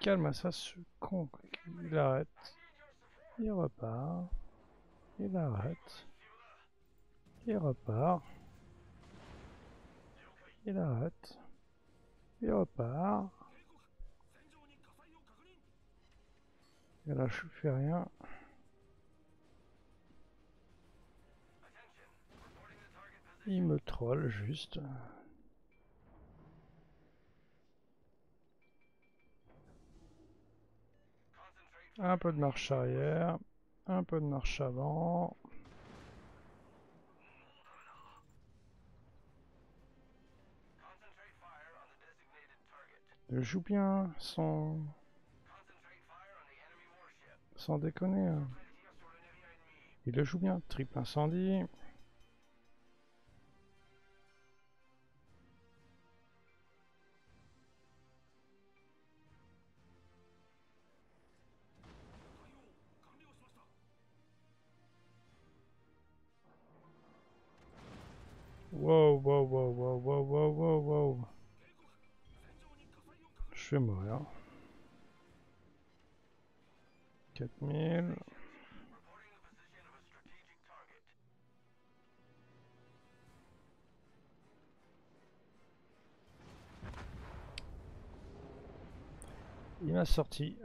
Calme ça ce con. Il arrête. Il repart. Il arrête. Il repart. Il arrête. Il repart. Et là, je fais rien. Il me troll juste. Un peu de marche arrière, un peu de marche avant. Il joue bien, sans... Sans déconner. hein. Il le joue bien, triple incendie. Wow, wow, wow, wow, wow, wow, wow, wow. Je vais mourir. 4000. Il m'a sorti.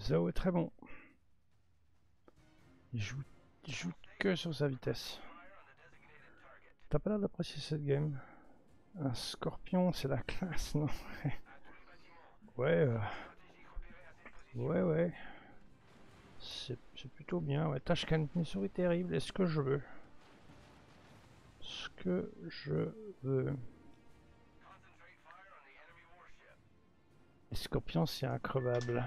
Zao est très bon. Il joue, il joue que sur sa vitesse. T'as pas l'air d'apprécier cette game. Un scorpion, c'est la <laughs> classe, non Ouais, euh, ouais, ouais. C'est c'est plutôt bien. Ouais, Tashkent, une souris terrible. Est-ce que je veux? Ce que je veux? Les scorpions, c'est increvable.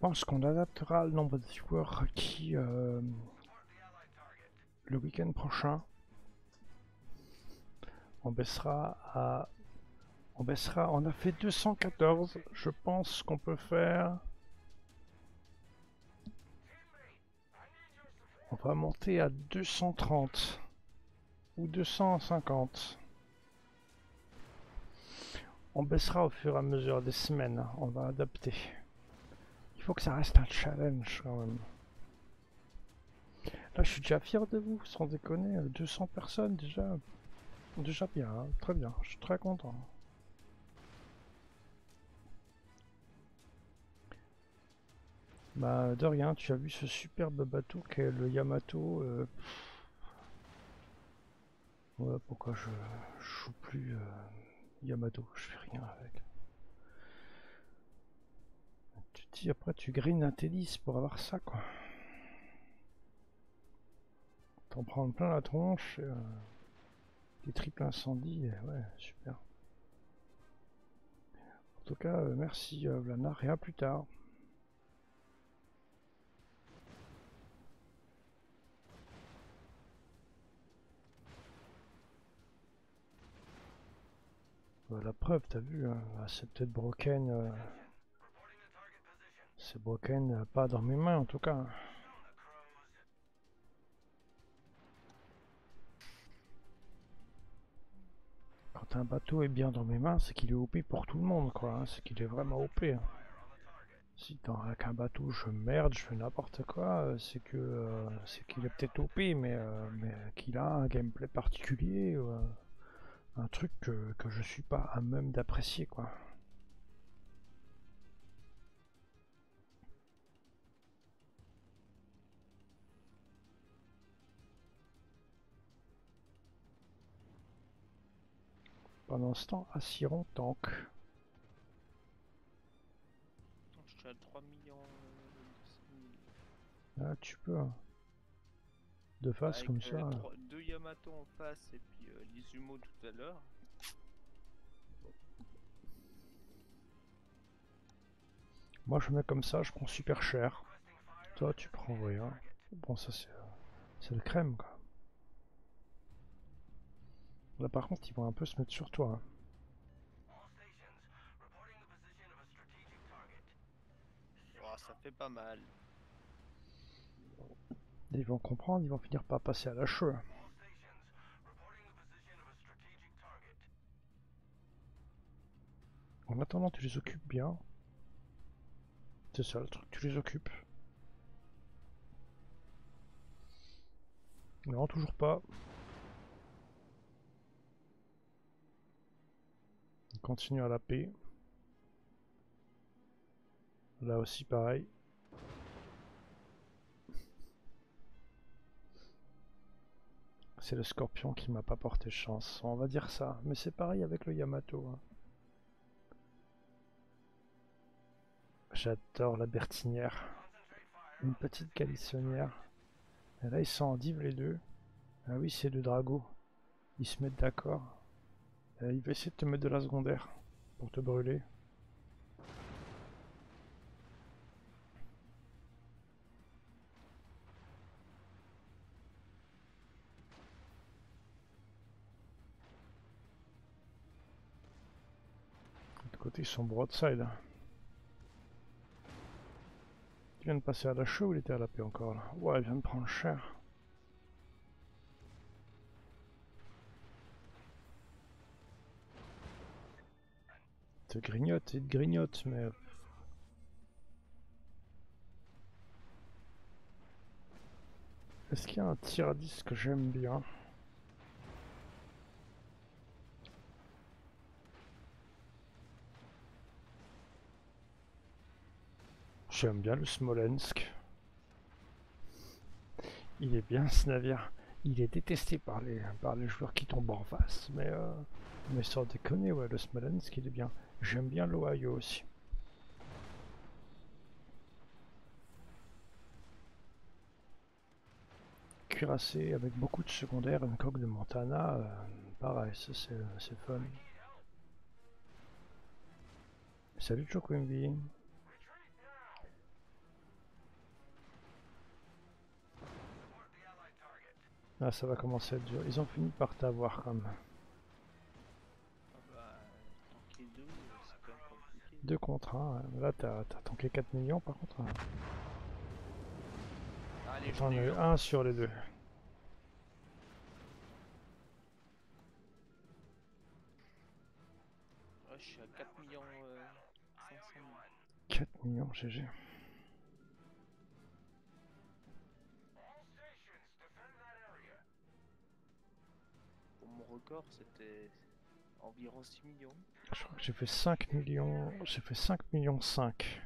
Pense qu'on adaptera le nombre de joueurs qui euh, le week-end prochain. On baissera à. On baissera. On a fait 214. Je pense qu'on peut faire. On va monter à 230 ou 250. On baissera au fur et à mesure des semaines. On va adapter. Il faut que ça reste un challenge quand même. Là, je suis déjà fier de vous, sans déconner. euh, 200 personnes déjà. Déjà bien, hein, très bien. Je suis très content. Bah, de rien, tu as vu ce superbe bateau qu'est le Yamato. euh, Ouais, pourquoi je, je joue plus euh, Yamato? Je fais rien avec. Après tu grines un tennis pour avoir ça quoi. T'en prends plein la tronche, euh, des triples incendies, et ouais, super. En tout cas, euh, merci euh, et à plus tard. Bah, la preuve, t'as vu, hein, c'est peut-être Broken. C'est Broken, pas dans mes mains en tout cas. Quand un bateau est bien dans mes mains, c'est qu'il est OP pour tout le monde, quoi. hein, C'est qu'il est vraiment OP. hein. Si dans, un bateau je merde, je fais n'importe quoi, euh, c'est que euh, c'est qu'il est peut-être OP, mais, euh, mais qu'il a un gameplay particulier, un truc que, que je suis pas à même d'apprécier, quoi. Pendant ce temps, Assiron tank. Je suis à 3 millions. euh, Ah, tu peux. hein. De face avec, comme euh, ça. trois- deux Yamato en face et puis euh, l'Izumo tout à l'heure. Moi je mets comme ça, je prends super cher. Toi tu prends rien. Bon ça c'est euh, c'est le crème quoi. Là par contre ils vont un peu se mettre sur toi. hein. Oh, ça fait pas mal. Ils vont comprendre, ils vont finir par passer à la cheveux. En attendant, tu les occupes bien. C'est ça le truc, tu les occupes. Non, toujours pas. Continue à la paix. Là aussi pareil. C'est le scorpion qui m'a pas porté chance, on va dire ça. Mais c'est pareil avec le Yamato. hein. J'adore la bertinière. Une petite calissonnière. Et là ils sont en div les deux. Ah oui c'est le drago. Ils se mettent d'accord. Euh, il va essayer de te mettre de la secondaire pour te brûler. De côté ils sont broadside. Tu viens de passer à la chaux ou il était à la paix encore là Ouais, il vient de prendre cher. Te grignote, il te grignote, mais... Est-ce qu'il y a un tir à 10 que j'aime bien? J'aime bien le Smolensk. Il est bien ce navire. Il est détesté par les, par les joueurs qui tombent en face, mais, euh, mais sans déconner, ouais, le Smolensk il est bien. J'aime bien l'Ohio aussi. Cuirassé avec beaucoup de secondaires, une coque de Montana, euh, pareil, ça c'est fun. Salut Chokwimbi. Ah, ça va commencer à être dur. Ils ont fini par t'avoir quand même. 2 contre 1. Là, t'as tanké 4 millions par contre. Allez, T'en j'en ai eu eu un. un sur les deux. Ouais, je suis à 4 millions euh, 500 000. 4 millions, GG. Pour mon record, c'était environ 6 millions. Je crois que j'ai fait 5 millions. J'ai fait 5 millions 5.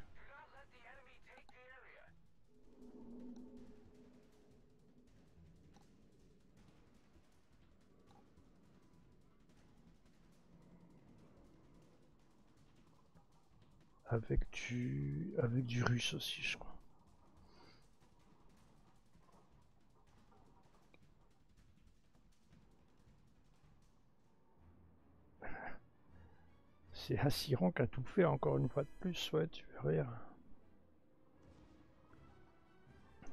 Avec du. avec du russe aussi, je crois. C'est Assiran qui a tout fait encore une fois de plus, ouais, tu veux rire.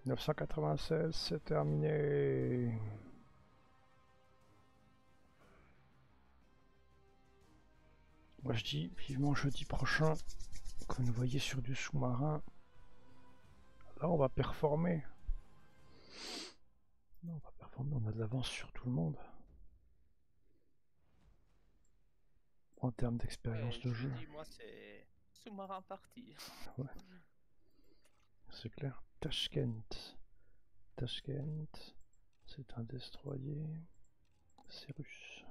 996, c'est terminé. Moi je dis vivement jeudi prochain que nous voyez sur du sous-marin. Là on va performer. Non, on va performer, on a de l'avance sur tout le monde. En termes d'expérience Ouais, de je jeu. dis, moi, c'est sous-marin parti. C'est clair. Tashkent. Tashkent. C'est un destroyer. C'est russe.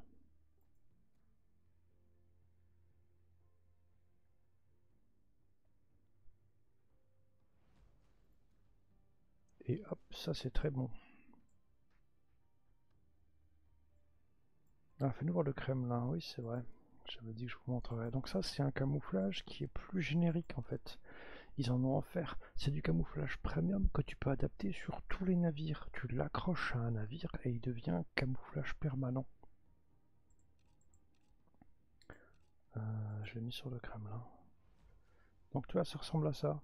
Et hop, ça c'est très bon. Ah, fais-nous voir le Kremlin, oui c'est vrai. Dit que je vous montrerais. Donc ça c'est un camouflage qui est plus générique en fait. Ils en ont offert. C'est du camouflage premium que tu peux adapter sur tous les navires. Tu l'accroches à un navire et il devient camouflage permanent. Euh, je l'ai mis sur le Kremlin. Donc tu vois, ça ressemble à ça.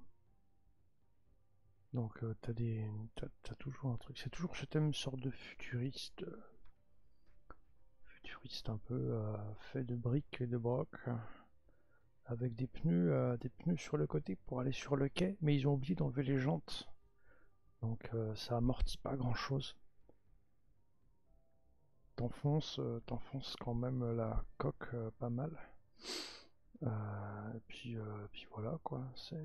Donc euh, t'as des, t'as toujours un truc. C'est toujours ce thème sorte de futuriste, euh, futuriste un peu euh, fait de briques et de broc, avec des pneus, euh, des pneus sur le côté pour aller sur le quai, mais ils ont oublié d'enlever les jantes. Donc euh, ça amortit pas grand chose. T'enfonces, quand même la coque pas mal. Et puis, puis voilà quoi, c'est.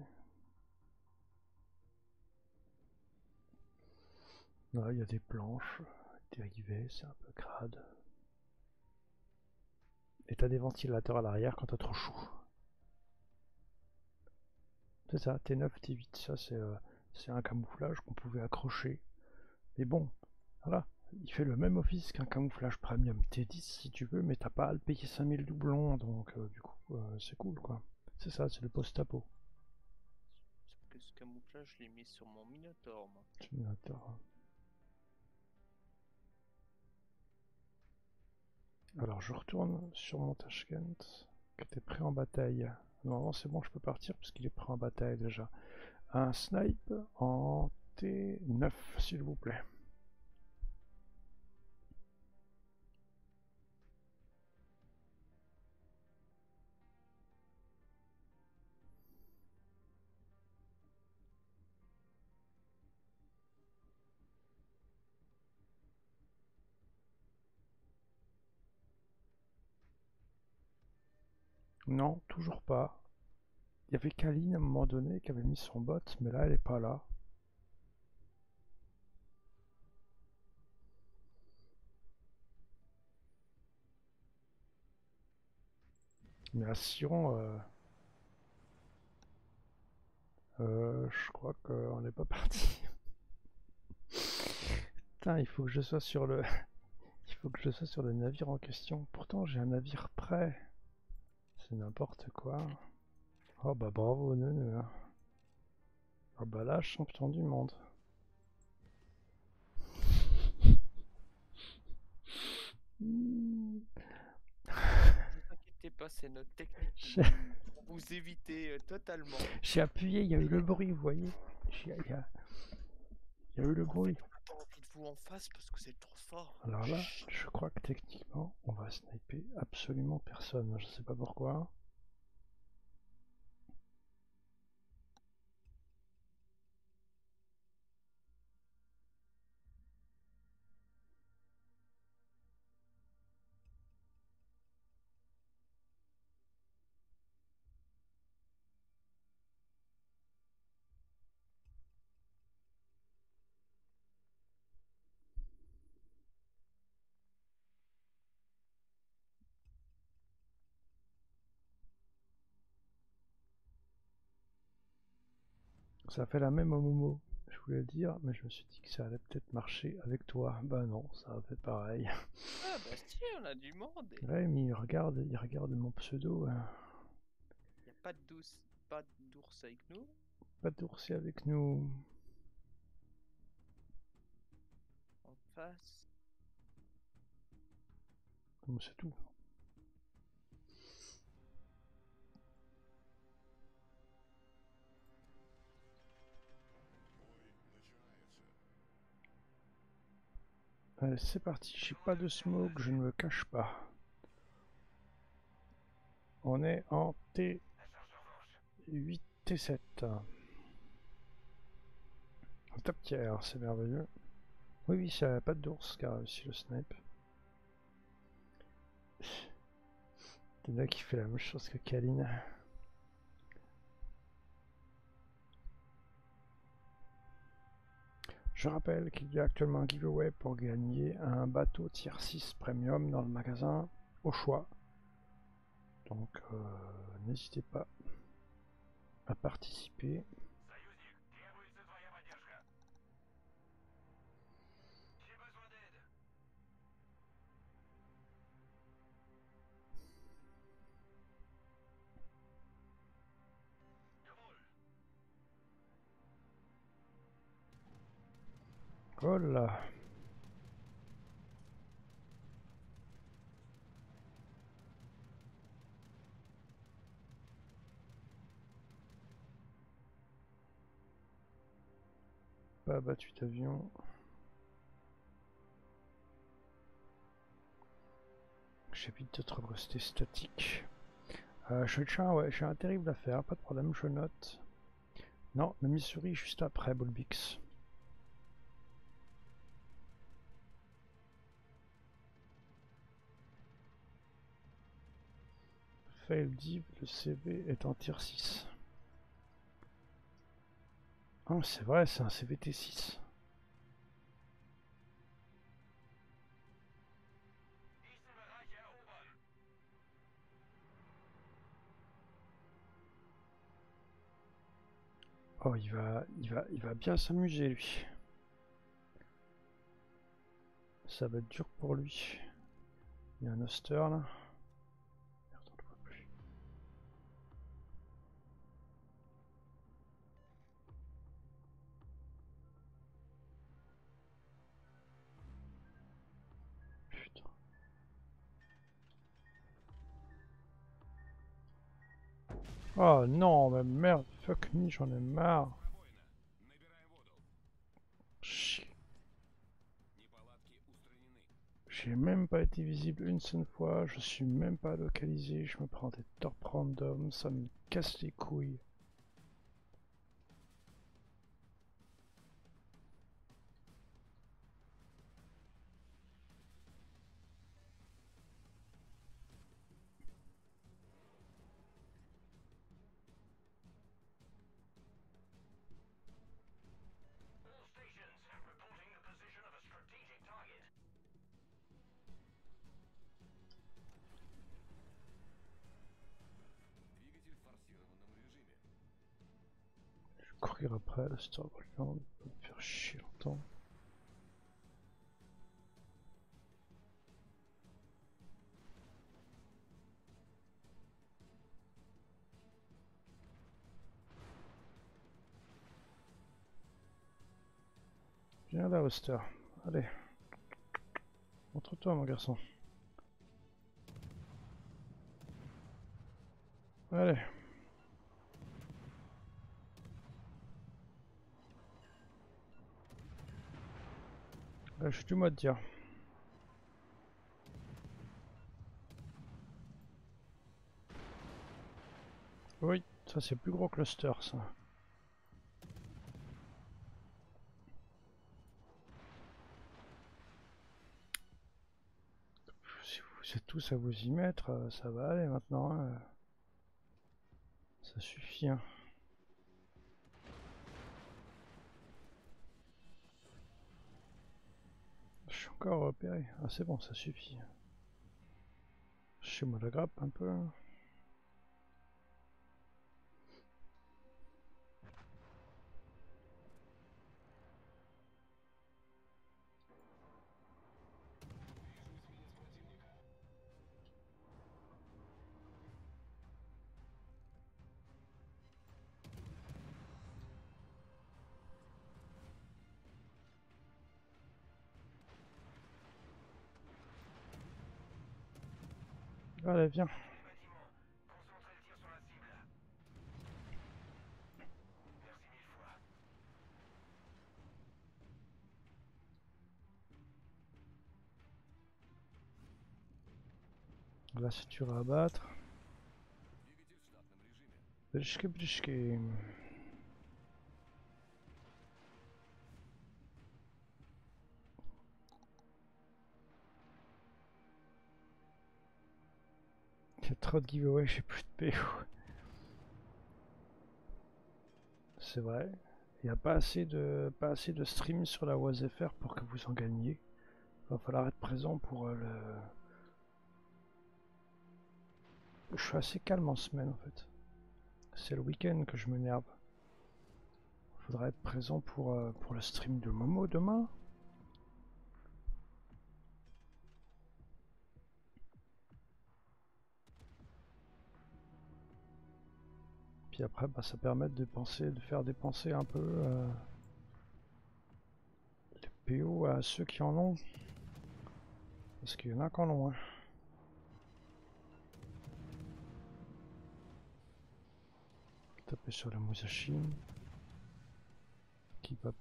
Là, il y a des planches dérivées, c'est un peu crade. Et t'as des ventilateurs à l'arrière quand t'as trop chaud. C'est ça, T9, T8, ça c'est euh, c'est un camouflage qu'on pouvait accrocher. Mais bon, voilà, il fait le même office qu'un camouflage premium T10 si tu veux, mais t'as pas à le payer 5000 doublons, donc euh, du coup euh, c'est cool quoi. C'est ça, c'est le post-apo. Que ce camouflage, je l'ai mis sur mon Minotaur, moi. Alors je retourne sur mon Tashkent qui était prêt en bataille. Normalement c'est bon, je peux partir parce qu'il est prêt en bataille déjà. Un snipe en T9 s'il vous plaît. Non, toujours pas. Il y avait Kaline à un moment donné qui avait mis son bot, mais là elle est pas là. Mais à Sion, je crois qu'on n'est pas parti. <laughs> Putain, il faut que je sois sur le, <laughs> il faut que je sois sur le navire en question. Pourtant, j'ai un navire prêt. C'est n'importe quoi. Oh bah bravo Neuneu. hein. Oh bah là, champion du monde. Ne vous inquiétez pas, c'est notre technique pour vous éviter euh, totalement. j'ai appuyé, il y a eu le bruit, vous voyez. Il y a, y a eu le bruit. En face parce que c'est trop fort. Alors là, je crois que techniquement, on va sniper absolument personne. Je sais pas pourquoi. Ça fait la même au Momo, je voulais le dire, mais je me suis dit que ça allait peut-être marcher avec toi. Bah non, ça a fait pareil. Ah <laughs> bah si, on a du monde. Il Ouais, mais il regarde, il regarde mon pseudo. hein. n'y a pas de douce, pas d'ours avec nous. Pas d'ours avec nous. En face. C'est tout. C'est parti. J'ai pas de smoke, je ne me cache pas. On est en T8, T7. Un top tiers, c'est merveilleux. Oui, oui, ça pas d'ours qui a le snipe. T'en qui fait la même chose que Kaline. Je rappelle qu'il y a actuellement un giveaway pour gagner un bateau tier 6 premium dans le magasin au choix. Donc euh, n'hésitez pas à participer. Là Pas abattu d'avion. J'ai vite d'être resté statique. Euh, je suis j'ai un terrible affaire, pas de problème, je note. Non, la Missouri juste après Bolbix. Fail div, le CV est en tier 6. Ah, c'est vrai, c'est un CVT 6. Oh, il va, il va, il va bien s'amuser lui. Ça va être dur pour lui. Il y a un Oster là. Oh non, mais merde, fuck me, j'en ai marre. J'ai même pas été visible une seule fois, je suis même pas localisé, je me prends des torps random, ça me casse les couilles. Après, Wars, va me faire chier longtemps. Viens là, Oster. Allez. Montre-toi, mon garçon. Allez. Je suis du mode dire. Oui, ça c'est plus gros cluster ça. Si vous êtes tous à vous y mettre, euh, ça va aller maintenant. hein. Ça suffit. hein. Encore repéré. Ah c'est bon, ça suffit. Chez moi la grappe un peu. Hein. Allez, viens. Là, c'est à abattre. Brishke, brishke. A trop de giveaway, j'ai plus de PO. C'est vrai. Il n'y a pas assez de pas assez de stream sur la OaseFR pour que vous en gagniez. Il va falloir être présent pour euh, le. Je suis assez calme en semaine en fait. C'est le week-end que je m'énerve. Faudra être présent pour, euh, pour le stream de Momo demain. Puis après, bah, ça permet de penser, de faire dépenser un peu euh, les PO à ceux qui en ont. Parce qu'il y en a qui en ont. hein. Taper sur la Musashi. Qui va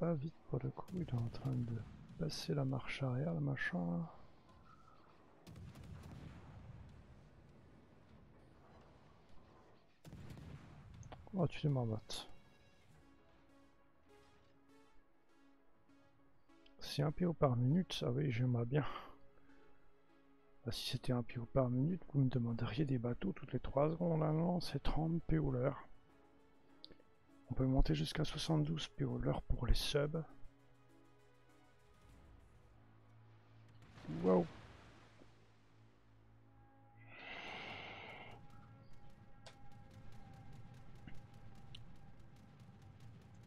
pas vite pour le coup. Il est en train de passer la marche arrière, le machin. Oh, tu es marmotte. C'est un PO par minute, ah oui, j'aimerais bien. Bah, si c'était un PO par minute, vous me demanderiez des bateaux toutes les 3 secondes. Ah non, c'est 30 PO l'heure. On peut monter jusqu'à 72 PO l'heure pour les subs. Wow.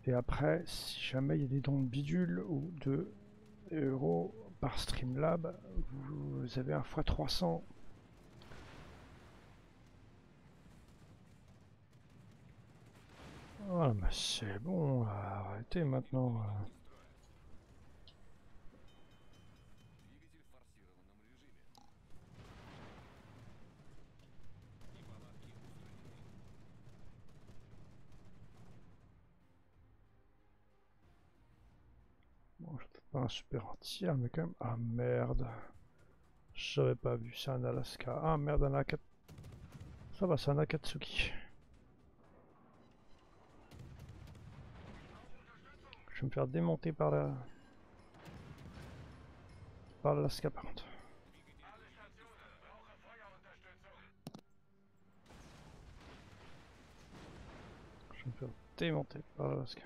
Et après, si jamais il y a des dons de bidule ou de euros par Streamlab, vous avez un x 300. Ah mais c'est bon, arrêtez maintenant. Bon, je fais pas un super entier, mais quand même. Ah merde. J'avais pas vu, c'est un Alaska. Ah merde, un Akatsuki. Ça va, c'est un Akatsuki. Je vais me faire démonter par la... Par l'Alaska par contre. Je vais me faire démonter par l'Alaska.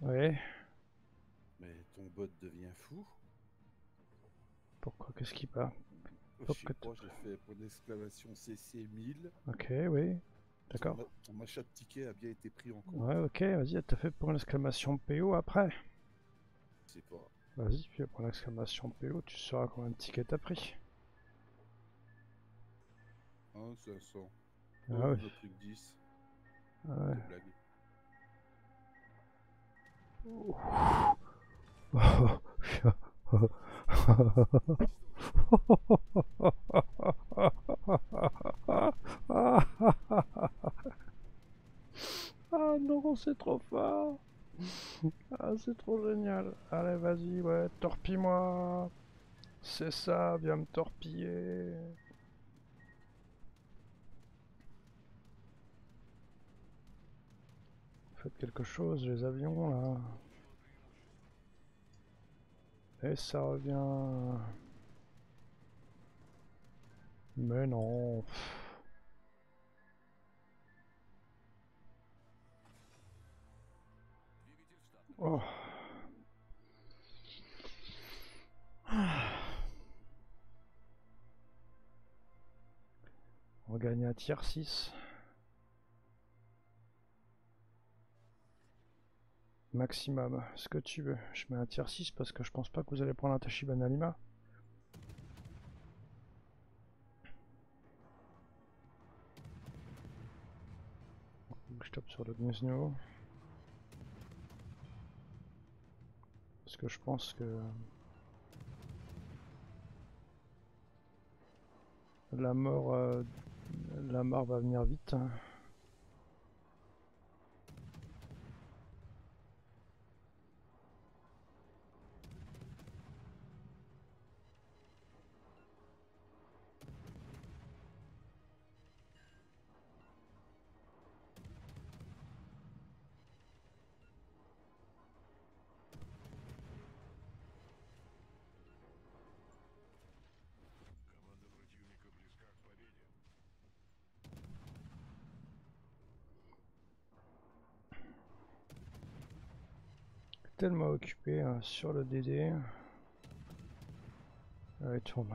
Ouais, mais ton bot devient fou. pourquoi Qu'est-ce qui part Je sais pas, j'ai fait pour l'exclamation CC 1000. Ok, oui. D'accord. Ton, ma- ton achat de ticket a bien été pris en compte. Ouais, ok, vas-y, t'as fait pour une exclamation PO après. Je sais pas. Vas-y, fais pour l'exclamation PO, tu sauras combien de tickets t'as pris. 1, 500. Ah ouais. le truc 10. Ah ouais. <laughs> Ah non, c'est trop fort. Ah, c'est trop génial. Allez, vas-y, ouais, torpille-moi. C'est ça, viens me torpiller. Quelque chose, les avions, là. Et ça revient. Mais non. Oh. On va gagner un tiers 6. Maximum, ce que tu veux. Je mets un tiers 6 parce que je pense pas que vous allez prendre un Tashiba Nalima. Je tape sur le Gnosno. Parce que je pense que la mort, euh, la mort va venir vite. Tellement occupé hein, sur le DD. Allez, tourne.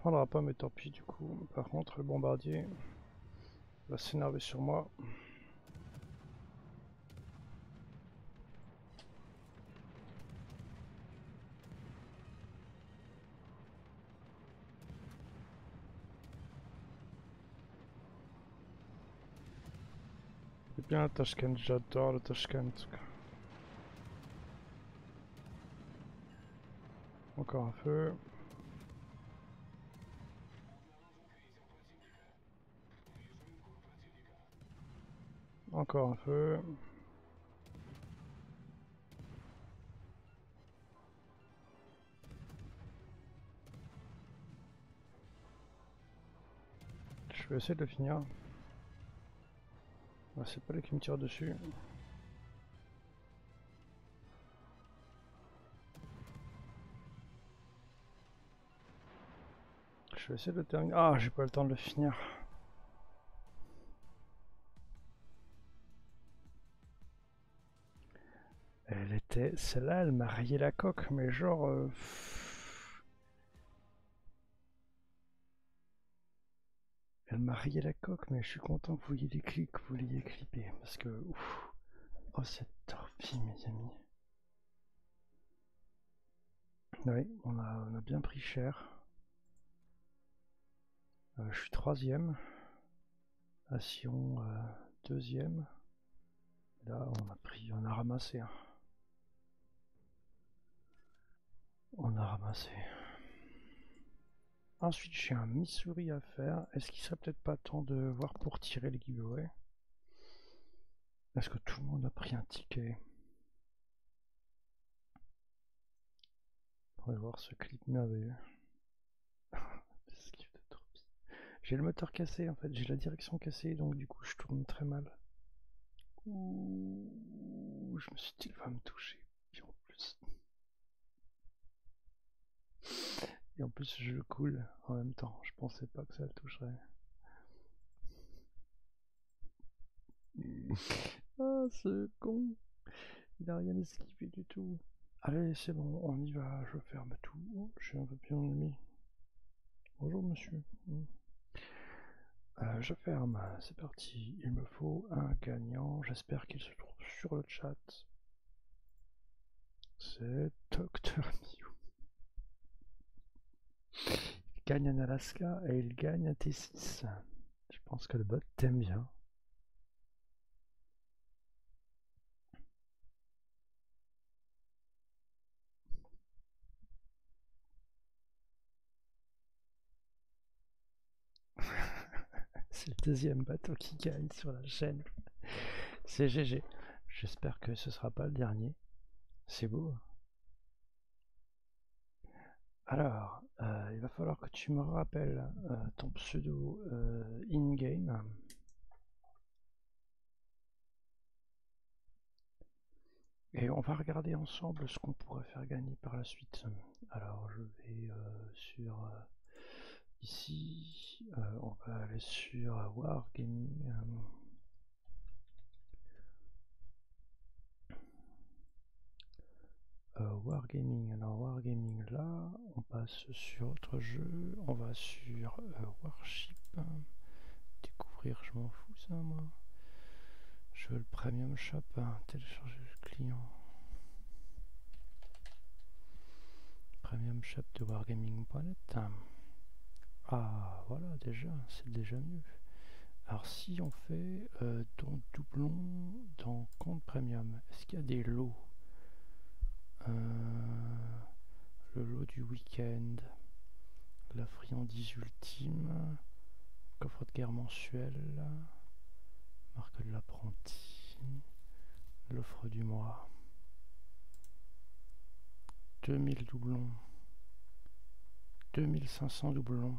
Prendra pas mes torpilles du coup. Par contre, le bombardier va s'énerver sur moi. C'est bien le Tashkent, j'adore le Tashkent. Encore un feu. Encore un peu. Je vais essayer de le finir. C'est pas lui qui me tire dessus. Je vais essayer de le terminer. Ah, j'ai pas le temps de le finir. Celle-là, elle m'a rayé la coque, mais genre. euh. Elle m'a rayé la coque, mais je suis content que vous l'ayez clic, que vous l'ayez clippé. Parce que. ouf. Oh, cette torpille, mes amis. Oui, on a, bien pris cher. Euh, je suis troisième. À Sion, euh, deuxième. Là, on a pris, on a ramassé. hein. On a ramassé. Ensuite, j'ai un Missouri à faire. Est-ce qu'il serait peut-être pas temps de voir pour tirer les giveaways? Est-ce que tout le monde a pris un ticket On va voir ce clip merveilleux. <laughs> J'ai le moteur cassé en fait, j'ai la direction cassée donc du coup je tourne très mal. Ouh, je me suis dit il va me toucher. Puis en plus. Et en plus je coule en même temps. Je pensais pas que ça le toucherait. <laughs> Ah ce con. Il a rien esquivé du tout. Allez c'est bon, on y va, je ferme tout. Oh, J'ai un papillon ennemi. Bonjour monsieur. Hmm. Euh, je ferme, c'est parti. Il me faut un gagnant. J'espère qu'il se trouve sur le chat. C'est Dr. Il gagne un Alaska et il gagne un T6. Je pense que le bot t'aime bien. <laughs> C'est le deuxième bateau qui gagne sur la chaîne. C'est GG. J'espère que ce sera pas le dernier. C'est beau. Alors, euh, il va falloir que tu me rappelles euh, ton pseudo euh, in-game. Et on va regarder ensemble ce qu'on pourrait faire gagner par la suite. Alors, je vais sur ici, on va aller sur Wargaming. Euh, Wargaming, alors Wargaming là, on passe sur autre jeu, on va sur euh, Warship. Découvrir, je m'en fous ça moi. Je veux le Premium Shop, hein, télécharger le client. Premium Shop de Wargaming.net. Ah voilà déjà, c'est déjà mieux. Alors si on fait euh, donc doublon dans compte premium, est-ce qu'il y a des lots? Euh, Le lot du week-end, la friandise ultime, coffre de guerre mensuel, marque de l'apprenti, l'offre du mois, 2000 doublons, 2500 doublons.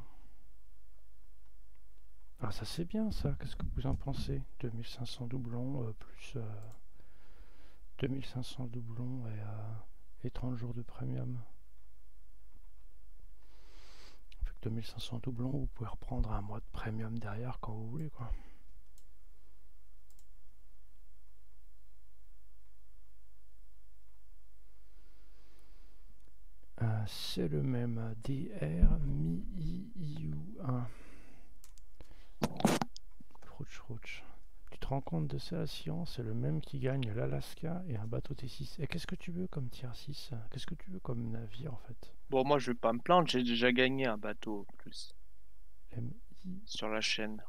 Ah ça c'est bien ça, qu'est-ce que vous en pensez? 2500 doublons euh, plus euh, 2500 doublons et, euh, et 30 jours de premium. Avec 2500 doublons, vous pouvez reprendre un mois de premium derrière quand vous voulez quoi. Euh, c'est le même DR Mi IU 1. Frouch, frouch. Tu te rends compte de ça, Sion? C'est le même qui gagne l'Alaska et un bateau T6. Et qu'est-ce que tu veux comme tier 6 Qu'est-ce que tu veux comme navire en fait? Bon, moi, je vais pas me plaindre, j'ai déjà gagné un bateau en plus M I sur la chaîne.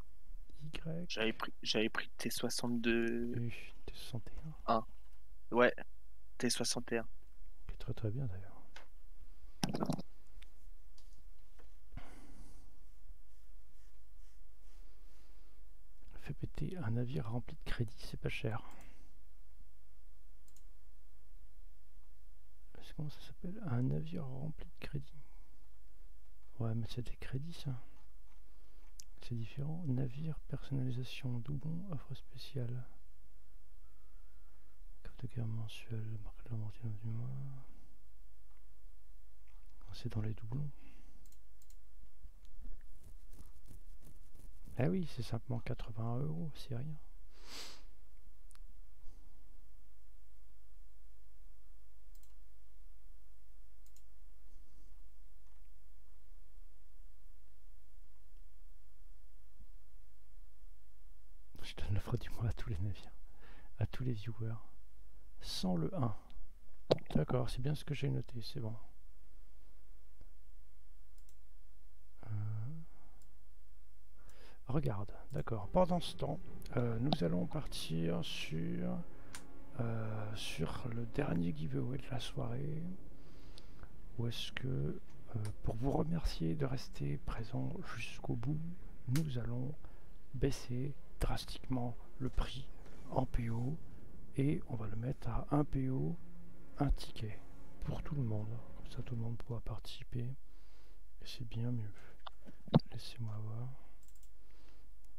Y J'avais pris, j'avais pris T62. U T61. Ouais, T61. Qui est très très bien d'ailleurs. Fais péter un navire rempli de crédit, c'est pas cher. Comment ça s'appelle? Un navire rempli de crédit. Ouais, mais c'est des crédits ça. C'est différent. Navire, personnalisation, doublon, offre spéciale. Carte de guerre mensuelle, marque de la du mois. C'est dans les doublons. Ah oui, c'est simplement 80 euros, c'est rien. Je donne l'offre du mois à tous les navires, à tous les viewers. Sans le 1. D'accord, c'est bien ce que j'ai noté, c'est bon. Regarde, d'accord. Pendant ce temps, euh, nous allons partir sur, euh, sur le dernier giveaway de la soirée. Où est-ce que, euh, pour vous remercier de rester présent jusqu'au bout, nous allons baisser drastiquement le prix en PO et on va le mettre à 1 PO, un ticket pour tout le monde. Comme ça, tout le monde pourra participer et c'est bien mieux. Laissez-moi voir.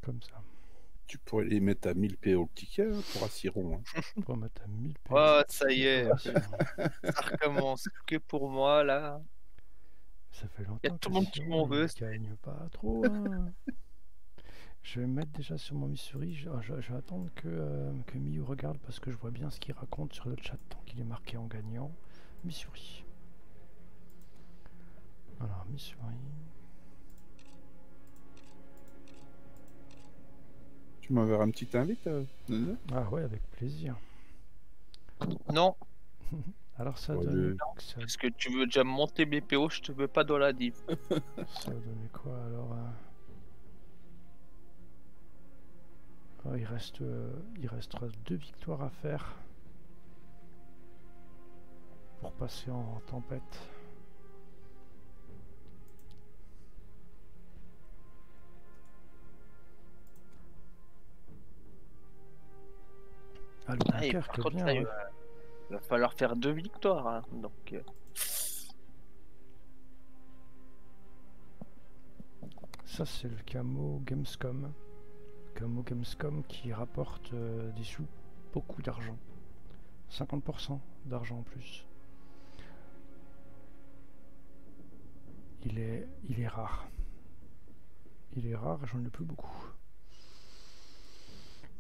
Comme ça. Tu pourrais les mettre à 1000 PO le ticket hein, pour Assiron. hein. On va mettre à 1000 PO. Oh, ça y est, Ah, ça recommence. Que pour moi, là. Ça fait longtemps Y a tout le monde qui m'en il veut. gagne pas trop. hein. <laughs> je vais me mettre déjà sur mon Missouri. Je, je- je vais attendre que, euh, que Miyu regarde parce que je vois bien ce qu'il raconte sur le chat tant qu'il est marqué en gagnant. Missouri. Alors, Missouri. Tu m'enverras un petit invite euh, Ah ouais, avec plaisir. Non, <laughs> Alors, ça Ouais, donne. je- Ça, parce que tu veux déjà monter mes PO, je te veux pas dans la div. <laughs> ça donné quoi alors euh Ah, il, reste, euh, il restera deux victoires à faire pour passer en tempête. Ah, le Ah, et Dunkerque par est contre, bien, là, il ouais. va... il va falloir faire deux victoires. hein, Donc, euh, Ça, c'est le camo Gamescom. Camo Gamescom qui rapporte euh, des sous, beaucoup d'argent. 50% d'argent en plus. Il est, il est rare. Il est rare et j'en ai plus beaucoup.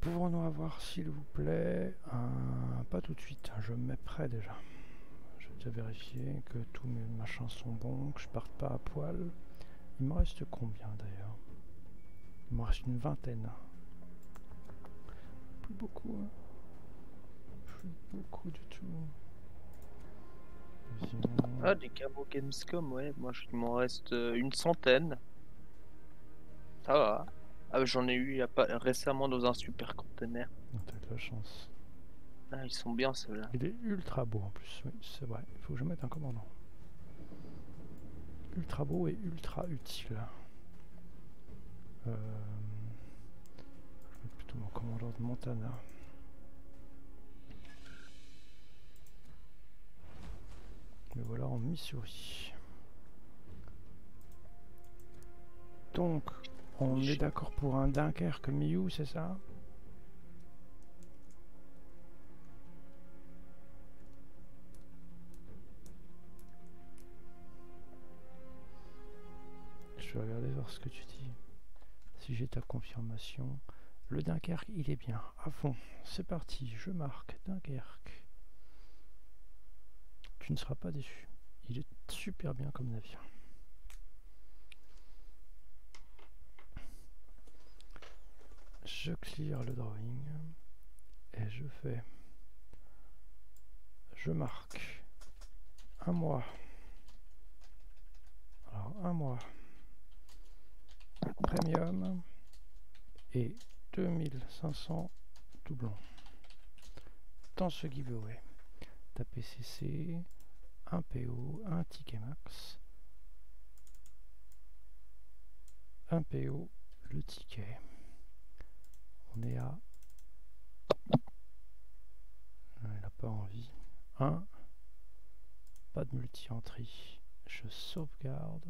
Pouvons-nous avoir, s'il vous plaît, un... Pas tout de suite, je me mets prêt déjà. Je vais déjà vérifier que tous mes machins sont bons, que je parte pas à poil. Il me reste combien d'ailleurs? Il me reste une vingtaine. Plus beaucoup. hein. Plus beaucoup du tout. Ah, des camos Gamescom, ouais. Moi, je- il m'en reste euh, une centaine. Ça va. Ah, j'en ai eu il y a pas... récemment dans un super container. Oh, T'as de la chance. Ah, ils sont bien ceux-là. Il est ultra beau en plus, oui, c'est vrai. Il faut que je mette un commandant. Ultra beau et ultra utile. Euh, Je vais plutôt mon commandant de Montana. Mais voilà en Missouri. Donc, on est d'accord pour un Dunkerque Miu, c'est ça? Je vais regarder voir ce que tu dis. Si j'ai ta confirmation. Le Dunkerque, il est bien. À fond. C'est parti. Je marque Dunkerque. Tu ne seras pas déçu. Il est super bien comme navire. Je clear le drawing. Et je fais. Je marque. Un mois. Alors, un mois premium et 2500 doublons. Dans ce giveaway, ta PCC, un PO, un ticket max, un PO, le ticket on est à... Elle n'a pas envie. 1. Pas de multi-entrée. Je sauvegarde.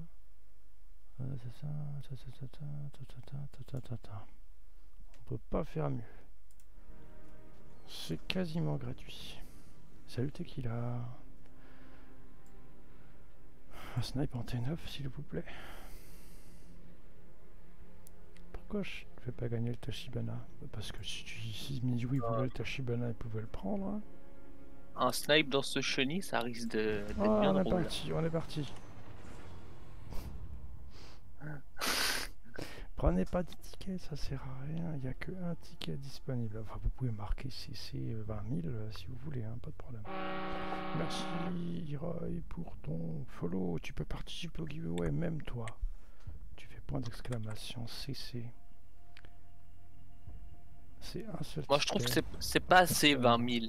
On peut pas faire mieux. C'est quasiment gratuit. Salut t'es qui là Un snipe en T9 s'il vous plaît. Pourquoi je pas gagner le Tachibana Parce que si tu si Midway voulait le Tachibana, il pouvait le prendre. hein. Un snipe dans ce chenille, ça risque de- Ah, on est parti, on est parti. <laughs> Prenez pas de ticket, ça sert à rien. Il n'y a que un ticket disponible. Enfin, vous pouvez marquer CC 20 000 euh, si vous voulez, hein, pas de problème. Merci Roy pour ton follow. Tu peux participer au giveaway, même toi. Tu fais point d'exclamation CC. C'est un seul Moi, je trouve que ticket, c'est pas assez 20 000.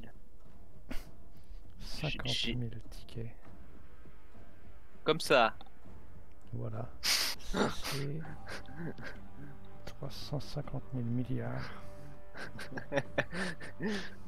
50 j'ai- 000 tickets. Comme ça. Voilà. CC 350 000 milliards. <laughs>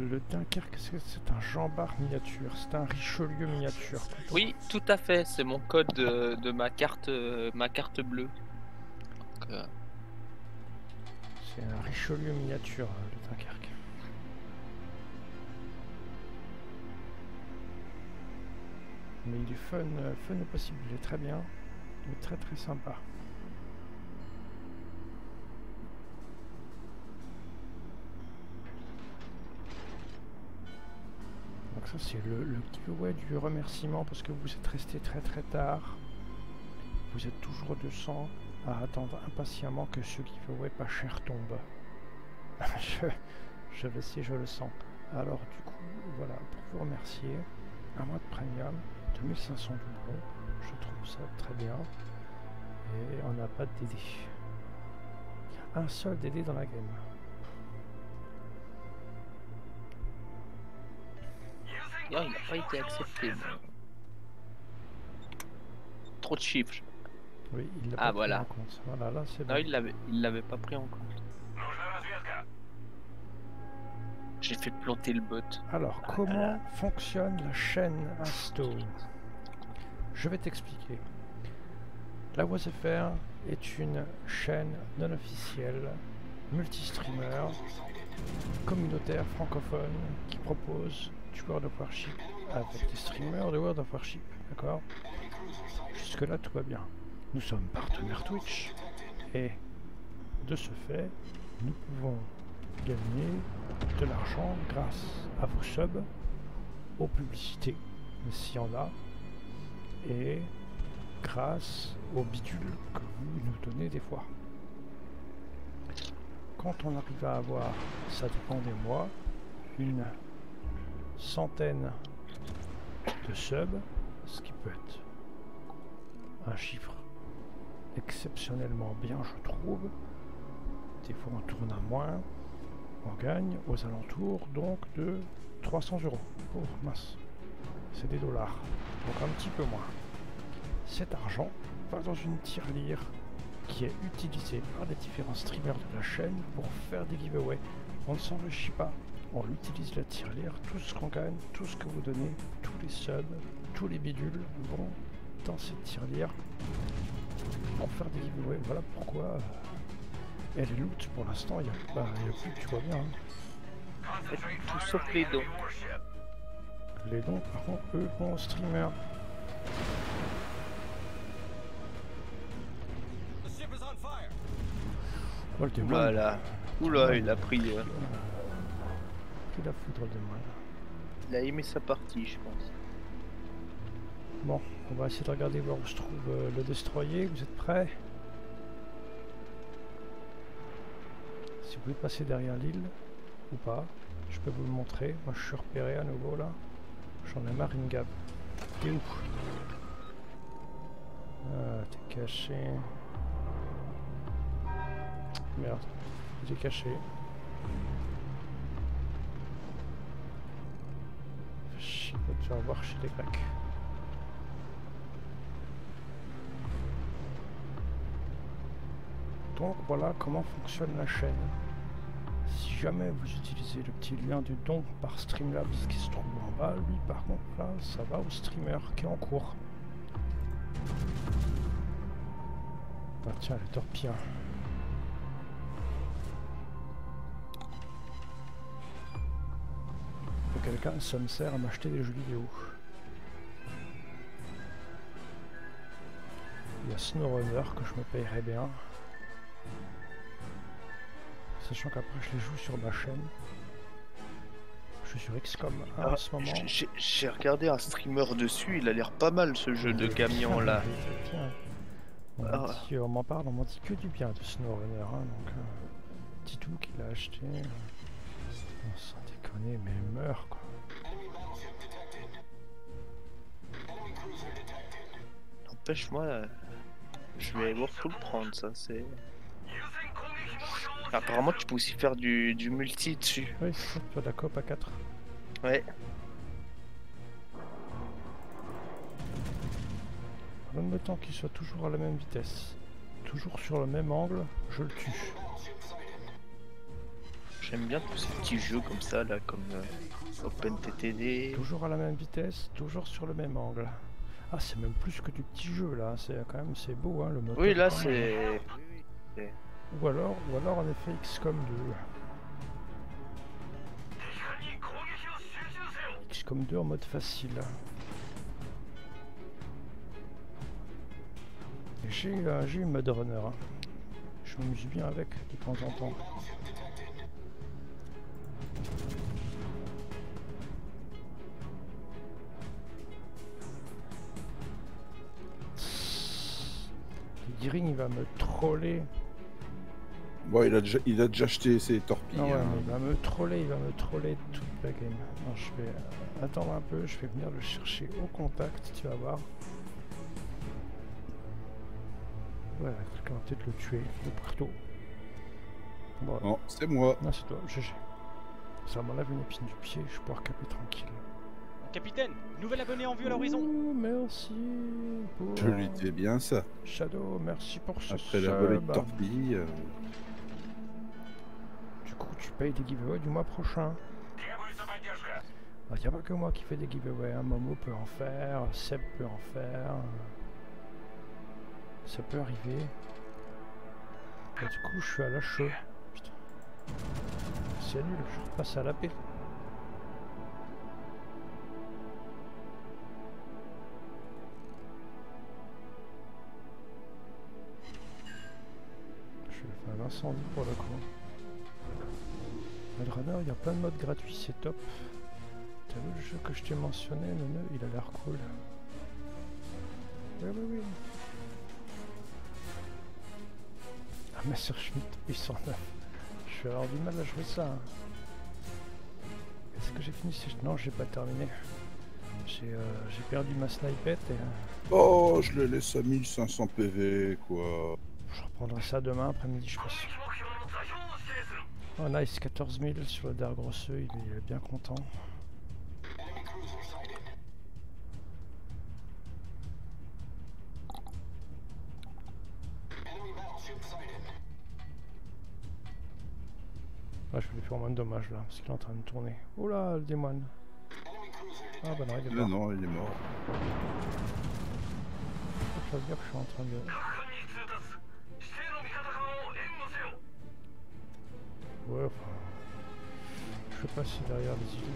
Le Dunkerque, c'est un Jean miniature, c'est un Richelieu miniature. Oui, tout à fait. C'est mon code de, de ma carte euh, ma carte bleue. Euh, C'est un Richelieu miniature, euh, le Dunkerque. Mais il est fun, fun au possible, il est très bien. Il est très très sympa. Donc ça c'est le, giveaway du remerciement parce que vous êtes resté très très tard. Vous êtes toujours 200 à attendre impatiemment que ce giveaway pas cher tombe. <laughs> je, je vais je le sens. Alors du coup, voilà, pour vous remercier, un mois de premium, 2500 doublons, je trouve ça très bien. Et on n'a pas de DD. Un seul DD dans la game. Non, il n'a pas été accepté. mais- Trop de chiffres. Oui, il l'a Ah, pas pris voilà. en compte. Voilà, là c'est Non, il l'avait il l'avait pas pris en compte. J'ai fait planter le bot. Alors, comment fonctionne la chaîne Asto Je vais t'expliquer. La WazFR est une chaîne non officielle, multi-streamer, communautaire francophone qui propose World of Warship avec des streamers de World of Warship. D'accord Jusque-là, tout va bien. Nous sommes partenaires Twitch et de ce fait, nous pouvons gagner de l'argent grâce à vos subs, aux publicités, s'il y en a, et grâce aux bidules que vous nous donnez des fois. Quand on arrive à avoir, ça dépend des mois, une centaine de subs, ce qui peut être un chiffre exceptionnellement bien, je trouve. Des fois, on tourne à moins. On gagne aux alentours donc de 300 euros. Oh mince, c'est des dollars, donc un petit peu moins. Cet argent va dans une tirelire qui est utilisée par les différents streamers de la chaîne pour faire des giveaways. On ne s'enrichit pas, on utilise la tirelire, tout ce qu'on gagne, tout ce que vous donnez, tous les subs, tous les bidules vont dans cette tirelire pour faire des giveaways. Voilà pourquoi euh, elle est loot pour l'instant, il n'y a, pas- il y a plus, tu vois bien. hein. Tout sauf les dons. Les dons, par contre, eux vont au streamer. Oh, le Voilà. Oula, il a pris. euh, Qui la foudre le démon là il a aimé sa partie, je pense. Bon, on va essayer de regarder voir où se trouve euh, le destroyer. Vous êtes prêts? Si vous voulez passer derrière l'île ou pas, je peux vous le montrer. Moi je suis repéré à nouveau là. J'en ai marre une gap. T'es où? Ah, t'es caché. Merde, est caché. De te faire voir chez les Grecs. Donc voilà comment fonctionne la chaîne. Si jamais vous utilisez le petit lien du don par Streamlabs qui se trouve en bas, lui par contre là, ça va au streamer qui est en cours. Ah tiens, le torpillon. Que quelqu'un, ça me sert à m'acheter des jeux vidéo. Il y a SnowRunner que je me payerais bien. Sachant qu'après je les joue sur ma chaîne. Je suis sur XCOM 1 en Ah, ce moment. j'ai- regardé un streamer dessus, il a l'air pas mal ce jeu de camion là. <laughs> On Ah. dit- on m'en parle, on m'en dit que du bien de SnowRunner. Hein, donc, euh, Titou qui l'a acheté. euh, on mais il meurt quoi. N'empêche moi, euh, je vais beaucoup le prendre ça, c'est... Apparemment tu peux aussi faire du, du multi dessus. Oui, c'est ça, tu as la coop à 4. Ouais. Donne le temps qu'il soit toujours à la même vitesse. Toujours sur le même angle, je le tue. J'aime bien tous ces petits jeux comme ça là, comme euh, OpenTTD. Toujours à la même vitesse, toujours sur le même angle. Ah, c'est même plus que du petit jeu là, c'est quand même c'est beau hein, le moteur. Oui là c'est... Ou alors, ou alors en effet XCOM 2. XCOM 2 en mode facile. J'ai euh, eu Mud Runner. hein. Je m'amuse bien avec de temps en temps. Gearing il va me troller. Bon, il a déjà, il a déjà acheté ses torpilles. Ouais, hein. mais il va me troller, il va me troller toute la game. Non, je vais euh, attendre un peu, je vais venir le chercher au contact, tu vas voir. Ouais, quelqu'un va peut-être le tuer de partout. Non, c'est moi. non, c'est toi, GG. Ça m'enlève une épine du pied, je vais pouvoir caper tranquille. Capitaine, nouvel abonné en vue à l'horizon. Merci pour... Je lui disais bien ça. Shadow, merci pour ce Après la volée de sub. torpilles. euh, Du coup, tu payes des giveaways du mois prochain. Il n'y a pas que moi qui fais des giveaways. hein. Momo peut en faire, Seb peut en faire. Ça peut arriver. Et du coup, je suis à la chaud. Putain. C'est nul, je repasse à la paix. Je vais faire un incendie pour le coup. Runner, il y a plein de modes gratuits, c'est top. T'as vu le jeu que je t'ai mentionné, le nœud, il a l'air cool. Oui, oui, oui. Ah, Messerschmitt 809. Je vais avoir du mal à jouer ça. hein. Est-ce que j'ai fini Non, j'ai pas terminé. J'ai euh, perdu ma snipette et euh, Oh, je le laisse à 1500 PV, quoi. Je reprendrai ça demain après-midi, je pense. Oh nice, 14 000 sur le Der Grosseux, il est bien content. Ouais, je vais lui faire moins de dommages là, parce qu'il est en train de tourner. Oh là, le démon Ah bah non, il est Non, mort. non, il est mort. Faut que je suis en train de... Ouais. Je sais pas si derrière les îles...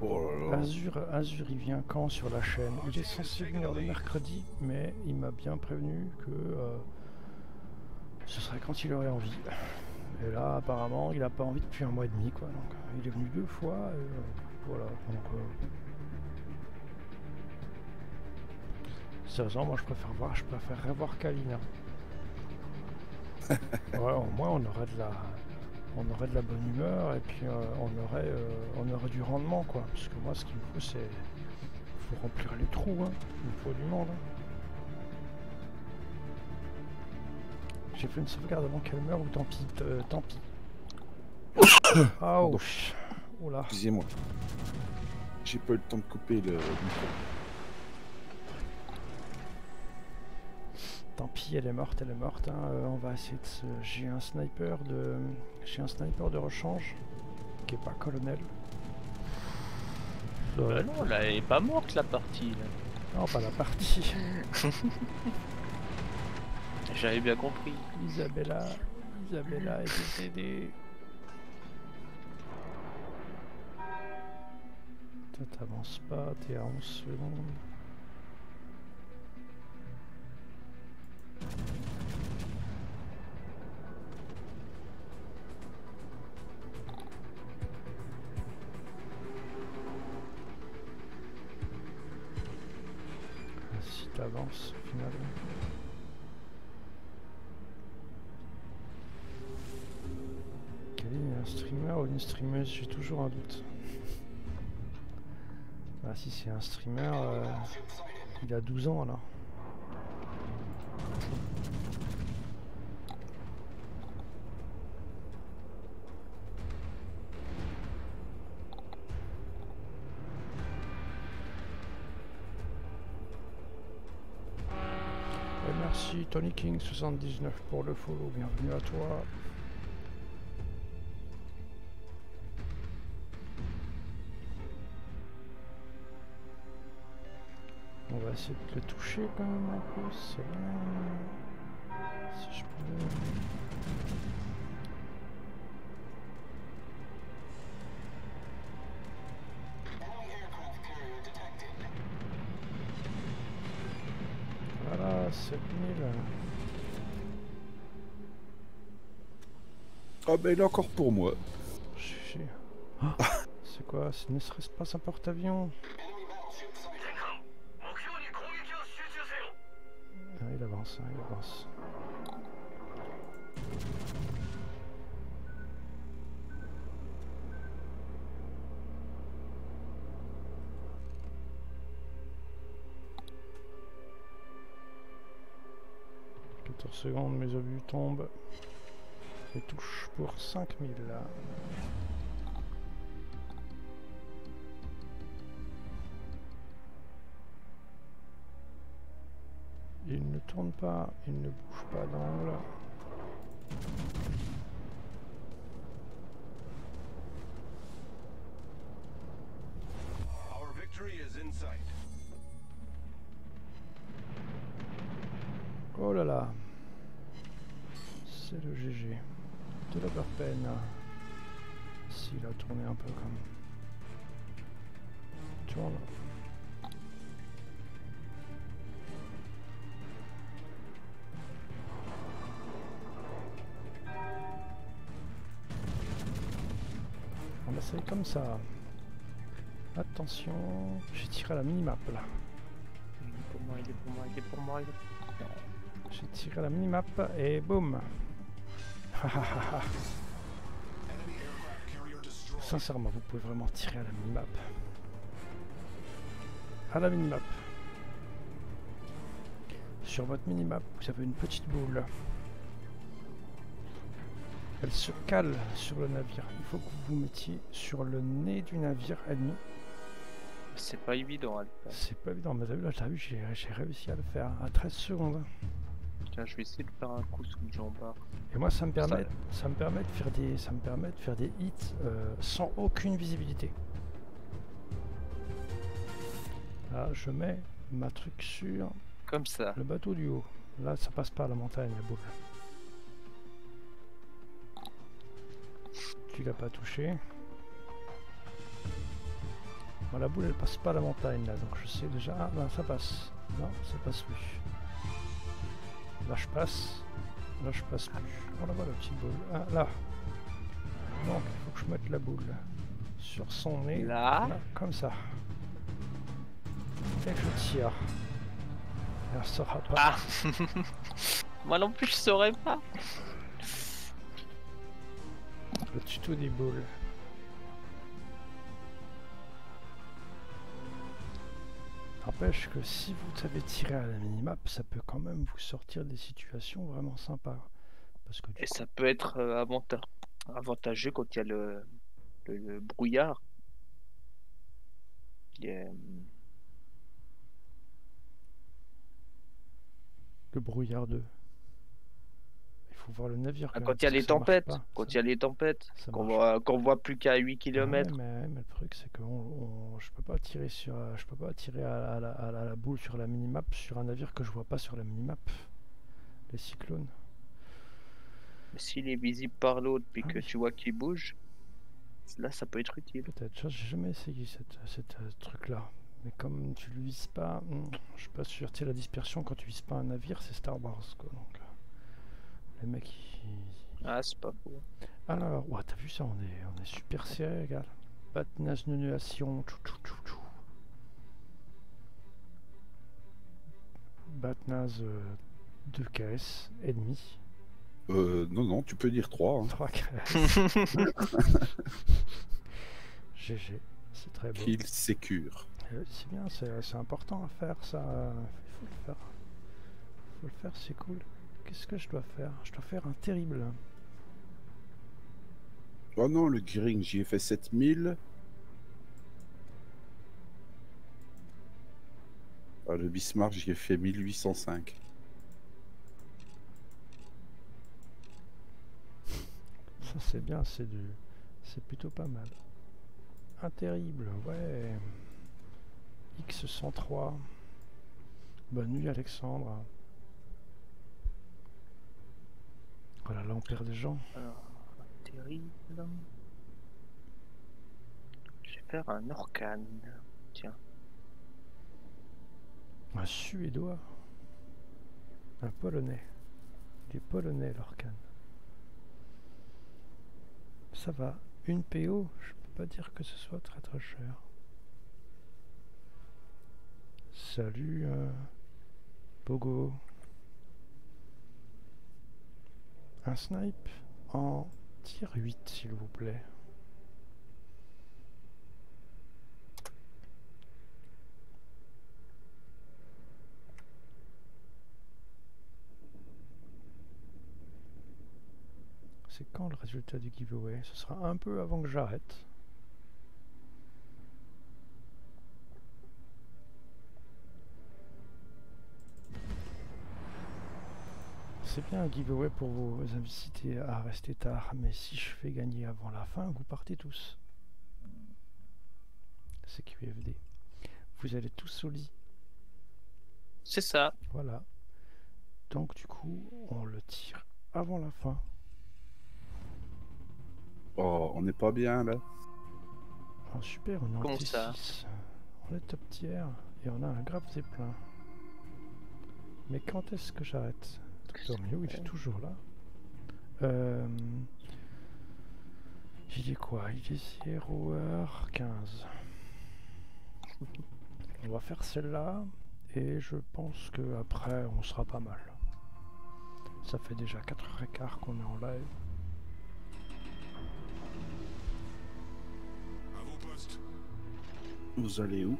Oh là là. Azur, Azur, il vient quand sur la chaîne? Il est censé venir le mercredi, mais il m'a bien prévenu que euh, ce serait quand il aurait envie. Et là, apparemment, il a pas envie depuis un mois et demi, quoi. Donc, il est venu deux fois, et euh, voilà. Donc, euh, sérieusement, moi, je préfère voir, je préférerais voir Kalina. <laughs> ouais, au moins, on aurait de la, on aurait de la bonne humeur et puis euh, on aurait, euh, on aurait du rendement, quoi. Parce que moi, ce qu'il me faut, c'est Faut remplir les trous, hein. Il faut du monde. hein. J'ai fait une sauvegarde avant qu'elle meure ou tant pis, euh, tant pis. <coughs> Ah oh, Oula. Excusez-moi. J'ai pas eu le temps de couper le micro. Tant pis, elle est morte, elle est morte. hein. Euh, on va essayer de se... J'ai un sniper de... J'ai un sniper de rechange. Qui est pas colonel. Bah non, là, elle est pas morte la partie. Là. Non, pas la partie. <laughs> J'avais bien compris. Isabella. Isabella est décédée. Toi, t'avances pas, t'es à 11 secondes. Si t'avances, finalement. Quel est un streamer ou une streameuse J'ai toujours un doute. <laughs> Ah si c'est un streamer, euh, il a 12 ans alors. Et merci Tony King 79 pour le follow, bienvenue à toi. On va essayer de le toucher quand même un peu, c'est. Si je pouvais. Voilà, 7000. Ah ben il est encore pour moi. Ah, c'est quoi? Ce ne serait-ce pas un porte-avions? Ah, il avance, hein, il avance. « 14 secondes, mes obus tombent. Et touche pour 5000 Il ne tourne pas, il ne bouge pas d'angle. Our victory is in sight. Oh là là. C'est le GG. De la peine. S'il a tourné un peu comme. Tourne. On essaye comme ça. Attention, j'ai tiré à la minimap là. Il est pour moi, il est pour moi, il est pour moi. il est- J'ai tiré à la minimap et boum <laughs> Sincèrement, vous pouvez vraiment tirer à la minimap. À la minimap. Sur votre minimap, vous avez une petite boule. Elle se cale sur le navire. Il faut que vous vous mettiez sur le nez du navire ennemi. C'est pas évident à le faire. C'est pas évident, mais t'as vu là, t'as vu, j'ai réussi à le faire à 13 secondes. Tiens, je vais essayer de faire un coup sous le jambard. Et moi, ça me permet, ça me permet de faire des, ça me permet de faire des hits euh, sans aucune visibilité. Là, je mets ma truc sur Comme ça. le bateau du haut. Là, ça passe pas à la montagne, la boule. Tu l'as pas touché. Bon, la boule, elle passe pas la montagne là, donc je sais déjà. Ah, ben ça passe. Non, ça passe plus. Là, je passe. Là, je passe plus. Oh là, voilà, la petite boule. Ah, là. Donc, il faut que je mette la boule sur son nez. Là. comme ça. Et je tire. Elle saura pas. Ah <laughs> Moi non plus, je saurais pas. Le tuto des boules. N'empêche que si vous savez tirer à la minimap, ça peut quand même vous sortir des situations vraiment sympas. Parce que Et coup, ça peut être euh, avanta- avantageux quand il y a le, le, le brouillard. Il y a, le brouillard 2. Faut voir le navire. ah, quand il y a les tempêtes, quand il y a les tempêtes, qu'on voit, qu'on voit plus qu'à 8 Ouais, km. mais, mais le truc c'est que on, on- je peux pas tirer sur, euh, je peux pas tirer à, à la, à la- à la boule sur la minimap sur un navire que je vois pas sur la minimap. Les cyclones. S'il est visible par l'autre puis Ah que oui. tu vois qu'il bouge, là ça peut être utile. Peut-être. J'ai jamais essayé cette, cette, euh, truc-là. Mais comme tu le vises pas, hmm, je suis pas sûr. Tu sais, la dispersion quand tu vises pas un navire, c'est Star Wars quoi. Donc, euh, les mecs ils, Ah, c'est pas faux. Alors, ouais, t'as vu ça, on est, on est super serré, regarde. Patinage de nation, tchou tchou tchou tchou. Batnaz 2 KS, ennemi. Euh, non, non, tu peux dire 3. 3 KS. GG, c'est très beau. Kill secure. Euh, C'est bien, c'est c'est important à faire ça. Il faut le faire. faut le faire, c'est cool. Qu'est-ce que je dois faire? Je dois faire un terrible. Oh non, le Gearing, j'y ai fait 7000. Ah, le Bismarck, j'y ai fait 1805. Ça c'est bien, c'est du. C'est plutôt pas mal. Un terrible, ouais. X103. Bonne nuit Alexandre. Voilà, là on perd des gens. Alors, terrible. Je vais faire un Orcan. Tiens. Un suédois. Un polonais. Des polonais l'Orcan. Ça va. Une PO, je peux pas dire que ce soit très très cher. Salut euh, Pogo. Un snipe en tir 8 s'il vous plaît. C'est quand le résultat du giveaway? Ce sera un peu avant que j'arrête. C'est bien un giveaway pour vous inciter à rester tard, mais si je fais gagner avant la fin, vous partez tous. C'est QFD. Vous allez tous au lit. C'est ça. Voilà. Donc du coup, on le tire avant la fin. Oh, on n'est pas bien là. Ah, super, on est en Comment ça T6. On est top tier et on a un grave plein. Mais quand est-ce que j'arrête? Dormio, il est toujours là. Euh... Il est quoi? Il est 0h15. On va faire celle-là et je pense que après on sera pas mal. Ça fait déjà 4h15 qu'on est en live. Vous allez où?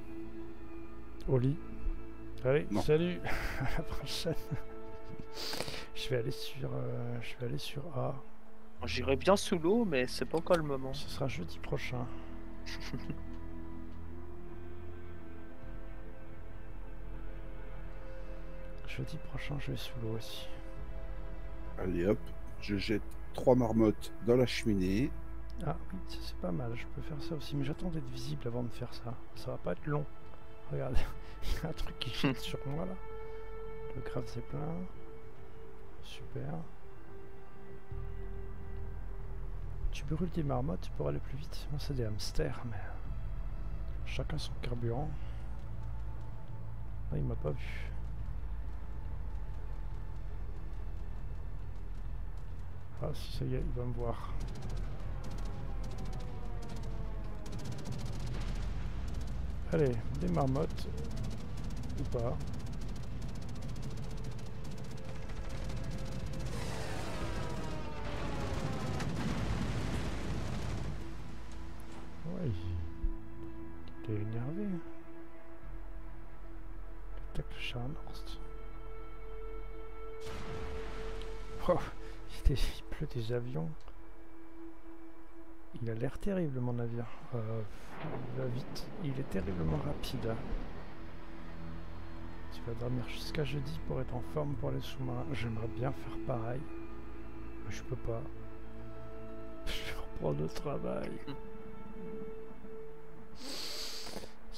Au lit. Allez, Non. salut, <laughs> à la prochaine. Je vais aller sur, euh, je vais aller sur A. J'irai bien sous l'eau, mais c'est pas encore le moment. Ce sera jeudi prochain. <laughs> jeudi prochain, je vais sous l'eau aussi. Allez hop, je jette trois marmottes dans la cheminée. Ah oui, ça, c'est pas mal. Je peux faire ça aussi, mais j'attends d'être visible avant de faire ça. Ça va pas être long. Regarde, <laughs> il y a un truc qui chute sur moi là. Le grave c'est plein. Super. Tu brûles des marmottes pour aller plus vite. Moi c'est des hamsters, mais chacun son carburant. Là il m'a pas vu. Ah si ça y est, il va me voir. Allez, des marmottes. Ou pas. Ouais, t'es énervé. Scharnhorst. Oh, il, pleut des avions. Il a l'air terrible mon navire. Euh, il va vite. Il est terriblement rapide. Tu vas dormir jusqu'à jeudi pour être en forme pour les sous-marins. J'aimerais bien faire pareil. Mais je peux pas. <laughs> Je vais reprendre le travail.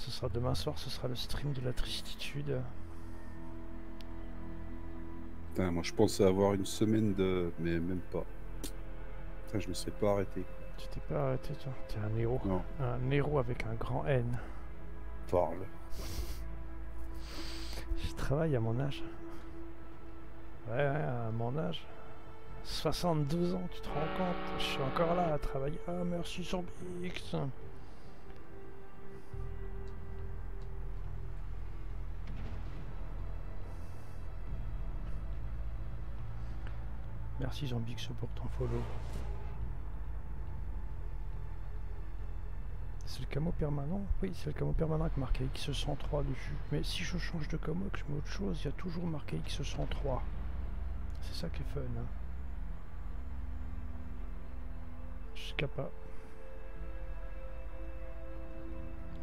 Ce sera demain soir, ce sera le stream de la tristitude. Putain, moi je pensais avoir une semaine de. Mais même pas. Putain, je me serais pas arrêté. Tu t'es pas arrêté toi T'es un héros. Non, Un héros avec un grand N. parle. Je travaille à mon âge. Ouais, ouais, à mon âge. 72 ans, tu te rends compte? Je suis encore là à travailler. Ah, merci sur Merci Jean-Bix pour ton follow. C'est le camo permanent Oui, c'est le camo permanent avec marqué X103 dessus. Mais si je change de camo et que je mets autre chose, il y a toujours marqué X103. C'est ça qui est fun. Hein. Jusqu'à pas.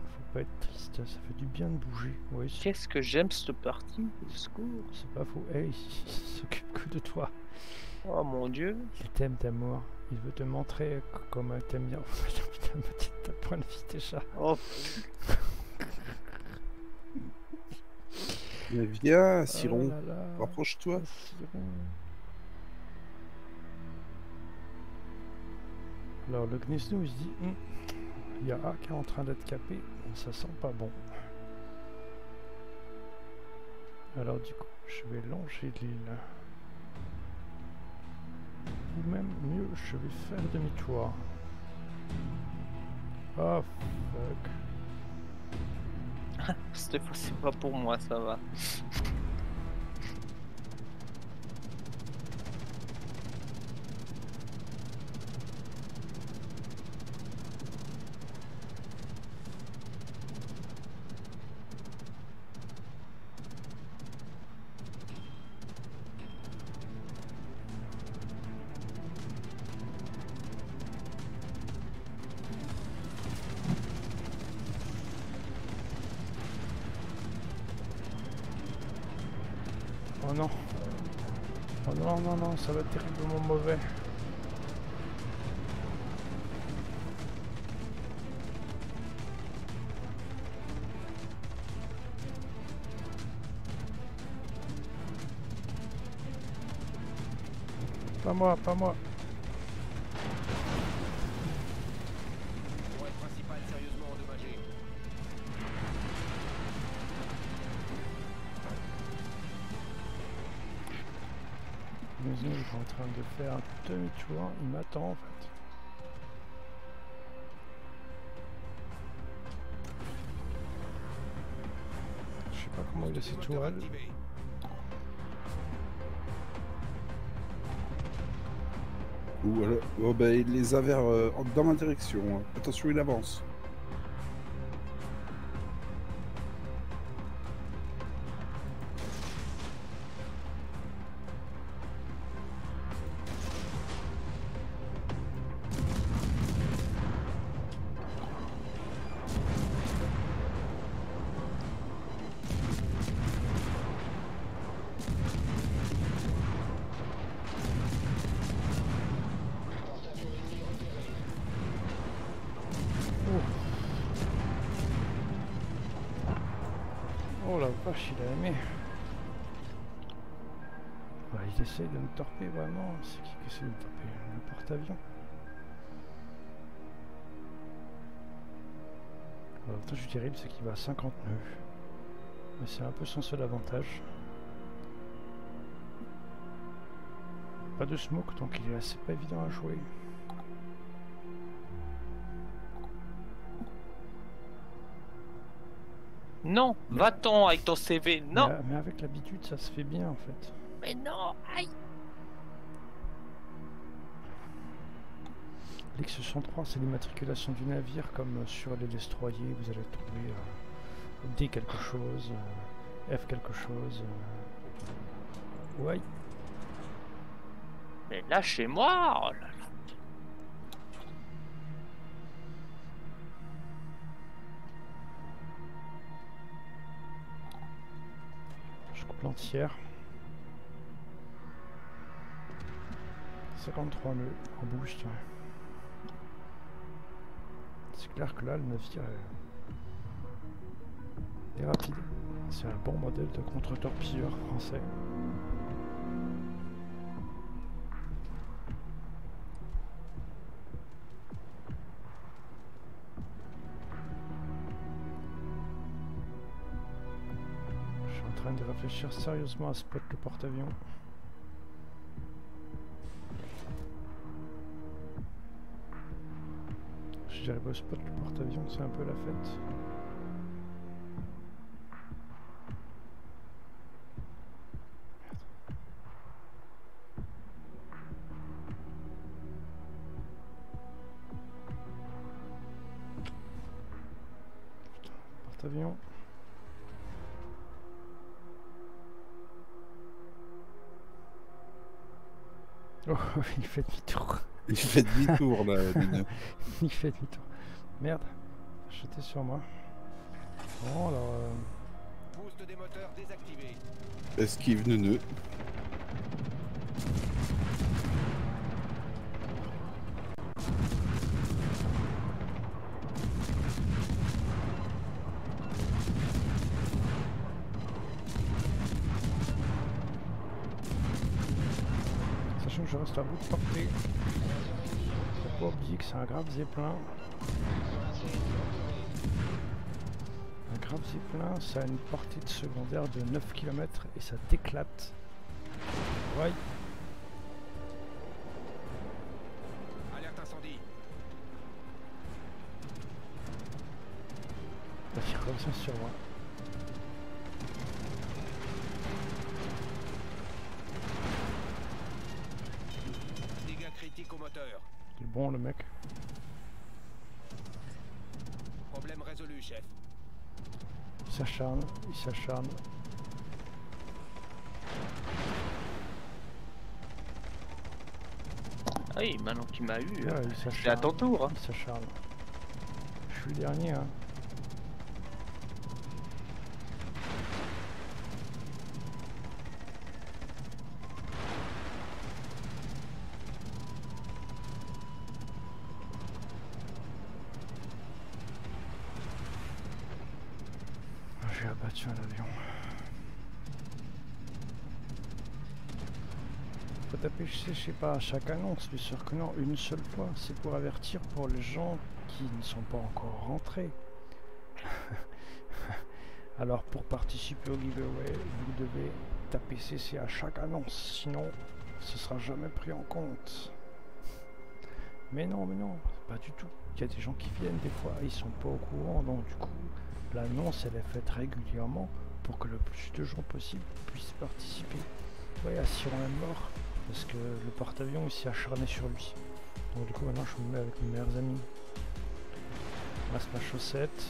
Faut pas être triste, ça fait du bien de bouger. Oui, Qu'est-ce que j'aime cette partie? Secours. c'est pas faux. Hey, il <laughs> s'occupe que de toi. Oh mon dieu. Il t'aime d'amour. Il veut te montrer comment t'aimes bien. <laughs> Putain, petite t'as point de vie déjà. Oh, <laughs> Mais viens, Oh Siron, rapproche-toi. Siron. Alors le Gnesnou il se dit Hum, il y a A qui est en train d'être capé, ça sent pas bon. Alors du coup je vais longer l'île. Ou même mieux je vais faire demi-tour. Oh fuck. <laughs> cette fois c'est pas pour moi, ça va. Ça va être terriblement mauvais. Pas moi, pas moi. Faire un demi-tour. Il m'attend en fait. Je sais pas comment il a ses tourelles. Ou alors, oh, bah, il les a vers, euh, dans ma direction. hein. Attention, il avance. Porte-avions. L'avantage du terrible, c'est qu'il va à 50 nœuds. Mais c'est un peu son seul avantage. Pas de smoke, donc il est assez pas évident à jouer. Non, va-t'en avec ton CV. Non, Mais, mais avec l'habitude, ça se fait bien en fait. mais non, aïe. L'X-103, c'est l'immatriculation du navire, comme sur les destroyers, vous allez trouver euh, dès quelque chose, euh, F quelque chose. euh. Ouais. Mais lâchez-moi oh là là. Je coupe l'entière. 53 nœuds en boost. ouais. C'est clair que là, le navire est, rapide. C'est un bon modèle de contre-torpilleur français. Je suis en train de réfléchir sérieusement à spot le porte-avions. J'arrive au spot le porte-avions, c'est un peu la fête. Porte-avions. Oh, <laughs> il fait demi-tour. <laughs> Il fait demi-tour là, <laughs> Dino. il fait demi-tour. Merde, jeté sur moi. Bon, alors. euh, Boost des moteurs désactivé. Esquive neuneux. Un grave zeppelin. Un grave zeppelin, ça a une portée de secondaire de 9 km et ça t'éclate. Ouais, Alerte incendie. il revient sur moi. Dégâts critiques au moteur. Il est bon le mec. S'acharne, il s'acharne. Ah oui, maintenant qu'il m'a eu, Ouais, euh, c'est à ton tour. hein. Il s'acharne. Je suis le dernier. Hein. À chaque annonce, bien sûr que non, une seule fois. C'est pour avertir pour les gens qui ne sont pas encore rentrés. <laughs> Alors pour participer au giveaway, vous devez taper CC à chaque annonce, sinon ce sera jamais pris en compte. Mais non, mais non, pas du tout. Il y a des gens qui viennent des fois, ils sont pas au courant, donc du coup l'annonce elle est faite régulièrement pour que le plus de gens possible puissent participer. Ouais, si on est mort, parce que le porte-avions il s'est acharné sur lui. Donc du coup maintenant je me mets avec mes meilleurs amis. Reste ma chaussette.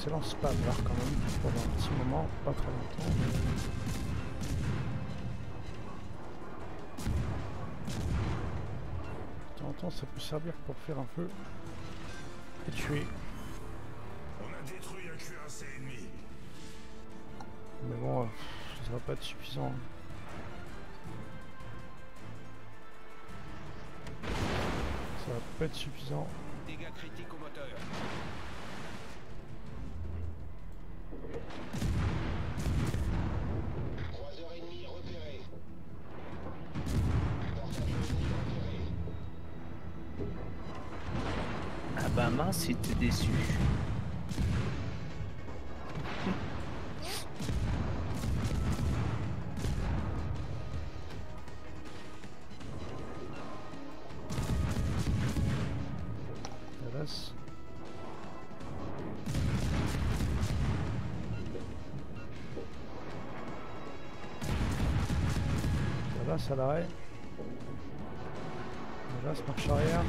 Excellent spam alors quand même pendant un petit moment, pas très longtemps. De temps en temps ça peut servir pour faire un feu et tuer. On a détruit un cuirassé ennemi. Mais bon, euh, ça va pas être suffisant. Ça va pas être suffisant. Scheißerei. Das macht Scheier.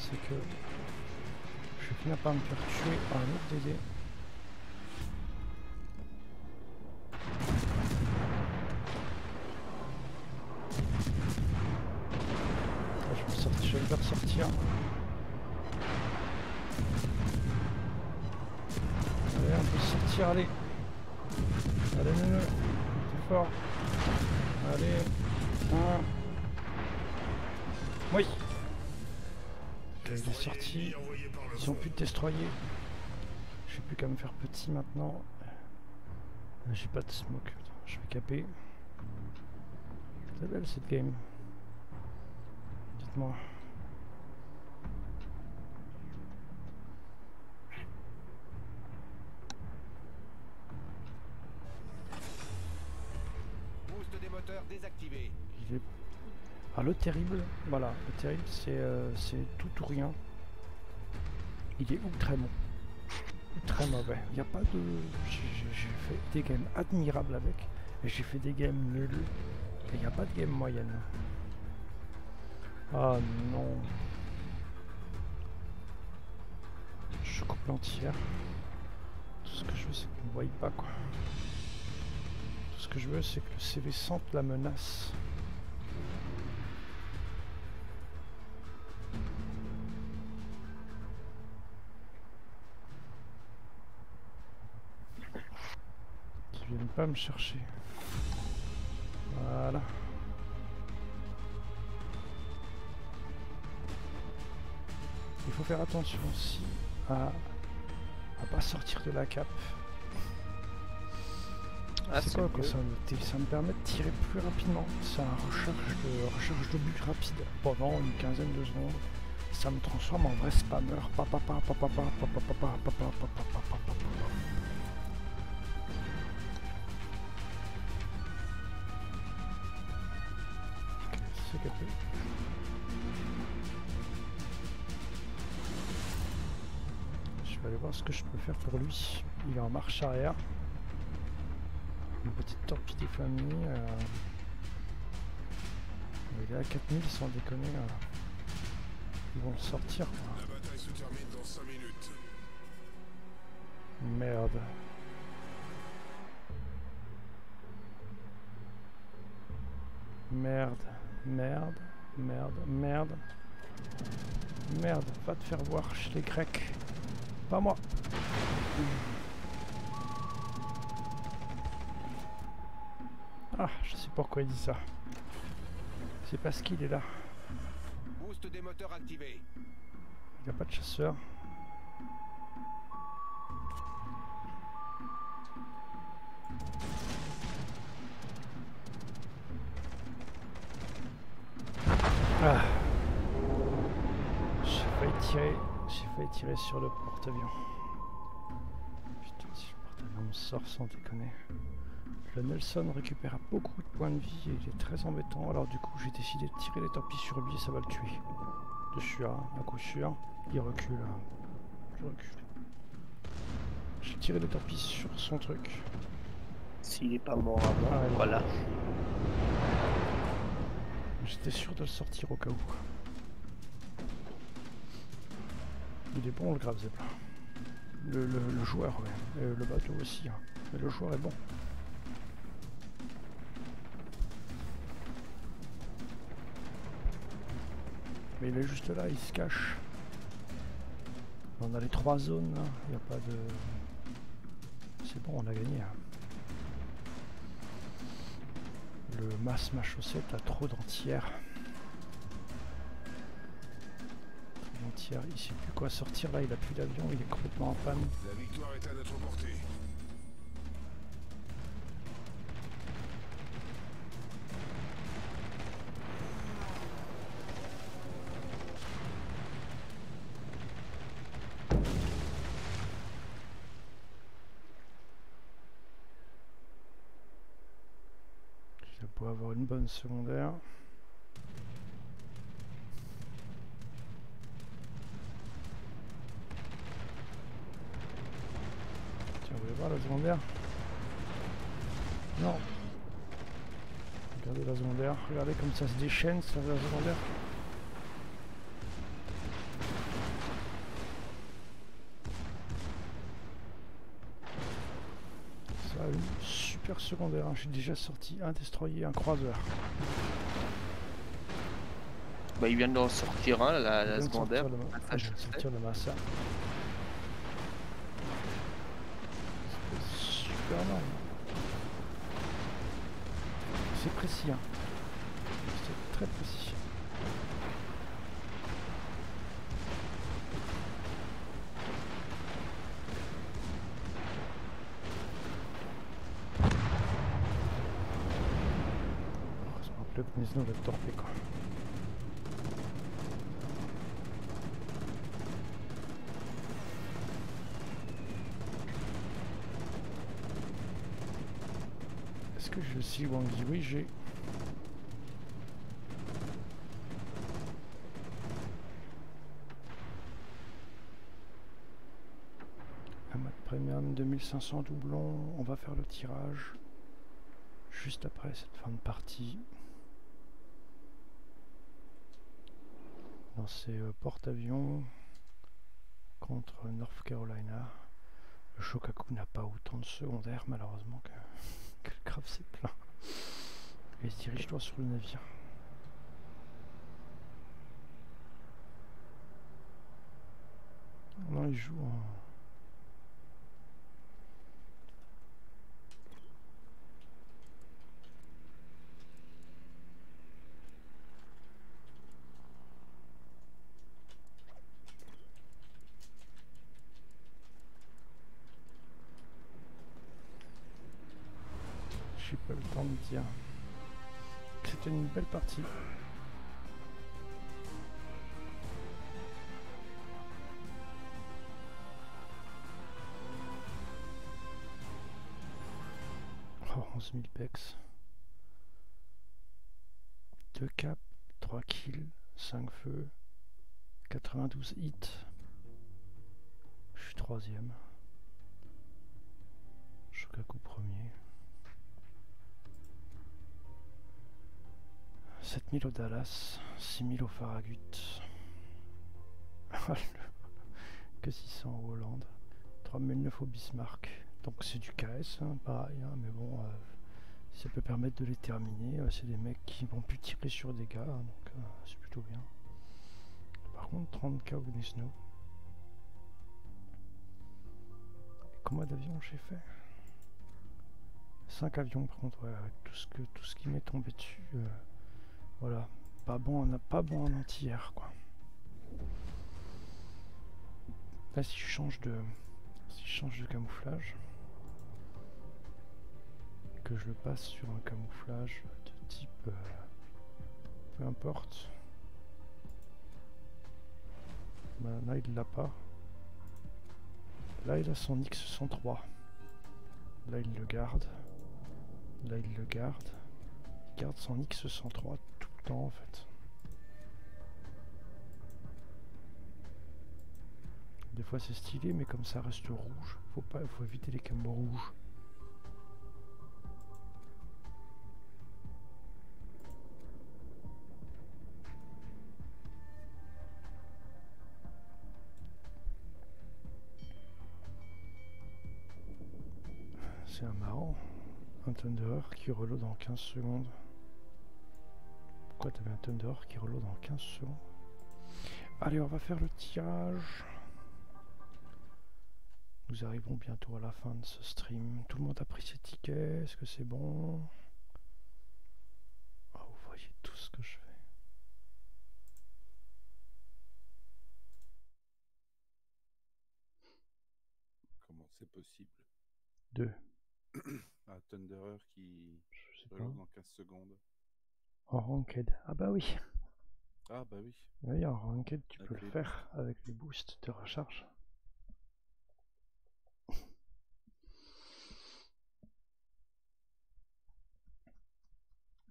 C'est que je vais finir par me faire tuer par un autre DD. Maintenant. Euh, J'ai pas de smoke. Je vais caper. C'est belle cette game. Dites-moi. Boost des moteurs désactivé. Est... Ah, le terrible, voilà, le terrible c'est euh, tout ou rien. Il est ou très bon, très mauvais. Il a pas de... J'ai fait des games admirables avec, et j'ai fait des games nuls, et il n'y a pas de game moyenne. Ah non. Je coupe l'entière. Tout ce que je veux c'est qu'on ne voie pas quoi. Tout ce que je veux c'est que le CV sente la menace. Qui viennent pas me chercher. Voilà. Il faut faire attention aussi à, à pas sortir de la cape. Ah, c'est quoi, quoi ça, me- ça me permet de tirer plus rapidement. C'est un recharge de, recharge de but rapide pendant une quinzaine de secondes. Ça me transforme en vrai spammer. Pa, pa, pa, pa, pa, pa, pa, pa, pa, faire pour lui. Il est en marche arrière. Une petite torpille des familles. euh, Il est à 4000 sans déconner. euh. Ils vont le sortir. quoi. La bataille se termine dans 5 minutes. Merde. Merde, merde, merde, merde. Merde, va te faire voir chez les Grecs. Pas moi. Ah, je sais pourquoi il dit ça. C'est parce qu'il est là. Boost des moteurs activé. Il n'y a pas de chasseur. Ah. J'ai failli tirer. Failli tirer sur le porte-avions. Putain, si le porte-avions me sort sans déconner. Le Nelson récupère beaucoup de points de vie et il est très embêtant. Alors du coup, j'ai décidé de tirer les torpilles sur lui et ça va le tuer. Dessus, hein, à coup sûr. Il recule. hein. Je recule. J'ai tiré les torpilles sur son truc. S'il est pas mort avant, Ah voilà. J'étais sûr de le sortir au cas où. Il est bon le grave Zeppelin. Le, le- joueur, ouais. Et le bateau aussi. hein. Mais le joueur est bon. Mais il est juste là, il se cache. On a les trois zones, là. il n'y a pas de... C'est bon, on a gagné. hein. Le masse ma chaussette a trop d'entières. D'entières, il sait plus quoi sortir là, il a plus d'avion, il est complètement en panne. La victoire est à notre portée. Je peux avoir une bonne secondaire. Secondaire Non. Regardez la secondaire. Regardez comme ça se déchaîne, ça, la secondaire. Ça a une super secondaire. hein. J'ai déjà sorti un destroyer, un croiseur. Bah, il vient d'en sortir un, la, secondaire. sortir le Ah, le massa. C'est précis, hein. C'est très précis. Heureusement que le Gnisno va torpé quoi. Est-ce que je Oui, j'ai. Un premium 2500 doublons. On va faire le tirage juste après cette fin de partie. Dans euh, porte-avions contre North Carolina. Le Shokaku n'a pas autant de secondaires malheureusement que, <laughs> que le Grave c'est plein. Et il se dirige droit sur le navire. Non, il joue en... J'ai pas le temps de dire. C'était une belle partie. Oh, 11 000 pex. 2 caps, 3 kills, 5 feux, 92 hits. Je suis troisième. Shokaku premier. 7000 au Dallas, 6000 au Farragut. <laughs> Que 600 au Hollande, 3009 au Bismarck. Donc c'est du KS, hein, pareil, hein, mais bon, euh, ça peut permettre de les terminer. euh, c'est des mecs qui vont plus tirer sur des gars, hein, donc euh, c'est plutôt bien. Par contre, 30k au Gnisno. Combien d'avions j'ai fait? 5 avions par contre, ouais, tout ce, que, tout ce qui m'est tombé dessus. Voilà, pas bon, on n'a pas bon en entière quoi. Là si je change de si je change de camouflage que je le passe sur un camouflage de type euh, peu importe. Ben, là il l'a pas. Là il a son X103. Là il le garde. Là il le garde. Il garde son X103 tout le en fait. Des fois c'est stylé mais comme ça reste rouge, faut pas faut éviter les camos rouges. C'est un marrant. Un Thunder qui reload en 15 secondes. Pourquoi t'avais un Thunder qui reload en 15 secondes Allez, on va faire le tirage. Nous arrivons bientôt à la fin de ce stream. Tout le monde a pris ses tickets. Est-ce que c'est bon? Ah, Vous voyez tout ce que je fais. Comment c'est possible? Deux. <coughs> Ah, Thunderer qui reload dans 15 secondes. En ranked. Ah bah oui. Ah bah oui. Oui, en ranked, tu peux le faire avec les boosts de recharge.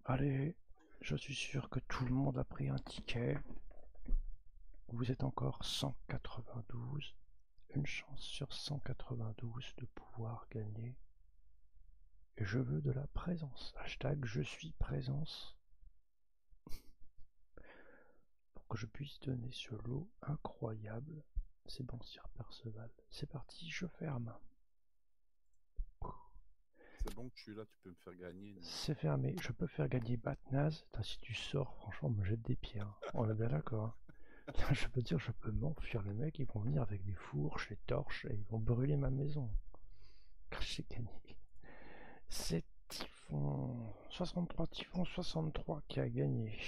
Allez, je suis sûr que tout le monde a pris un ticket. Vous êtes encore 192. Une chance sur 192 de pouvoir gagner. Et je veux de la présence. Hashtag je suis présence. Pour que je puisse donner ce lot incroyable. C'est bon, Sir Perceval. C'est parti, je ferme. C'est bon que je suis là, tu peux me faire gagner. C'est fermé. Je peux faire gagner Batnaz. Si tu sors, franchement, on me jette des pierres. On est bien d'accord. hein. Je peux dire, je peux m'enfuir. Les mecs, ils vont venir avec des fourches, des torches et ils vont brûler ma maison. Car j'ai gagné. C'est Typhon. 63 Typhon 63 qui a gagné.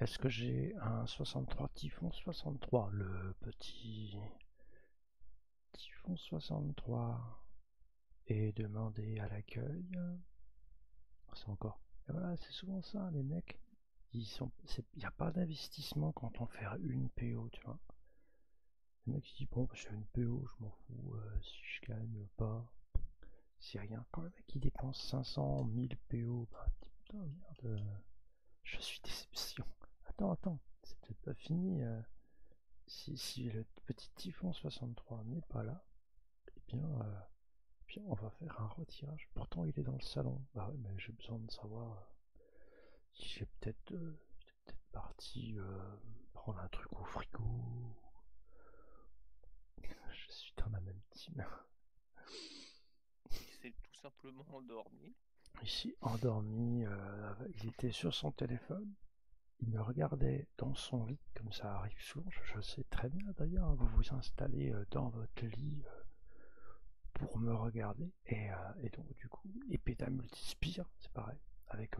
Est-ce que j'ai un 63 Typhon 63 Le petit Typhon 63 et demander à l'accueil? C'est encore. Et voilà, c'est souvent ça, les mecs. Il n'y a pas d'investissement quand on fait une PO, tu vois. Le mec il dit bon, j'ai une PO, je m'en fous euh, si je gagne ou pas. C'est rien. Quand le mec il dépense 500, 1000 PO, bah dit, putain merde, euh, je suis déception. Attends, attends, c'est peut-être pas fini. euh. Si, si le petit typhon 63 n'est pas là, eh bien, euh, eh bien, on va faire un retirage. Pourtant, il est dans le salon. Bah ouais, mais j'ai besoin de savoir euh, si j'ai peut-être euh, parti prendre un truc au frigo. <laughs> Je suis dans la même team. Il s'est tout simplement endormi. Ici, endormi, euh, il était sur son téléphone. Me regardait dans son lit, comme ça arrive souvent. Je, sais très bien d'ailleurs, hein, vous vous installez euh, dans votre lit euh, pour me regarder. Et, euh, et donc, du coup, Epeta Multispire, c'est pareil, avec,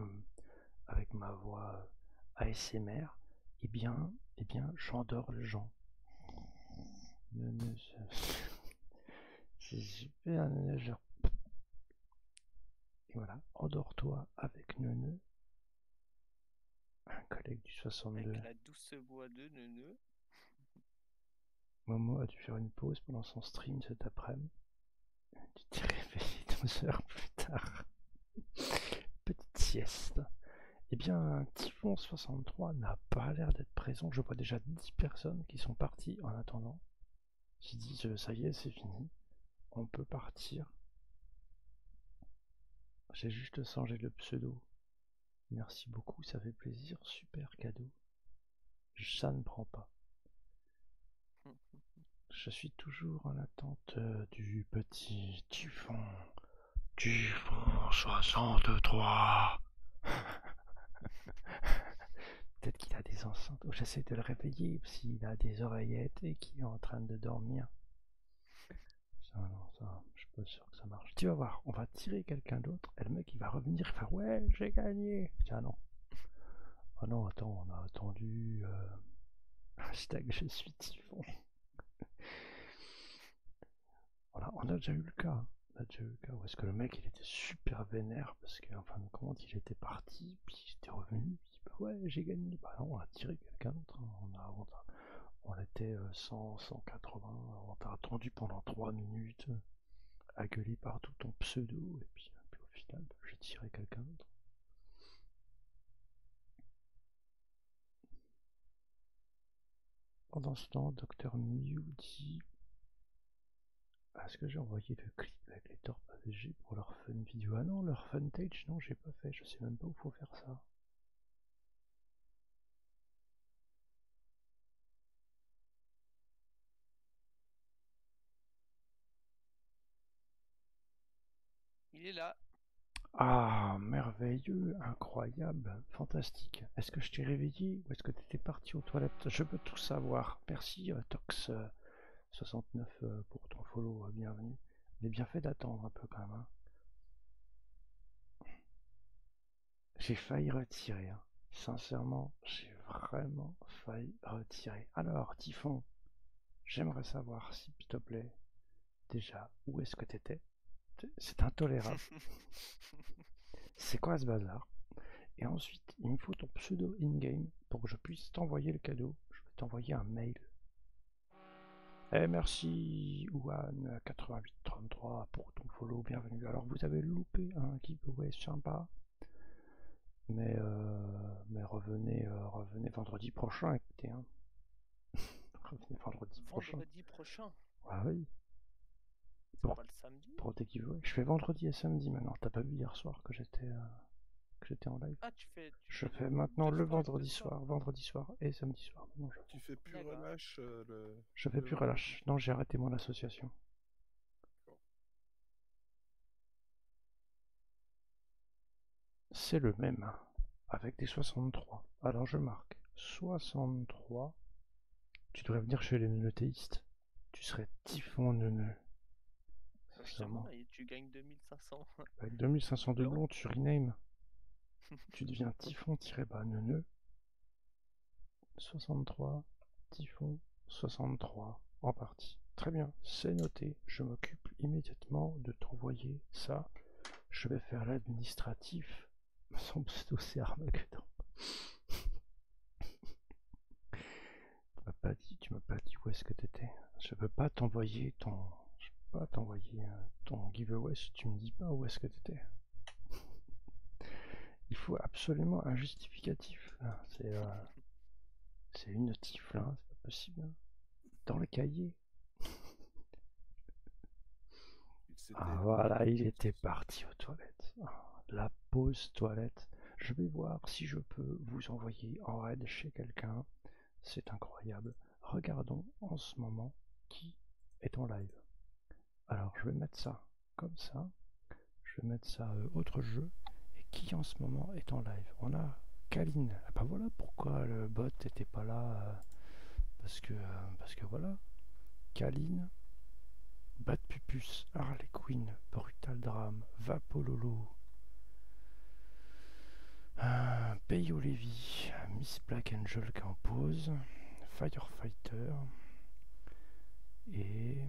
avec ma voix ASMR. Eh bien, eh bien j'endors les gens. <laughs> C'est super, et voilà, endors-toi avec Neuneu. Un collègue du 62. Avec la douce voix de Neuneu. Momo a dû faire une pause pendant son stream cet après-midi? Tu t'es réveillé 12 heures plus tard. Petite sieste. Eh bien, Typhon 63 n'a pas l'air d'être présent. Je vois déjà 10 personnes qui sont parties en attendant. Dit, euh, ça y est, c'est fini. On peut partir. J'ai juste changé le pseudo. Merci beaucoup, ça fait plaisir. Super cadeau. Ça ne prend pas. Je suis toujours en attente euh, du petit typhon. Typhon 63. Peut-être qu'il a des enceintes. Oh, J'essaie de le réveiller s'il a des oreillettes et qu'il est en train de dormir. Ça, non, ça, sûr que ça marche. Tu vas voir, on va tirer quelqu'un d'autre et le mec il va revenir faire ouais, j'ai gagné. Tiens, non. Ah non, attends, on a attendu. euh, <laughs> Hashtag je suis typhon. <laughs> Voilà, on a déjà eu le cas. On a déjà eu le cas où est-ce que le mec il était super vénère parce qu'en fin de compte il était parti, puis il était revenu, puis bah ouais j'ai gagné. Bah non, on a tiré quelqu'un d'autre. hein. On, a, on, on était euh, 100, 180, on t'a attendu pendant 3 minutes, euh, à gueuler partout ton pseudo, et puis, puis au final bah, j'ai tiré quelqu'un d'autre. Pendant ce temps, Dr Mew dit Est-ce que j'ai envoyé le clip avec les torpes AVG pour leur fun vidéo? Ah non, leur fun page, non, j'ai pas fait, je sais même pas où faut faire ça. Ah, merveilleux, incroyable, fantastique. Est-ce que je t'ai réveillé ou est-ce que tu étais parti aux toilettes? Je veux tout savoir. Merci euh, Tox69 euh, pour ton follow, euh, bienvenue. Mais bien fait d'attendre un peu quand même. hein. J'ai failli retirer. hein. Sincèrement, j'ai vraiment failli retirer. Alors, Typhon, j'aimerais savoir, s'il te plaît, déjà, où est-ce que t'étais? C'est intolérable. <laughs> C'est quoi ce bazar? Et ensuite, il me faut ton pseudo in-game pour que je puisse t'envoyer le cadeau. Je vais t'envoyer un mail. Eh merci Ouan8833 pour ton follow, bienvenue. Alors vous avez loupé un giveaway sympa. Mais, euh, mais revenez, euh, revenez vendredi prochain, écoutez. Hein. <laughs> revenez vendredi prochain. Vendredi prochain. Ah oui. Pour, pas le samedi pour tes giveaways. Je fais vendredi et samedi maintenant. T'as pas vu hier soir que j'étais euh, que j'étais en live? Ah, tu fais. tu Je fais maintenant le vendredi soir, vendredi soir et samedi soir. Je, Tu fais plus relâche euh, le. je fais le plus relâche. Non, j'ai arrêté mon association. C'est le même, hein, avec des 63. Alors je marque 63. Tu devrais venir chez les neuneutéistes. Tu serais typhon neuneu. Justement, et tu gagnes 2500. Avec 2500 Blanc. doublons, tu rename. <laughs> tu deviens typhon-bas neuneu. 63, typhon, 63, en partie. Très bien, c'est noté. Je m'occupe immédiatement de t'envoyer ça. Je vais faire l'administratif. <laughs> Son pseudo c'est Armageddon. <laughs> tu m'as pas dit, tu m'as pas dit où est-ce que t'étais. Je peux pas t'envoyer ton, pas t'envoyer euh, ton giveaway si tu me dis pas où est-ce que t'étais. <laughs> Il faut absolument un justificatif. C'est euh, c'est une notif là, c'est pas possible. hein. Dans le cahier. Ah voilà, il était parti aux toilettes. Ah, la pause toilette. Je vais voir si je peux vous envoyer en raid chez quelqu'un. C'est incroyable. Regardons en ce moment qui est en live. Alors je vais mettre ça comme ça. Je vais mettre ça euh, autre jeu. Et qui en ce moment est en live? On a Kaline. Ah bah voilà pourquoi le bot n'était pas là. euh, parce que euh, parce que voilà. Kaline. Bad Pupus, Harley Quinn, Brutal Drame, Vapololo, euh, Peyo Levy, Miss Black Angel qui en pause, Firefighter et,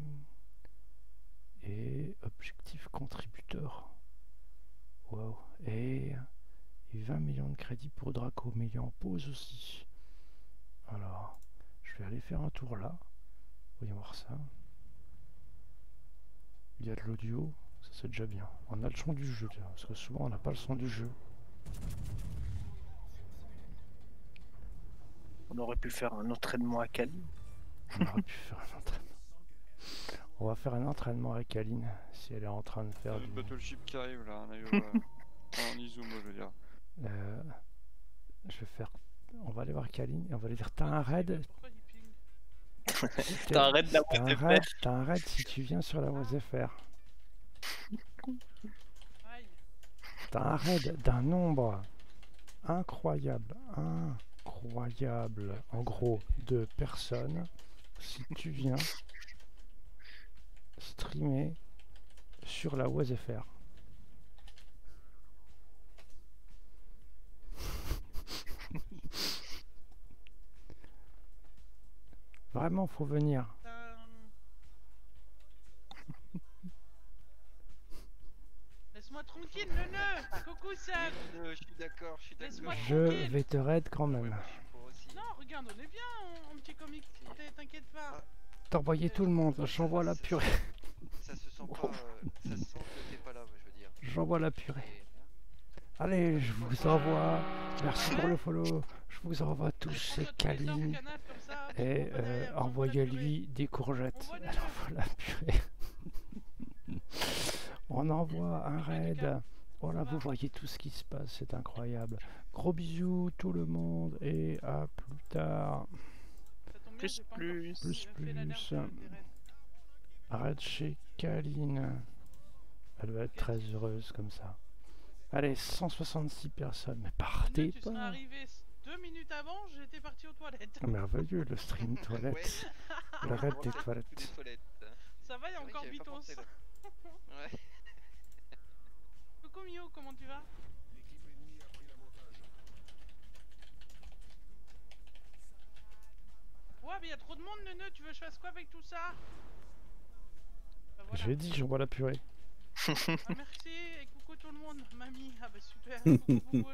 et Objectif Contributeur. Wow. Et, et 20 millions de crédits pour Draco, mais il est en pause aussi. Alors, je vais aller faire un tour là. Voyons voir ça. Il y a de l'audio, ça c'est déjà bien. On a le son du jeu, parce que souvent on n'a pas le son du jeu. On aurait pu faire un entraînement à Cali. On aurait pu faire un entraînement. On va faire un entraînement avec Aline, si elle est en train de faire Il y a du... le battleship qui arrive là, en <laughs> Izumo, je veux dire. Euh, je vais faire... On va aller voir Kaline et on va lui dire T'as un raid. <laughs> T'as un raid de la T'as un raid- T'as un raid si tu viens sur la WSFR. T'as un raid d'un nombre incroyable, incroyable, en gros, de personnes. Si tu viens streamer sur la WSFR. <laughs> Vraiment, faut venir. <laughs> Laisse-moi tranquille, neuneu Coucou Sam je suis d'accord, je suis d'accord. Je vais te raid quand même. Non, regarde, on est bien en, en petit comic, t'inquiète pas. T'envoyer tout le monde, j'envoie la purée. Ça se sent pas, euh, ça se sent que t'es pas là, je veux dire. J'envoie la purée. Allez, je vous envoie. Merci pour le follow. Je vous envoie tous ces câlins. Et euh, envoyez-lui des courgettes. Elle envoie la purée. On envoie un raid. Voilà, vous voyez tout ce qui se passe, c'est incroyable. Gros bisous tout le monde et à plus tard. Plus, plus. Plus, plus. Raid chez Kaline. Elle va être très heureuse comme ça. Allez, 166 personnes. Mais partez Tu serais pas. arrivé deux minutes avant, j'étais parti aux toilettes. Merveilleux, le stream <laughs> toilette. Le des toilettes. Ça va, il y a encore Bitos. <laughs> Ouais. Coucou Mio, comment tu vas? Ouais, mais il y a trop de monde, Neuneu, tu veux que je fasse quoi avec tout ça? Bah voilà. Je l'ai dit, j'envoie la purée. Ah, merci, et coucou tout le monde, mamie, ah bah super, <laughs> coucou.